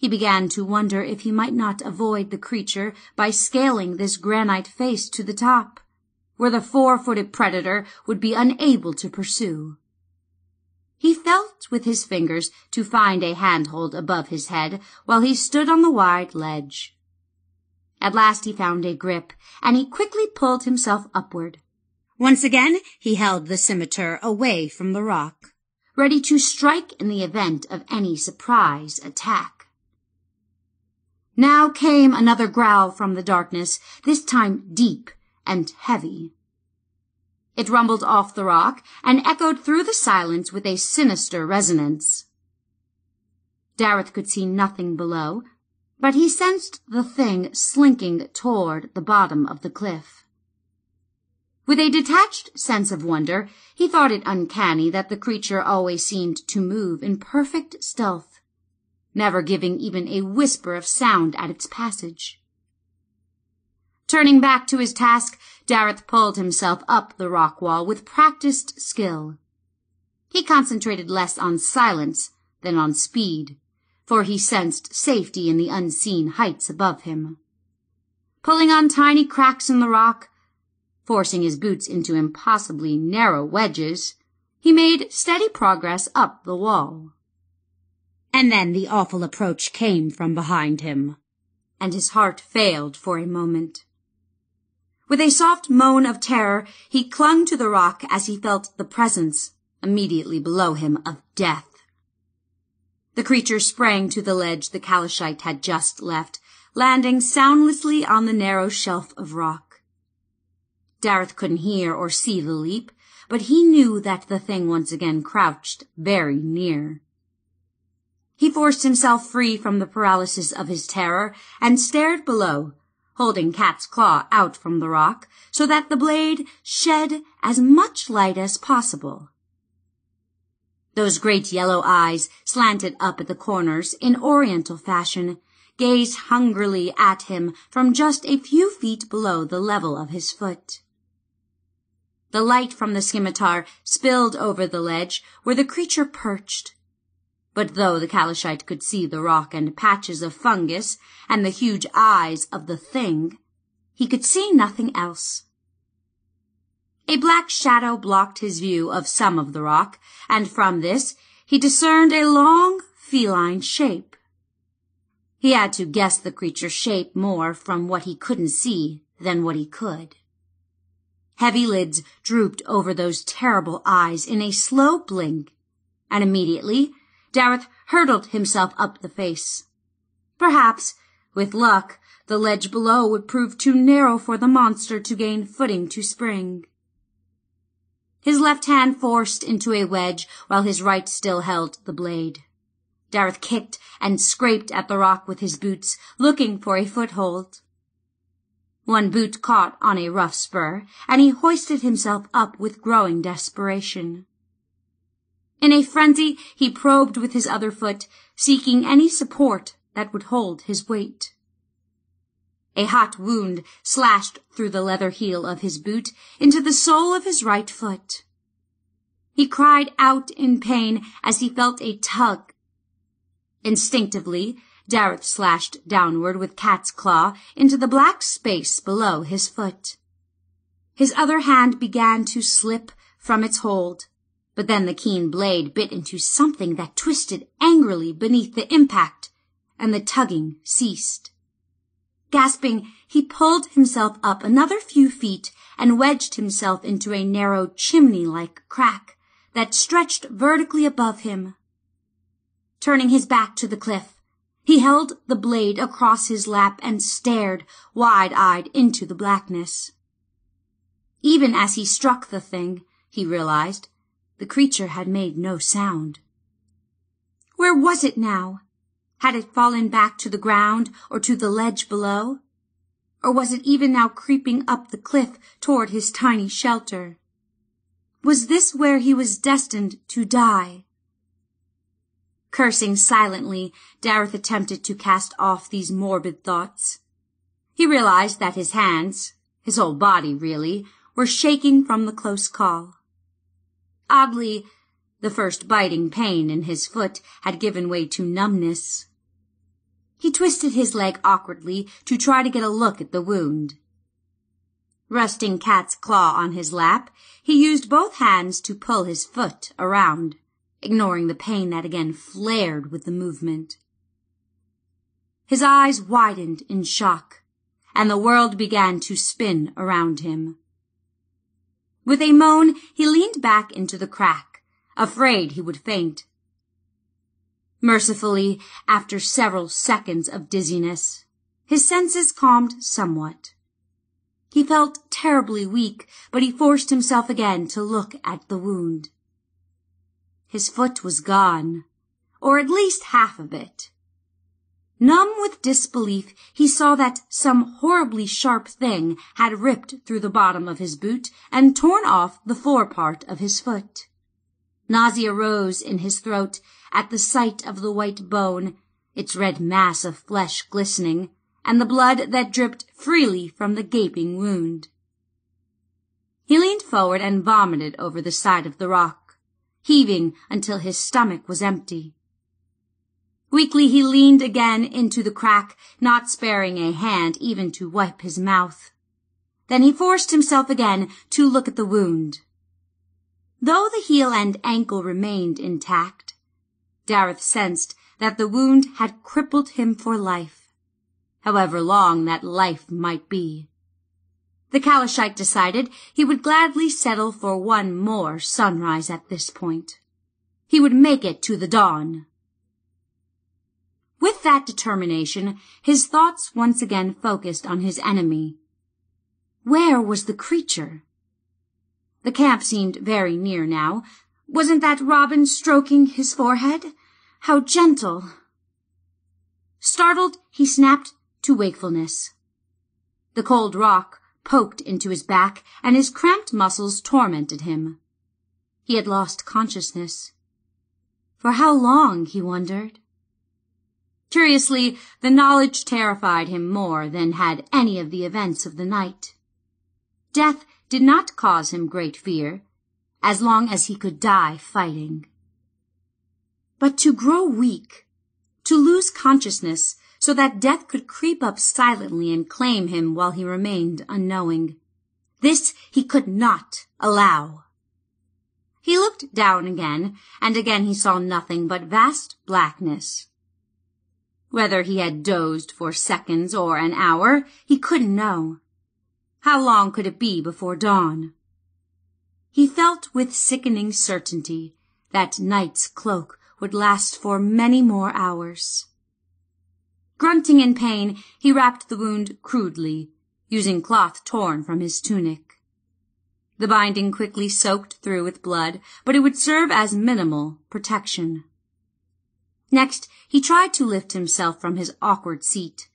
He began to wonder if he might not avoid the creature by scaling this granite face to the top, where the four-footed predator would be unable to pursue. He felt with his fingers to find a handhold above his head while he stood on the wide ledge. At last he found a grip, and he quickly pulled himself upward. Once again he held the scimitar away from the rock, ready to strike in the event of any surprise attack. Now came another growl from the darkness, this time deep and heavy. It rumbled off the rock and echoed through the silence with a sinister resonance. Daryth could see nothing below, but he sensed the thing slinking toward the bottom of the cliff. With a detached sense of wonder, he thought it uncanny that the creature always seemed to move in perfect stealth never giving even a whisper of sound at its passage. Turning back to his task, Daryth pulled himself up the rock wall with practiced skill. He concentrated less on silence than on speed, for he sensed safety in the unseen heights above him. Pulling on tiny cracks in the rock, forcing his boots into impossibly narrow wedges, he made steady progress up the wall. And then the awful approach came from behind him, and his heart failed for a moment. With a soft moan of terror, he clung to the rock as he felt the presence, immediately below him, of death. The creature sprang to the ledge the Calishite had just left, landing soundlessly on the narrow shelf of rock. Daryth couldn't hear or see the leap, but he knew that the thing once again crouched very near. He forced himself free from the paralysis of his terror and stared below, holding Cat's claw out from the rock so that the blade shed as much light as possible. Those great yellow eyes slanted up at the corners in oriental fashion, gazed hungrily at him from just a few feet below the level of his foot. The light from the scimitar spilled over the ledge where the creature perched, but though the Calishite could see the rock and patches of fungus and the huge eyes of the thing, he could see nothing else. A black shadow blocked his view of some of the rock, and from this he discerned a long feline shape. He had to guess the creature's shape more from what he couldn't see than what he could. Heavy lids drooped over those terrible eyes in a slow blink, and immediately Daryth hurtled himself up the face. Perhaps, with luck, the ledge below would prove too narrow for the monster to gain footing to spring. His left hand forced into a wedge while his right still held the blade. Daryth kicked and scraped at the rock with his boots, looking for a foothold. One boot caught on a rough spur, and he hoisted himself up with growing desperation. In a frenzy, he probed with his other foot, seeking any support that would hold his weight. A hot wound slashed through the leather heel of his boot into the sole of his right foot. He cried out in pain as he felt a tug. Instinctively, Daryth slashed downward with cat's claw into the black space below his foot. His other hand began to slip from its hold, but then the keen blade bit into something that twisted angrily beneath the impact, and the tugging ceased. Gasping, he pulled himself up another few feet and wedged himself into a narrow chimney-like crack that stretched vertically above him. Turning his back to the cliff, he held the blade across his lap and stared wide-eyed into the blackness. Even as he struck the thing, he realized, the creature had made no sound. Where was it now? Had it fallen back to the ground or to the ledge below? Or was it even now creeping up the cliff toward his tiny shelter? Was this where he was destined to die? Cursing silently, Daryth attempted to cast off these morbid thoughts. He realized that his hands, his whole body really, were shaking from the close call. Oddly, the first biting pain in his foot had given way to numbness. He twisted his leg awkwardly to try to get a look at the wound. Resting Cat's claw on his lap, he used both hands to pull his foot around ignoring the pain that again flared with the movement. His eyes widened in shock, and the world began to spin around him. With a moan, he leaned back into the crack, afraid he would faint. Mercifully, after several seconds of dizziness, his senses calmed somewhat. He felt terribly weak, but he forced himself again to look at the wound. His foot was gone, or at least half of it. Numb with disbelief, he saw that some horribly sharp thing had ripped through the bottom of his boot and torn off the forepart of his foot. Nausea rose in his throat at the sight of the white bone, its red mass of flesh glistening, and the blood that dripped freely from the gaping wound. He leaned forward and vomited over the side of the rock heaving until his stomach was empty. Weakly he leaned again into the crack, not sparing a hand even to wipe his mouth. Then he forced himself again to look at the wound. Though the heel and ankle remained intact, Daryth sensed that the wound had crippled him for life, however long that life might be. The Calishite decided he would gladly settle for one more sunrise at this point. He would make it to the dawn. With that determination, his thoughts once again focused on his enemy. Where was the creature? The camp seemed very near now. Wasn't that Robin stroking his forehead? How gentle! Startled, he snapped to wakefulness. The cold rock poked into his back, and his cramped muscles tormented him. He had lost consciousness. For how long, he wondered? Curiously, the knowledge terrified him more than had any of the events of the night. Death did not cause him great fear, as long as he could die fighting. But to grow weak, to lose consciousness, so that death could creep up silently and claim him while he remained unknowing. This he could not allow. He looked down again, and again he saw nothing but vast blackness. Whether he had dozed for seconds or an hour, he couldn't know. How long could it be before dawn? He felt with sickening certainty that night's cloak would last for many more hours. Grunting in pain, he wrapped the wound crudely, using cloth torn from his tunic. The binding quickly soaked through with blood, but it would serve as minimal protection. Next, he tried to lift himself from his awkward seat.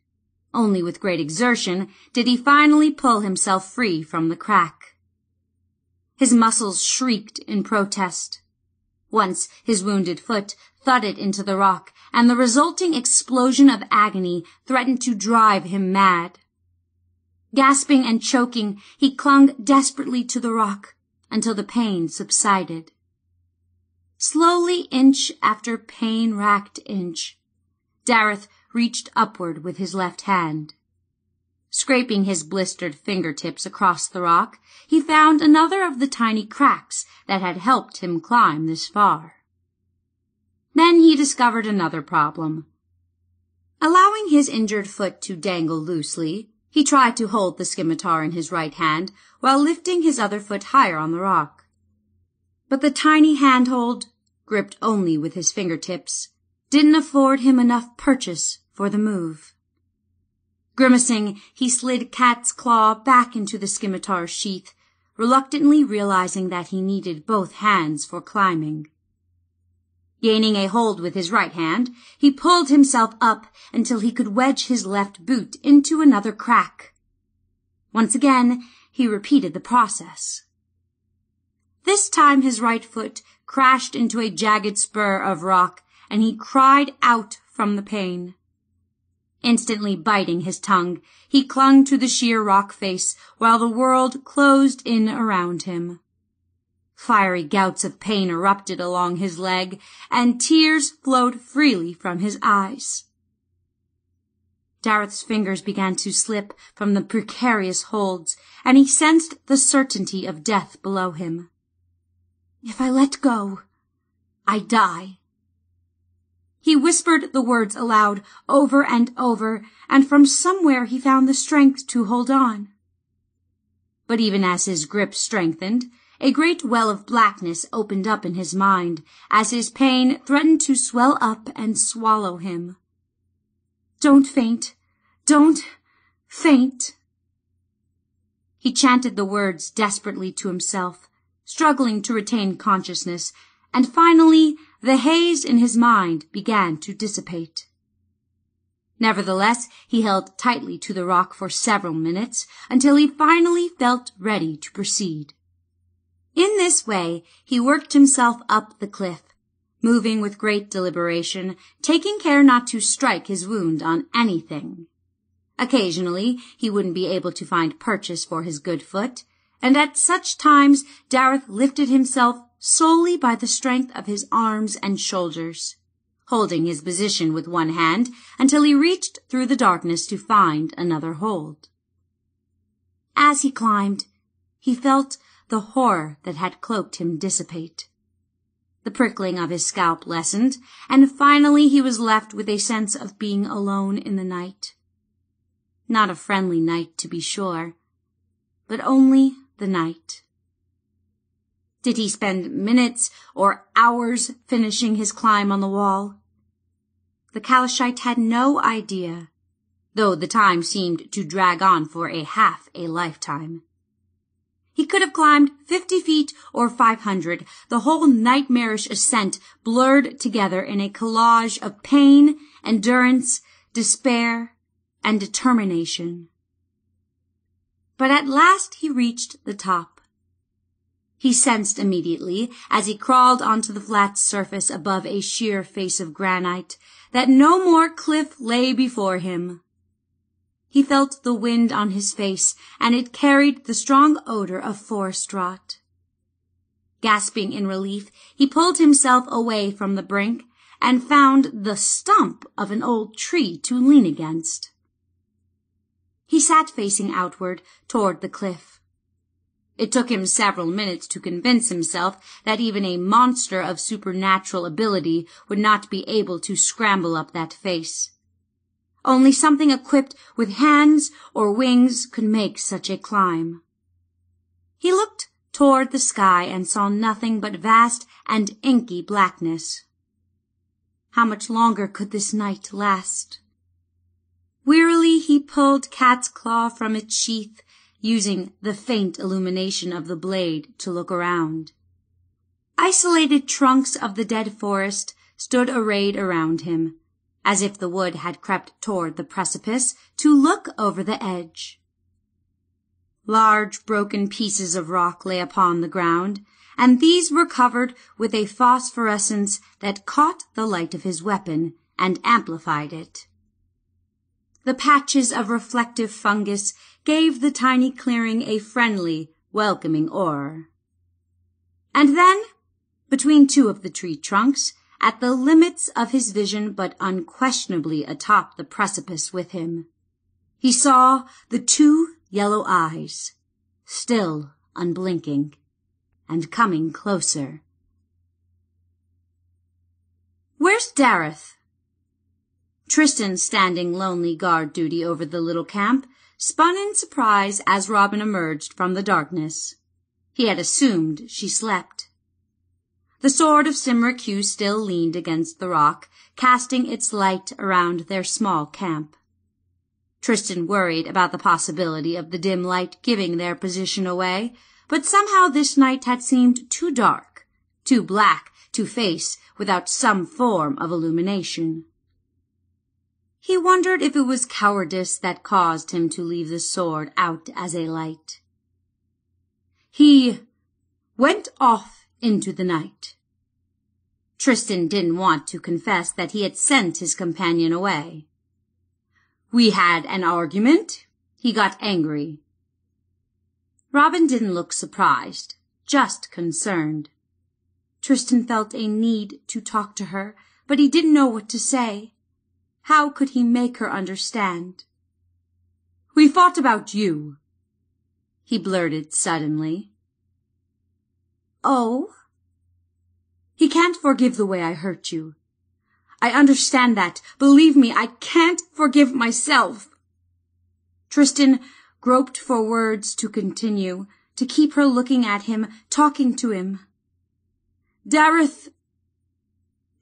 Only with great exertion did he finally pull himself free from the crack. His muscles shrieked in protest. Once his wounded foot thudded into the rock, and the resulting explosion of agony threatened to drive him mad. Gasping and choking, he clung desperately to the rock until the pain subsided. Slowly, inch after pain-racked inch, Daryth reached upward with his left hand. Scraping his blistered fingertips across the rock, he found another of the tiny cracks that had helped him climb this far. Then he discovered another problem. Allowing his injured foot to dangle loosely, he tried to hold the scimitar in his right hand while lifting his other foot higher on the rock. But the tiny handhold, gripped only with his fingertips, didn't afford him enough purchase for the move. Grimacing, he slid Cat's claw back into the scimitar's sheath, reluctantly realizing that he needed both hands for climbing. Gaining a hold with his right hand, he pulled himself up until he could wedge his left boot into another crack. Once again, he repeated the process. This time his right foot crashed into a jagged spur of rock, and he cried out from the pain. Instantly biting his tongue, he clung to the sheer rock face while the world closed in around him. Fiery gouts of pain erupted along his leg, and tears flowed freely from his eyes. Daryth's fingers began to slip from the precarious holds, and he sensed the certainty of death below him. If I let go, I die. He whispered the words aloud over and over, and from somewhere he found the strength to hold on. But even as his grip strengthened, a great well of blackness opened up in his mind as his pain threatened to swell up and swallow him. Don't faint. Don't faint. He chanted the words desperately to himself, struggling to retain consciousness, and finally the haze in his mind began to dissipate. Nevertheless, he held tightly to the rock for several minutes until he finally felt ready to proceed. In this way, he worked himself up the cliff, moving with great deliberation, taking care not to strike his wound on anything. Occasionally, he wouldn't be able to find purchase for his good foot, and at such times Daryth lifted himself solely by the strength of his arms and shoulders, holding his position with one hand until he reached through the darkness to find another hold. As he climbed, he felt the horror that had cloaked him dissipate. The prickling of his scalp lessened, and finally he was left with a sense of being alone in the night. Not a friendly night, to be sure, but only the night. Did he spend minutes or hours finishing his climb on the wall? The Calishite had no idea, though the time seemed to drag on for a half a lifetime. He could have climbed fifty feet or five hundred, the whole nightmarish ascent blurred together in a collage of pain, endurance, despair, and determination. But at last he reached the top. He sensed immediately, as he crawled onto the flat surface above a sheer face of granite, that no more cliff lay before him. He felt the wind on his face, and it carried the strong odor of forest rot. Gasping in relief, he pulled himself away from the brink and found the stump of an old tree to lean against. He sat facing outward toward the cliff. It took him several minutes to convince himself that even a monster of supernatural ability would not be able to scramble up that face. Only something equipped with hands or wings could make such a climb. He looked toward the sky and saw nothing but vast and inky blackness. How much longer could this night last? Wearily he pulled Cat's claw from its sheath using the faint illumination of the blade to look around. Isolated trunks of the dead forest stood arrayed around him, as if the wood had crept toward the precipice to look over the edge. Large broken pieces of rock lay upon the ground, and these were covered with a phosphorescence that caught the light of his weapon and amplified it. The patches of reflective fungus gave the tiny clearing a friendly, welcoming aura. And then, between two of the tree trunks, at the limits of his vision but unquestionably atop the precipice with him, he saw the two yellow eyes, still unblinking, and coming closer. Where's Daryth? Tristan, standing lonely guard duty over the little camp, spun in surprise as Robin emerged from the darkness. He had assumed she slept. The sword of Cymrych Hugh still leaned against the rock, casting its light around their small camp. Tristan worried about the possibility of the dim light giving their position away, but somehow this night had seemed too dark, too black to face without some form of illumination. He wondered if it was cowardice that caused him to leave the sword out as a light. He went off into the night. Tristan didn't want to confess that he had sent his companion away. We had an argument. He got angry. Robin didn't look surprised, just concerned. Tristan felt a need to talk to her, but he didn't know what to say. How could he make her understand? We fought about you, he blurted suddenly. Oh? He can't forgive the way I hurt you. I understand that. Believe me, I can't forgive myself. Tristan groped for words to continue, to keep her looking at him, talking to him. Daryth!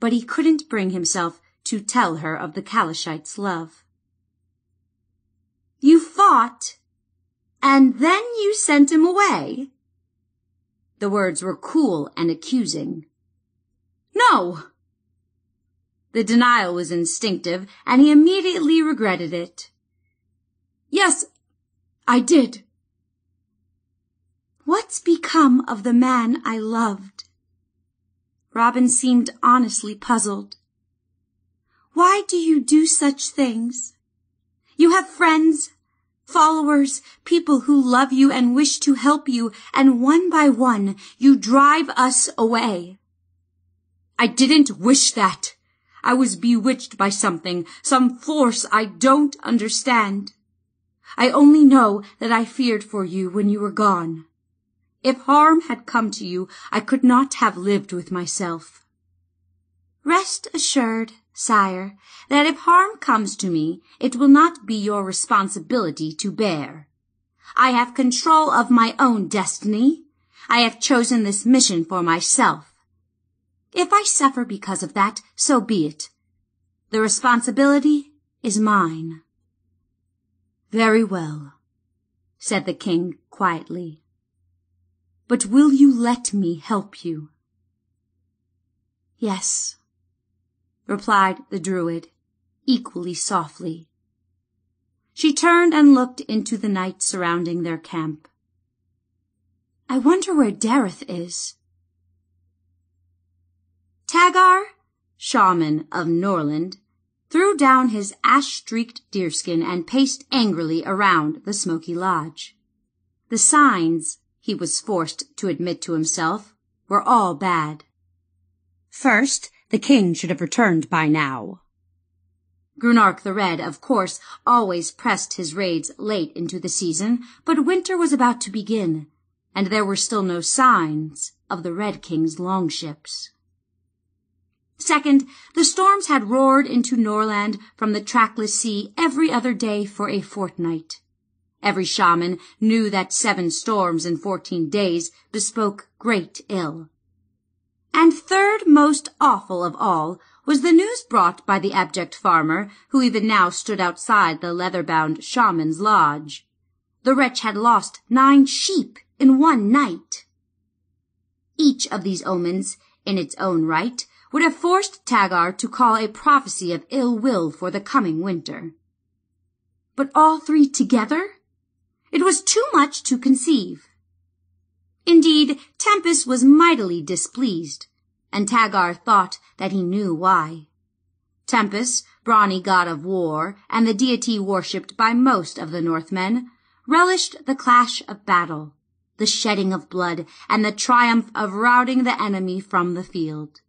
But he couldn't bring himself to tell her of the Calishite's love. You fought, and then you sent him away? The words were cool and accusing. No! The denial was instinctive, and he immediately regretted it. Yes, I did. What's become of the man I loved? Robin seemed honestly puzzled. Why do you do such things? You have friends, followers, people who love you and wish to help you, and one by one you drive us away. I didn't wish that. I was bewitched by something, some force I don't understand. I only know that I feared for you when you were gone. If harm had come to you, I could not have lived with myself. Rest assured sire, that if harm comes to me, it will not be your responsibility to bear. I have control of my own destiny. I have chosen this mission for myself. If I suffer because of that, so be it. The responsibility is mine. Very well, said the king quietly. But will you let me help you? Yes, replied the Druid, equally softly. She turned and looked into the night surrounding their camp. I wonder where Daryth is. Tagar, shaman of Norland, threw down his ash-streaked deerskin and paced angrily around the smoky lodge. The signs, he was forced to admit to himself, were all bad. First, the king should have returned by now. Grunnarch the Red, of course, always pressed his raids late into the season, but winter was about to begin, and there were still no signs of the Red King's longships. Second, the storms had roared into Norland from the trackless sea every other day for a fortnight. Every shaman knew that seven storms in fourteen days bespoke great ill. And third most awful of all was the news brought by the abject farmer, who even now stood outside the leather-bound shaman's lodge. The wretch had lost nine sheep in one night. Each of these omens, in its own right, would have forced Taggart to call a prophecy of ill will for the coming winter. But all three together? It was too much to conceive. Indeed, Tempus was mightily displeased, and Taggart thought that he knew why. Tempus, brawny god of war, and the deity worshipped by most of the Northmen, relished the clash of battle, the shedding of blood, and the triumph of routing the enemy from the field.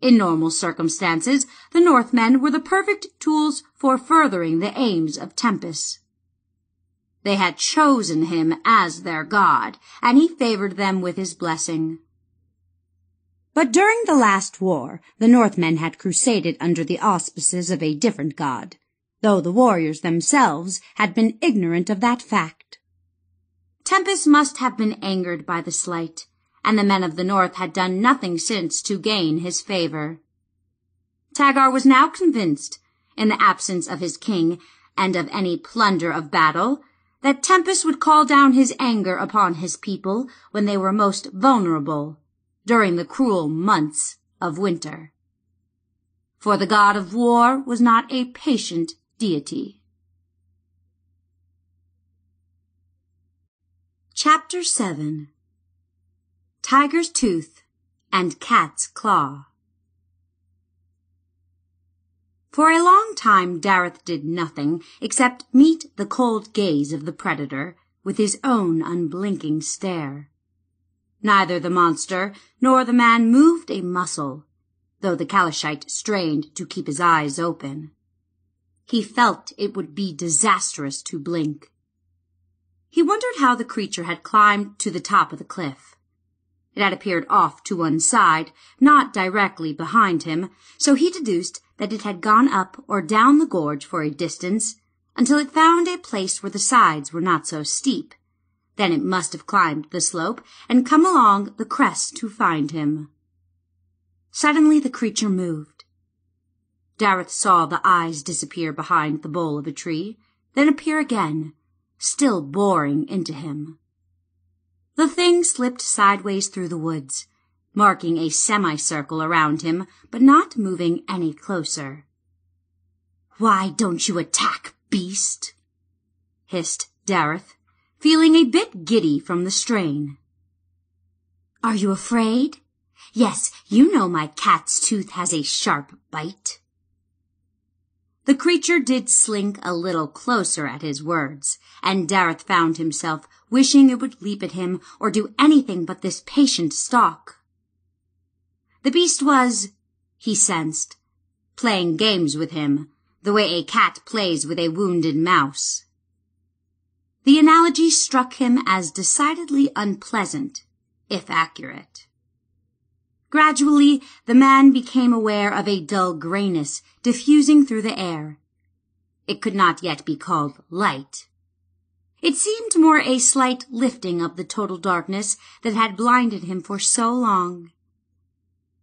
In normal circumstances, the Northmen were the perfect tools for furthering the aims of Tempus. They had chosen him as their god, and he favored them with his blessing. But during the last war, the Northmen had crusaded under the auspices of a different god, though the warriors themselves had been ignorant of that fact. Tempus must have been angered by the slight, and the men of the north had done nothing since to gain his favor. Tagar was now convinced, in the absence of his king and of any plunder of battle, that Tempus would call down his anger upon his people when they were most vulnerable, during the cruel months of winter. For the god of war was not a patient deity. Chapter 7 Tiger's Tooth and Cat's Claw For a long time Daryth did nothing except meet the cold gaze of the predator with his own unblinking stare. Neither the monster nor the man moved a muscle, though the Calishite strained to keep his eyes open. He felt it would be disastrous to blink. He wondered how the creature had climbed to the top of the cliff. It had appeared off to one side, not directly behind him, so he deduced that it had gone up or down the gorge for a distance until it found a place where the sides were not so steep. Then it must have climbed the slope and come along the crest to find him. Suddenly the creature moved. Daryth saw the eyes disappear behind the bole of a tree, then appear again, still boring into him. The thing slipped sideways through the woods, marking a semicircle around him, but not moving any closer. Why don't you attack, beast? hissed Daryth, feeling a bit giddy from the strain. Are you afraid? Yes, you know my cat's tooth has a sharp bite. The creature did slink a little closer at his words, and Daryth found himself wishing it would leap at him or do anything but this patient stalk. The beast was, he sensed, playing games with him, the way a cat plays with a wounded mouse. The analogy struck him as decidedly unpleasant, if accurate. Gradually, the man became aware of a dull grayness diffusing through the air. It could not yet be called light. It seemed more a slight lifting of the total darkness that had blinded him for so long.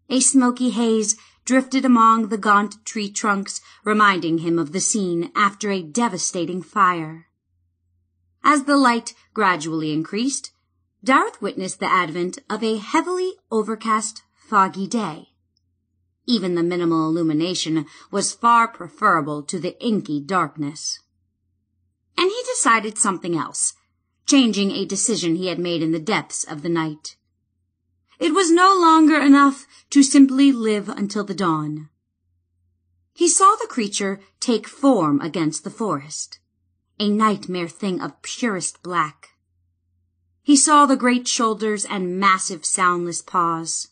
A smoky haze drifted among the gaunt tree trunks, reminding him of the scene after a devastating fire. As the light gradually increased, Daryth witnessed the advent of a heavily overcast foggy day. Even the minimal illumination was far preferable to the inky darkness. And he decided something else, changing a decision he had made in the depths of the night. It was no longer enough to simply live until the dawn. He saw the creature take form against the forest, a nightmare thing of purest black. He saw the great shoulders and massive soundless paws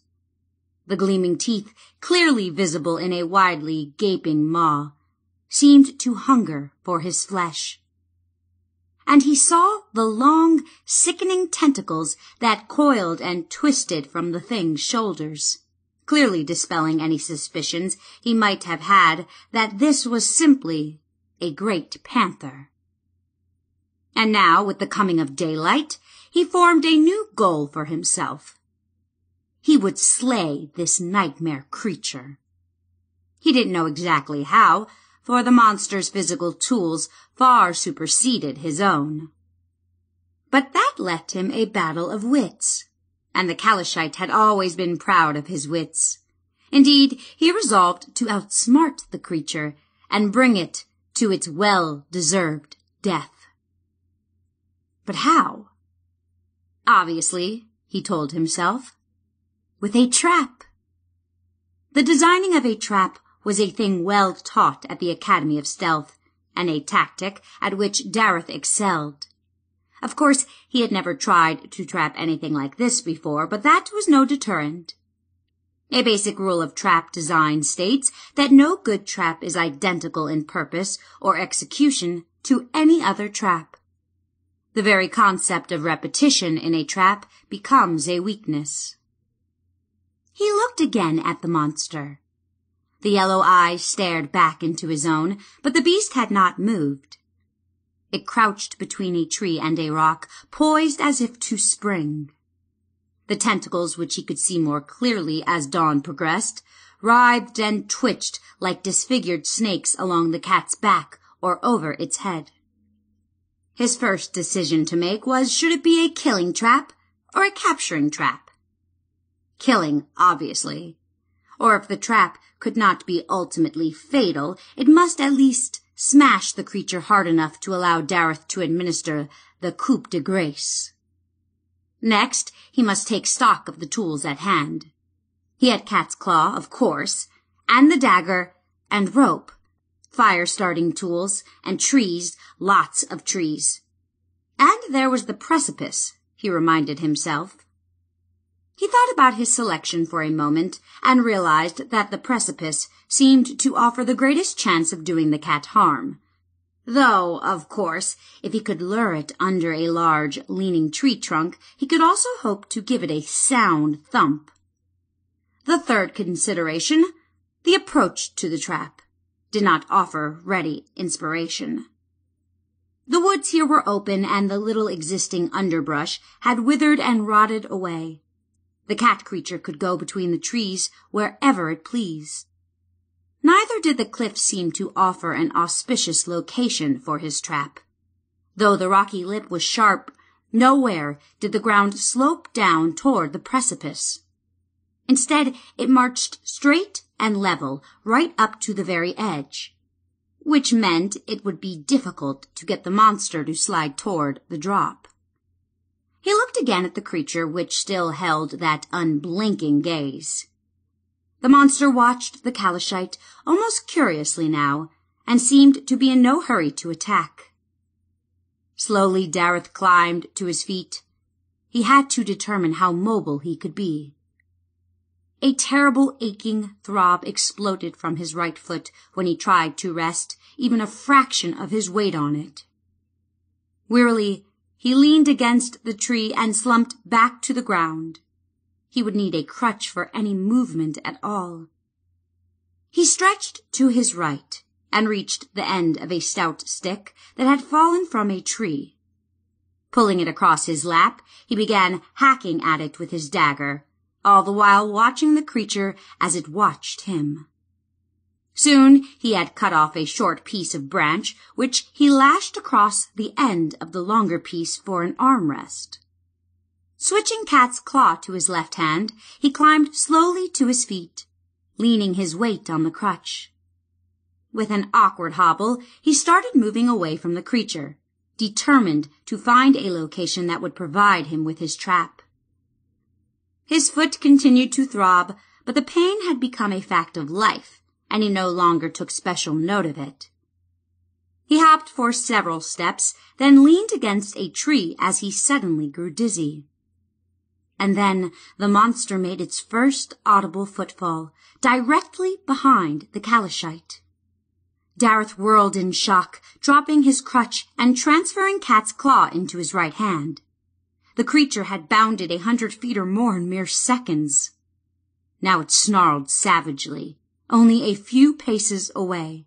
the gleaming teeth, clearly visible in a widely gaping maw, seemed to hunger for his flesh. And he saw the long, sickening tentacles that coiled and twisted from the thing's shoulders, clearly dispelling any suspicions he might have had that this was simply a great panther. And now, with the coming of daylight, he formed a new goal for himself. He would slay this nightmare creature. He didn't know exactly how, for the monster's physical tools far superseded his own. But that left him a battle of wits, and the Calishite had always been proud of his wits. Indeed, he resolved to outsmart the creature and bring it to its well-deserved death. But how? Obviously, he told himself, with a trap. The designing of a trap was a thing well taught at the Academy of Stealth, and a tactic at which Daryth excelled. Of course, he had never tried to trap anything like this before, but that was no deterrent. A basic rule of trap design states that no good trap is identical in purpose or execution to any other trap. The very concept of repetition in a trap becomes a weakness. He looked again at the monster. The yellow eyes stared back into his own, but the beast had not moved. It crouched between a tree and a rock, poised as if to spring. The tentacles, which he could see more clearly as dawn progressed, writhed and twitched like disfigured snakes along the cat's back or over its head. His first decision to make was should it be a killing trap or a capturing trap? Killing, obviously. Or if the trap could not be ultimately fatal, it must at least smash the creature hard enough to allow Daryth to administer the coup de grace. Next, he must take stock of the tools at hand. He had cat's claw, of course, and the dagger, and rope, fire-starting tools, and trees, lots of trees. And there was the precipice, he reminded himself. He thought about his selection for a moment and realized that the precipice seemed to offer the greatest chance of doing the cat harm. Though, of course, if he could lure it under a large, leaning tree trunk, he could also hope to give it a sound thump. The third consideration, the approach to the trap, did not offer ready inspiration. The woods here were open and the little existing underbrush had withered and rotted away. The cat creature could go between the trees wherever it pleased. Neither did the cliff seem to offer an auspicious location for his trap. Though the rocky lip was sharp, nowhere did the ground slope down toward the precipice. Instead, it marched straight and level right up to the very edge, which meant it would be difficult to get the monster to slide toward the drop. He looked again at the creature which still held that unblinking gaze. The monster watched the Calishite almost curiously now, and seemed to be in no hurry to attack. Slowly Daryth climbed to his feet. He had to determine how mobile he could be. A terrible aching throb exploded from his right foot when he tried to rest even a fraction of his weight on it. Wearily, he leaned against the tree and slumped back to the ground. He would need a crutch for any movement at all. He stretched to his right and reached the end of a stout stick that had fallen from a tree. Pulling it across his lap, he began hacking at it with his dagger, all the while watching the creature as it watched him. Soon he had cut off a short piece of branch, which he lashed across the end of the longer piece for an armrest. Switching Cat's claw to his left hand, he climbed slowly to his feet, leaning his weight on the crutch. With an awkward hobble, he started moving away from the creature, determined to find a location that would provide him with his trap. His foot continued to throb, but the pain had become a fact of life, and he no longer took special note of it. He hopped for several steps, then leaned against a tree as he suddenly grew dizzy. And then the monster made its first audible footfall, directly behind the Calishite. Daryth whirled in shock, dropping his crutch and transferring Cat's claw into his right hand. The creature had bounded a hundred feet or more in mere seconds. Now it snarled savagely, only a few paces away.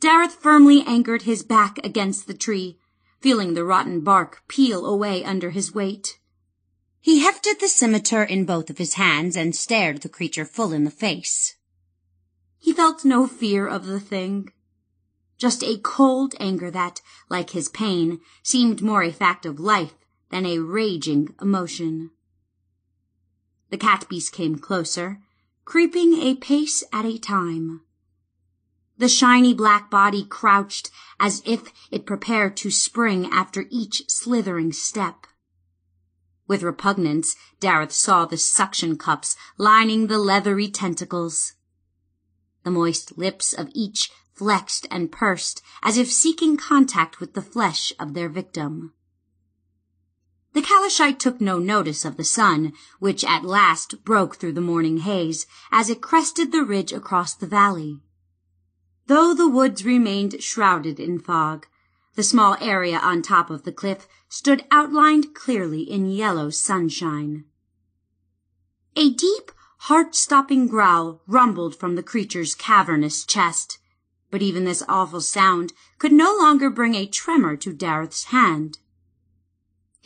Daryth firmly anchored his back against the tree, feeling the rotten bark peel away under his weight. He hefted the scimitar in both of his hands and stared the creature full in the face. He felt no fear of the thing, just a cold anger that, like his pain, seemed more a fact of life than a raging emotion. The cat beast came closer, creeping a pace at a time. The shiny black body crouched as if it prepared to spring after each slithering step. With repugnance, Daryth saw the suction cups lining the leathery tentacles. The moist lips of each flexed and pursed as if seeking contact with the flesh of their victim. The Calishite took no notice of the sun, which at last broke through the morning haze as it crested the ridge across the valley. Though the woods remained shrouded in fog, the small area on top of the cliff stood outlined clearly in yellow sunshine. A deep, heart-stopping growl rumbled from the creature's cavernous chest, but even this awful sound could no longer bring a tremor to Daryth's hand.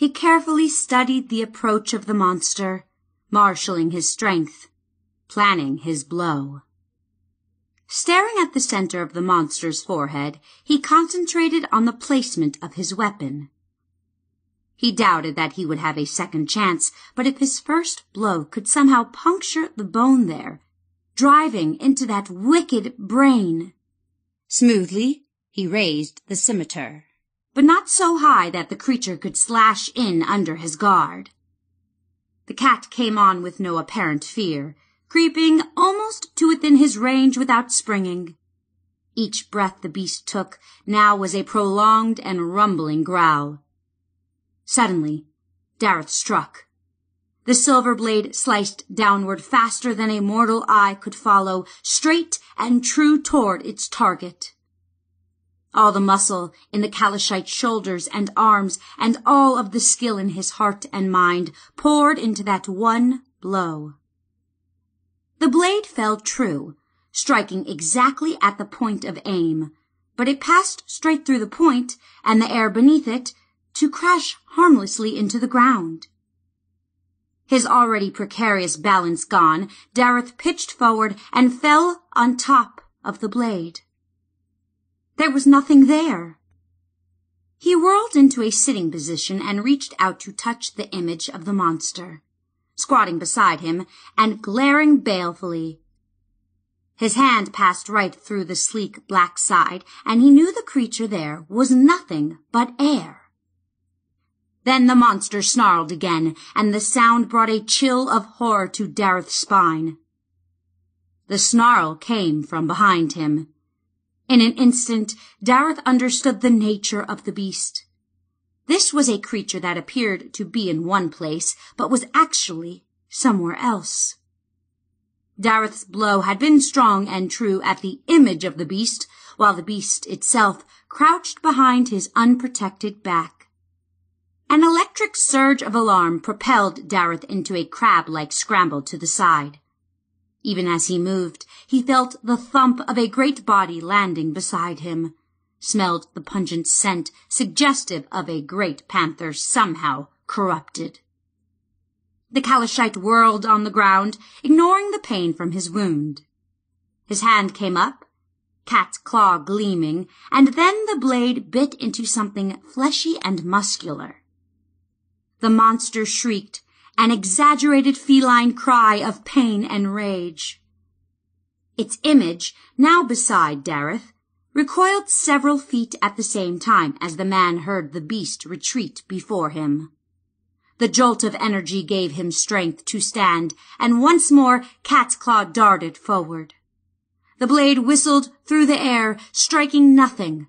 He carefully studied the approach of the monster, marshalling his strength, planning his blow. Staring at the center of the monster's forehead, he concentrated on the placement of his weapon. He doubted that he would have a second chance, but if his first blow could somehow puncture the bone there, driving into that wicked brain. Smoothly, he raised the scimitar but not so high that the creature could slash in under his guard. The cat came on with no apparent fear, creeping almost to within his range without springing. Each breath the beast took now was a prolonged and rumbling growl. Suddenly, Daryth struck. The silver blade sliced downward faster than a mortal eye could follow, straight and true toward its target. All the muscle in the Calishite's shoulders and arms and all of the skill in his heart and mind poured into that one blow. The blade fell true, striking exactly at the point of aim, but it passed straight through the point and the air beneath it to crash harmlessly into the ground. His already precarious balance gone, Daryth pitched forward and fell on top of the blade. There was nothing there. He whirled into a sitting position and reached out to touch the image of the monster, squatting beside him and glaring balefully. His hand passed right through the sleek black side, and he knew the creature there was nothing but air. Then the monster snarled again, and the sound brought a chill of horror to Daryth's spine. The snarl came from behind him. In an instant, Daryth understood the nature of the beast. This was a creature that appeared to be in one place, but was actually somewhere else. Daryth's blow had been strong and true at the image of the beast, while the beast itself crouched behind his unprotected back. An electric surge of alarm propelled Daryth into a crab-like scramble to the side. Even as he moved, he felt the thump of a great body landing beside him, smelled the pungent scent suggestive of a great panther somehow corrupted. The Calishite whirled on the ground, ignoring the pain from his wound. His hand came up, cat's claw gleaming, and then the blade bit into something fleshy and muscular. The monster shrieked, an exaggerated feline cry of pain and rage. Its image, now beside Daryth, recoiled several feet at the same time as the man heard the beast retreat before him. The jolt of energy gave him strength to stand, and once more Cat's Claw darted forward. The blade whistled through the air, striking nothing.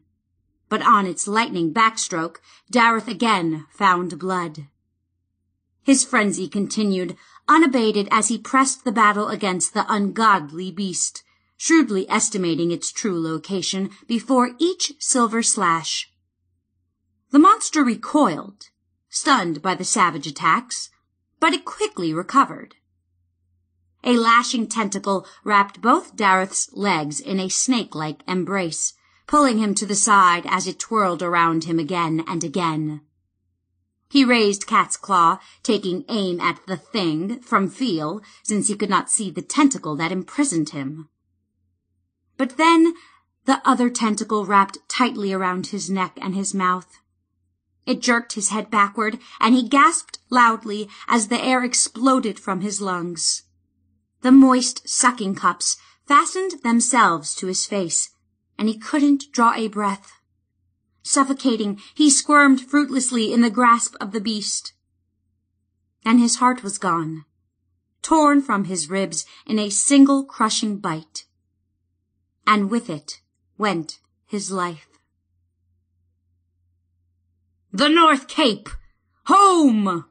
But on its lightning backstroke, Daryth again found blood. His frenzy continued, unabated as he pressed the battle against the ungodly beast, shrewdly estimating its true location before each silver slash. The monster recoiled, stunned by the savage attacks, but it quickly recovered. A lashing tentacle wrapped both Daryth's legs in a snake-like embrace, pulling him to the side as it twirled around him again and again. He raised Cat's Claw, taking aim at the thing from feel, since he could not see the tentacle that imprisoned him. But then the other tentacle wrapped tightly around his neck and his mouth. It jerked his head backward, and he gasped loudly as the air exploded from his lungs. The moist sucking cups fastened themselves to his face, and he couldn't draw a breath. Suffocating, he squirmed fruitlessly in the grasp of the beast. And his heart was gone, torn from his ribs in a single crushing bite. And with it went his life. The North Cape! Home!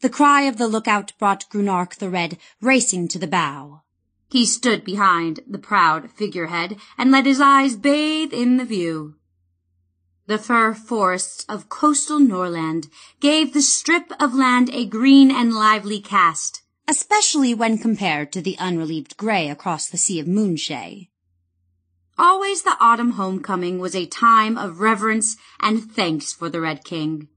The cry of the lookout brought Grunnarch the Red racing to the bow. He stood behind the proud figurehead and let his eyes bathe in the view. The fir forests of coastal Norland gave the strip of land a green and lively cast, especially when compared to the unrelieved gray across the Sea of Moonshae. Always the autumn homecoming was a time of reverence and thanks for the Red King.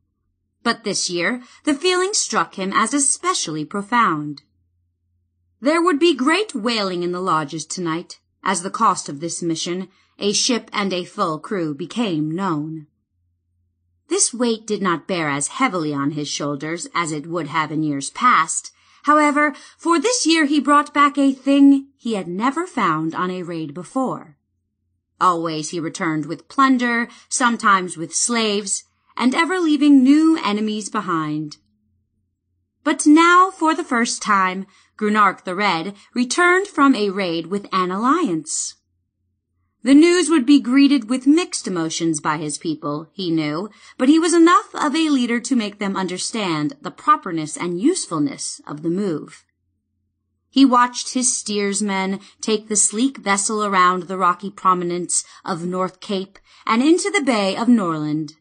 But this year the feeling struck him as especially profound. There would be great wailing in the lodges tonight, as the cost of this mission, a ship and a full crew, became known. This weight did not bear as heavily on his shoulders as it would have in years past. However, for this year he brought back a thing he had never found on a raid before. Always he returned with plunder, sometimes with slaves, and ever leaving new enemies behind. But now, for the first time, Grunnarch the Red returned from a raid with an alliance. The news would be greeted with mixed emotions by his people, he knew, but he was enough of a leader to make them understand the properness and usefulness of the move. He watched his steersmen take the sleek vessel around the rocky prominence of North Cape and into the Bay of Norland.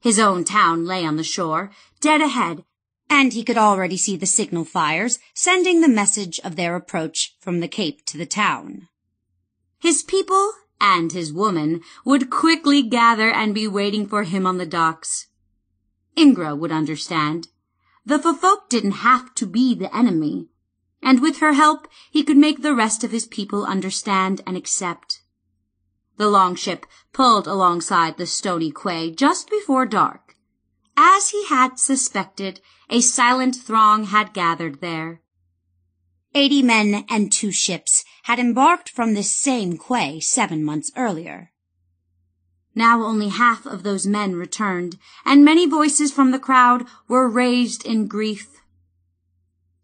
His own town lay on the shore, dead ahead, and he could already see the signal fires sending the message of their approach from the Cape to the town. His people and his woman would quickly gather and be waiting for him on the docks. Ingra would understand. The Ffolk didn't have to be the enemy, and with her help he could make the rest of his people understand and accept. The longship pulled alongside the stony quay just before dark. As he had suspected, a silent throng had gathered there. Eighty men and two ships had embarked from this same quay seven months earlier. Now only half of those men returned, and many voices from the crowd were raised in grief.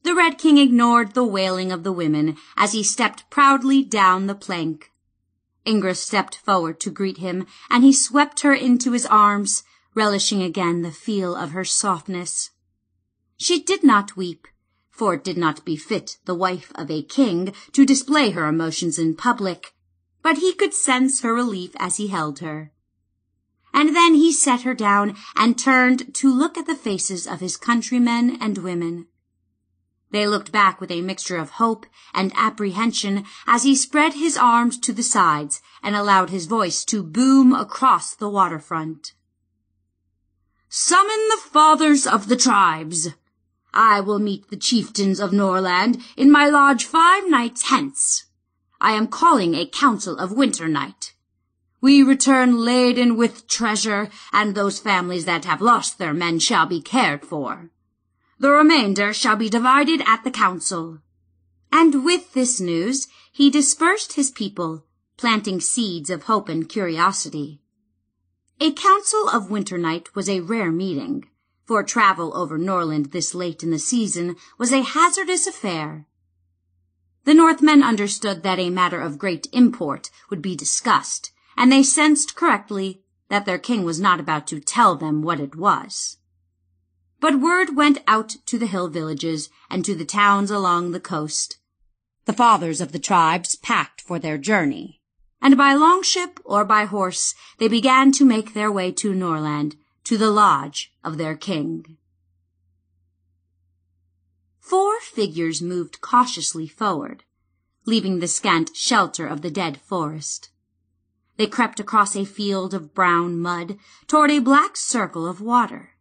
The Red King ignored the wailing of the women as he stepped proudly down the plank. Ingra stepped forward to greet him, and he swept her into his arms, relishing again the feel of her softness. She did not weep, for it did not befit the wife of a king to display her emotions in public, but he could sense her relief as he held her. And then he set her down and turned to look at the faces of his countrymen and women. They looked back with a mixture of hope and apprehension as he spread his arms to the sides and allowed his voice to boom across the waterfront. Summon the fathers of the tribes, I will meet the chieftains of Norland in my lodge five nights hence. I am calling a council of winter night. We return laden with treasure, and those families that have lost their men shall be cared for. The remainder shall be divided at the council. And with this news, he dispersed his people, planting seeds of hope and curiosity. A council of winter night was a rare meeting for travel over Norland this late in the season was a hazardous affair. The Northmen understood that a matter of great import would be discussed, and they sensed correctly that their king was not about to tell them what it was. But word went out to the hill villages and to the towns along the coast. The fathers of the tribes packed for their journey, and by longship or by horse they began to make their way to Norland, to the lodge of their king. Four figures moved cautiously forward, leaving the scant shelter of the dead forest. They crept across a field of brown mud toward a black circle of water.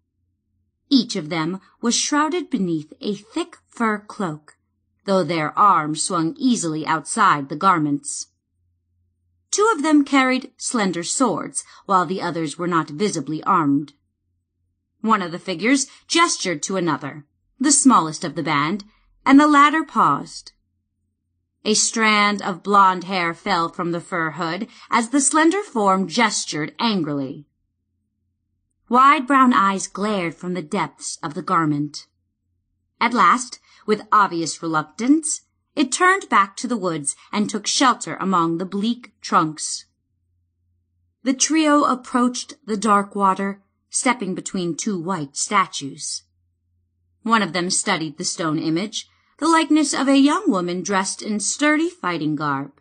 Each of them was shrouded beneath a thick fur cloak, though their arms swung easily outside the garments. Two of them carried slender swords, while the others were not visibly armed. One of the figures gestured to another, the smallest of the band, and the latter paused. A strand of blonde hair fell from the fur hood as the slender form gestured angrily. Wide brown eyes glared from the depths of the garment. At last, with obvious reluctance, it turned back to the woods and took shelter among the bleak trunks. The trio approached the dark water, stepping between two white statues. One of them studied the stone image, the likeness of a young woman dressed in sturdy fighting garb.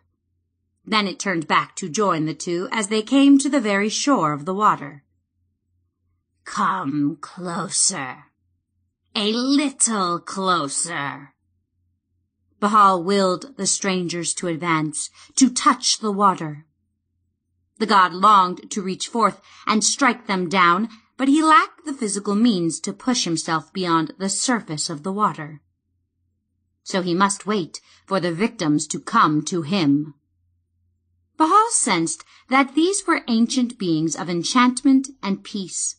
Then it turned back to join the two as they came to the very shore of the water. Come closer. A little closer. Bhaal willed the strangers to advance, to touch the water. The god longed to reach forth and strike them down, but he lacked the physical means to push himself beyond the surface of the water so he must wait for the victims to come to him. Bhaal sensed that these were ancient beings of enchantment and peace.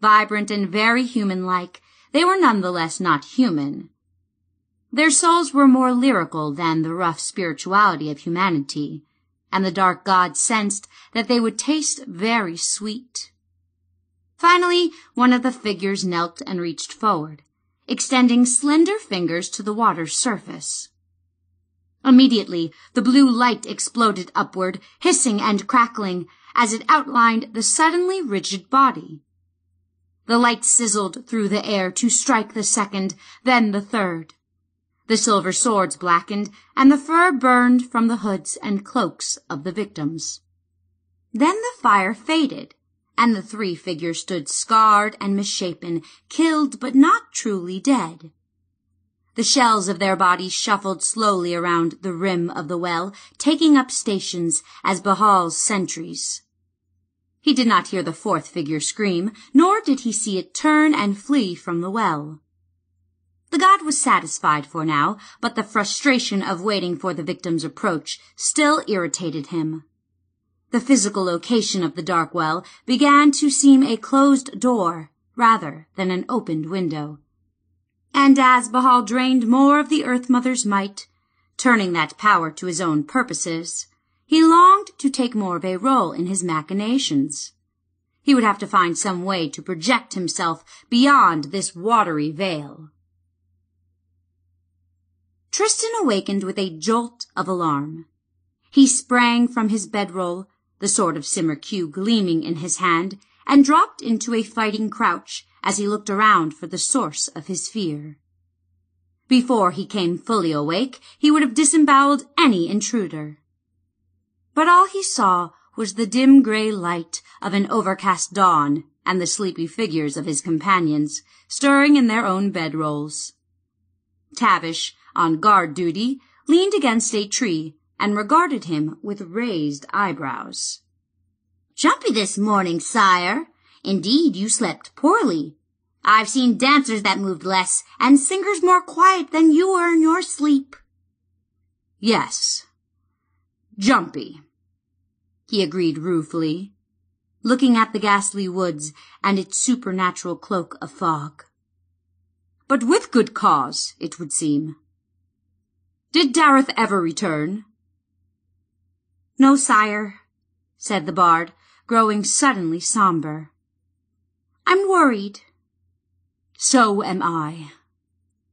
Vibrant and very human-like, they were nonetheless not human. Their souls were more lyrical than the rough spirituality of humanity, and the dark god sensed that they would taste very sweet. Finally, one of the figures knelt and reached forward extending slender fingers to the water's surface. Immediately, the blue light exploded upward, hissing and crackling, as it outlined the suddenly rigid body. The light sizzled through the air to strike the second, then the third. The silver swords blackened, and the fur burned from the hoods and cloaks of the victims. Then the fire faded, and the three figures stood scarred and misshapen, killed but not truly dead. The shells of their bodies shuffled slowly around the rim of the well, taking up stations as Bhaal's sentries. He did not hear the fourth figure scream, nor did he see it turn and flee from the well. The god was satisfied for now, but the frustration of waiting for the victim's approach still irritated him. The physical location of the dark well began to seem a closed door rather than an opened window. And as Bhaal drained more of the Earth Mother's might, turning that power to his own purposes, he longed to take more of a role in his machinations. He would have to find some way to project himself beyond this watery veil. Tristan awakened with a jolt of alarm. He sprang from his bedroll, the sword of Cymrych Hugh gleaming in his hand, and dropped into a fighting crouch as he looked around for the source of his fear. Before he came fully awake, he would have disemboweled any intruder. But all he saw was the dim gray light of an overcast dawn and the sleepy figures of his companions, stirring in their own bedrolls. Tavish, on guard duty, leaned against a tree and regarded him with raised eyebrows. Jumpy this morning, sire. Indeed, you slept poorly. I've seen dancers that moved less, and singers more quiet than you were in your sleep. Yes. Jumpy, he agreed ruefully, looking at the ghastly woods and its supernatural cloak of fog. But with good cause, it would seem. Did Daryth ever return? No, sire, said the bard, growing suddenly somber. I'm worried. So am I,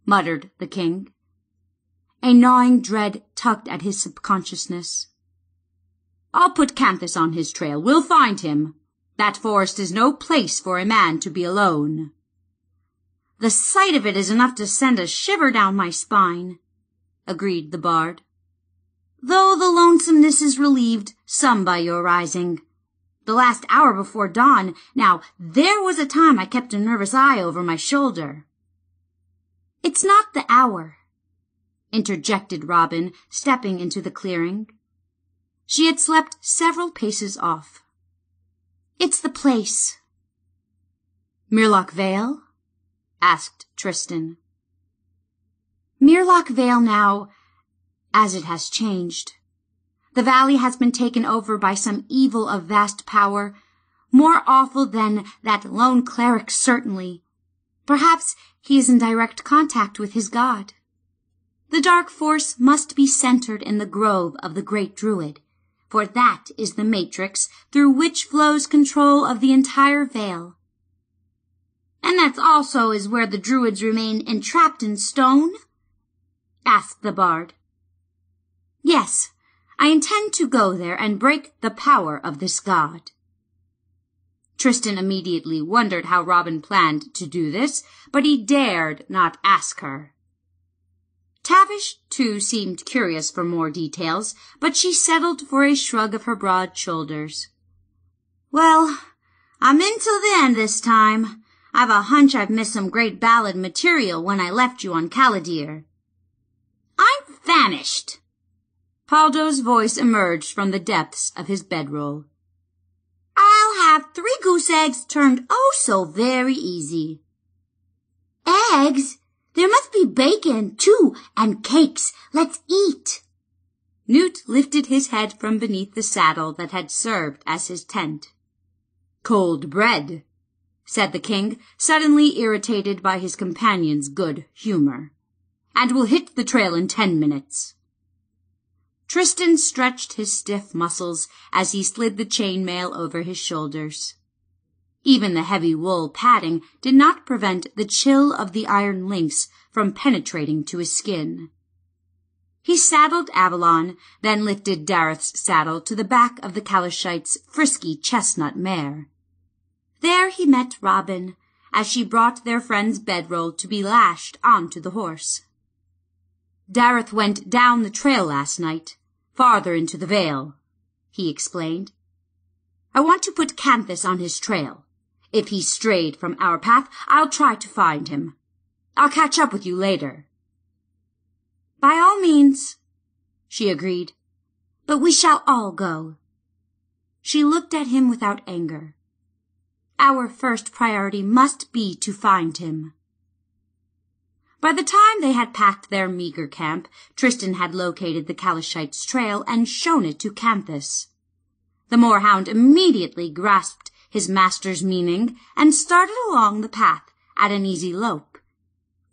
muttered the king. A gnawing dread tugged at his subconsciousness. I'll put Canthus on his trail. We'll find him. That forest is no place for a man to be alone. The sight of it is enough to send a shiver down my spine. Agreed the bard. Though the lonesomeness is relieved some by your rising. The last hour before dawn, now there was a time I kept a nervous eye over my shoulder. It's not the hour, interjected Robin, stepping into the clearing. She had slept several paces off. It's the place. Myrloch Vale? asked Tristan. Myrloch Vale now, as it has changed. The valley has been taken over by some evil of vast power, more awful than that lone cleric certainly. Perhaps he is in direct contact with his god. The dark force must be centered in the grove of the great druid, for that is the matrix through which flows control of the entire vale. And that also is where the druids remain entrapped in stone? Asked the bard. Yes, I intend to go there and break the power of this god. Tristan immediately wondered how Robin planned to do this, but he dared not ask her. Tavish, too, seemed curious for more details, but she settled for a shrug of her broad shoulders. Well, I'm in till the end this time. I've a hunch I've missed some great ballad material when I left you on Callidyrr. I'm famished. Pawldo's voice emerged from the depths of his bedroll. I'll have three goose eggs turned oh so very easy. Eggs? There must be bacon, too, and cakes. Let's eat. Newt lifted his head from beneath the saddle that had served as his tent. Cold bread, said the king, suddenly irritated by his companion's good humor. And we'll hit the trail in ten minutes. Tristan stretched his stiff muscles as he slid the chainmail over his shoulders. Even the heavy wool padding did not prevent the chill of the iron links from penetrating to his skin. He saddled Avalon, then lifted Daryth's saddle to the back of the Calishite's frisky chestnut mare. There he met Robin, as she brought their friend's bedroll to be lashed onto the horse. Daryth went down the trail last night, farther into the vale, he explained. I want to put Canthus on his trail. If he's strayed from our path, I'll try to find him. I'll catch up with you later. By all means, she agreed, but we shall all go. She looked at him without anger. Our first priority must be to find him. By the time they had packed their meager camp, Tristan had located the Calishite's trail and shown it to Canthus. The moorhound immediately grasped his master's meaning, and started along the path at an easy lope.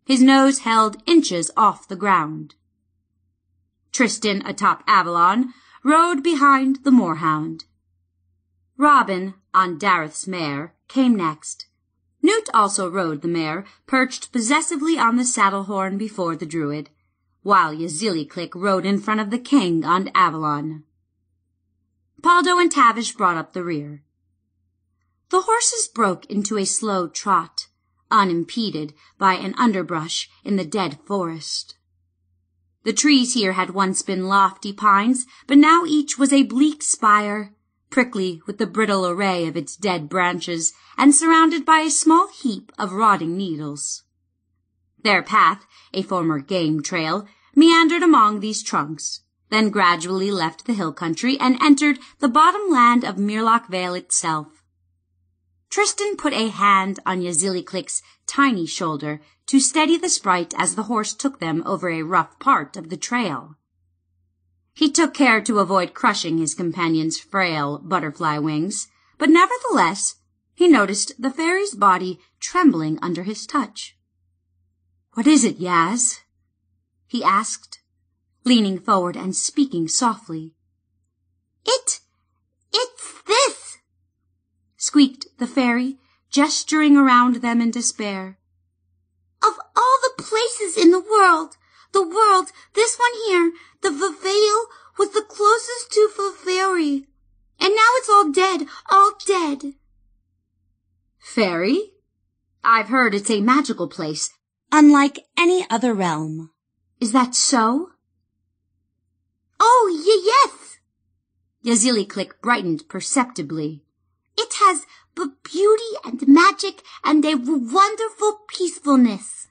His nose held inches off the ground. Tristan atop Avalon rode behind the moorhound. Robin, on Daryth's mare, came next. Newt also rode the mare, perched possessively on the saddle horn before the druid, while Yazilliclick rode in front of the king on Avalon. Pawldo and Tavish brought up the rear. The horses broke into a slow trot, unimpeded by an underbrush in the dead forest. The trees here had once been lofty pines, but now each was a bleak spire, prickly with the brittle array of its dead branches, and surrounded by a small heap of rotting needles. Their path, a former game trail, meandered among these trunks, then gradually left the hill country and entered the bottom land of Myrloch Vale itself. Tristan put a hand on Yazilliclick's tiny shoulder to steady the sprite as the horse took them over a rough part of the trail. He took care to avoid crushing his companion's frail butterfly wings, but nevertheless he noticed the fairy's body trembling under his touch. What is it, Yaz? he asked, leaning forward and speaking softly. It, it's this, squeaked the fairy, gesturing around them in despair. Of all the places in the world, the world, this one here, the Vavale, was the closest to Faerie. And now it's all dead, all dead. Fairy? I've heard it's a magical place, unlike any other realm. Is that so? Oh, y- yes. Yazilliclick brightened perceptibly. It has b- beauty and magic and a w- wonderful peacefulness.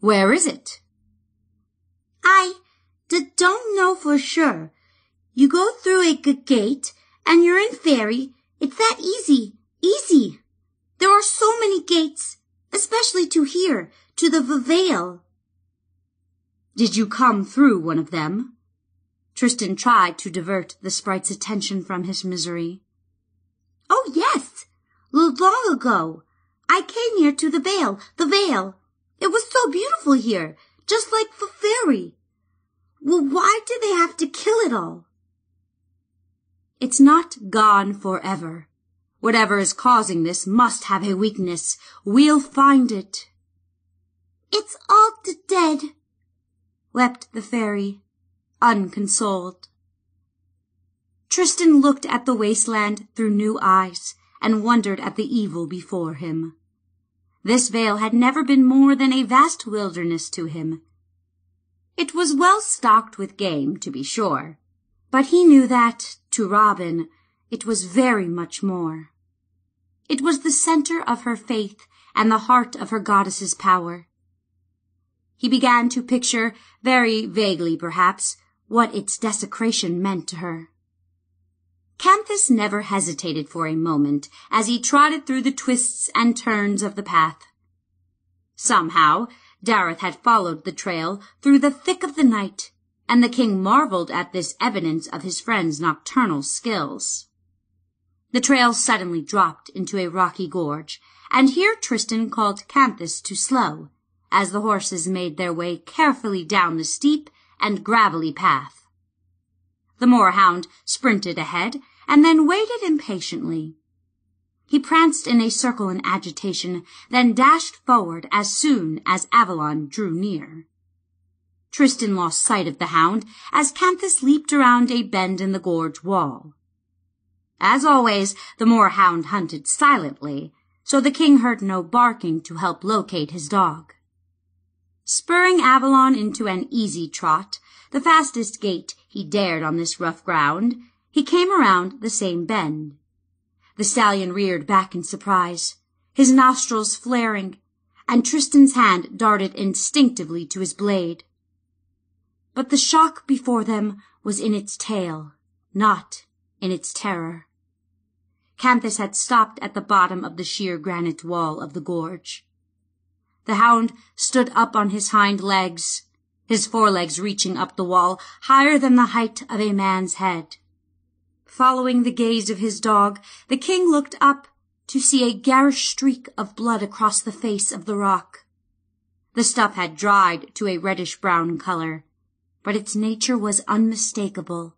Where is it? I d- don't know for sure. You go through a g- gate and you're in fairy. It's that easy. Easy. There are so many gates, especially to here, to the v- Vale. Did you come through one of them? Tristan tried to divert the sprite's attention from his misery. Oh, yes. Long ago. I came here to the Vale, the Vale. It was so beautiful here, just like the fairy. Well, why do they have to kill it all? It's not gone forever. Whatever is causing this must have a weakness. We'll find it. It's all dead, wept the fairy, unconsoled. Tristan looked at the wasteland through new eyes and wondered at the evil before him. This vale had never been more than a vast wilderness to him. It was well stocked with game, to be sure, but he knew that, to Robin, it was very much more. It was the center of her faith and the heart of her goddess's power. He began to picture, very vaguely perhaps, what its desecration meant to her. Canthus never hesitated for a moment as he trotted through the twists and turns of the path. Somehow, Daryth had followed the trail through the thick of the night, and the king marveled at this evidence of his friend's nocturnal skills. The trail suddenly dropped into a rocky gorge, and here Tristan called Canthus to slow, as the horses made their way carefully down the steep and gravelly path. The moorhound sprinted ahead and then waited impatiently. He pranced in a circle in agitation, then dashed forward as soon as Avalon drew near. Tristan lost sight of the hound as Canthus leaped around a bend in the gorge wall. As always, the moorhound hunted silently, so the king heard no barking to help locate his dog. Spurring Avalon into an easy trot, the fastest gait he dared on this rough ground, he came around the same bend. The stallion reared back in surprise, his nostrils flaring, and Tristan's hand darted instinctively to his blade. But the shock before them was in its tale, not in its terror. Canthus had stopped at the bottom of the sheer granite wall of the gorge. The hound stood up on his hind legs, his forelegs reaching up the wall higher than the height of a man's head. Following the gaze of his dog, the king looked up to see a garish streak of blood across the face of the rock. The stuff had dried to a reddish-brown color, but its nature was unmistakable.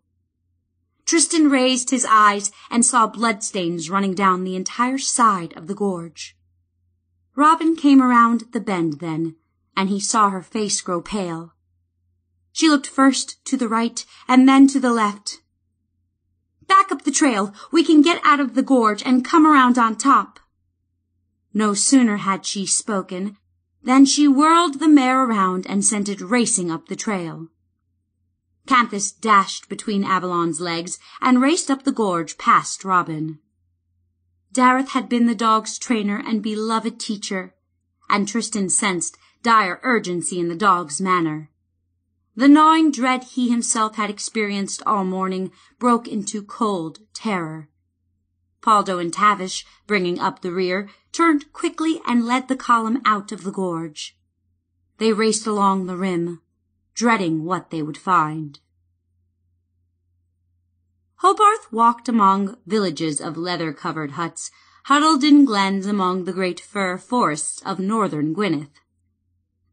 Tristan raised his eyes and saw bloodstains running down the entire side of the gorge. Robin came around the bend then, and he saw her face grow pale. She looked first to the right and then to the left. Back up the trail. We can get out of the gorge and come around on top. No sooner had she spoken than she whirled the mare around and sent it racing up the trail. Canthus dashed between Avalon's legs and raced up the gorge past Robin. Daryth had been the dog's trainer and beloved teacher, and Tristan sensed dire urgency in the dog's manner. The gnawing dread he himself had experienced all morning broke into cold terror. Pawldo and Tavish, bringing up the rear, turned quickly and led the column out of the gorge. They raced along the rim, dreading what they would find. Hobarth walked among villages of leather-covered huts, huddled in glens among the great fir forests of northern Gwynedd.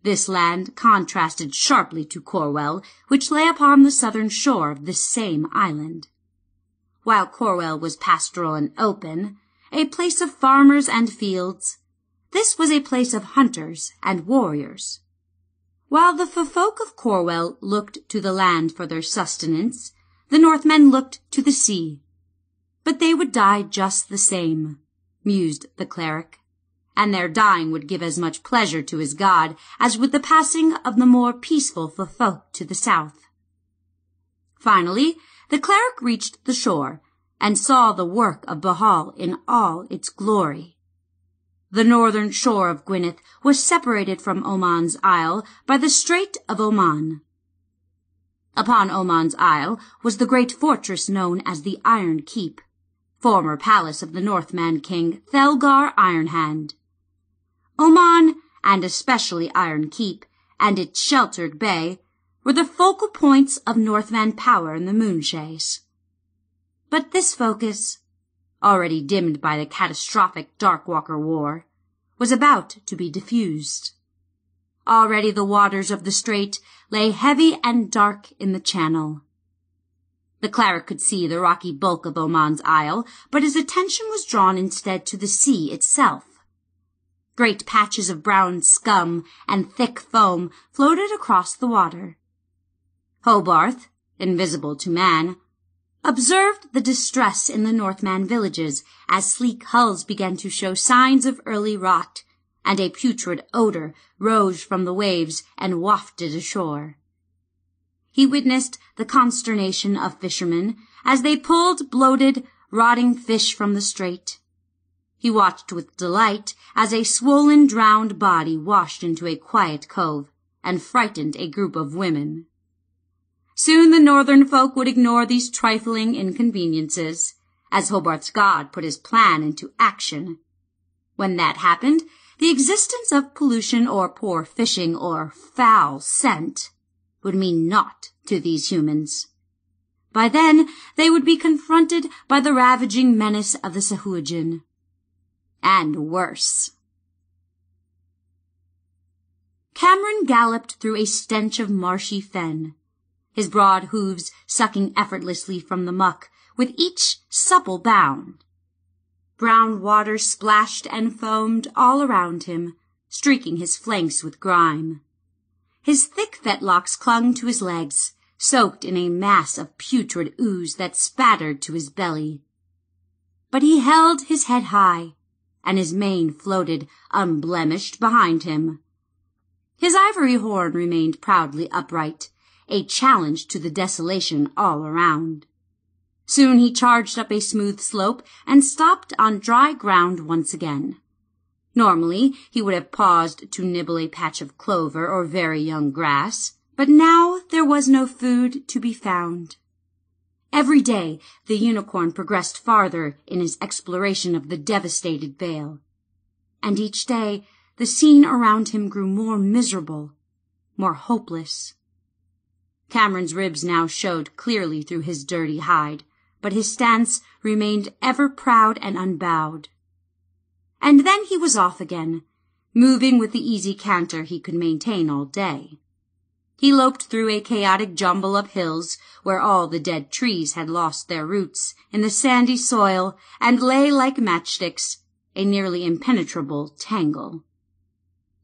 This land contrasted sharply to Corwell, which lay upon the southern shore of this same island. While Corwell was pastoral and open, a place of farmers and fields, this was a place of hunters and warriors. While the folk of Corwell looked to the land for their sustenance, the Northmen looked to the sea. But they would die just the same, mused the cleric, and their dying would give as much pleasure to his god as would the passing of the more peaceful folk to the south. Finally, the cleric reached the shore and saw the work of Bhaal in all its glory. The northern shore of Gwynedd was separated from Oman's Isle by the Strait of Oman. Upon Oman's Isle was the great fortress known as the Iron Keep, former palace of the Northman king Thelgar Ironhand. Oman, and especially Iron Keep, and its sheltered bay, were the focal points of Northman power in the Moonshaes. But this focus, already dimmed by the catastrophic Darkwalker War, was about to be diffused. Already the waters of the strait lay heavy and dark in the channel. The cleric could see the rocky bulk of Oman's Isle, but his attention was drawn instead to the sea itself. Great patches of brown scum and thick foam floated across the water. Hobarth, invisible to man, observed the distress in the Northman villages as sleek hulls began to show signs of early rot, and a putrid odor rose from the waves and wafted ashore. He witnessed the consternation of fishermen as they pulled bloated, rotting fish from the strait. He watched with delight as a swollen, drowned body washed into a quiet cove and frightened a group of women. Soon the northern folk would ignore these trifling inconveniences, as Hobarth's god put his plan into action. When that happened, the existence of pollution or poor fishing or foul scent would mean naught to these humans. By then, they would be confronted by the ravaging menace of the Sahuagin. And worse. Kamerynn galloped through a stench of marshy fen his broad hooves sucking effortlessly from the muck with each supple bound. Brown water splashed and foamed all around him, streaking his flanks with grime. His thick fetlocks clung to his legs, soaked in a mass of putrid ooze that spattered to his belly. But he held his head high, and his mane floated unblemished behind him. His ivory horn remained proudly upright, a challenge to the desolation all around. Soon he charged up a smooth slope and stopped on dry ground once again. Normally he would have paused to nibble a patch of clover or very young grass, but now there was no food to be found. Every day the unicorn progressed farther in his exploration of the devastated vale, and each day the scene around him grew more miserable, more hopeless. Kamerynn's ribs now showed clearly through his dirty hide, but his stance remained ever proud and unbowed. And then he was off again, moving with the easy canter he could maintain all day. He loped through a chaotic jumble of hills where all the dead trees had lost their roots in the sandy soil and lay like matchsticks, a nearly impenetrable tangle.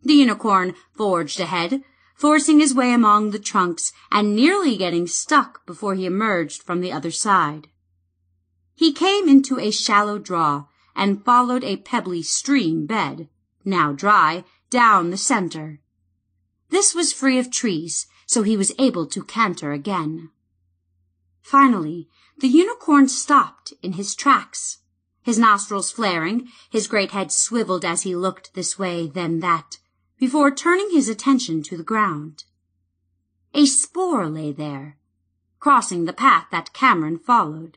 The unicorn forged ahead, forcing his way among the trunks and nearly getting stuck before he emerged from the other side. He came into a shallow draw and followed a pebbly stream bed, now dry, down the center. This was free of trees, so he was able to canter again. Finally, the unicorn stopped in his tracks, his nostrils flaring, his great head swiveled as he looked this way, then that, before turning his attention to the ground. A spoor lay there, crossing the path that Kamerynn followed.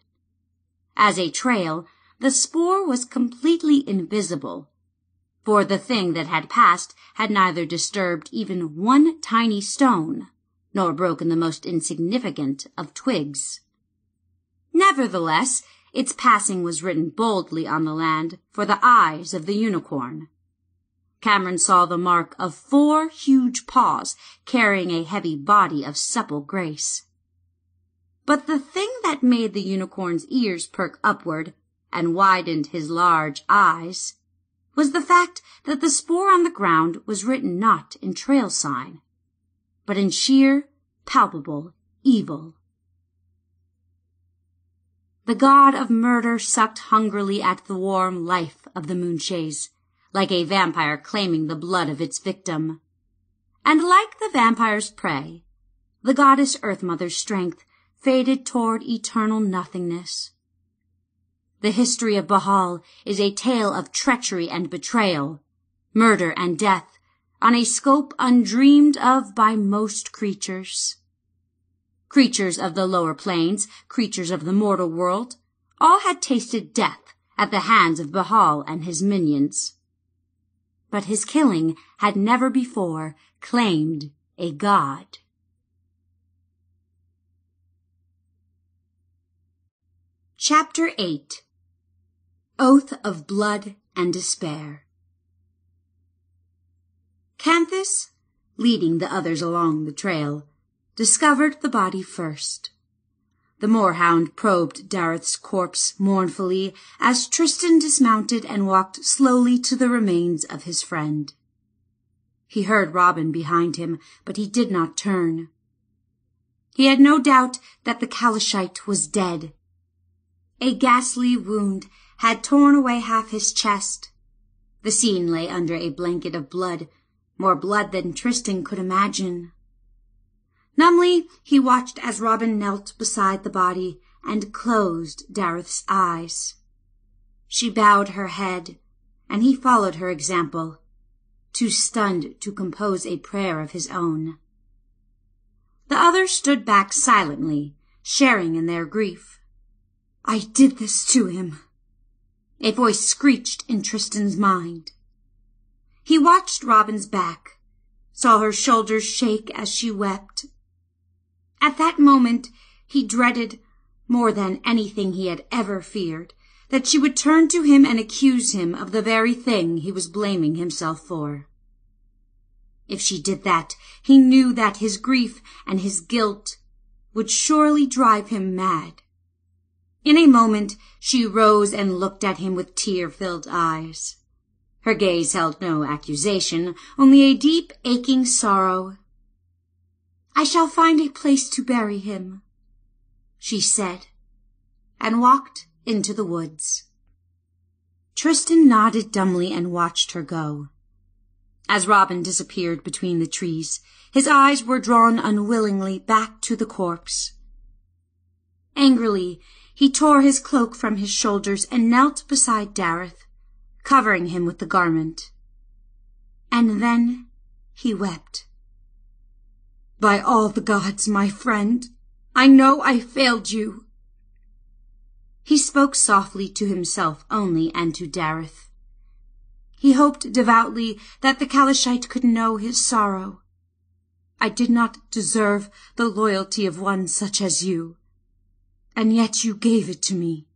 As a trail, the spoor was completely invisible, for the thing that had passed had neither disturbed even one tiny stone, nor broken the most insignificant of twigs. Nevertheless, its passing was written boldly on the land for the eyes of the unicorn. Kamerynn saw the mark of four huge paws carrying a heavy body of supple grace. But the thing that made the unicorn's ears perk upward and widened his large eyes was the fact that the spoor on the ground was written not in trail sign, but in sheer, palpable evil. The god of murder sucked hungrily at the warm life of the Moonshaes like a vampire claiming the blood of its victim. And like the vampire's prey, the goddess Earth Mother's strength faded toward eternal nothingness. The history of Bhaal is a tale of treachery and betrayal, murder and death, on a scope undreamed of by most creatures. Creatures of the lower planes, creatures of the mortal world, all had tasted death at the hands of Bhaal and his minions. But his killing had never before claimed a god. Chapter 8 Oath of Blood and Despair Canthus, leading the others along the trail, discovered the body first. The moorhound probed Daryth's corpse mournfully as Tristan dismounted and walked slowly to the remains of his friend. He heard Robin behind him, but he did not turn. He had no doubt that the Calishite was dead. A ghastly wound had torn away half his chest. The scene lay under a blanket of blood, more blood than Tristan could imagine. Numbly he watched as Robin knelt beside the body and closed Daryth's eyes. She bowed her head, and he followed her example, too stunned to compose a prayer of his own. The others stood back silently, sharing in their grief. I did this to him. A voice screeched in Tristan's mind. He watched Robin's back, saw her shoulders shake as she wept. At that moment he dreaded, more than anything he had ever feared, that she would turn to him and accuse him of the very thing he was blaming himself for. If she did that, he knew that his grief and his guilt would surely drive him mad. In a moment she rose and looked at him with tear-filled eyes. Her gaze held no accusation, only a deep, aching sorrow. I shall find a place to bury him, she said, and walked into the woods. Tristan nodded dumbly and watched her go. As Robin disappeared between the trees, his eyes were drawn unwillingly back to the corpse. Angrily, he tore his cloak from his shoulders and knelt beside Daryth, covering him with the garment. And then he wept. By all the gods, my friend, I know I failed you. He spoke softly to himself only and to Daryth. He hoped devoutly that the Calishite could know his sorrow. I did not deserve the loyalty of one such as you and yet you gave it to me.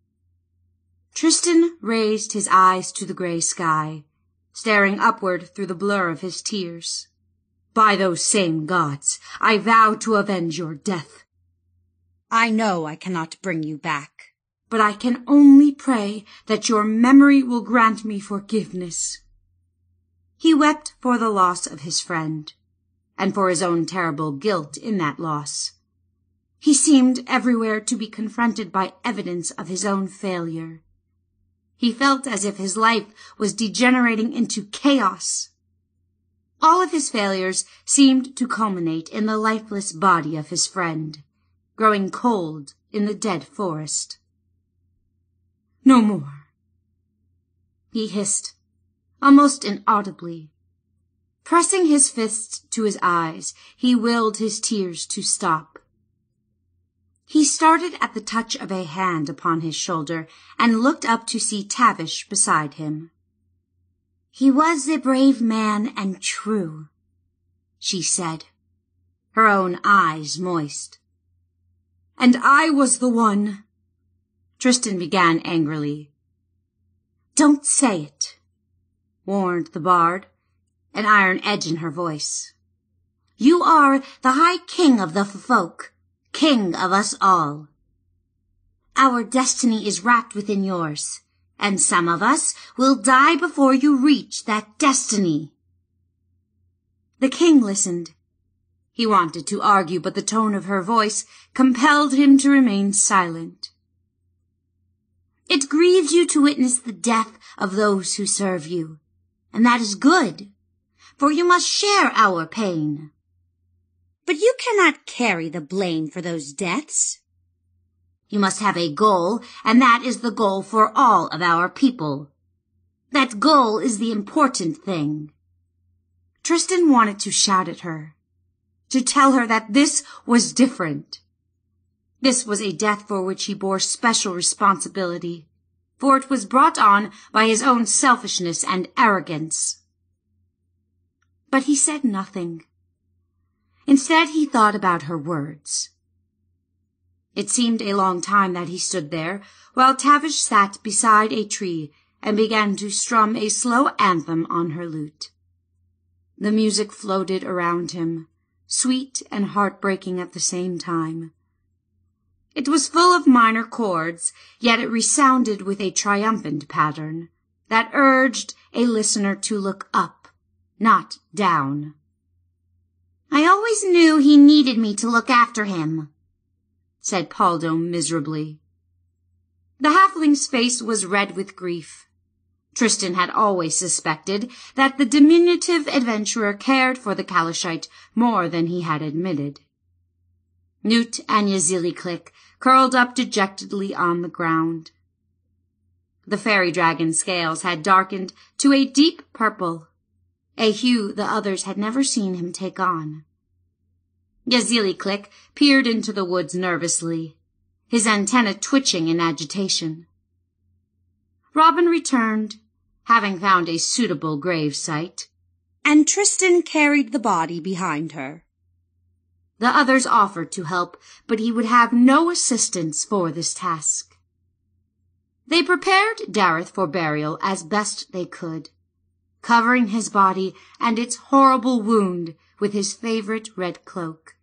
Tristan raised his eyes to the grey sky, staring upward through the blur of his tears. By those same gods, I vow to avenge your death. I know I cannot bring you back, but I can only pray that your memory will grant me forgiveness. He wept for the loss of his friend, and for his own terrible guilt in that loss. He seemed everywhere to be confronted by evidence of his own failure. He felt as if his life was degenerating into chaos. All of his failures seemed to culminate in the lifeless body of his friend, growing cold in the dead forest. No more, he hissed, almost inaudibly. Pressing his fists to his eyes, he willed his tears to stop. He started at the touch of a hand upon his shoulder and looked up to see Tavish beside him. He was a brave man and true, she said, her own eyes moist. And I was the one, Tristan began angrily. Don't say it, warned the bard, an iron edge in her voice. You are the High King of the folk King of us all. Our destiny is wrapped within yours, and some of us will die before you reach that destiny. The king listened. He wanted to argue, but the tone of her voice compelled him to remain silent. It grieves you to witness the death of those who serve you, and that is good, for you must share our pain. But you cannot carry the blame for those deaths. You must have a goal, and that is the goal for all of our people. That goal is the important thing. Tristan wanted to shout at her, to tell her that this was different. This was a death for which he bore special responsibility, for it was brought on by his own selfishness and arrogance. But he said nothing. Instead, he thought about her words. It seemed a long time that he stood there, while Tavish sat beside a tree and began to strum a slow anthem on her lute. The music floated around him, sweet and heartbreaking at the same time. It was full of minor chords, yet it resounded with a triumphant pattern that urged a listener to look up, not down. I always knew he needed me to look after him, said Pawldo miserably. The halfling's face was red with grief. Tristan had always suspected that the diminutive adventurer cared for the Calishite more than he had admitted. Newt and Yazilliclick curled up dejectedly on the ground. The fairy dragon's scales had darkened to a deep purple, a hue the others had never seen him take on. Yazilliclick peered into the woods nervously, his antenna twitching in agitation. Robin returned, having found a suitable grave site, and Tristan carried the body behind her. The others offered to help, but he would have no assistance for this task. They prepared Daryth for burial as best they could, covering his body and its horrible wound with his favorite red cloak.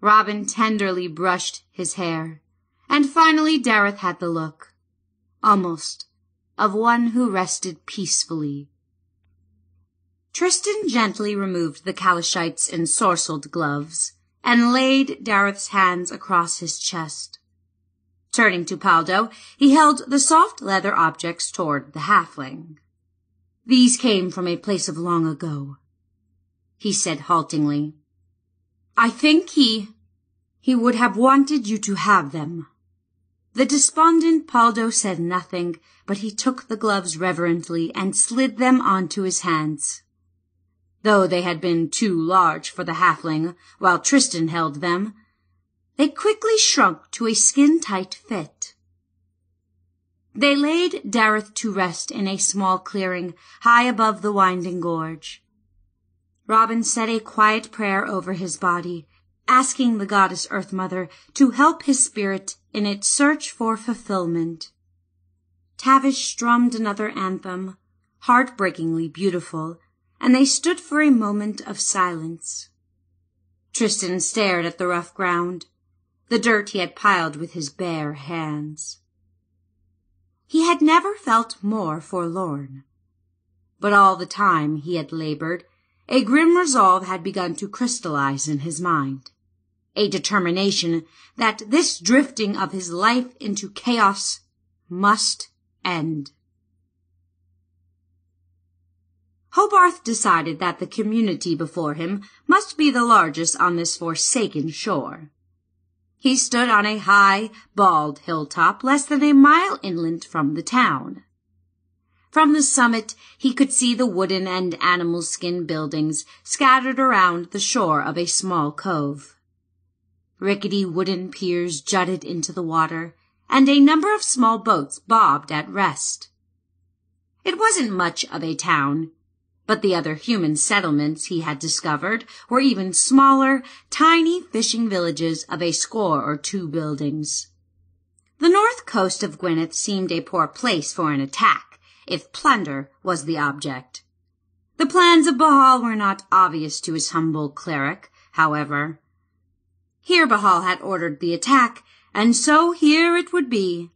Robin tenderly brushed his hair, and finally Daryth had the look, almost, of one who rested peacefully Tristan gently removed the Calishite's ensorcelled gloves and laid Daryth's hands across his chest. Turning to Pawldo, he held the soft leather objects toward the halfling. These came from a place of long ago, he said haltingly. I think he, he would have wanted you to have them. The despondent Pawldo said nothing, but he took the gloves reverently and slid them onto his hands. Though they had been too large for the halfling while Tristan held them, they quickly shrunk to a skin-tight fit. They laid Daryth to rest in a small clearing high above the winding gorge. Robin said a quiet prayer over his body, asking the goddess Earth Mother to help his spirit in its search for fulfillment. Tavish strummed another anthem, heartbreakingly beautiful, and they stood for a moment of silence. Tristan stared at the rough ground, the dirt he had piled with his bare hands. He had never felt more forlorn. But all the time he had labored, a grim resolve had begun to crystallize in his mind. A determination that this drifting of his life into chaos must end. Hobarth decided that the community before him must be the largest on this forsaken shore. He stood on a high, bald hilltop less than a mile inland from the town. From the summit he could see the wooden and animal skin buildings scattered around the shore of a small cove. Rickety wooden piers jutted into the water, and a number of small boats bobbed at rest. It wasn't much of a town, but the other human settlements he had discovered were even smaller, tiny fishing villages of a score or two buildings. The north coast of Gwynedd seemed a poor place for an attack, if plunder was the object. The plans of Bhaal were not obvious to his humble cleric, however. Here Bhaal had ordered the attack, and so here it would be.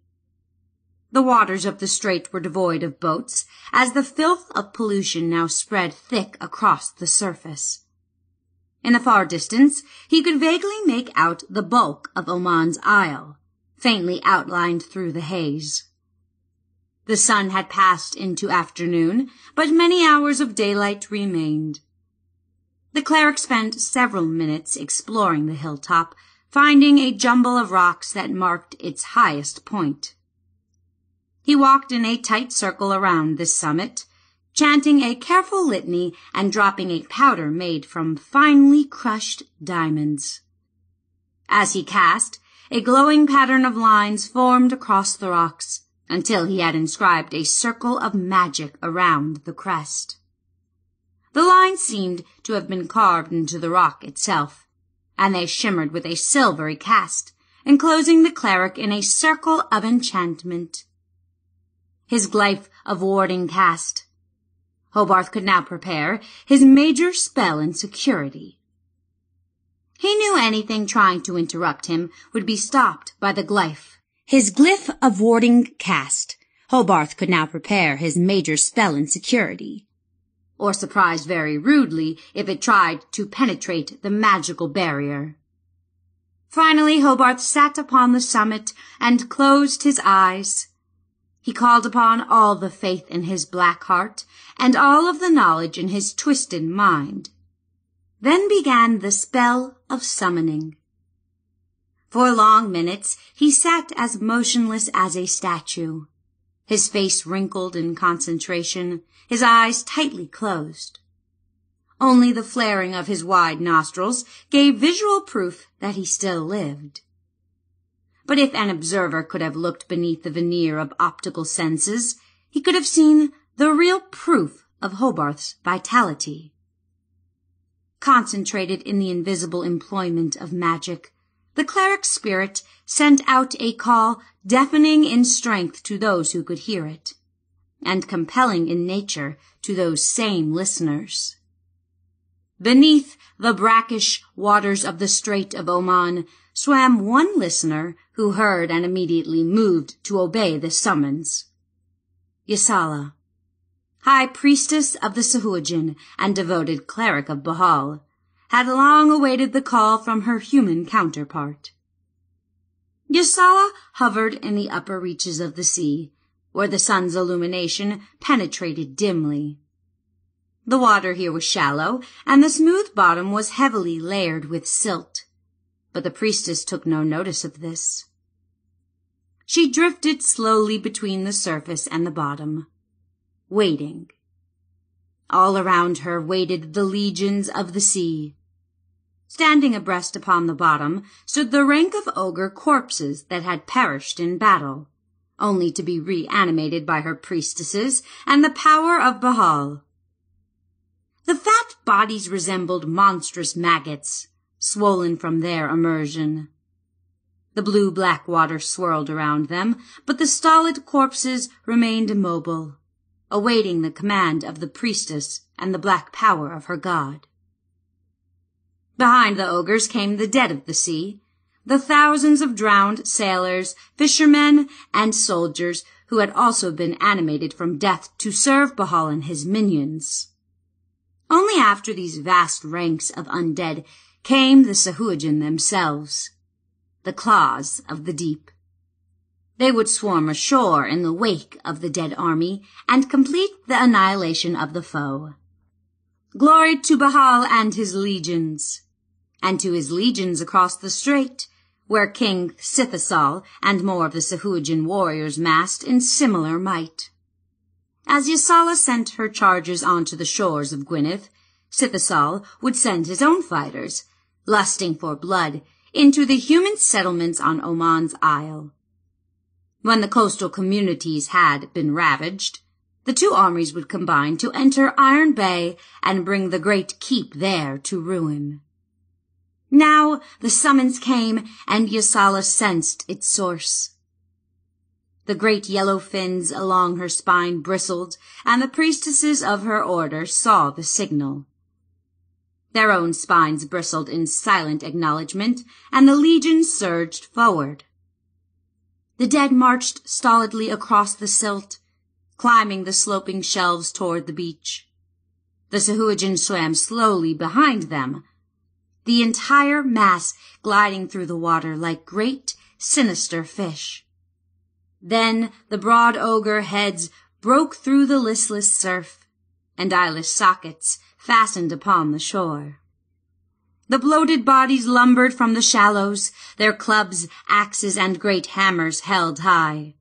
The waters of the strait were devoid of boats, as the filth of pollution now spread thick across the surface. In the far distance, he could vaguely make out the bulk of Oman's Isle, faintly outlined through the haze. The sun had passed into afternoon, but many hours of daylight remained. The cleric spent several minutes exploring the hilltop, finding a jumble of rocks that marked its highest point. He walked in a tight circle around this summit, chanting a careful litany and dropping a powder made from finely crushed diamonds. As he cast, a glowing pattern of lines formed across the rocks until he had inscribed a circle of magic around the crest. The lines seemed to have been carved into the rock itself, and they shimmered with a silvery cast, enclosing the cleric in a circle of enchantment. His glyph of warding cast. Hobarth could now prepare his major spell in security. He knew anything trying to interrupt him would be stopped by the glyph. His glyph of warding cast. Hobarth could now prepare his major spell in security or surprised very rudely if it tried to penetrate the magical barrier. Finally, Hobarth sat upon the summit and closed his eyes. He called upon all the faith in his black heart and all of the knowledge in his twisted mind. Then began the spell of summoning. For long minutes he sat as motionless as a statue, his face wrinkled in concentration, his eyes tightly closed. Only the flaring of his wide nostrils gave visual proof that he still lived. But if an observer could have looked beneath the veneer of optical senses, he could have seen the real proof of Hobarth's vitality. Concentrated in the invisible employment of magic, the cleric's spirit sent out a call deafening in strength to those who could hear it and compelling in nature to those same listeners. Beneath the brackish waters of the Strait of Oman swam one listener who heard and immediately moved to obey the summons. Yasala, high priestess of the Sahuagin and devoted cleric of Bhaal, had long awaited the call from her human counterpart. Yasala hovered in the upper reaches of the sea, where the sun's illumination penetrated dimly. The water here was shallow, and the smooth bottom was heavily layered with silt, but the priestess took no notice of this. She drifted slowly between the surface and the bottom, waiting. All around her waited the legions of the sea. Standing abreast upon the bottom stood the rank of ogre corpses that had perished in battle only to be reanimated by her priestesses and the power of Bhaal. The fat bodies resembled monstrous maggots, swollen from their immersion. The blue-black water swirled around them, but the stolid corpses remained immobile, awaiting the command of the priestess and the black power of her god. Behind the ogres came the dead of the sea, the thousands of drowned sailors, fishermen, and soldiers who had also been animated from death to serve Bhaal and his minions. Only after these vast ranks of undead came the Sahuagin themselves, the claws of the deep. They would swarm ashore in the wake of the dead army and complete the annihilation of the foe. Glory to Bhaal and his legions, and to his legions across the strait, where King Sithasal and more of the Sahuagin warriors massed in similar might. As Yasala sent her charges onto the shores of Gwynedd, Sithasal would send his own fighters, lusting for blood, into the human settlements on Oman's Isle. When the coastal communities had been ravaged, the two armies would combine to enter Iron Bay and bring the great keep there to ruin. Now the summons came, and Yasala sensed its source. The great yellow fins along her spine bristled, and the priestesses of her order saw the signal. Their own spines bristled in silent acknowledgement, and the legion surged forward. The dead marched stolidly across the silt, climbing the sloping shelves toward the beach. The Sahuagin swam slowly behind them, the entire mass gliding through the water like great, sinister fish. Then the broad ogre heads broke through the listless surf, and eyeless sockets fastened upon the shore. The bloated bodies lumbered from the shallows, their clubs, axes, and great hammers held high.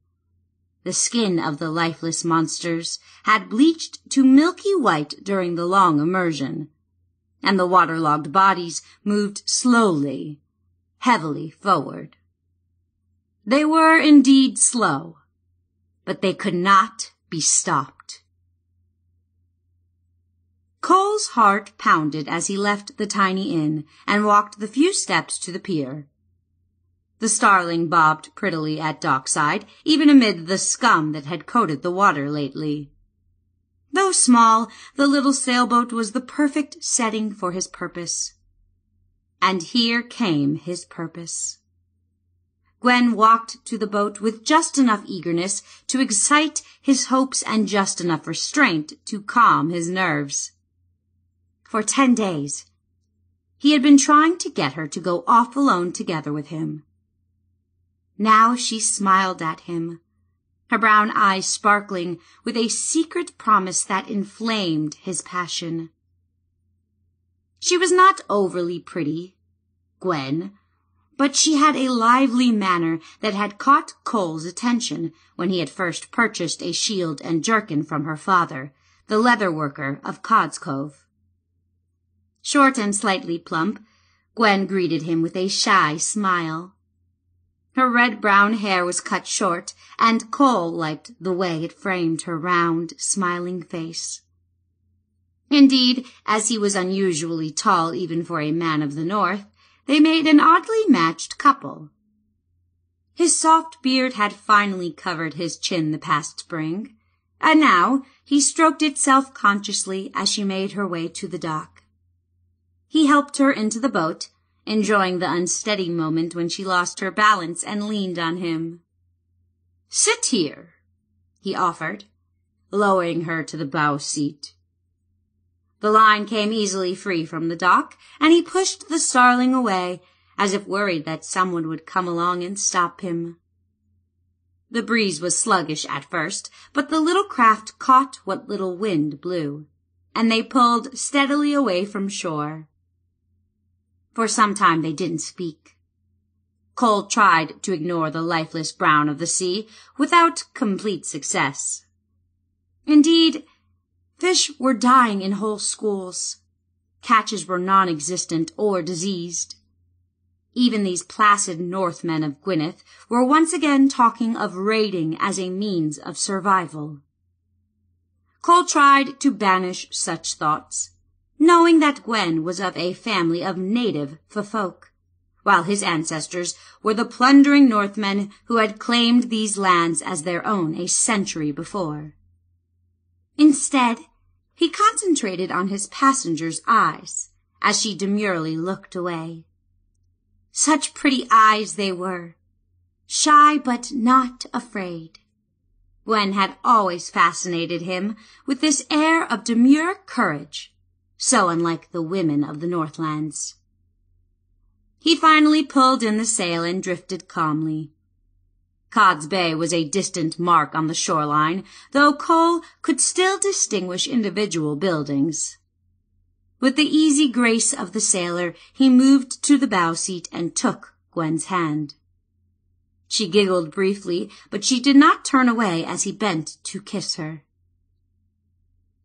The skin of the lifeless monsters had bleached to milky white during the long immersion, and the waterlogged bodies moved slowly, heavily forward. They were indeed slow, but they could not be stopped. Cole's heart pounded as he left the tiny inn and walked the few steps to the pier. The starling bobbed prettily at dockside, even amid the scum that had coated the water lately. Though small, the little sailboat was the perfect setting for his purpose. And here came his purpose. Gwen walked to the boat with just enough eagerness to excite his hopes and just enough restraint to calm his nerves for ten days. He had been trying to get her to go off alone together with him. Now she smiled at him, her brown eyes sparkling with a secret promise that inflamed his passion. She was not overly pretty, Gwen, but she had a lively manner that had caught Cole's attention when he had first purchased a shield and jerkin from her father, the leather worker of Codscove. Short and slightly plump, Gwen greeted him with a shy smile. Her red-brown hair was cut short, and Cole liked the way it framed her round, smiling face. Indeed, as he was unusually tall even for a man of the north, they made an oddly matched couple. His soft beard had finally covered his chin the past spring, and now he stroked it self-consciously as she made her way to the dock. He helped her into the boat, enjoying the unsteady moment when she lost her balance and leaned on him. Sit here, he offered, lowering her to the bow seat. The line came easily free from the dock, and he pushed the starling away, as if worried that someone would come along and stop him. The breeze was sluggish at first, but the little craft caught what little wind blew, and they pulled steadily away from shore. For some time they didn't speak. Cole tried to ignore the lifeless brown of the sea without complete success. Indeed, fish were dying in whole schools. Catches were non-existent or diseased. Even these placid Northmen of Gwynneth were once again talking of raiding as a means of survival. Cole tried to banish such thoughts knowing that Gwen was of a family of native folk, while his ancestors were the plundering Northmen who had claimed these lands as their own a century before. Instead, he concentrated on his passenger's eyes as she demurely looked away. Such pretty eyes they were, shy but not afraid. Gwen had always fascinated him with this air of demure courage so unlike the women of the Northlands. He finally pulled in the sail and drifted calmly. Cod's Bay was a distant mark on the shoreline, though Cole could still distinguish individual buildings. With the easy grace of the sailor, he moved to the bow seat and took Gwen's hand. She giggled briefly, but she did not turn away as he bent to kiss her.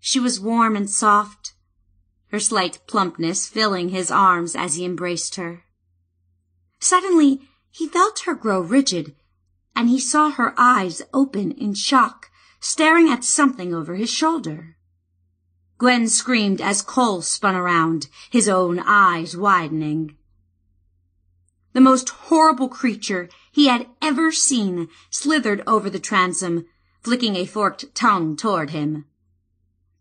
She was warm and soft, her slight plumpness filling his arms as he embraced her. Suddenly, he felt her grow rigid, and he saw her eyes open in shock, staring at something over his shoulder. Gwen screamed as Cole spun around, his own eyes widening. The most horrible creature he had ever seen slithered over the transom, flicking a forked tongue toward him.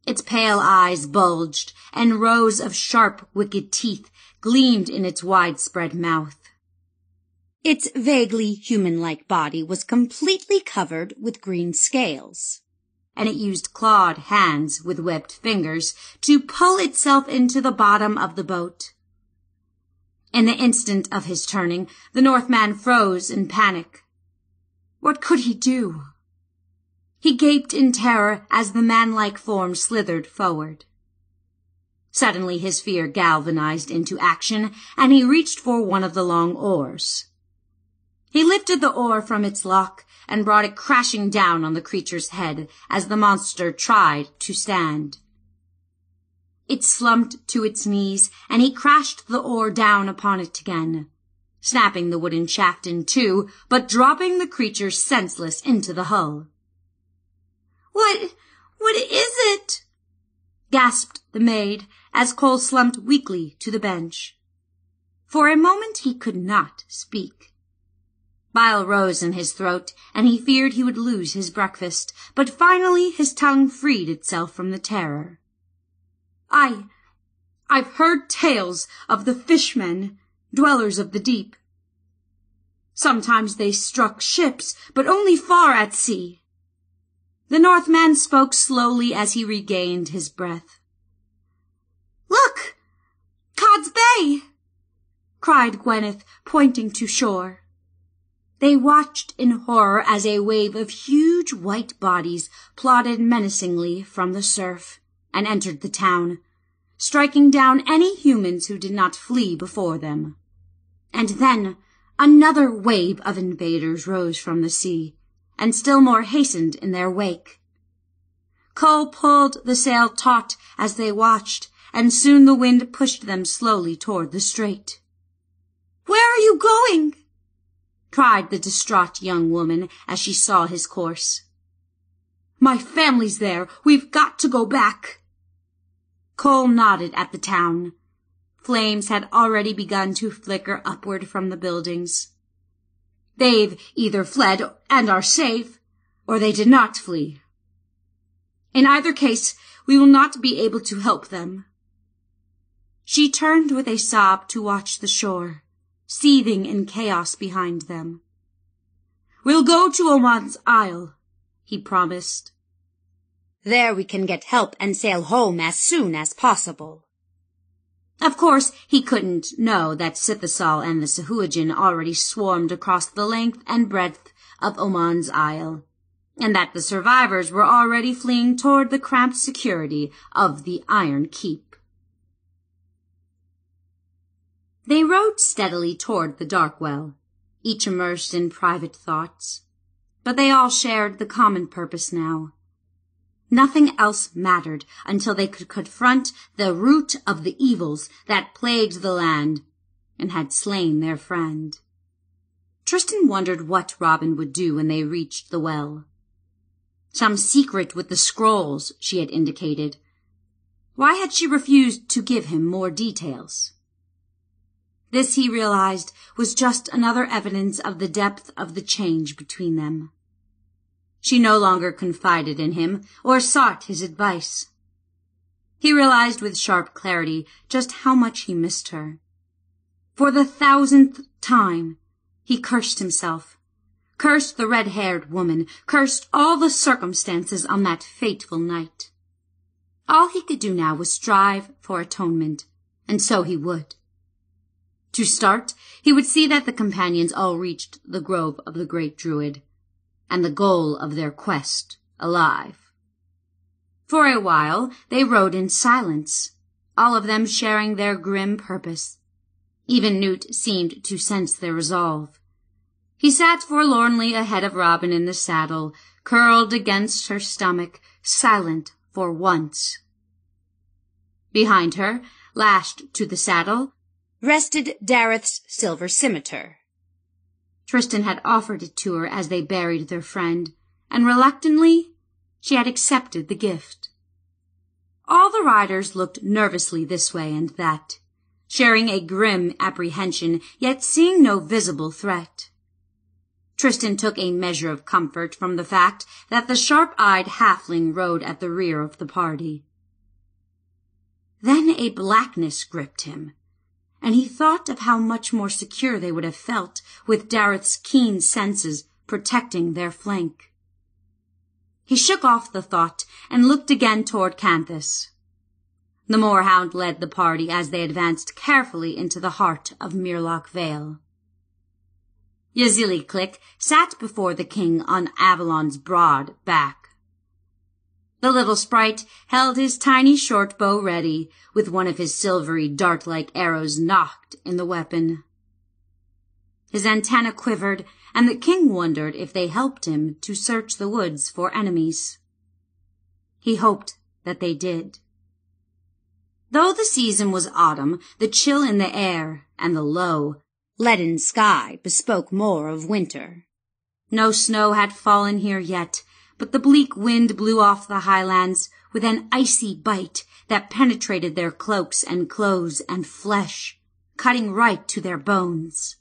Its pale eyes bulged, and rows of sharp, wicked teeth gleamed in its widespread mouth. Its vaguely human-like body was completely covered with green scales, and it used clawed hands with webbed fingers to pull itself into the bottom of the boat. In the instant of his turning, the Northman froze in panic. What could he do? He gaped in terror as the man-like form slithered forward. Suddenly his fear galvanized into action, and he reached for one of the long oars. He lifted the oar from its lock and brought it crashing down on the creature's head as the monster tried to stand. It slumped to its knees, and he crashed the oar down upon it again, snapping the wooden shaft in two, but dropping the creature senseless into the hull. What, what is it? gasped the maid as Cole slumped weakly to the bench. For a moment he could not speak. Bile rose in his throat, and he feared he would lose his breakfast, but finally his tongue freed itself from the terror. I, I've heard tales of the fishmen, dwellers of the deep. Sometimes they struck ships, but only far at sea. The Northman spoke slowly as he regained his breath. Look! Cod's Bay! cried Gwyneth, pointing to shore. They watched in horror as a wave of huge white bodies plodded menacingly from the surf and entered the town, striking down any humans who did not flee before them. And then another wave of invaders rose from the sea, and still more hastened in their wake. Cole pulled the sail taut as they watched, and soon the wind pushed them slowly toward the strait. Where are you going? cried the distraught young woman as she saw his course. My family's there. We've got to go back. Cole nodded at the town. Flames had already begun to flicker upward from the buildings. They've either fled and are safe, or they did not flee. In either case, we will not be able to help them. She turned with a sob to watch the shore, seething in chaos behind them. We'll go to Oman's Isle, he promised. There we can get help and sail home as soon as possible. Of course, he couldn't know that Sythissal and the Sahuagin already swarmed across the length and breadth of Oman's Isle, and that the survivors were already fleeing toward the cramped security of the Iron Keep. They rode steadily toward the Darkwell, each immersed in private thoughts, but they all shared the common purpose now Nothing else mattered until they could confront the root of the evils that plagued the land and had slain their friend. Tristan wondered what Robin would do when they reached the well. Some secret with the scrolls, she had indicated. Why had she refused to give him more details? This, he realized, was just another evidence of the depth of the change between them. She no longer confided in him or sought his advice. He realized with sharp clarity just how much he missed her. For the thousandth time, he cursed himself, cursed the red-haired woman, cursed all the circumstances on that fateful night. All he could do now was strive for atonement, and so he would. To start, he would see that the companions all reached the grove of the great druid and the goal of their quest alive. For a while they rode in silence, all of them sharing their grim purpose. Even Newt seemed to sense their resolve. He sat forlornly ahead of Robin in the saddle, curled against her stomach, silent for once. Behind her, lashed to the saddle, rested Daryth's silver scimitar. Tristan had offered it to her as they buried their friend, and reluctantly she had accepted the gift. All the riders looked nervously this way and that, sharing a grim apprehension, yet seeing no visible threat. Tristan took a measure of comfort from the fact that the sharp-eyed halfling rode at the rear of the party. Then a blackness gripped him, and he thought of how much more secure they would have felt with Daryth's keen senses protecting their flank. He shook off the thought and looked again toward Canthus. The moorhound led the party as they advanced carefully into the heart of Myrloch Vale. Yazilliclick sat before the king on Avalon's broad back. The little sprite held his tiny short bow ready, with one of his silvery dart-like arrows nocked in the weapon. His antenna quivered, and the king wondered if they helped him to search the woods for enemies. He hoped that they did. Though the season was autumn, the chill in the air and the low, leaden sky bespoke more of winter. No snow had fallen here yet, but the bleak wind blew off the highlands with an icy bite that penetrated their cloaks and clothes and flesh, cutting right to their bones.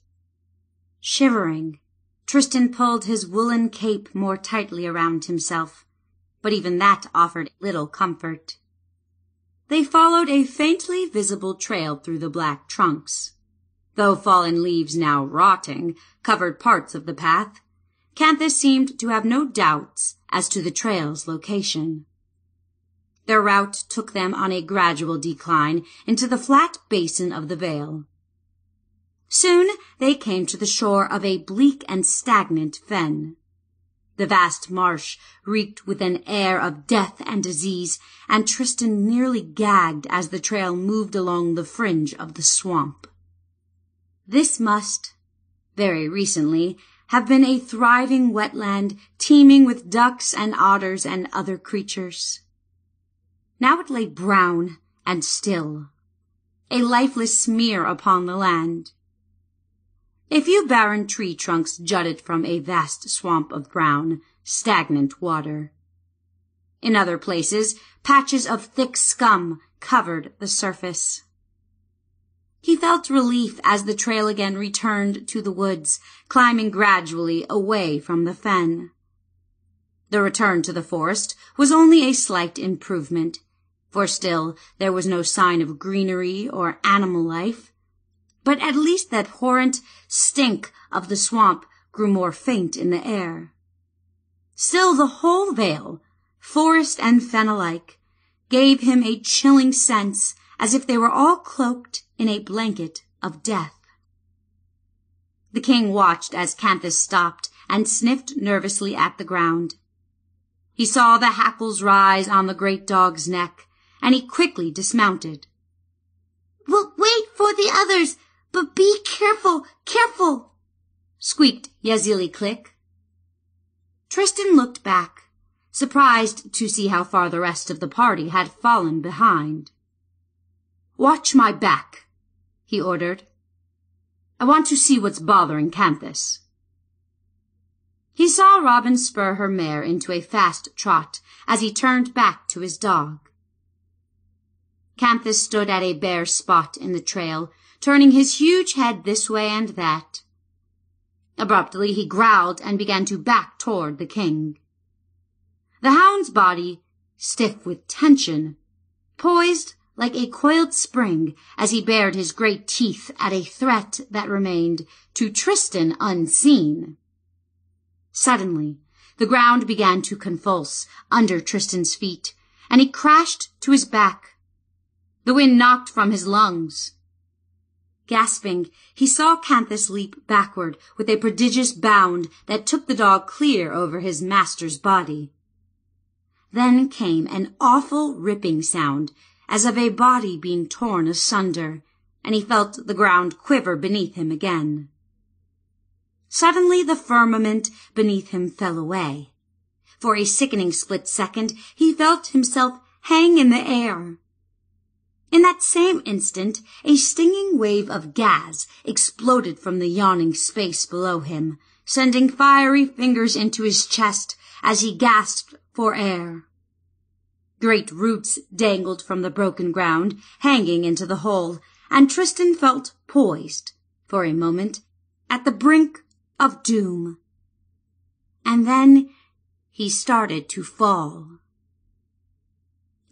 Shivering, Tristan pulled his woolen cape more tightly around himself, but even that offered little comfort. They followed a faintly visible trail through the black trunks. Though fallen leaves now rotting covered parts of the path, Canthus seemed to have no doubts as to the trail's location. Their route took them on a gradual decline into the flat basin of the vale. Soon they came to the shore of a bleak and stagnant fen. The vast marsh reeked with an air of death and disease, and Tristan nearly gagged as the trail moved along the fringe of the swamp. This must, very recently, have been a thriving wetland teeming with ducks and otters and other creatures. Now it lay brown and still, a lifeless smear upon the land. A few barren tree trunks jutted from a vast swamp of brown, stagnant water. In other places, patches of thick scum covered the surface. He felt relief as the trail again returned to the woods, climbing gradually away from the fen. The return to the forest was only a slight improvement, for still there was no sign of greenery or animal life, but at least that horrent stink of the swamp grew more faint in the air. Still the whole vale, forest and fen alike, gave him a chilling sense as if they were all cloaked in a blanket of death. The king watched as Canthus stopped and sniffed nervously at the ground. He saw the hackles rise on the great dog's neck, and he quickly dismounted. We'll wait for the others, but be careful, careful, squeaked Yazilliclick. Tristan looked back, surprised to see how far the rest of the party had fallen behind. Watch my back, he ordered. I want to see what's bothering Canthus. He saw Robin spur her mare into a fast trot as he turned back to his dog. Canthus stood at a bare spot in the trail, turning his huge head this way and that. Abruptly he growled and began to back toward the king. The hound's body, stiff with tension, poised like a coiled spring as he bared his great teeth at a threat that remained to Tristan unseen. Suddenly, the ground began to convulse under Tristan's feet, and he crashed to his back. The wind knocked from his lungs. Gasping, he saw Canthus leap backward with a prodigious bound that took the dog clear over his master's body. Then came an awful ripping sound, as of a body being torn asunder, and he felt the ground quiver beneath him again. Suddenly the firmament beneath him fell away. For a sickening split second, he felt himself hang in the air. In that same instant, a stinging wave of gas exploded from the yawning space below him, sending fiery fingers into his chest as he gasped for air. Great roots dangled from the broken ground, hanging into the hole, and Tristan felt poised, for a moment, at the brink of doom. And then he started to fall.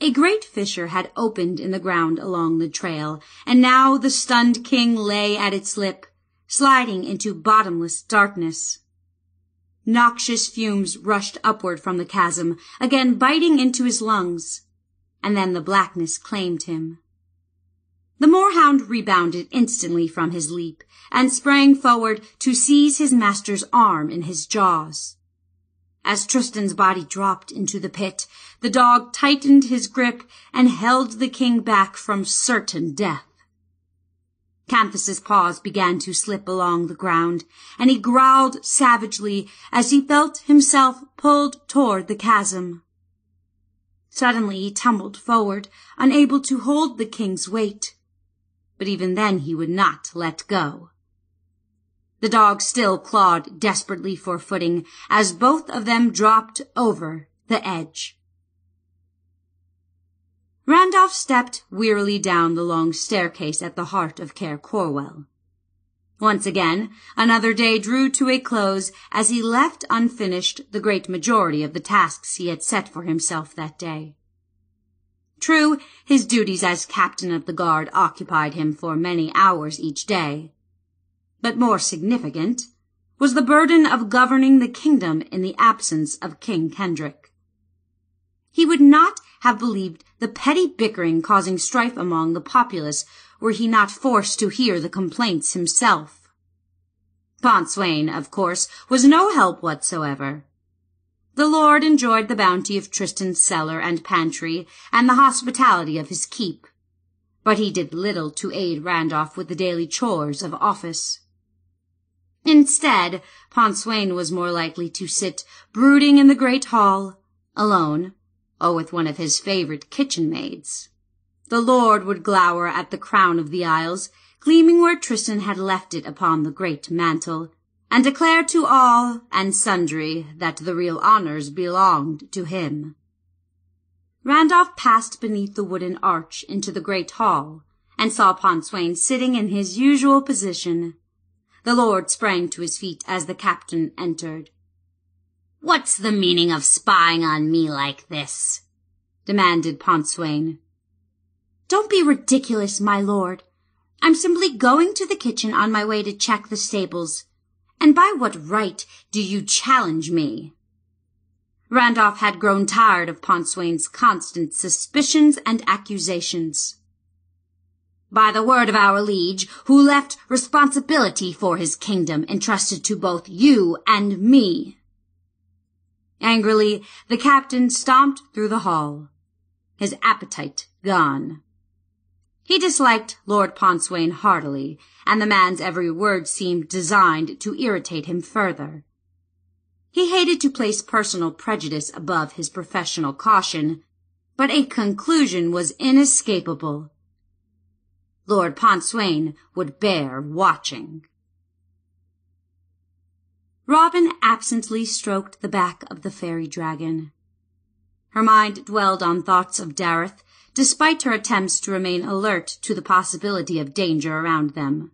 A great fissure had opened in the ground along the trail, and now the stunned king lay at its lip, sliding into bottomless darkness. Noxious fumes rushed upward from the chasm, again biting into his lungs, and then the blackness claimed him. The moorhound rebounded instantly from his leap, and sprang forward to seize his master's arm in his jaws. As Tristan's body dropped into the pit, the dog tightened his grip and held the king back from certain death. Canthus's paws began to slip along the ground, and he growled savagely as he felt himself pulled toward the chasm. Suddenly he tumbled forward, unable to hold the king's weight. But even then he would not let go. The dog still clawed desperately for footing as both of them dropped over the edge. Randolph stepped wearily down the long staircase at the heart of Caer Corwell. Once again, another day drew to a close as he left unfinished the great majority of the tasks he had set for himself that day. True, his duties as captain of the guard occupied him for many hours each day. But more significant was the burden of governing the kingdom in the absence of King Kendrick. He would not have believed the petty bickering causing strife among the populace were he not forced to hear the complaints himself. Pontswain, of course, was no help whatsoever. The lord enjoyed the bounty of Tristan's cellar and pantry, and the hospitality of his keep, but he did little to aid Randolph with the daily chores of office. Instead, Pontswain was more likely to sit brooding in the great hall, alone, or with one of his favorite kitchen maids. The lord would glower at the crown of the Isles, gleaming where Tristan had left it upon the great mantle, and declare to all and sundry that the real honors belonged to him. Randolph passed beneath the wooden arch into the great hall, and saw Pontswain sitting in his usual position. The lord sprang to his feet as the captain entered. What's the meaning of spying on me like this? demanded Pontswain. Don't be ridiculous, my lord. I'm simply going to the kitchen on my way to check the stables. And by what right do you challenge me? Randolph had grown tired of Pontswain's constant suspicions and accusations. By the word of our liege, who left responsibility for his kingdom entrusted to both you and me. Angrily, the captain stomped through the hall, his appetite gone. He disliked Lord Pontswain heartily, and the man's every word seemed designed to irritate him further. He hated to place personal prejudice above his professional caution, but a conclusion was inescapable. Lord Pontswain would bear watching. Robin absently stroked the back of the fairy dragon. Her mind dwelled on thoughts of Daryth, despite her attempts to remain alert to the possibility of danger around them.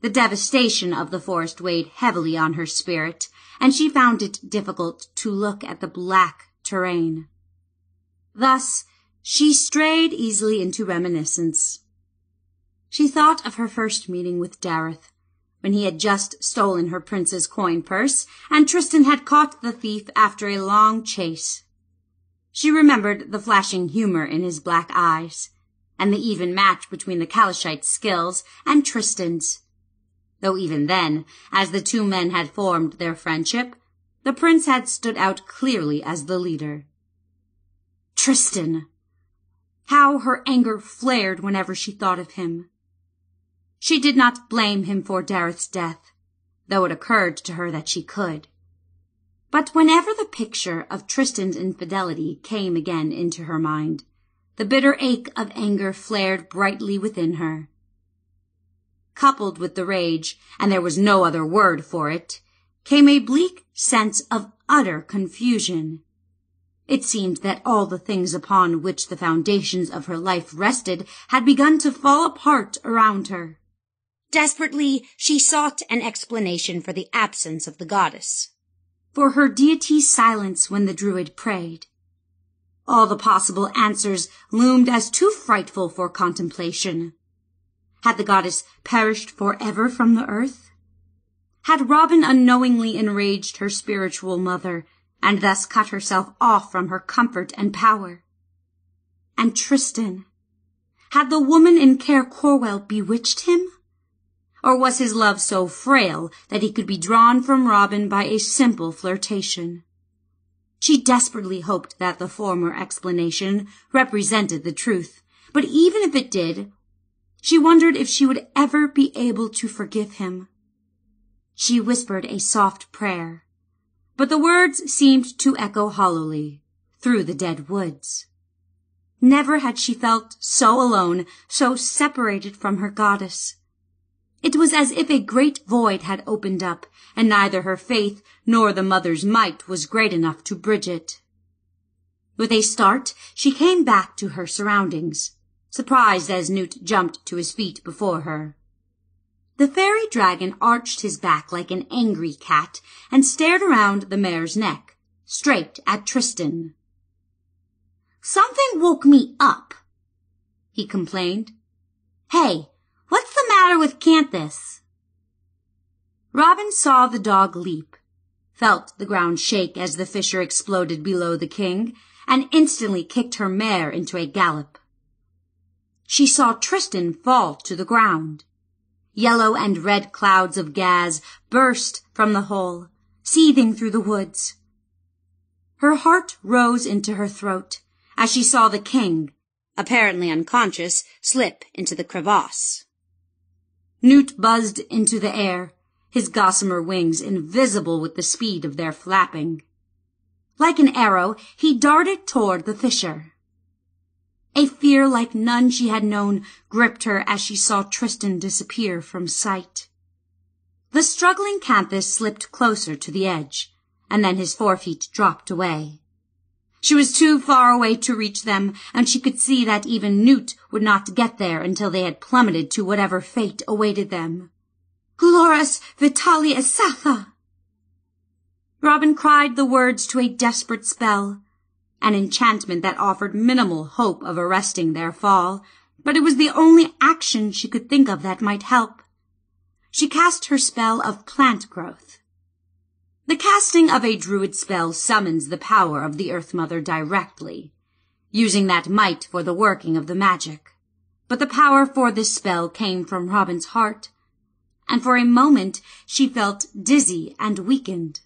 The devastation of the forest weighed heavily on her spirit, and she found it difficult to look at the black terrain. Thus, she strayed easily into reminiscence. She thought of her first meeting with Daryth, when he had just stolen her prince's coin purse, and Tristan had caught the thief after a long chase. She remembered the flashing humor in his black eyes, and the even match between the Calishite's skills and Tristan's. Though even then, as the two men had formed their friendship, the prince had stood out clearly as the leader. Tristan! How her anger flared whenever she thought of him. She did not blame him for Daryth's death, though it occurred to her that she could. But whenever the picture of Tristan's infidelity came again into her mind, the bitter ache of anger flared brightly within her. Coupled with the rage, and there was no other word for it, came a bleak sense of utter confusion. It seemed that all the things upon which the foundations of her life rested had begun to fall apart around her. Desperately, she sought an explanation for the absence of the goddess. For her deity's silence when the druid prayed. All the possible answers loomed as too frightful for contemplation. Had the goddess perished forever from the earth? Had Robin unknowingly enraged her spiritual mother, and thus cut herself off from her comfort and power? And Tristan? Had the woman in Caer Corwell bewitched him? Or was his love so frail that he could be drawn from Robin by a simple flirtation? She desperately hoped that the former explanation represented the truth, but even if it did, she wondered if she would ever be able to forgive him. She whispered a soft prayer, but the words seemed to echo hollowly through the dead woods. Never had she felt so alone, so separated from her goddess. It was as if a great void had opened up, and neither her faith nor the mother's might was great enough to bridge it. With a start, she came back to her surroundings, surprised as Newt jumped to his feet before her. The fairy dragon arched his back like an angry cat and stared around the mare's neck, straight at Tristan. Something woke me up, he complained. Hey, matter with Canthus? Robin saw the dog leap, felt the ground shake as the fissure exploded below the king, and instantly kicked her mare into a gallop. She saw Tristan fall to the ground. Yellow and red clouds of gas burst from the hole, seething through the woods. Her heart rose into her throat as she saw the king, apparently unconscious, slip into the crevasse. Newt buzzed into the air, his gossamer wings invisible with the speed of their flapping. Like an arrow, he darted toward the fissure. A fear like none she had known gripped her as she saw Tristan disappear from sight. The struggling Canthus slipped closer to the edge, and then his forefeet dropped away. She was too far away to reach them, and she could see that even Newt would not get there until they had plummeted to whatever fate awaited them. Gloris Vitalia Satha! Robin cried the words to a desperate spell, an enchantment that offered minimal hope of arresting their fall, but it was the only action she could think of that might help. She cast her spell of plant growth. The casting of a druid spell summons the power of the Earth Mother directly, using that might for the working of the magic. But the power for this spell came from Robin's heart, and for a moment she felt dizzy and weakened.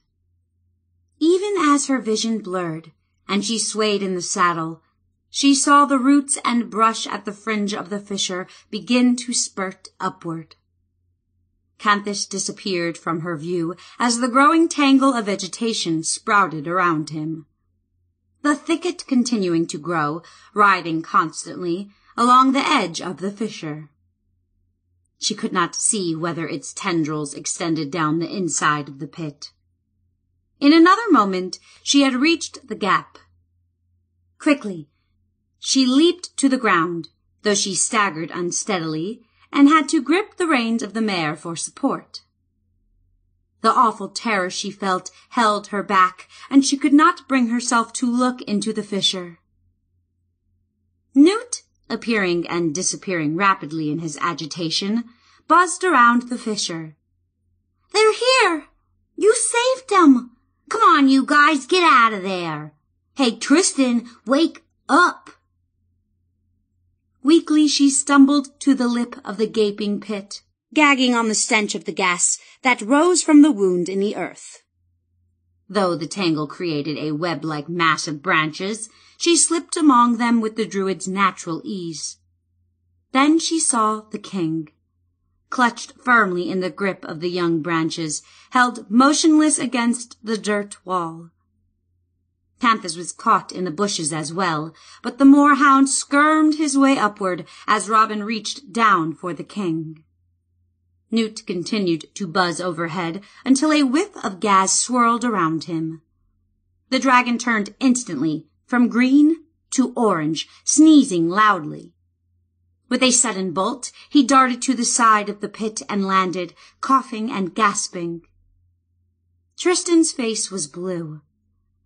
Even as her vision blurred, and she swayed in the saddle, she saw the roots and brush at the fringe of the fissure begin to spurt upward. Canthus disappeared from her view as the growing tangle of vegetation sprouted around him. The thicket continuing to grow, writhing constantly, along the edge of the fissure. She could not see whether its tendrils extended down the inside of the pit. In another moment she had reached the gap. Quickly, she leaped to the ground, though she staggered unsteadily, and had to grip the reins of the mare for support. The awful terror she felt held her back, and she could not bring herself to look into the fissure. Newt, appearing and disappearing rapidly in his agitation, buzzed around the fissure. They're here! You saved them! Come on, you guys, get out of there. Hey, Tristan, wake up. Weakly she stumbled to the lip of the gaping pit, gagging on the stench of the gas that rose from the wound in the earth. Though the tangle created a web-like mass of branches, she slipped among them with the druid's natural ease. Then she saw the king, clutched firmly in the grip of the young branches, held motionless against the dirt wall. Canthus was caught in the bushes as well, but the moorhound skirmed his way upward as Robin reached down for the king. Newt continued to buzz overhead until a whiff of gas swirled around him. The dragon turned instantly from green to orange, sneezing loudly. With a sudden bolt, he darted to the side of the pit and landed, coughing and gasping. Tristan's face was blue.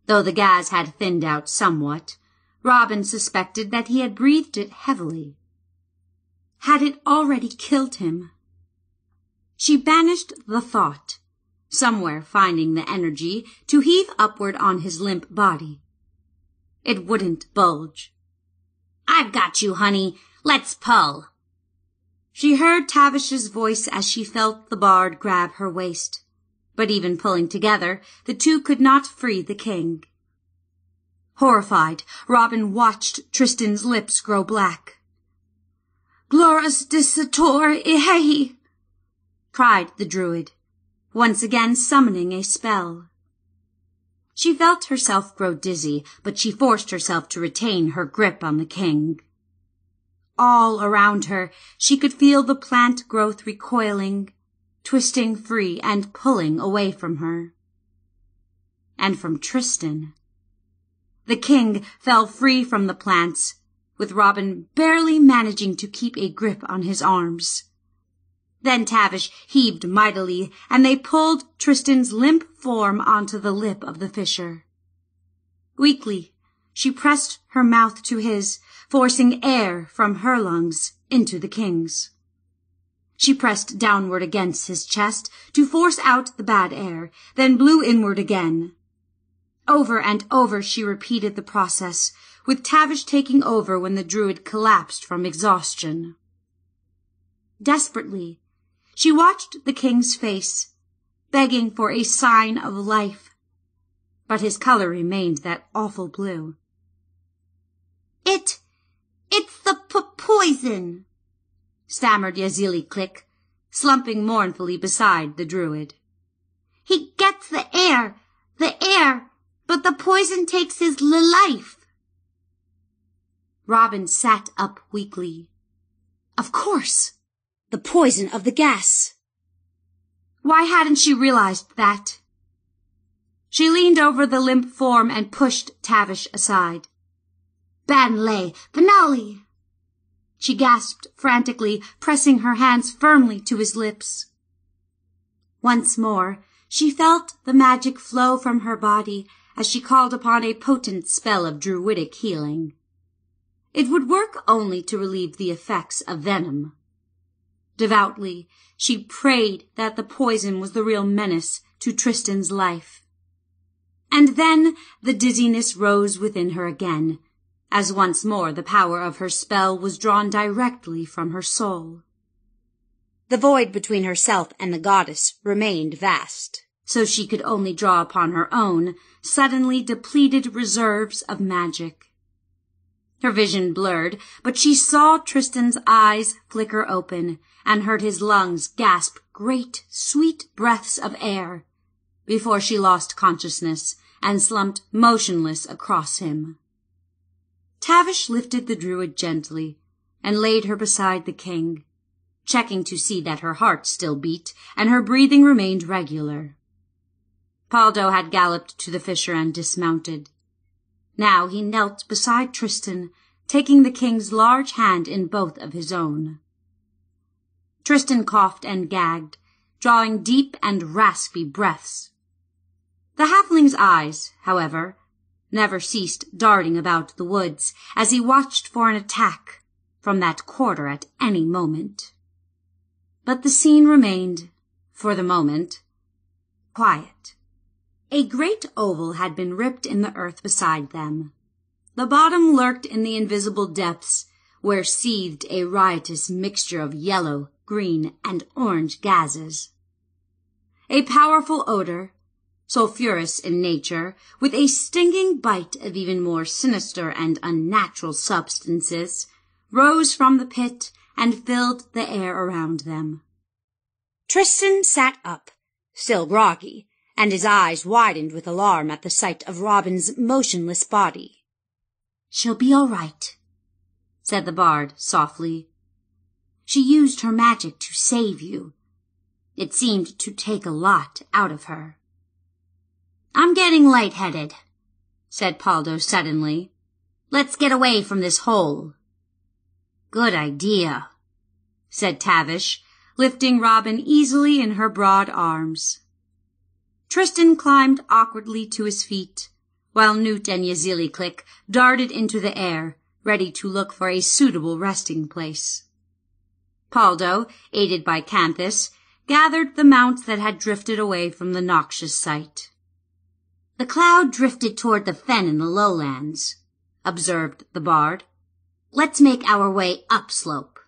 Though the gas had thinned out somewhat, Robin suspected that he had breathed it heavily. Had it already killed him? She banished the thought, somewhere finding the energy to heave upward on his limp body. It wouldn't bulge. I've got you, honey. Let's pull. She heard Tavish's voice as she felt the bard grab her waist. But even pulling together, the two could not free the king. Horrified, Robin watched Tristan's lips grow black. Gloras disator ihei, eh? cried the druid, once again summoning a spell. She felt herself grow dizzy, but she forced herself to retain her grip on the king. All around her, she could feel the plant growth recoiling, twisting free and pulling away from her. And from Tristan. The king fell free from the plants, with Robin barely managing to keep a grip on his arms. Then Tavish heaved mightily, and they pulled Tristan's limp form onto the lip of the fissure. Weakly, she pressed her mouth to his, forcing air from her lungs into the king's. She pressed downward against his chest to force out the bad air, then blew inward again. Over and over she repeated the process, with Tavish taking over when the druid collapsed from exhaustion. Desperately, she watched the king's face, begging for a sign of life. But his color remained that awful blue. It, it's the poison, stammered Yazilliclick, slumping mournfully beside the druid. He gets the air, the air, but the poison takes his life. Robin sat up weakly. Of course! the poison of the gas. Why hadn't she realized that? She leaned over the limp form and pushed Tavish aside. Banlay, Benali! She gasped frantically, pressing her hands firmly to his lips. Once more, she felt the magic flow from her body as she called upon a potent spell of druidic healing. It would work only to relieve the effects of venom. Devoutly, she prayed that the poison was the real menace to Tristan's life. And then the dizziness rose within her again, as once more the power of her spell was drawn directly from her soul. The void between herself and the goddess remained vast, so she could only draw upon her own, suddenly depleted reserves of magic. Her vision blurred, but she saw Tristan's eyes flicker open and heard his lungs gasp great, sweet breaths of air before she lost consciousness and slumped motionless across him. Tavish lifted the druid gently and laid her beside the king, checking to see that her heart still beat and her breathing remained regular. Pawldo had galloped to the fissure and dismounted. Now he knelt beside Tristan, taking the king's large hand in both of his own. Tristan coughed and gagged, drawing deep and raspy breaths. The halfling's eyes, however, never ceased darting about the woods as he watched for an attack from that quarter at any moment. But the scene remained, for the moment, quiet. A great oval had been ripped in the earth beside them. The bottom lurked in the invisible depths, where seethed a riotous mixture of yellow, green, and orange gases. A powerful odor, sulphurous in nature, with a stinging bite of even more sinister and unnatural substances, rose from the pit and filled the air around them. Tristan sat up, still groggy, and his eyes widened with alarm at the sight of Robin's motionless body. She'll be all right, said the bard softly. She used her magic to save you. It seemed to take a lot out of her. I'm getting light-headed, said Pawldo suddenly. Let's get away from this hole. Good idea, said Tavish, lifting Robin easily in her broad arms. Tristan climbed awkwardly to his feet, while Newt and Yazili darted into the air, ready to look for a suitable resting place. Pawldo, aided by Canthus, gathered the mounts that had drifted away from the noxious site. The cloud drifted toward the fen in the lowlands, observed the bard. Let's make our way upslope.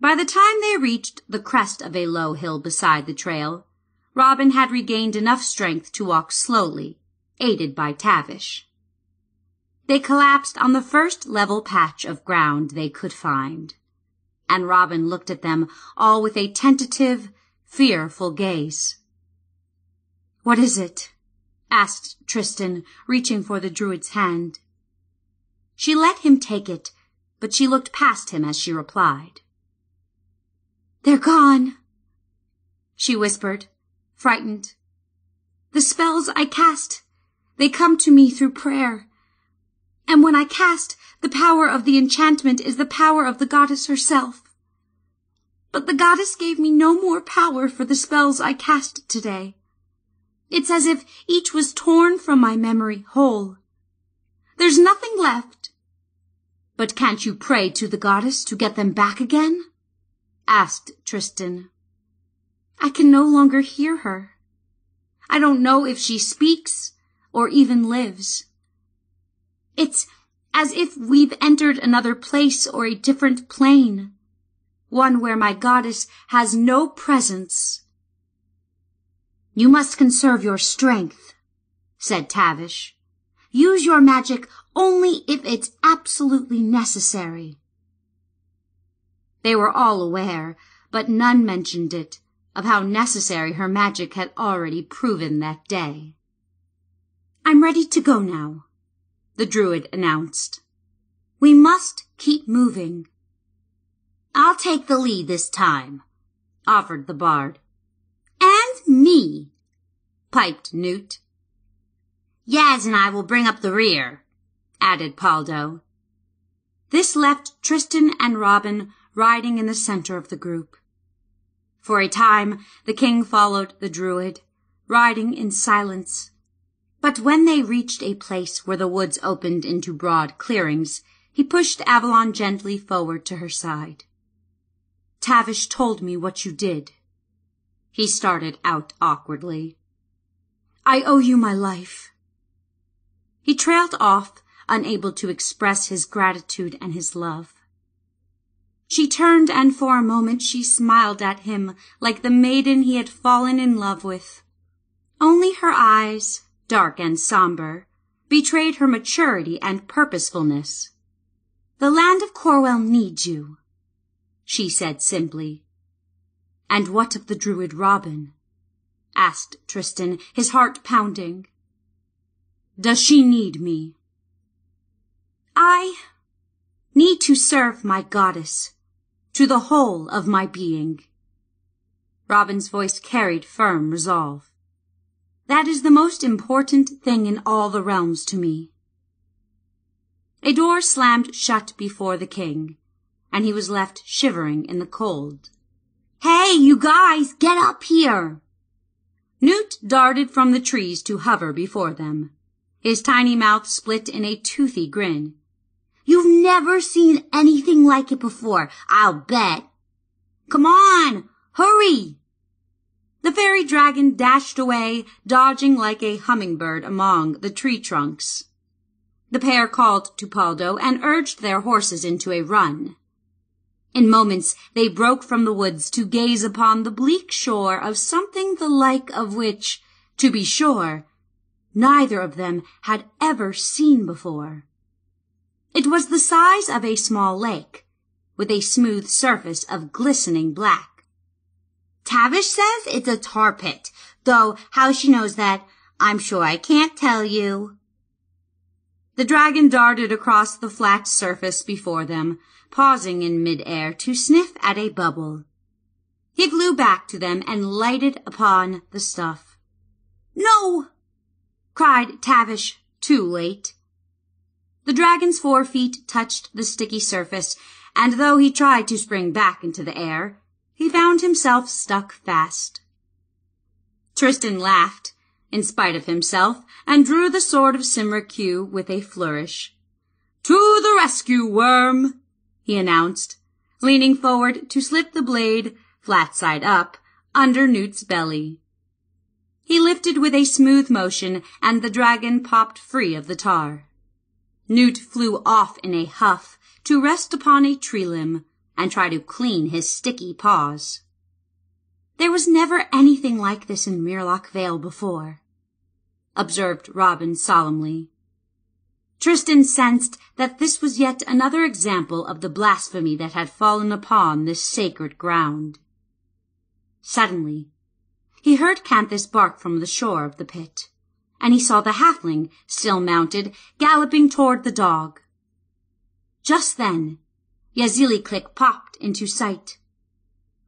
By the time they reached the crest of a low hill beside the trail, Robin had regained enough strength to walk slowly, aided by Tavish. They collapsed on the first level patch of ground they could find, and Robin looked at them all with a tentative, fearful gaze. What is it? Asked Tristan, reaching for the druid's hand. She let him take it, but she looked past him as she replied. They're gone, she whispered, frightened. The spells I cast, they come to me through prayer. And when I cast, the power of the enchantment is the power of the goddess herself. But the goddess gave me no more power for the spells I cast today. It's as if each was torn from my memory whole. There's nothing left. But can't you pray to the goddess to get them back again? asked Tristan. I can no longer hear her. I don't know if she speaks or even lives. It's as if we've entered another place or a different plane, one where my goddess has no presence. You must conserve your strength, said Tavish. Use your magic only if it's absolutely necessary. They were all aware, but none mentioned it, of how necessary her magic had already proven that day. I'm ready to go now, the druid announced. We must keep moving. I'll take the lead this time, offered the bard. Me, piped Newt. Yaz and I will bring up the rear, added Pawldo. This left Tristan and Robin riding in the center of the group. For a time, the king followed the druid, riding in silence but when they reached a place where the woods opened into broad clearings, he pushed Avalon gently forward to her side. Tavish told me what you did. He started out awkwardly. I owe you my life. He trailed off, unable to express his gratitude and his love. She turned and for a moment she smiled at him like the maiden he had fallen in love with. Only her eyes, dark and somber, betrayed her maturity and purposefulness. The land of Corwell needs you, she said simply. And what of the druid Robin? asked Tristan, his heart pounding. Does she need me? I need to serve my goddess to the whole of my being. Robin's voice carried firm resolve. That is the most important thing in all the realms to me. A door slammed shut before the king, and he was left shivering in the cold. Hey, you guys, get up here! Newt darted from the trees to hover before them. His tiny mouth split in a toothy grin. You've never seen anything like it before, I'll bet. Come on, hurry! The fairy dragon dashed away, dodging like a hummingbird among the tree trunks. The pair called to Pawldo and urged their horses into a run. In moments they broke from the woods to gaze upon the bleak shore of something the like of which, to be sure, neither of them had ever seen before. It was the size of a small lake, with a smooth surface of glistening black. Tavish says it's a tar pit, though how she knows that, I'm sure I can't tell you. The dragon darted across the flat surface before them, pausing in mid-air to sniff at a bubble. He flew back to them and lighted upon the stuff. No! cried Tavish, too late. The dragon's four feet touched the sticky surface, and though he tried to spring back into the air, he found himself stuck fast. Tristan laughed, in spite of himself, and drew the sword of Cymrych with a flourish. To the rescue, worm! He announced, leaning forward to slip the blade, flat side up, under Newt's belly. He lifted with a smooth motion, and the dragon popped free of the tar. Newt flew off in a huff to rest upon a tree limb, and try to clean his sticky paws. There was never anything like this in Myrloch Vale before, observed Robin solemnly. Tristan sensed that this was yet another example of the blasphemy that had fallen upon this sacred ground. Suddenly, he heard Canthus bark from the shore of the pit, and he saw the halfling, still mounted, galloping toward the dog. Just then, Yazilliclick popped into sight.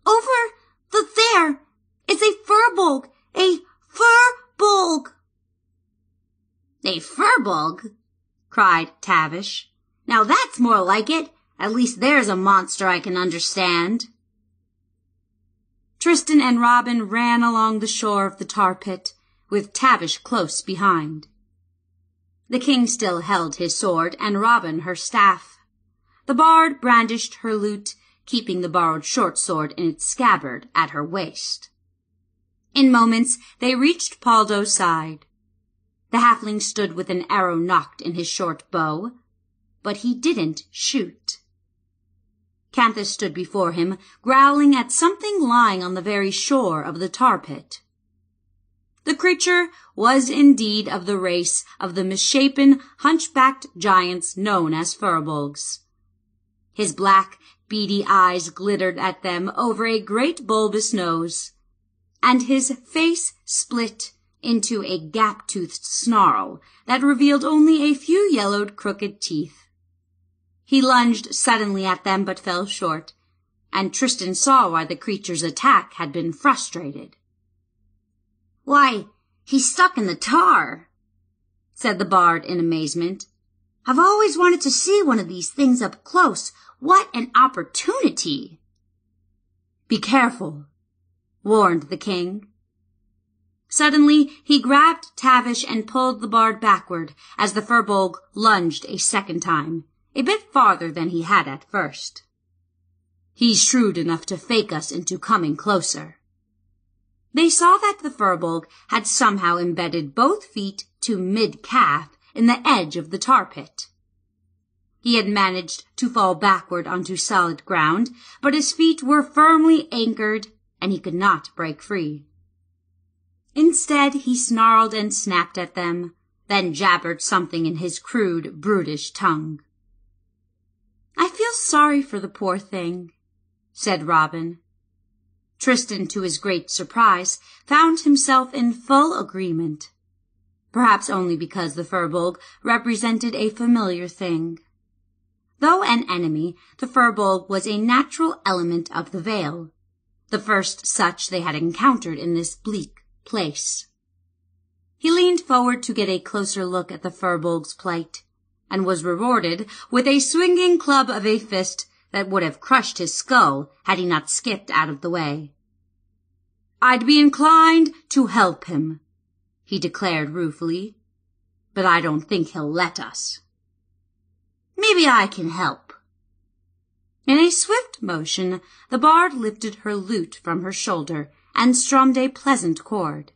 Over the there is a firbolg, a firbolg. A firbolg? Cried Tavish. Now that's more like it. At least there's a monster I can understand. Tristan and Robin ran along the shore of the tar pit, with Tavish close behind. The king still held his sword and Robin her staff. The bard brandished her lute, keeping the borrowed short sword in its scabbard at her waist. In moments they reached Pawldo's side. The halfling stood with an arrow nocked in his short bow, but he didn't shoot. Canthus stood before him, growling at something lying on the very shore of the tar pit. The creature was indeed of the race of the misshapen, hunchbacked giants known as firbolgs. His black, beady eyes glittered at them over a great bulbous nose, and his face split into a gap-toothed snarl that revealed only a few yellowed crooked teeth. He lunged suddenly at them but fell short, and Tristan saw why the creature's attack had been frustrated. Why, he's stuck in the tar, said the bard in amazement. I've always wanted to see one of these things up close. What an opportunity! Be careful, warned the king. Suddenly, he grabbed Tavish and pulled the bard backward as the firbolg lunged a second time, a bit farther than he had at first. He's shrewd enough to fake us into coming closer. They saw that the firbolg had somehow embedded both feet to mid-calf in the edge of the tar pit. He had managed to fall backward onto solid ground, but his feet were firmly anchored and he could not break free. Instead, he snarled and snapped at them, then jabbered something in his crude, brutish tongue. I feel sorry for the poor thing, said Robin. Tristan, to his great surprise, found himself in full agreement. Perhaps only because the firbolg represented a familiar thing. Though an enemy, the firbolg was a natural element of the vale, the first such they had encountered in this bleak place. He leaned forward to get a closer look at the firbolg's plight, and was rewarded with a swinging club of a fist that would have crushed his skull had he not skipped out of the way. I'd be inclined to help him, he declared ruefully, but I don't think he'll let us. Maybe I can help. In a swift motion, the bard lifted her lute from her shoulder and strummed a pleasant chord.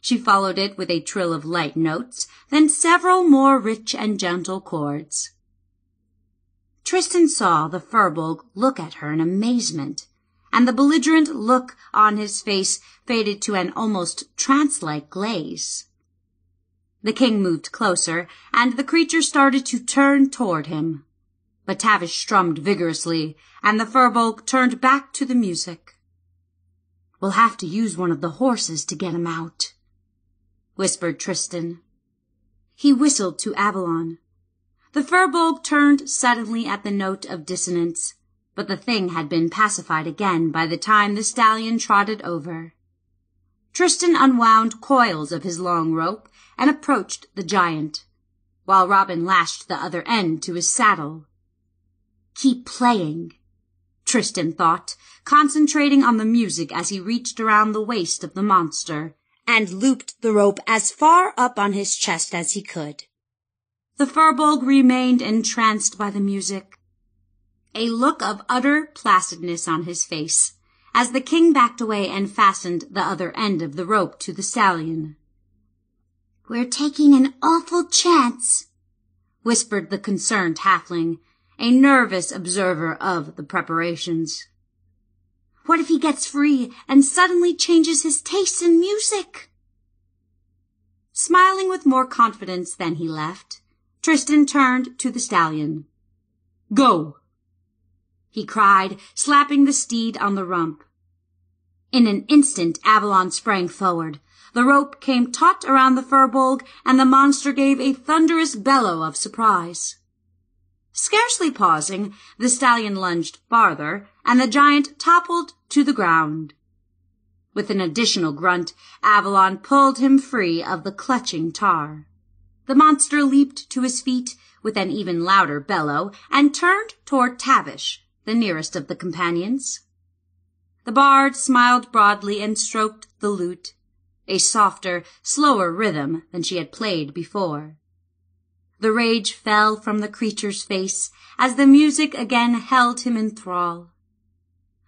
She followed it with a trill of light notes, then several more rich and gentle chords. Tristan saw the firbolg look at her in amazement, and the belligerent look on his face faded to an almost trance-like glaze. The king moved closer, and the creature started to turn toward him. But Tavish strummed vigorously, and the firbolg turned back to the music. We'll have to use one of the horses to get him out, whispered Tristan. He whistled to Avalon. The firbolg turned suddenly at the note of dissonance, but the thing had been pacified again by the time the stallion trotted over. Tristan unwound coils of his long rope and approached the giant, while Robin lashed the other end to his saddle. Keep playing, Tristan thought, concentrating on the music as he reached around the waist of the monster and looped the rope as far up on his chest as he could. The firbolg remained entranced by the music, a look of utter placidness on his face, as the king backed away and fastened the other end of the rope to the stallion. We're taking an awful chance, whispered the concerned halfling, a nervous observer of the preparations. What if he gets free and suddenly changes his taste in music? Smiling with more confidence than he left, Tristan turned to the stallion. Go! he cried, slapping the steed on the rump. In an instant, Avalon sprang forward. The rope came taut around the firbolg, and the monster gave a thunderous bellow of surprise. Scarcely pausing, the stallion lunged farther, and the giant toppled to the ground. With an additional grunt, Avalon pulled him free of the clutching tar. The monster leaped to his feet with an even louder bellow and turned toward Tavish, the nearest of the companions. The bard smiled broadly and stroked the lute, a softer, slower rhythm than she had played before. The rage fell from the creature's face as the music again held him in thrall.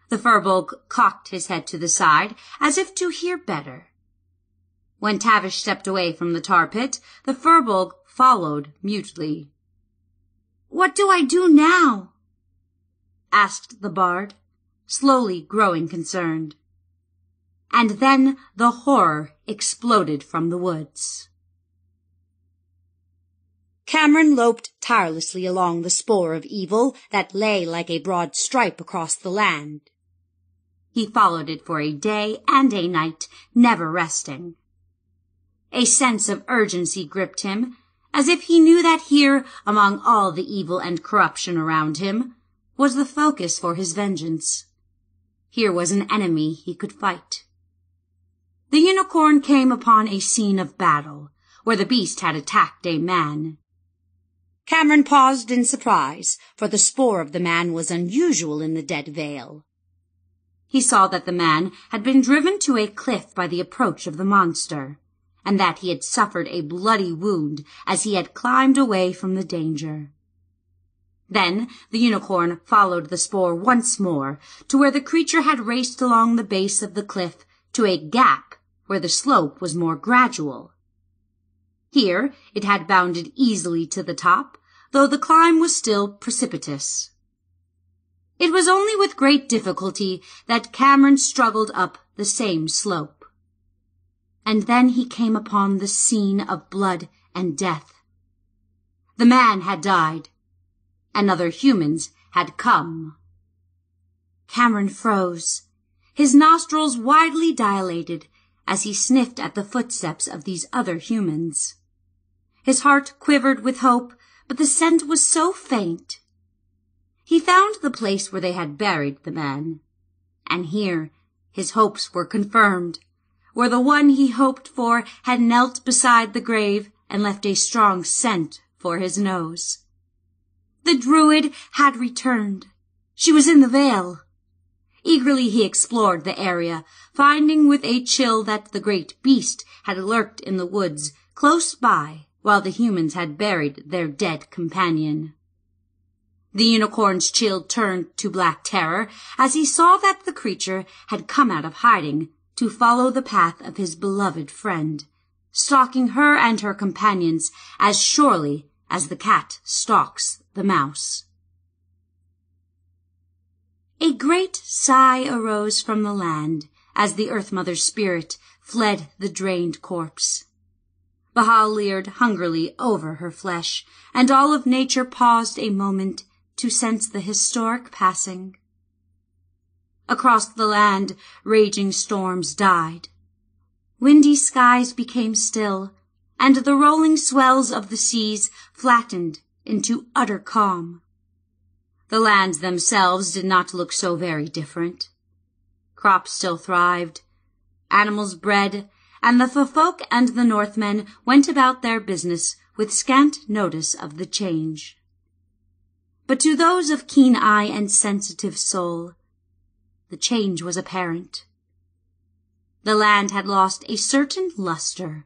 The firbolg cocked his head to the side as if to hear better. When Tavish stepped away from the tar pit, the firbolg followed mutely. What do I do now? asked the bard, slowly growing concerned. And then the horror exploded from the woods. Kamerynn loped tirelessly along the spoor of evil that lay like a broad stripe across the land. He followed it for a day and a night, never resting. A sense of urgency gripped him, as if he knew that here, among all the evil and corruption around him, was the focus for his vengeance. Here was an enemy he could fight. The unicorn came upon a scene of battle, where the beast had attacked a man. Kamerynn paused in surprise, for the spoor of the man was unusual in the dead vale. He saw that the man had been driven to a cliff by the approach of the monster, and that he had suffered a bloody wound as he had climbed away from the danger. Then the unicorn followed the spoor once more to where the creature had raced along the base of the cliff to a gap where the slope was more gradual. Here it had bounded easily to the top, though the climb was still precipitous. It was only with great difficulty that Kamerynn struggled up the same slope. And then he came upon the scene of blood and death. The man had died, and other humans had come. Kamerynn froze, his nostrils widely dilated as he sniffed at the footsteps of these other humans. His heart quivered with hope, but the scent was so faint he found the place where they had buried the man, and here his hopes were confirmed, where the one he hoped for had knelt beside the grave and left a strong scent for his nose. The druid had returned. She was in the vale. Eagerly he explored the area, finding with a chill that the great beast had lurked in the woods close by while the humans had buried their dead companion. The unicorn's chill turned to black terror as he saw that the creature had come out of hiding to follow the path of his beloved friend, stalking her and her companions as surely as the cat stalks the mouse. A great sigh arose from the land as the Earth Mother's spirit fled the drained corpse. Bhaal leered hungrily over her flesh, and all of nature paused a moment to sense the historic passing. Across the land, raging storms died. Windy skies became still, and the rolling swells of the seas flattened into utter calm. The lands themselves did not look so very different. Crops still thrived, animals bred, and the Ffolk and the Northmen went about their business with scant notice of the change. But to those of keen eye and sensitive soul, the change was apparent. The land had lost a certain luster,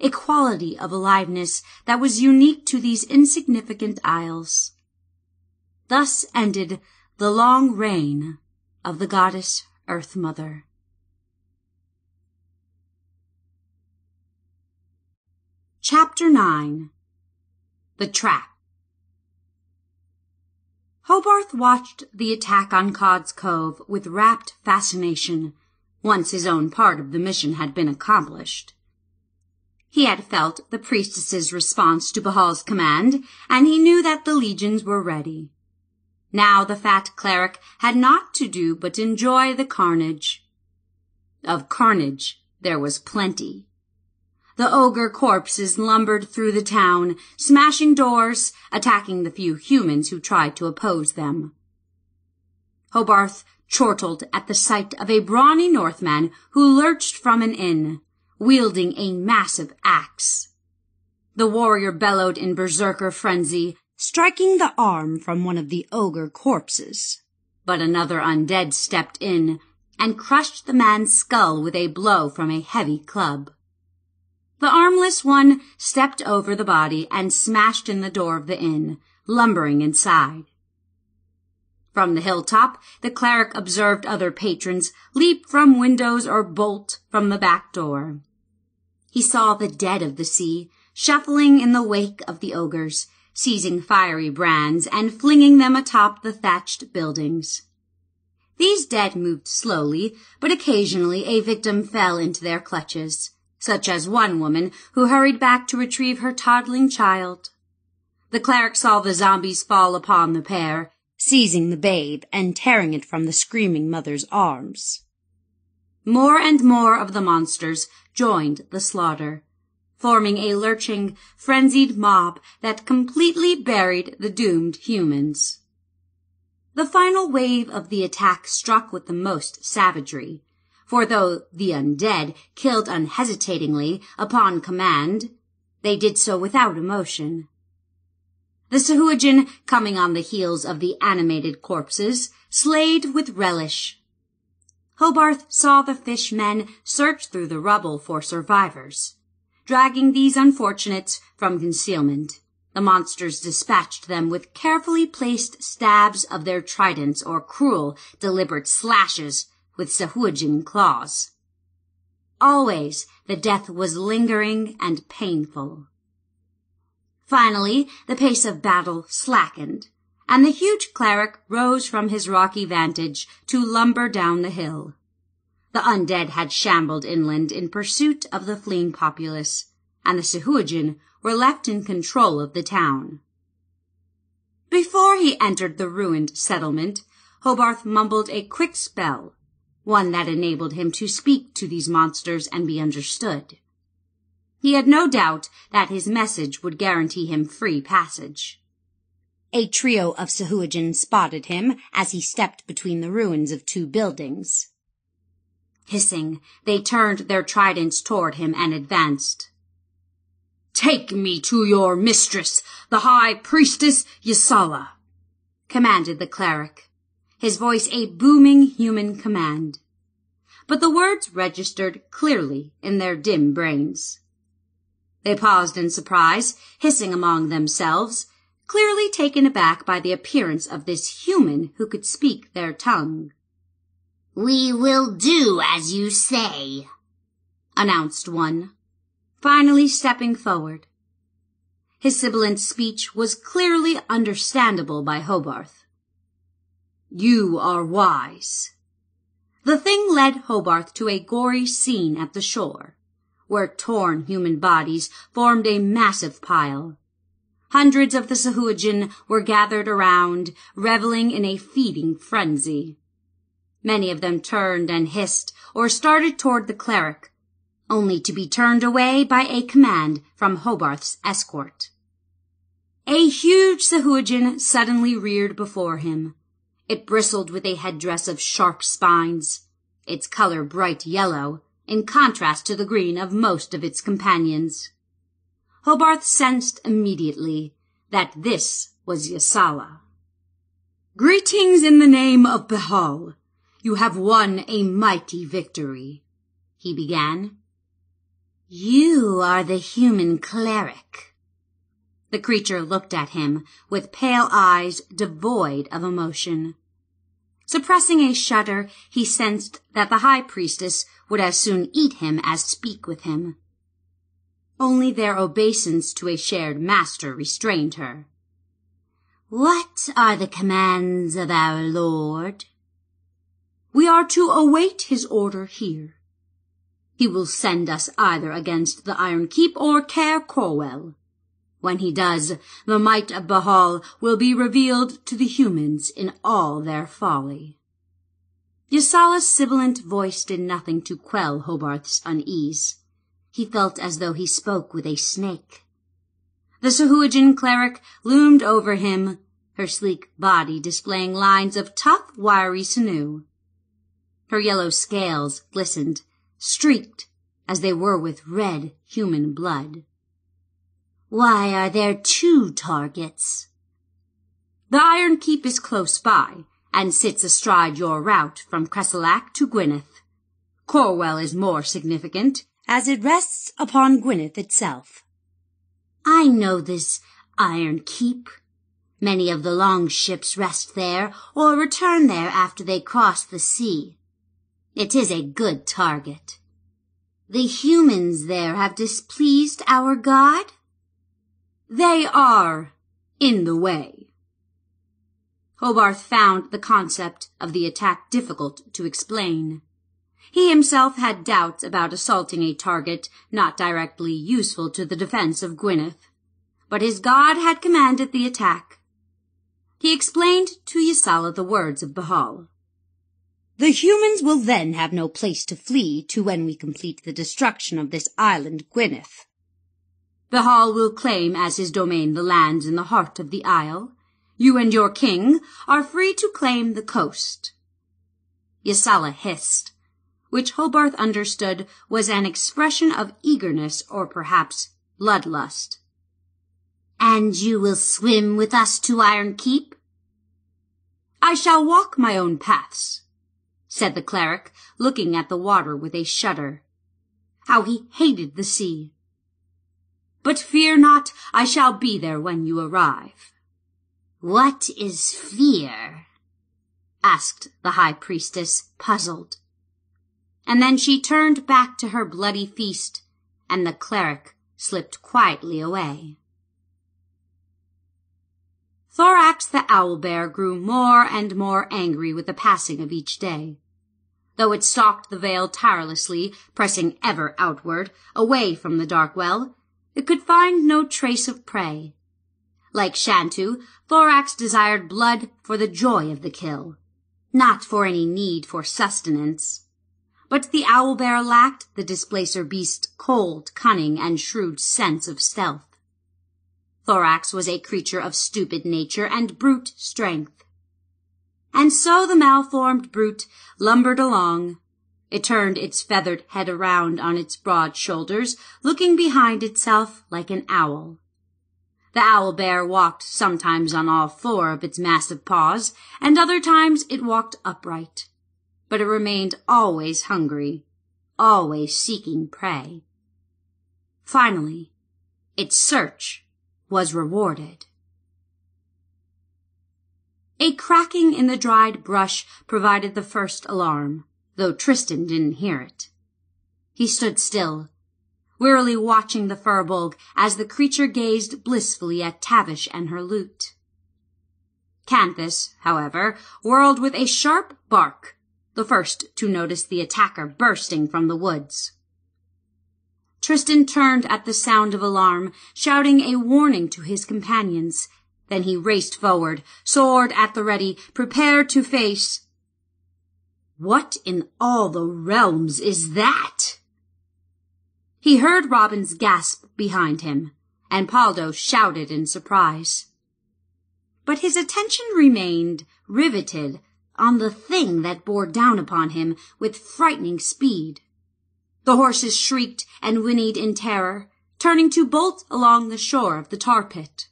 a quality of aliveness that was unique to these insignificant isles. Thus ended the long reign of the goddess Earth Mother. Chapter 9 The Trap Hobarth watched the attack on Codd's Cove with rapt fascination, once his own part of the mission had been accomplished. He had felt the priestess's response to Bhaal's command, and he knew that the legions were ready. Now the fat cleric had naught to do but enjoy the carnage. Of carnage there was plenty. The ogre corpses lumbered through the town, smashing doors, attacking the few humans who tried to oppose them. Hobarth chortled at the sight of a brawny Northman who lurched from an inn, wielding a massive axe. The warrior bellowed in berserker frenzy, striking the arm from one of the ogre corpses. But another undead stepped in and crushed the man's skull with a blow from a heavy club. The armless one stepped over the body and smashed in the door of the inn, lumbering inside. From the hilltop, the cleric observed other patrons leap from windows or bolt from the back door. He saw the dead of the sea shuffling in the wake of the ogres, seizing fiery brands and flinging them atop the thatched buildings. These dead moved slowly, but occasionally a victim fell into their clutches such as one woman who hurried back to retrieve her toddling child. The cleric saw the zombies fall upon the pair, seizing the babe and tearing it from the screaming mother's arms. More and more of the monsters joined the slaughter, forming a lurching, frenzied mob that completely buried the doomed humans. The final wave of the attack struck with the most savagery, for though the undead killed unhesitatingly upon command, they did so without emotion. The Sahuagin, coming on the heels of the animated corpses, slayed with relish. Hobarth saw the fishmen search through the rubble for survivors. Dragging these unfortunates from concealment, the monsters dispatched them with carefully placed stabs of their tridents or cruel, deliberate slashes with Sahuagin claws. Always the death was lingering and painful. Finally, the pace of battle slackened, and the huge cleric rose from his rocky vantage to lumber down the hill. The undead had shambled inland in pursuit of the fleeing populace, and the Sahuagin were left in control of the town. Before he entered the ruined settlement, Hobarth mumbled a quick spell one that enabled him to speak to these monsters and be understood. He had no doubt that his message would guarantee him free passage. A trio of Sahuagin spotted him as he stepped between the ruins of two buildings. Hissing, they turned their tridents toward him and advanced. Take me to your mistress, the high priestess Yasala, commanded the cleric his voice a booming human command. But the words registered clearly in their dim brains. They paused in surprise, hissing among themselves, clearly taken aback by the appearance of this human who could speak their tongue. We will do as you say, announced one, finally stepping forward. His sibilant speech was clearly understandable by Hobarth. You are wise. The thing led Hobarth to a gory scene at the shore, where torn human bodies formed a massive pile. Hundreds of the Sahuagin were gathered around, reveling in a feeding frenzy. Many of them turned and hissed or started toward the cleric, only to be turned away by a command from Hobarth's escort. A huge Sahuagin suddenly reared before him, it bristled with a headdress of sharp spines, its color bright yellow, in contrast to the green of most of its companions. Hobarth sensed immediately that this was Yasala. Greetings in the name of Bhaal. You have won a mighty victory, he began. You are the human cleric. The creature looked at him with pale eyes devoid of emotion. Suppressing a shudder, he sensed that the high priestess would as soon eat him as speak with him. Only their obeisance to a shared master restrained her. What are the commands of our lord? We are to await his order here. He will send us either against the Iron Keep or Caer Corwell. When he does, the might of Bhaal will be revealed to the humans in all their folly. Yasala's sibilant voice did nothing to quell Hobarth's unease. He felt as though he spoke with a snake. The Sahuagin cleric loomed over him, her sleek body displaying lines of tough, wiry sinew. Her yellow scales glistened, streaked as they were with red human blood. Why are there two targets? The Iron Keep is close by, and sits astride your route from Kreslak to Gwynneth. Corwell is more significant, as it rests upon Gwynneth itself. I know this Iron Keep. Many of the long ships rest there or return there after they cross the sea. It is a good target. The humans there have displeased our god? They are in the way. Hobarth found the concept of the attack difficult to explain. He himself had doubts about assaulting a target not directly useful to the defense of Gwynneth, but his god had commanded the attack. He explained to Yasala the words of Bhaal. The humans will then have no place to flee to when we complete the destruction of this island, Gwynneth. Bhaal will claim as his domain the lands in the heart of the isle. You and your king are free to claim the coast. Yasala hissed, which Hobarth understood was an expression of eagerness or perhaps bloodlust. And you will swim with us to Iron Keep? I shall walk my own paths, said the cleric, looking at the water with a shudder. How he hated the sea. But fear not, I shall be there when you arrive. What is fear? asked the high priestess, puzzled. And then she turned back to her bloody feast, and the cleric slipped quietly away. Thorax the owlbear grew more and more angry with the passing of each day. Though it stalked the vale tirelessly, pressing ever outward, away from the Darkwell, it could find no trace of prey. Like Shantu, Thorax desired blood for the joy of the kill, not for any need for sustenance. But the owlbear lacked the displacer beast's cold, cunning, and shrewd sense of stealth. Thorax was a creature of stupid nature and brute strength. And so the malformed brute lumbered along, it turned its feathered head around on its broad shoulders, looking behind itself like an owl. The owl bear walked sometimes on all four of its massive paws, and other times it walked upright. But it remained always hungry, always seeking prey. Finally, its search was rewarded. A cracking in the dried brush provided the first alarm though Tristan didn't hear it. He stood still, wearily watching the firbolg as the creature gazed blissfully at Tavish and her lute. Canthus, however, whirled with a sharp bark, the first to notice the attacker bursting from the woods. Tristan turned at the sound of alarm, shouting a warning to his companions. Then he raced forward, sword at the ready, prepared to face what in all the realms is that? He heard Robin's gasp behind him, and Pawldo shouted in surprise. But his attention remained riveted on the thing that bore down upon him with frightening speed. The horses shrieked and whinnied in terror, turning to bolt along the shore of the tar pit.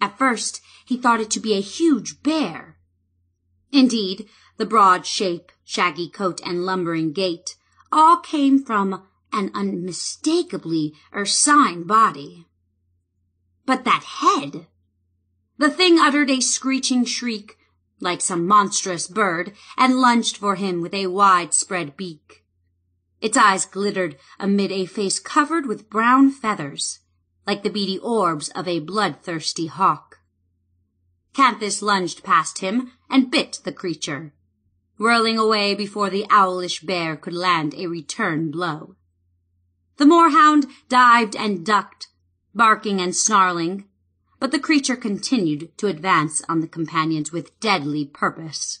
At first he thought it to be a huge bear. Indeed, the broad shape, shaggy coat, and lumbering gait, all came from an unmistakably ursine body. But that head! The thing uttered a screeching shriek, like some monstrous bird, and lunged for him with a wide-spread beak. Its eyes glittered amid a face covered with brown feathers, like the beady orbs of a bloodthirsty hawk. Canthus lunged past him and bit the creature. Whirling away before the owlish bear could land a return blow. The moorhound dived and ducked, barking and snarling, but the creature continued to advance on the companions with deadly purpose.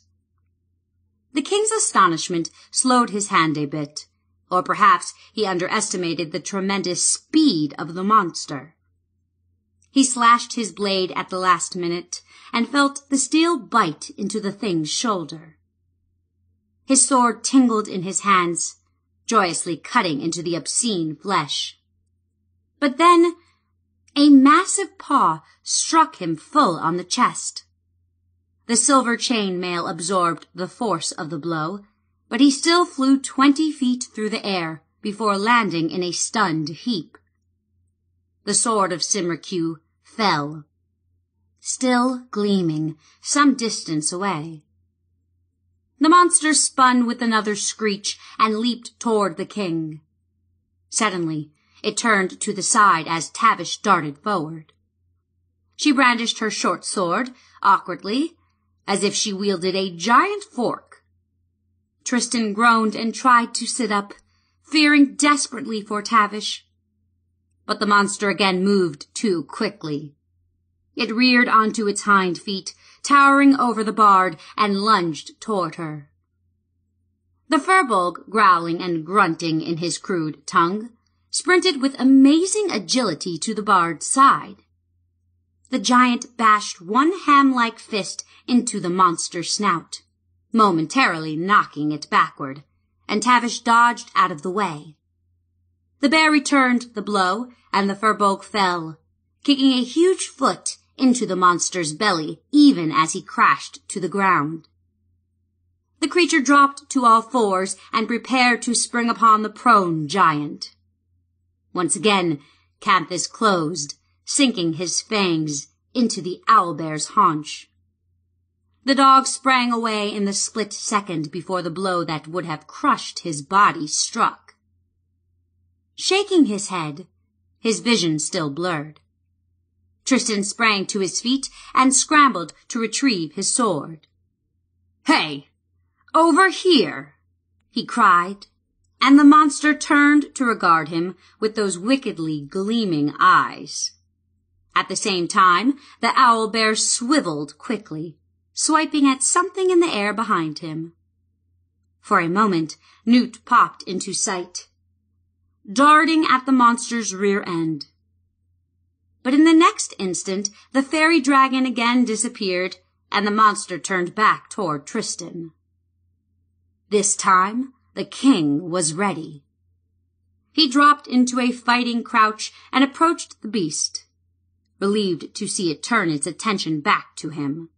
The king's astonishment slowed his hand a bit, or perhaps he underestimated the tremendous speed of the monster. He slashed his blade at the last minute and felt the steel bite into the thing's shoulder. His sword tingled in his hands, joyously cutting into the obscene flesh. But then a massive paw struck him full on the chest. The silver chain mail absorbed the force of the blow, but he still flew twenty feet through the air before landing in a stunned heap. The sword of Cymrych Hugh fell, still gleaming some distance away. The monster spun with another screech and leaped toward the king. Suddenly, it turned to the side as Tavish darted forward. She brandished her short sword, awkwardly, as if she wielded a giant fork. Tristan groaned and tried to sit up, fearing desperately for Tavish. But the monster again moved too quickly. It reared onto its hind feet, towering over the bard, and lunged toward her. The firbolg, growling and grunting in his crude tongue, sprinted with amazing agility to the bard's side. The giant bashed one ham-like fist into the monster's snout, momentarily knocking it backward, and Tavish dodged out of the way. The bear returned the blow, and the firbolg fell, kicking a huge foot into the monster's belly even as he crashed to the ground. The creature dropped to all fours and prepared to spring upon the prone giant. Once again, Canthus closed, sinking his fangs into the owlbear's haunch. The dog sprang away in the split second before the blow that would have crushed his body struck. Shaking his head, his vision still blurred. Tristan sprang to his feet and scrambled to retrieve his sword. Hey! Over here! he cried, and the monster turned to regard him with those wickedly gleaming eyes. At the same time, the owl bear swiveled quickly, swiping at something in the air behind him. For a moment, Newt popped into sight, darting at the monster's rear end. But in the next instant, the fairy dragon again disappeared, and the monster turned back toward Tristan. This time, the king was ready. He dropped into a fighting crouch and approached the beast, relieved to see it turn its attention back to him.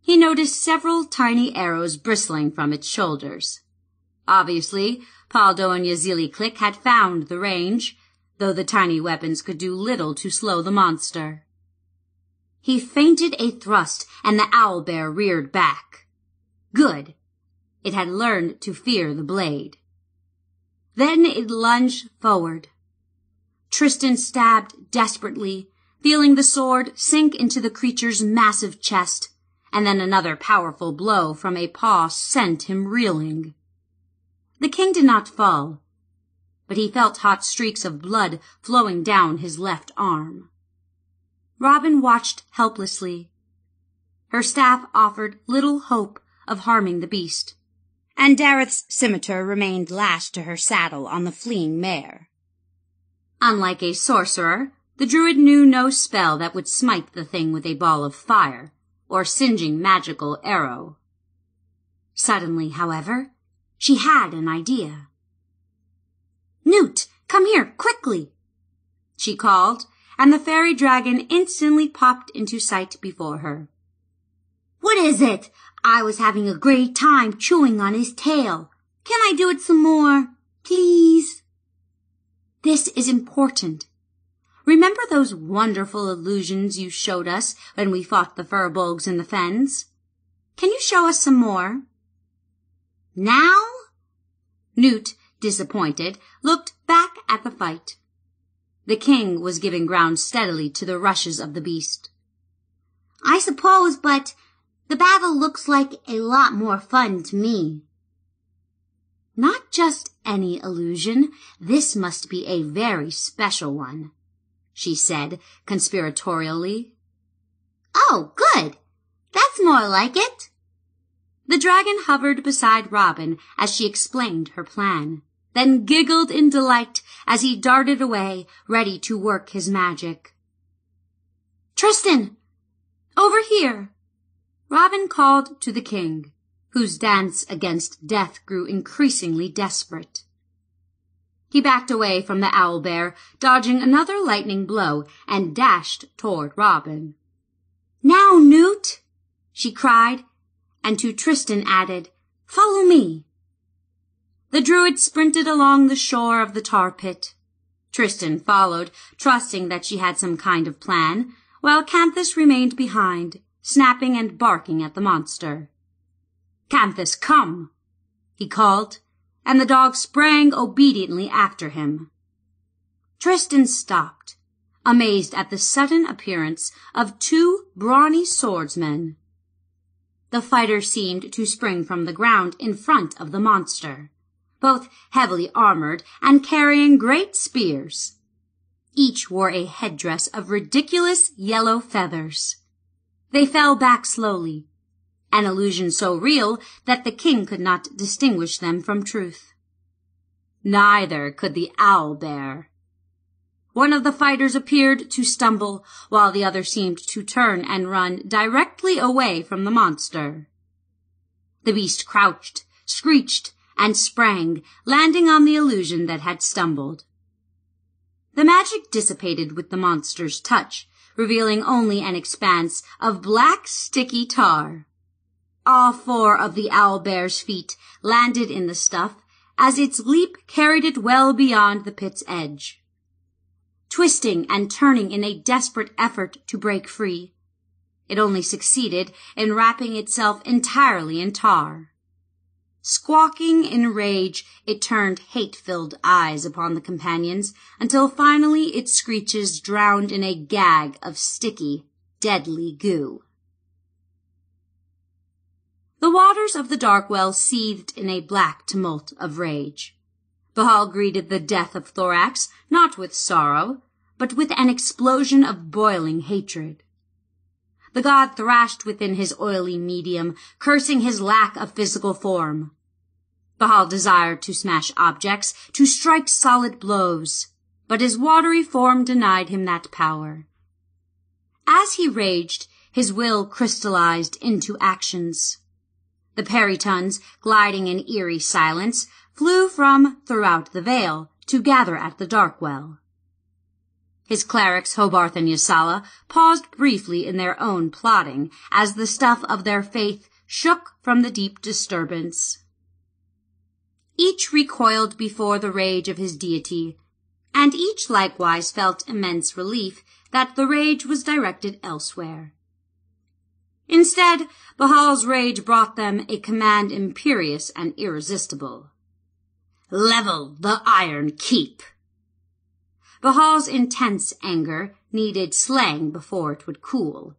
He noticed several tiny arrows bristling from its shoulders. Obviously, Pawldo and Yazilliclick had found the range, though the tiny weapons could do little to slow the monster. He feinted a thrust, and the owl bear reared back. Good. It had learned to fear the blade. Then it lunged forward. Tristan stabbed desperately, feeling the sword sink into the creature's massive chest, and then another powerful blow from a paw sent him reeling. The king did not fall, but he felt hot streaks of blood flowing down his left arm. Robin watched helplessly. Her staff offered little hope of harming the beast, and Daryth's scimitar remained lashed to her saddle on the fleeing mare. Unlike a sorcerer, the druid knew no spell that would smite the thing with a ball of fire, or singeing magical arrow. Suddenly, however, she had an idea. Newt, come here, quickly! She called, and the fairy dragon instantly popped into sight before her. What is it? I was having a great time chewing on his tail. Can I do it some more? Please? This is important. Remember those wonderful illusions you showed us when we fought the firbolgs in the fens? Can you show us some more? Now? Newt, disappointed, looked back at the fight. The king was giving ground steadily to the rushes of the beast. I suppose, but The battle looks like a lot more fun to me. Not just any illusion. This must be a very special one, she said conspiratorially. Oh, good. That's more like it. The dragon hovered beside Robin as she explained her plan, then giggled in delight as he darted away, ready to work his magic. Tristan! Over here! Robin called to the king, whose dance against death grew increasingly desperate. He backed away from the owl bear, dodging another lightning blow, and dashed toward Robin. Now, Newt! she cried, and to Tristan added, Follow me. The druid sprinted along the shore of the tar pit. Tristan followed, trusting that she had some kind of plan, while Canthus remained behind, snapping and barking at the monster. Canthus, come! he called, and the dog sprang obediently after him. Tristan stopped, amazed at the sudden appearance of two brawny swordsmen. The fighter seemed to spring from the ground in front of the monster, both heavily armored and carrying great spears. Each wore a headdress of ridiculous yellow feathers. They fell back slowly, an illusion so real that the king could not distinguish them from truth. Neither could the owl bear. One of the fighters appeared to stumble, while the other seemed to turn and run directly away from the monster. The beast crouched, screeched, and sprang, landing on the illusion that had stumbled. The magic dissipated with the monster's touch, revealing only an expanse of black sticky tar. All four of the owlbear's feet landed in the stuff as its leap carried it well beyond the pit's edge. Twisting and turning in a desperate effort to break free, it only succeeded in wrapping itself entirely in tar. Squawking in rage, it turned hate-filled eyes upon the companions until finally its screeches drowned in a gag of sticky, deadly goo. The waters of the Darkwell seethed in a black tumult of rage. Bhaal greeted the death of Thorax not with sorrow, but with an explosion of boiling hatred. The god thrashed within his oily medium, cursing his lack of physical form. Bhaal desired to smash objects, to strike solid blows, but his watery form denied him that power. As he raged, his will crystallized into actions. The perytons, gliding in eerie silence, flew from throughout the vale to gather at the Darkwell. His clerics, Hobarth and Yasala, paused briefly in their own plotting as the stuff of their faith shook from the deep disturbance. Each recoiled before the rage of his deity, and each likewise felt immense relief that the rage was directed elsewhere. Instead, Bhaal's rage brought them a command imperious and irresistible. Level the iron keep! Bhaal's intense anger needed slaying before it would cool.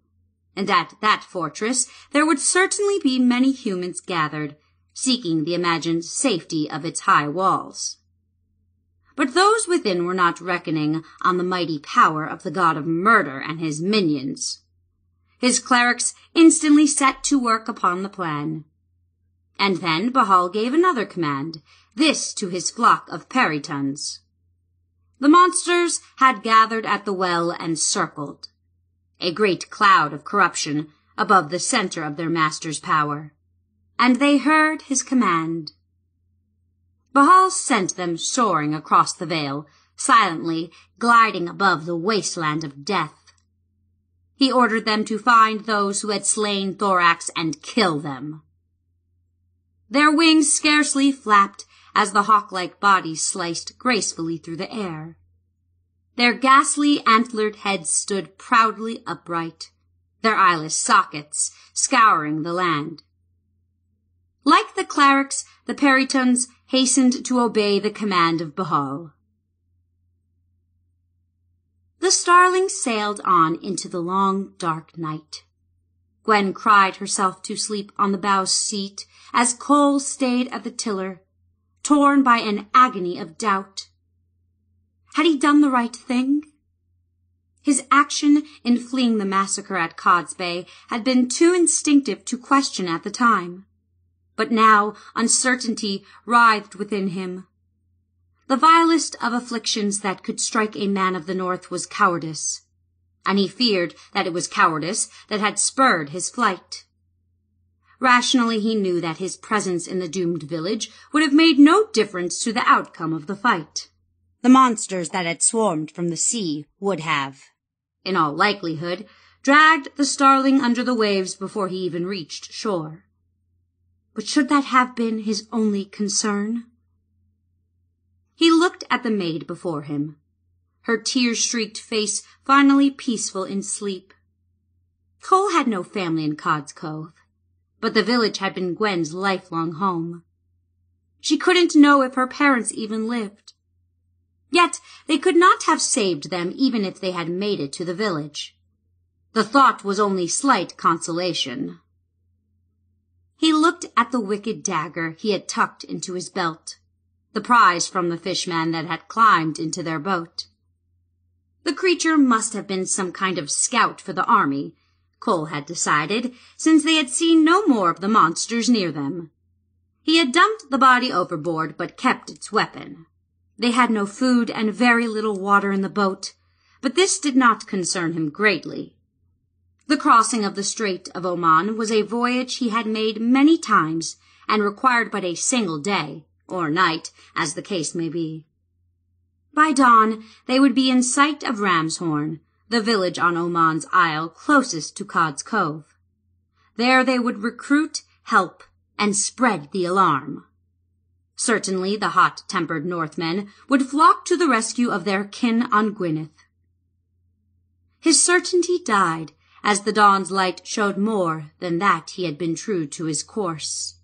And at that fortress there would certainly be many humans gathered, seeking the imagined safety of its high walls. But those within were not reckoning on the mighty power of the god of murder and his minions. His clerics instantly set to work upon the plan. And then Bhaal gave another command, this to his flock of perytons. The monsters had gathered at the well and circled, a great cloud of corruption above the center of their master's power, and they heard his command. Bhaal sent them soaring across the vale, silently gliding above the wasteland of death. He ordered them to find those who had slain Thorax and kill them. Their wings scarcely flapped as the hawk-like bodies sliced gracefully through the air. Their ghastly antlered heads stood proudly upright, their eyeless sockets scouring the land. Like the clerics, the Perytons hastened to obey the command of Bhaal. The starling sailed on into the long, dark night. Gwen cried herself to sleep on the bow seat as Cole stayed at the tiller, torn by an agony of doubt. Had he done the right thing? His action in fleeing the massacre at Cod's Bay had been too instinctive to question at the time. But now uncertainty writhed within him. The vilest of afflictions that could strike a man of the North was cowardice, and he feared that it was cowardice that had spurred his flight. Rationally, he knew that his presence in the doomed village would have made no difference to the outcome of the fight. The monsters that had swarmed from the sea would have in all likelihood, dragged the starling under the waves before he even reached shore. But should that have been his only concern? He looked at the maid before him, her tear-streaked face finally peaceful in sleep. Cole had no family in Cod's Cove, but the village had been Gwen's lifelong home. She couldn't know if her parents even lived. Yet they could not have saved them even if they had made it to the village. The thought was only slight consolation. He looked at the wicked dagger he had tucked into his belt, the prize from the fishman that had climbed into their boat. The creature must have been some kind of scout for the army, Cole had decided, since they had seen no more of the monsters near them. He had dumped the body overboard, but kept its weapon. They had no food and very little water in the boat, but this did not concern him greatly. The crossing of the Strait of Oman was a voyage he had made many times and required but a single day, or night, as the case may be. By dawn, they would be in sight of Ramshorn, the village on Oman's isle closest to Cod's Cove. There they would recruit, help, and spread the alarm. Certainly the hot-tempered Northmen would flock to the rescue of their kin on Gwynneth. His certainty died as the dawn's light showed more than that he had been true to his course.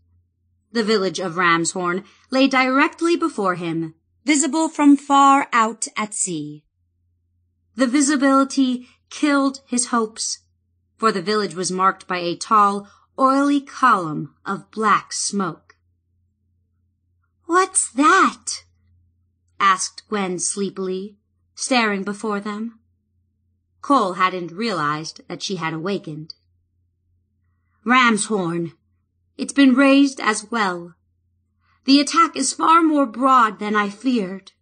The village of Ramshorn lay directly before him, visible from far out at sea. The visibility killed his hopes, for the village was marked by a tall, oily column of black smoke. What's that? asked Gwen sleepily, staring before them. Cole hadn't realized that she had awakened. Ramshorn. It's been razed as well. The attack is far more broad than I feared.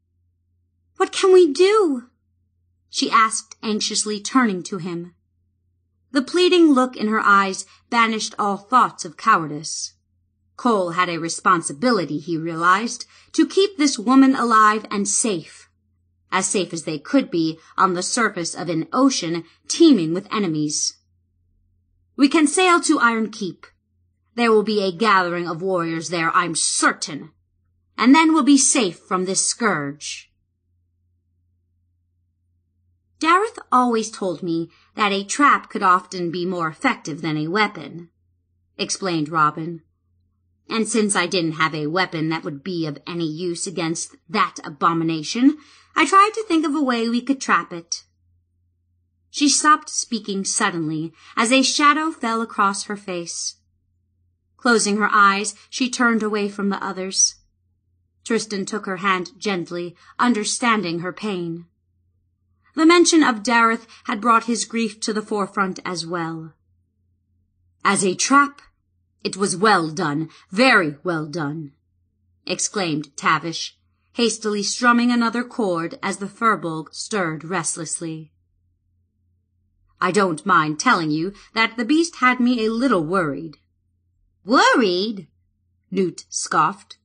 What can we do? She asked anxiously, turning to him. The pleading look in her eyes banished all thoughts of cowardice. Cole had a responsibility, he realized, to keep this woman alive and safe. As safe as they could be on the surface of an ocean teeming with enemies. We can sail to Iron Keep. There will be a gathering of warriors there, I'm certain. And then we'll be safe from this scourge. Daryth always told me that a trap could often be more effective than a weapon, explained Robin. And since I didn't have a weapon that would be of any use against that abomination, I tried to think of a way we could trap it. She stopped speaking suddenly as a shadow fell across her face. Closing her eyes, she turned away from the others. Tristan took her hand gently, understanding her pain. The mention of Daryth had brought his grief to the forefront as well. As a trap, it was well done, very well done, exclaimed Tavish, hastily strumming another chord as the firbolg stirred restlessly. I don't mind telling you that the beast had me a little worried. Worried? Newt scoffed.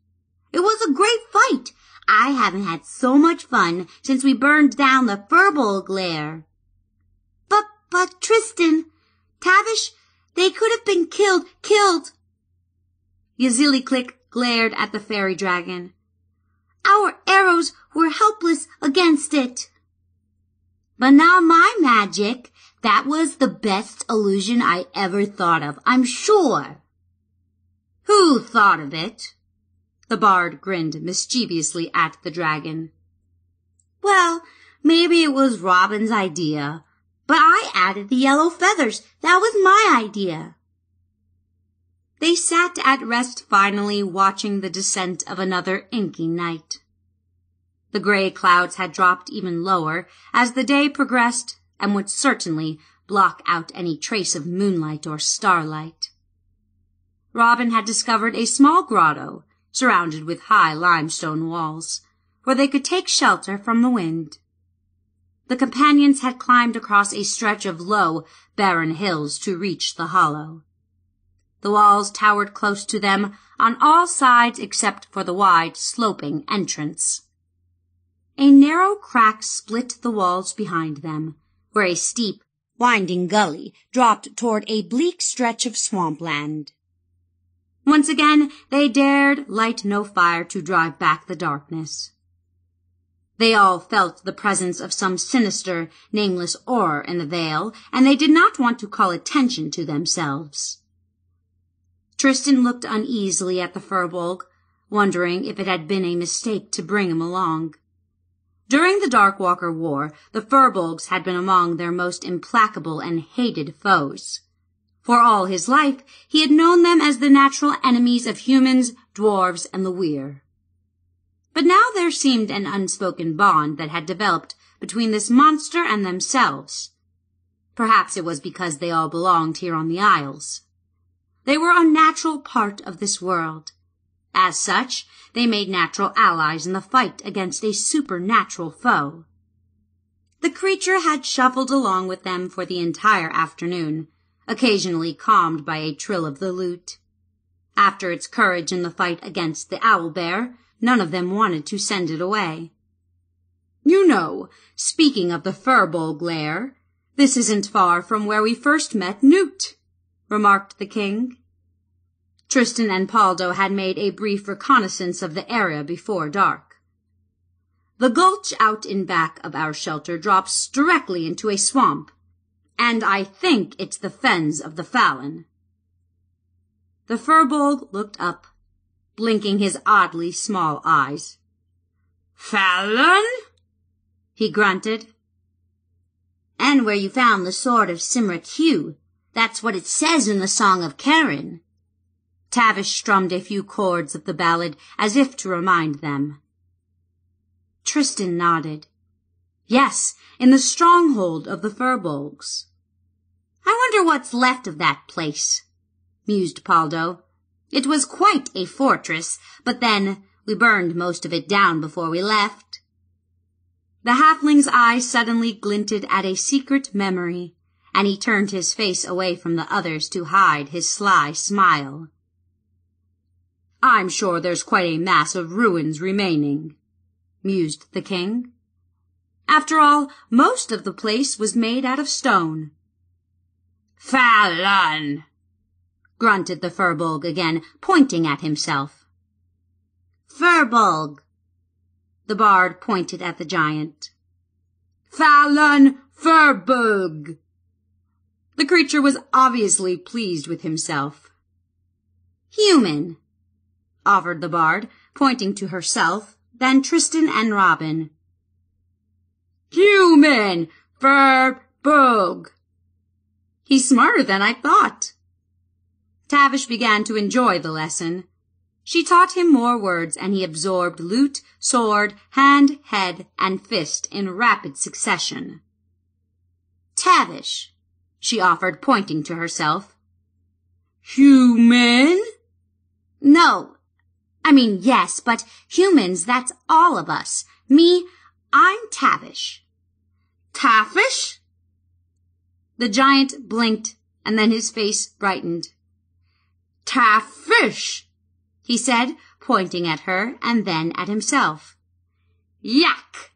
It was a great fight. I haven't had so much fun since we burned down the firbolg lair. But, but, Tristan, Tavish, they could have been killed, killed. Yazilliclick glared at the fairy dragon. Our arrows were helpless against it. But now my magic. That was the best illusion I ever thought of, I'm sure. Who thought of it? The bard grinned mischievously at the dragon. Well, maybe it was Robin's idea, But I added the yellow feathers. That was my idea. They sat at rest finally, watching the descent of another inky night. The gray clouds had dropped even lower as the day progressed and would certainly block out any trace of moonlight or starlight. Robin had discovered a small grotto surrounded with high limestone walls, where they could take shelter from the wind. The companions had climbed across a stretch of low, barren hills to reach the hollow. The walls towered close to them on all sides except for the wide, sloping entrance. A narrow crack split the walls behind them, where a steep, winding gully dropped toward a bleak stretch of swampland. Once again, they dared light no fire to drive back the darkness. They all felt the presence of some sinister, nameless aura in the vale, and they did not want to call attention to themselves. Tristan looked uneasily at the Firbolg, wondering if it had been a mistake to bring him along. During the Darkwalker War, the Firbolgs had been among their most implacable and hated foes. For all his life, he had known them as the natural enemies of humans, dwarves, and the Llewyrr. But now there seemed an unspoken bond that had developed between this monster and themselves. Perhaps it was because they all belonged here on the Isles. They were a natural part of this world. As such, they made natural allies in the fight against a supernatural foe. The creature had shuffled along with them for the entire afternoon, occasionally calmed by a trill of the lute. After its courage in the fight against the owl bear, none of them wanted to send it away. You know, speaking of the Firbolg lair, this isn't far from where we first met Newt remarked the king. Tristan and Pawldo had made a brief reconnaissance of the area before dark. The gulch out in back of our shelter drops directly into a swamp, and I think it's the fens of the Fallon. The Firbolg looked up, blinking his oddly small eyes. Fallon? he grunted. And where you found the sword of Cymrych Hugh, that's what it says in the Song of Karen. Tavish strummed a few chords of the ballad as if to remind them. Tristan nodded. Yes, in the stronghold of the Firbolgs. I wonder what's left of that place, mused Pawldo. It was quite a fortress, but then we burned most of it down before we left. The halfling's eye suddenly glinted at a secret memory and he turned his face away from the others to hide his sly smile. I'm sure there's quite a mass of ruins remaining, mused the king. After all, most of the place was made out of stone. Fallon! grunted the Firbolg again, pointing at himself. Firbolg! The bard pointed at the giant. Fallon Firbolg! The creature was obviously pleased with himself. Human, offered the bard, pointing to herself, then Tristan and Robin. Human, bug. He's smarter than I thought. Tavish began to enjoy the lesson. She taught him more words, and he absorbed lute, sword, hand, head, and fist in rapid succession. Tavish, she offered, pointing to herself. Human? No. I mean, yes, but humans, that's all of us. Me, I'm Tavish. Tavish? The giant blinked, and then his face brightened. Tavish, he said, pointing at her and then at himself. Yak!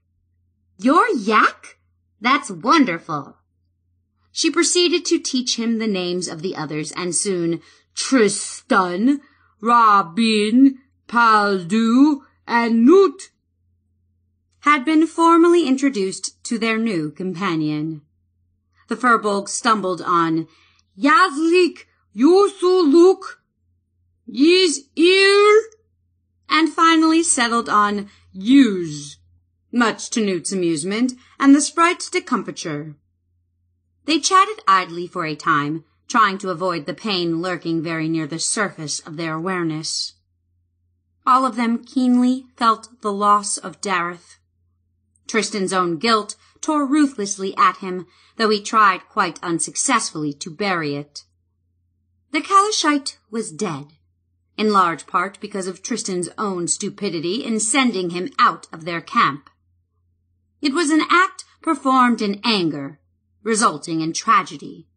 You're Yak? That's wonderful. She proceeded to teach him the names of the others, and soon Tristan, Robin, Pawldo, and Newt had been formally introduced to their new companion. The Firbolg stumbled on Yazlik Yusuluk Yiz Ir and finally settled on Yaz, much to Newt's amusement and the sprite's discomfiture. They chatted idly for a time, trying to avoid the pain lurking very near the surface of their awareness. All of them keenly felt the loss of Daryth. Tristan's own guilt tore ruthlessly at him, though he tried quite unsuccessfully to bury it. The Calishite was dead, in large part because of Tristan's own stupidity in sending him out of their camp. It was an act performed in anger, resulting in tragedy.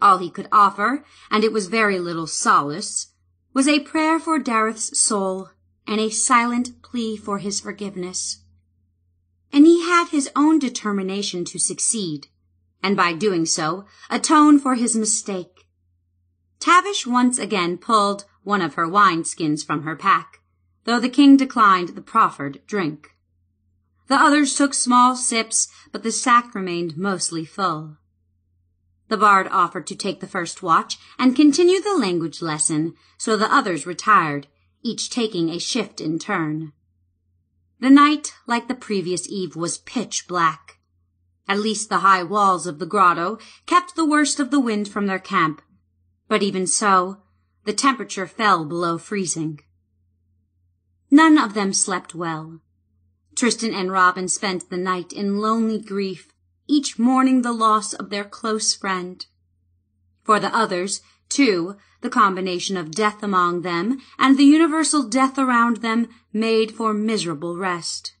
All he could offer, and it was very little solace, was a prayer for Daryth's soul and a silent plea for his forgiveness. And he had his own determination to succeed, and by doing so, atone for his mistake. Tavish once again pulled one of her wineskins from her pack, though the king declined the proffered drink. The others took small sips, but the sack remained mostly full. The bard offered to take the first watch and continue the language lesson, so the others retired, each taking a shift in turn. The night, like the previous eve, was pitch black. At least the high walls of the grotto kept the worst of the wind from their camp, but even so, the temperature fell below freezing. None of them slept well. Tristan and Robin spent the night in lonely grief, each mourning the loss of their close friend. For the others, too, the combination of death among them and the universal death around them made for miserable rest.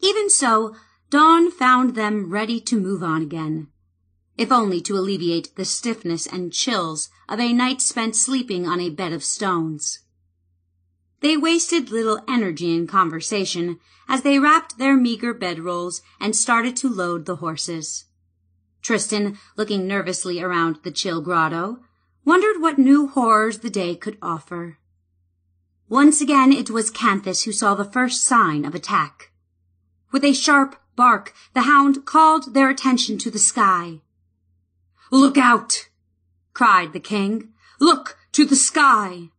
Even so, dawn found them ready to move on again, if only to alleviate the stiffness and chills of a night spent sleeping on a bed of stones. They wasted little energy in conversation as they wrapped their meager bedrolls and started to load the horses. Tristan, looking nervously around the chill grotto, wondered what new horrors the day could offer. Once again it was Canthus who saw the first sign of attack. With a sharp bark, the hound called their attention to the sky. Look out! cried the king. Look to the sky!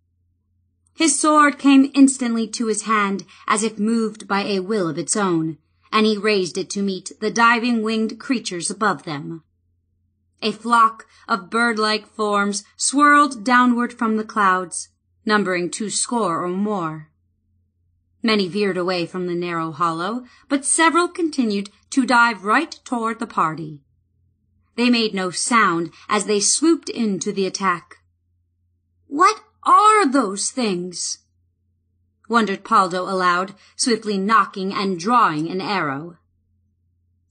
His sword came instantly to his hand as if moved by a will of its own, and he raised it to meet the diving winged creatures above them. A flock of bird-like forms swirled downward from the clouds, numbering two score or more. Many veered away from the narrow hollow, but several continued to dive right toward the party. They made no sound as they swooped into the attack. What are those things? wondered Pawldo aloud, swiftly nocking and drawing an arrow.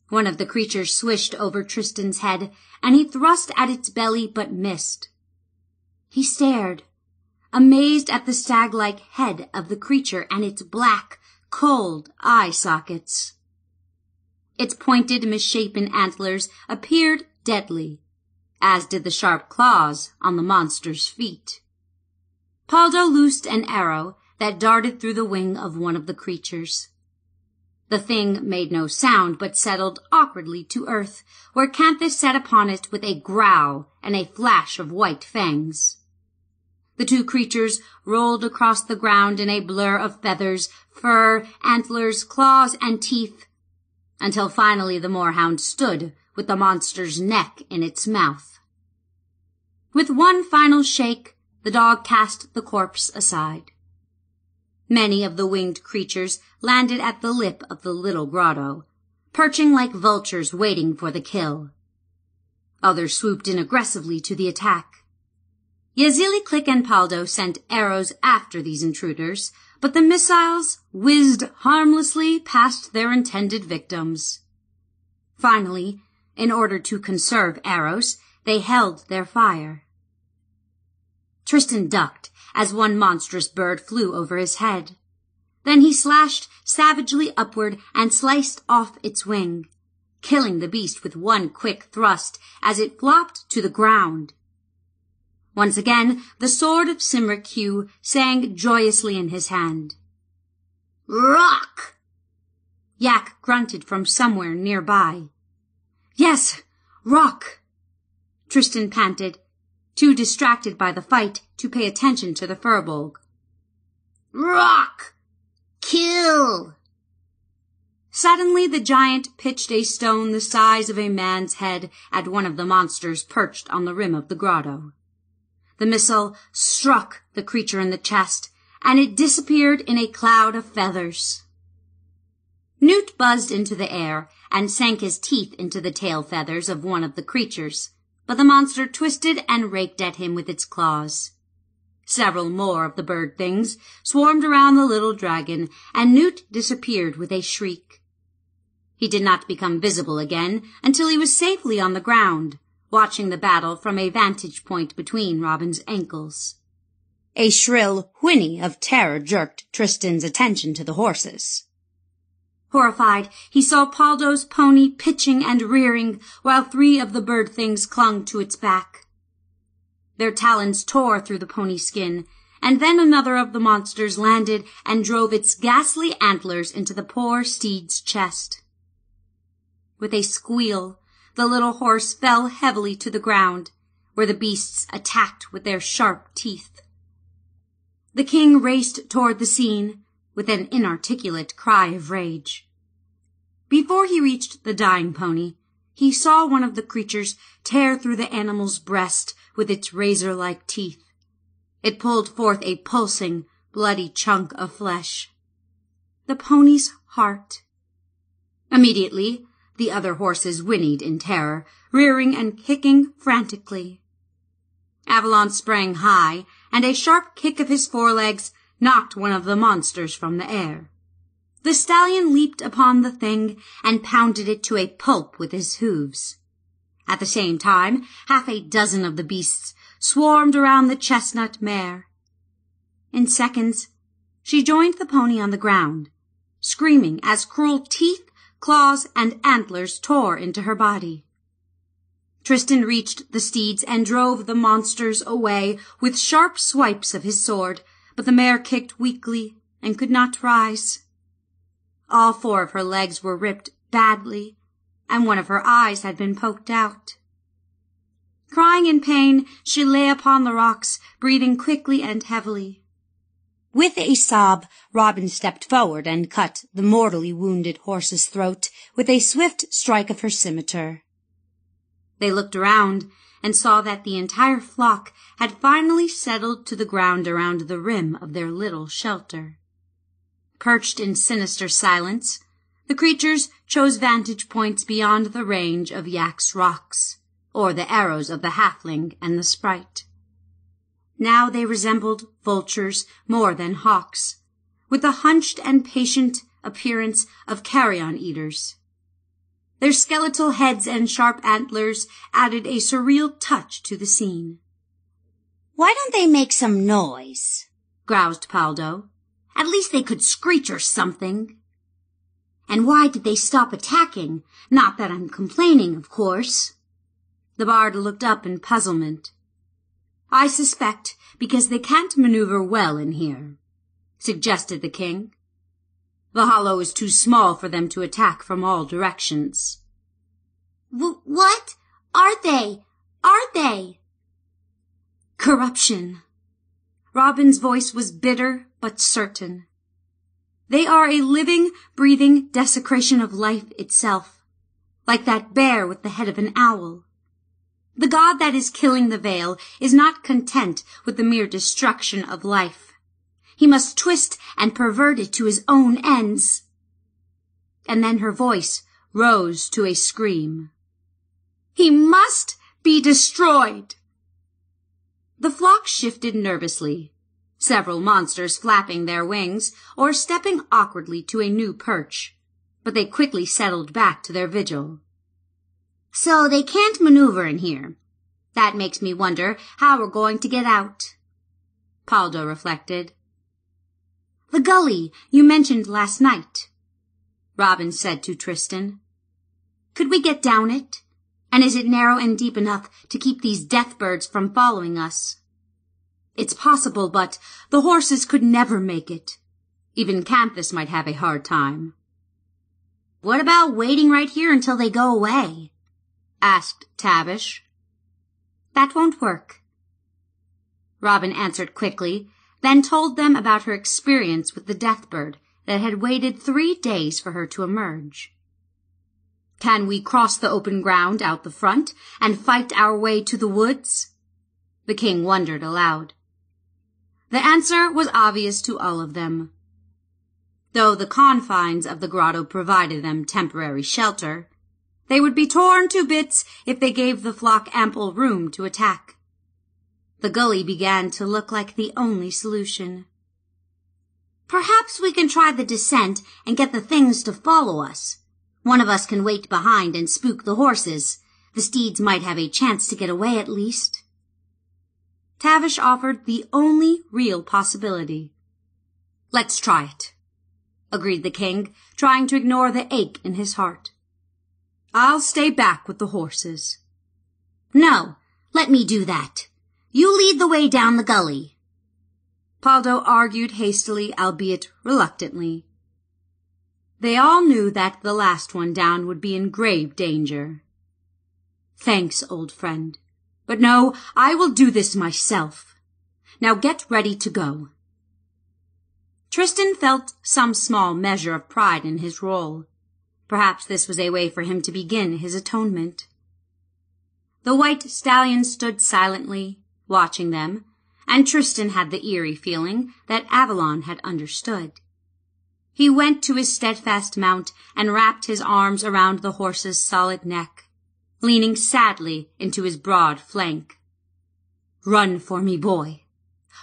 One of the creatures swished over Tristan's head, and he thrust at its belly but missed. He stared, amazed at the stag-like head of the creature and its black, cold eye sockets. Its pointed, misshapen antlers appeared deadly, as did the sharp claws on the monster's feet. Pawldo loosed an arrow that darted through the wing of one of the creatures. The thing made no sound, but settled awkwardly to earth, where Canthus sat upon it with a growl and a flash of white fangs. The two creatures rolled across the ground in a blur of feathers, fur, antlers, claws, and teeth, until finally the moorhound stood with the monster's neck in its mouth. With one final shake, the dog cast the corpse aside. Many of the winged creatures landed at the lip of the little grotto, perching like vultures waiting for the kill. Others swooped in aggressively to the attack. Yazilliclick and Pawldo sent arrows after these intruders, but the missiles whizzed harmlessly past their intended victims. Finally, in order to conserve arrows, they held their fire. Tristan ducked as one monstrous bird flew over his head. Then he slashed savagely upward and sliced off its wing, killing the beast with one quick thrust as it flopped to the ground. Once again, the sword of Cymrych Hugh sang joyously in his hand. Rock! Yak grunted from somewhere nearby. Yes, rock! Tristan panted, too distracted by the fight to pay attention to the firbolg. Rock! Kill! Suddenly the giant pitched a stone the size of a man's head at one of the monsters perched on the rim of the grotto. The missile struck the creature in the chest, and it disappeared in a cloud of feathers. Newt buzzed into the air and sank his teeth into the tail feathers of one of the creatures, but the monster twisted and raked at him with its claws. Several more of the bird things swarmed around the little dragon, and Newt disappeared with a shriek. He did not become visible again until he was safely on the ground, watching the battle from a vantage point between Robin's ankles. A shrill whinny of terror jerked Tristan's attention to the horses. Horrified, he saw Pawldo's pony pitching and rearing while three of the bird things clung to its back. Their talons tore through the pony's skin, and then another of the monsters landed and drove its ghastly antlers into the poor steed's chest. With a squeal, the little horse fell heavily to the ground, where the beasts attacked with their sharp teeth. The king raced toward the scene with an inarticulate cry of rage. Before he reached the dying pony, he saw one of the creatures tear through the animal's breast with its razor-like teeth. It pulled forth a pulsing, bloody chunk of flesh. The pony's heart. Immediately, the other horses whinnied in terror, rearing and kicking frantically. Avalon sprang high, and a sharp kick of his forelegs knocked one of the monsters from the air. The stallion leaped upon the thing and pounded it to a pulp with his hooves. At the same time, half a dozen of the beasts swarmed around the chestnut mare. In seconds, she joined the pony on the ground, screaming as cruel teeth, claws, and antlers tore into her body. Tristan reached the steeds and drove the monsters away with sharp swipes of his sword, but the mare kicked weakly and could not rise. All four of her legs were ripped badly and one of her eyes had been poked out. Crying in pain, she lay upon the rocks, breathing quickly and heavily. With a sob, Robin stepped forward and cut the mortally wounded horse's throat with a swift strike of her scimitar. They looked around and saw that the entire flock had finally settled to the ground around the rim of their little shelter. Perched in sinister silence, the creatures chose vantage points beyond the range of Yak's rocks, or the arrows of the halfling and the sprite. Now they resembled vultures more than hawks, with the hunched and patient appearance of carrion eaters. Their skeletal heads and sharp antlers added a surreal touch to the scene. Why don't they make some noise? groused Pawldo. At least they could screech or something. And why did they stop attacking? Not that I'm complaining, of course. The bard looked up in puzzlement. I suspect because they can't maneuver well in here, suggested the king. The hollow is too small for them to attack from all directions. What? Are they? Are they? Corruption. Robin's voice was bitter but certain. They are a living, breathing desecration of life itself, like that bear with the head of an owl. The God that is killing the Vale is not content with the mere destruction of life. He must twist and pervert it to his own ends. And then her voice rose to a scream. He must be destroyed. The flock shifted nervously, several monsters flapping their wings or stepping awkwardly to a new perch, but they quickly settled back to their vigil. So they can't maneuver in here. That makes me wonder how we're going to get out. Pawldo reflected. The gully you mentioned last night, Robin said to Tristan. Could we get down it? And is it narrow and deep enough to keep these death birds from following us? It's possible, but the horses could never make it. Even Canthus might have a hard time. What about waiting right here until they go away? Asked Tavish. That won't work. Robin answered quickly, then told them about her experience with the death bird that had waited three days for her to emerge. Can we cross the open ground out the front and fight our way to the woods? The king wondered aloud. The answer was obvious to all of them. Though the confines of the grotto provided them temporary shelter, they would be torn to bits if they gave the flock ample room to attack. The gully began to look like the only solution. Perhaps we can try the descent and get the things to follow us. One of us can wait behind and spook the horses. The steeds might have a chance to get away at least. Tavish offered the only real possibility. Let's try it, agreed the king, trying to ignore the ache in his heart. I'll stay back with the horses. No, let me do that. You lead the way down the gully. Pawldo argued hastily, albeit reluctantly. They all knew that the last one down would be in grave danger. Thanks, old friend. But no, I will do this myself. Now get ready to go. Tristan felt some small measure of pride in his role. Perhaps this was a way for him to begin his atonement. The white stallion stood silently, watching them, and Tristan had the eerie feeling that Avalon had understood. He went to his steadfast mount and wrapped his arms around the horse's solid neck, leaning sadly into his broad flank. Run for me, boy.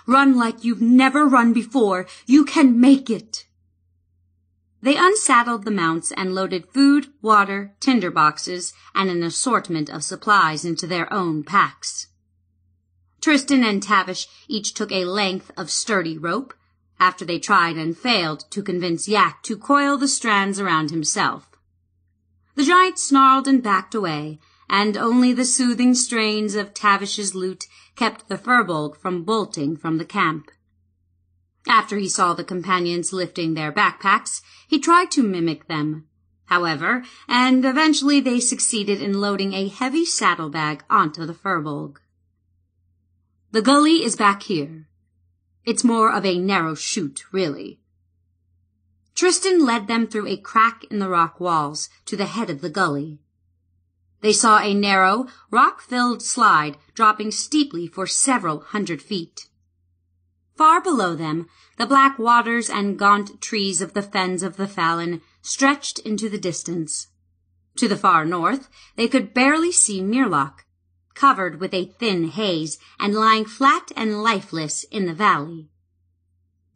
Run like you've never run before. You can make it. They unsaddled the mounts and loaded food, water, tinder boxes, and an assortment of supplies into their own packs. Tristan and Tavish each took a length of sturdy rope, after they tried and failed to convince Yak to coil the strands around himself. The giant snarled and backed away, and only the soothing strains of Tavish's lute kept the firbolg from bolting from the camp. After he saw the companions lifting their backpacks, he tried to mimic them, however, and eventually they succeeded in loading a heavy saddlebag onto the firbolg. The gully is back here. It's more of a narrow chute, really. Tristan led them through a crack in the rock walls to the head of the gully. They saw a narrow, rock-filled slide dropping steeply for several hundred feet. Far below them, the black waters and gaunt trees of the fens of the Fallon stretched into the distance. To the far north, they could barely see Myrloch, covered with a thin haze and lying flat and lifeless in the valley.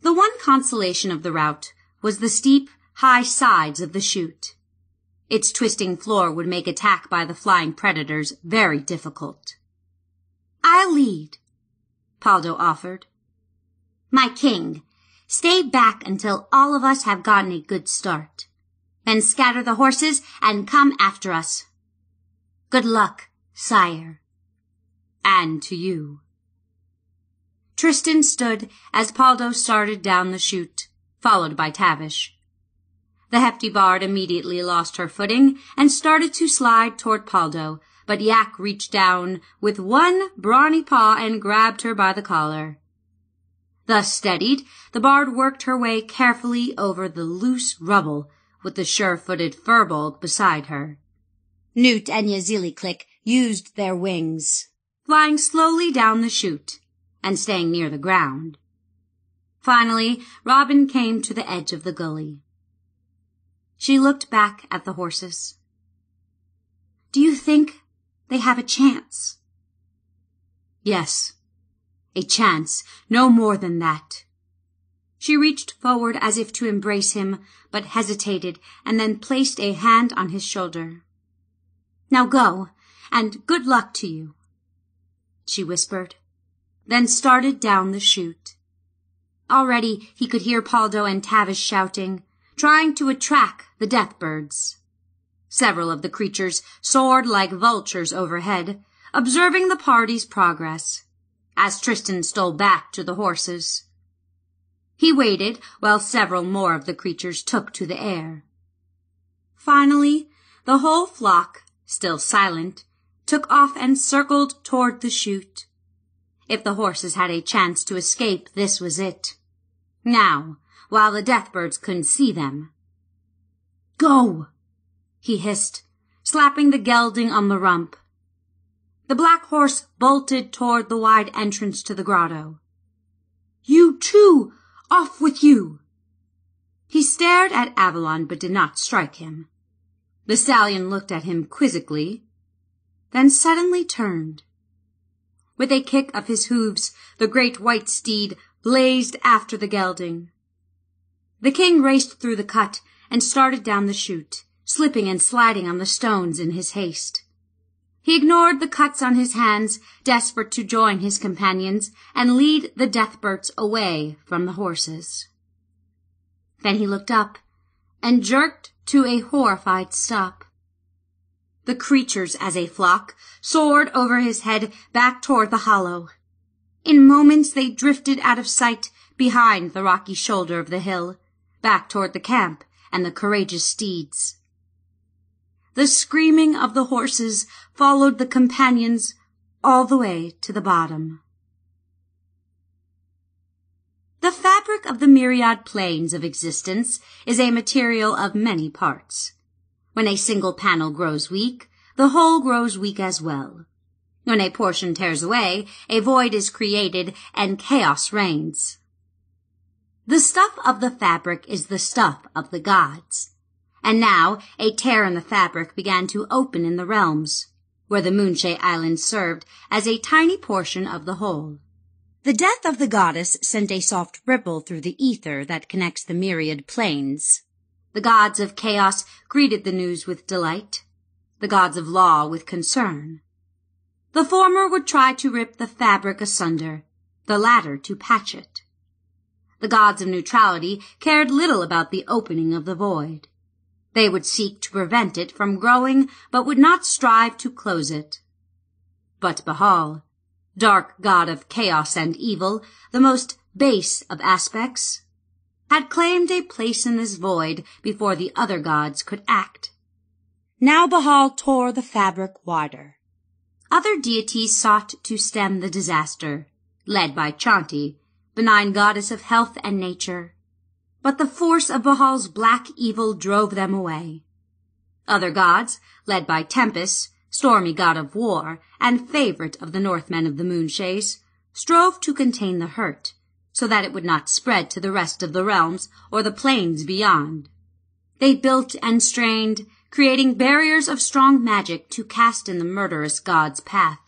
The one consolation of the route was the steep, high sides of the chute. Its twisting floor would make attack by the flying predators very difficult. I'll lead, Pawldo offered. My king, stay back until all of us have gotten a good start. Then scatter the horses and come after us. Good luck, sire. And to you. Tristan stood as Pawldo started down the chute, followed by Tavish. The hefty bard immediately lost her footing and started to slide toward Pawldo, but Yak reached down with one brawny paw and grabbed her by the collar. Thus steadied, the bard worked her way carefully over the loose rubble with the sure-footed firbolg beside her. Newt and Yazilliclick used their wings, flying slowly down the chute and staying near the ground. Finally, Robin came to the edge of the gully. She looked back at the horses. Do you think they have a chance? Yes, a chance, no more than that. She reached forward as if to embrace him, but hesitated and then placed a hand on his shoulder. Now go, and good luck to you, she whispered, then started down the chute. Already he could hear Pawldo and Tavish shouting, trying to attract the death birds. Several of the creatures soared like vultures overhead, observing the party's progress as Tristan stole back to the horses. He waited while several more of the creatures took to the air. Finally, the whole flock, still silent, took off and circled toward the chute. If the horses had a chance to escape, this was it. Now, while the deathbirds couldn't see them. Go! he hissed, slapping the gelding on the rump. The black horse bolted toward the wide entrance to the grotto. You too! Off with you! He stared at Avalon but did not strike him. The stallion looked at him quizzically, then suddenly turned. With a kick of his hooves, the great white steed blazed after the gelding. The king raced through the cut and started down the chute, slipping and sliding on the stones in his haste. He ignored the cuts on his hands, desperate to join his companions and lead the deathbirds away from the horses. Then he looked up and jerked to a horrified stop. The creatures as a flock soared over his head back toward the hollow. In moments they drifted out of sight behind the rocky shoulder of the hill, back toward the camp and the courageous steeds. The screaming of the horses followed the companions all the way to the bottom. The fabric of the myriad planes of existence is a material of many parts. When a single panel grows weak, the whole grows weak as well. When a portion tears away, a void is created and chaos reigns. The stuff of the fabric is the stuff of the gods. And now a tear in the fabric began to open in the realms, where the Moonshae Islands served as a tiny portion of the whole. The death of the goddess sent a soft ripple through the ether that connects the myriad planes. The gods of chaos greeted the news with delight, the gods of law with concern. The former would try to rip the fabric asunder, the latter to patch it. The gods of neutrality cared little about the opening of the void. They would seek to prevent it from growing, but would not strive to close it. But Bhaal, dark god of chaos and evil, the most base of aspects, had claimed a place in this void before the other gods could act. Now Bhaal tore the fabric wider. Other deities sought to stem the disaster, led by Chauntea, benign goddess of health and nature. But the force of Bhaal's black evil drove them away. Other gods, led by Tempus, stormy god of war, and favorite of the Northmen of the Moonshaes, strove to contain the hurt, so that it would not spread to the rest of the realms or the planes beyond. They built and strained, creating barriers of strong magic to cast in the murderous god's path.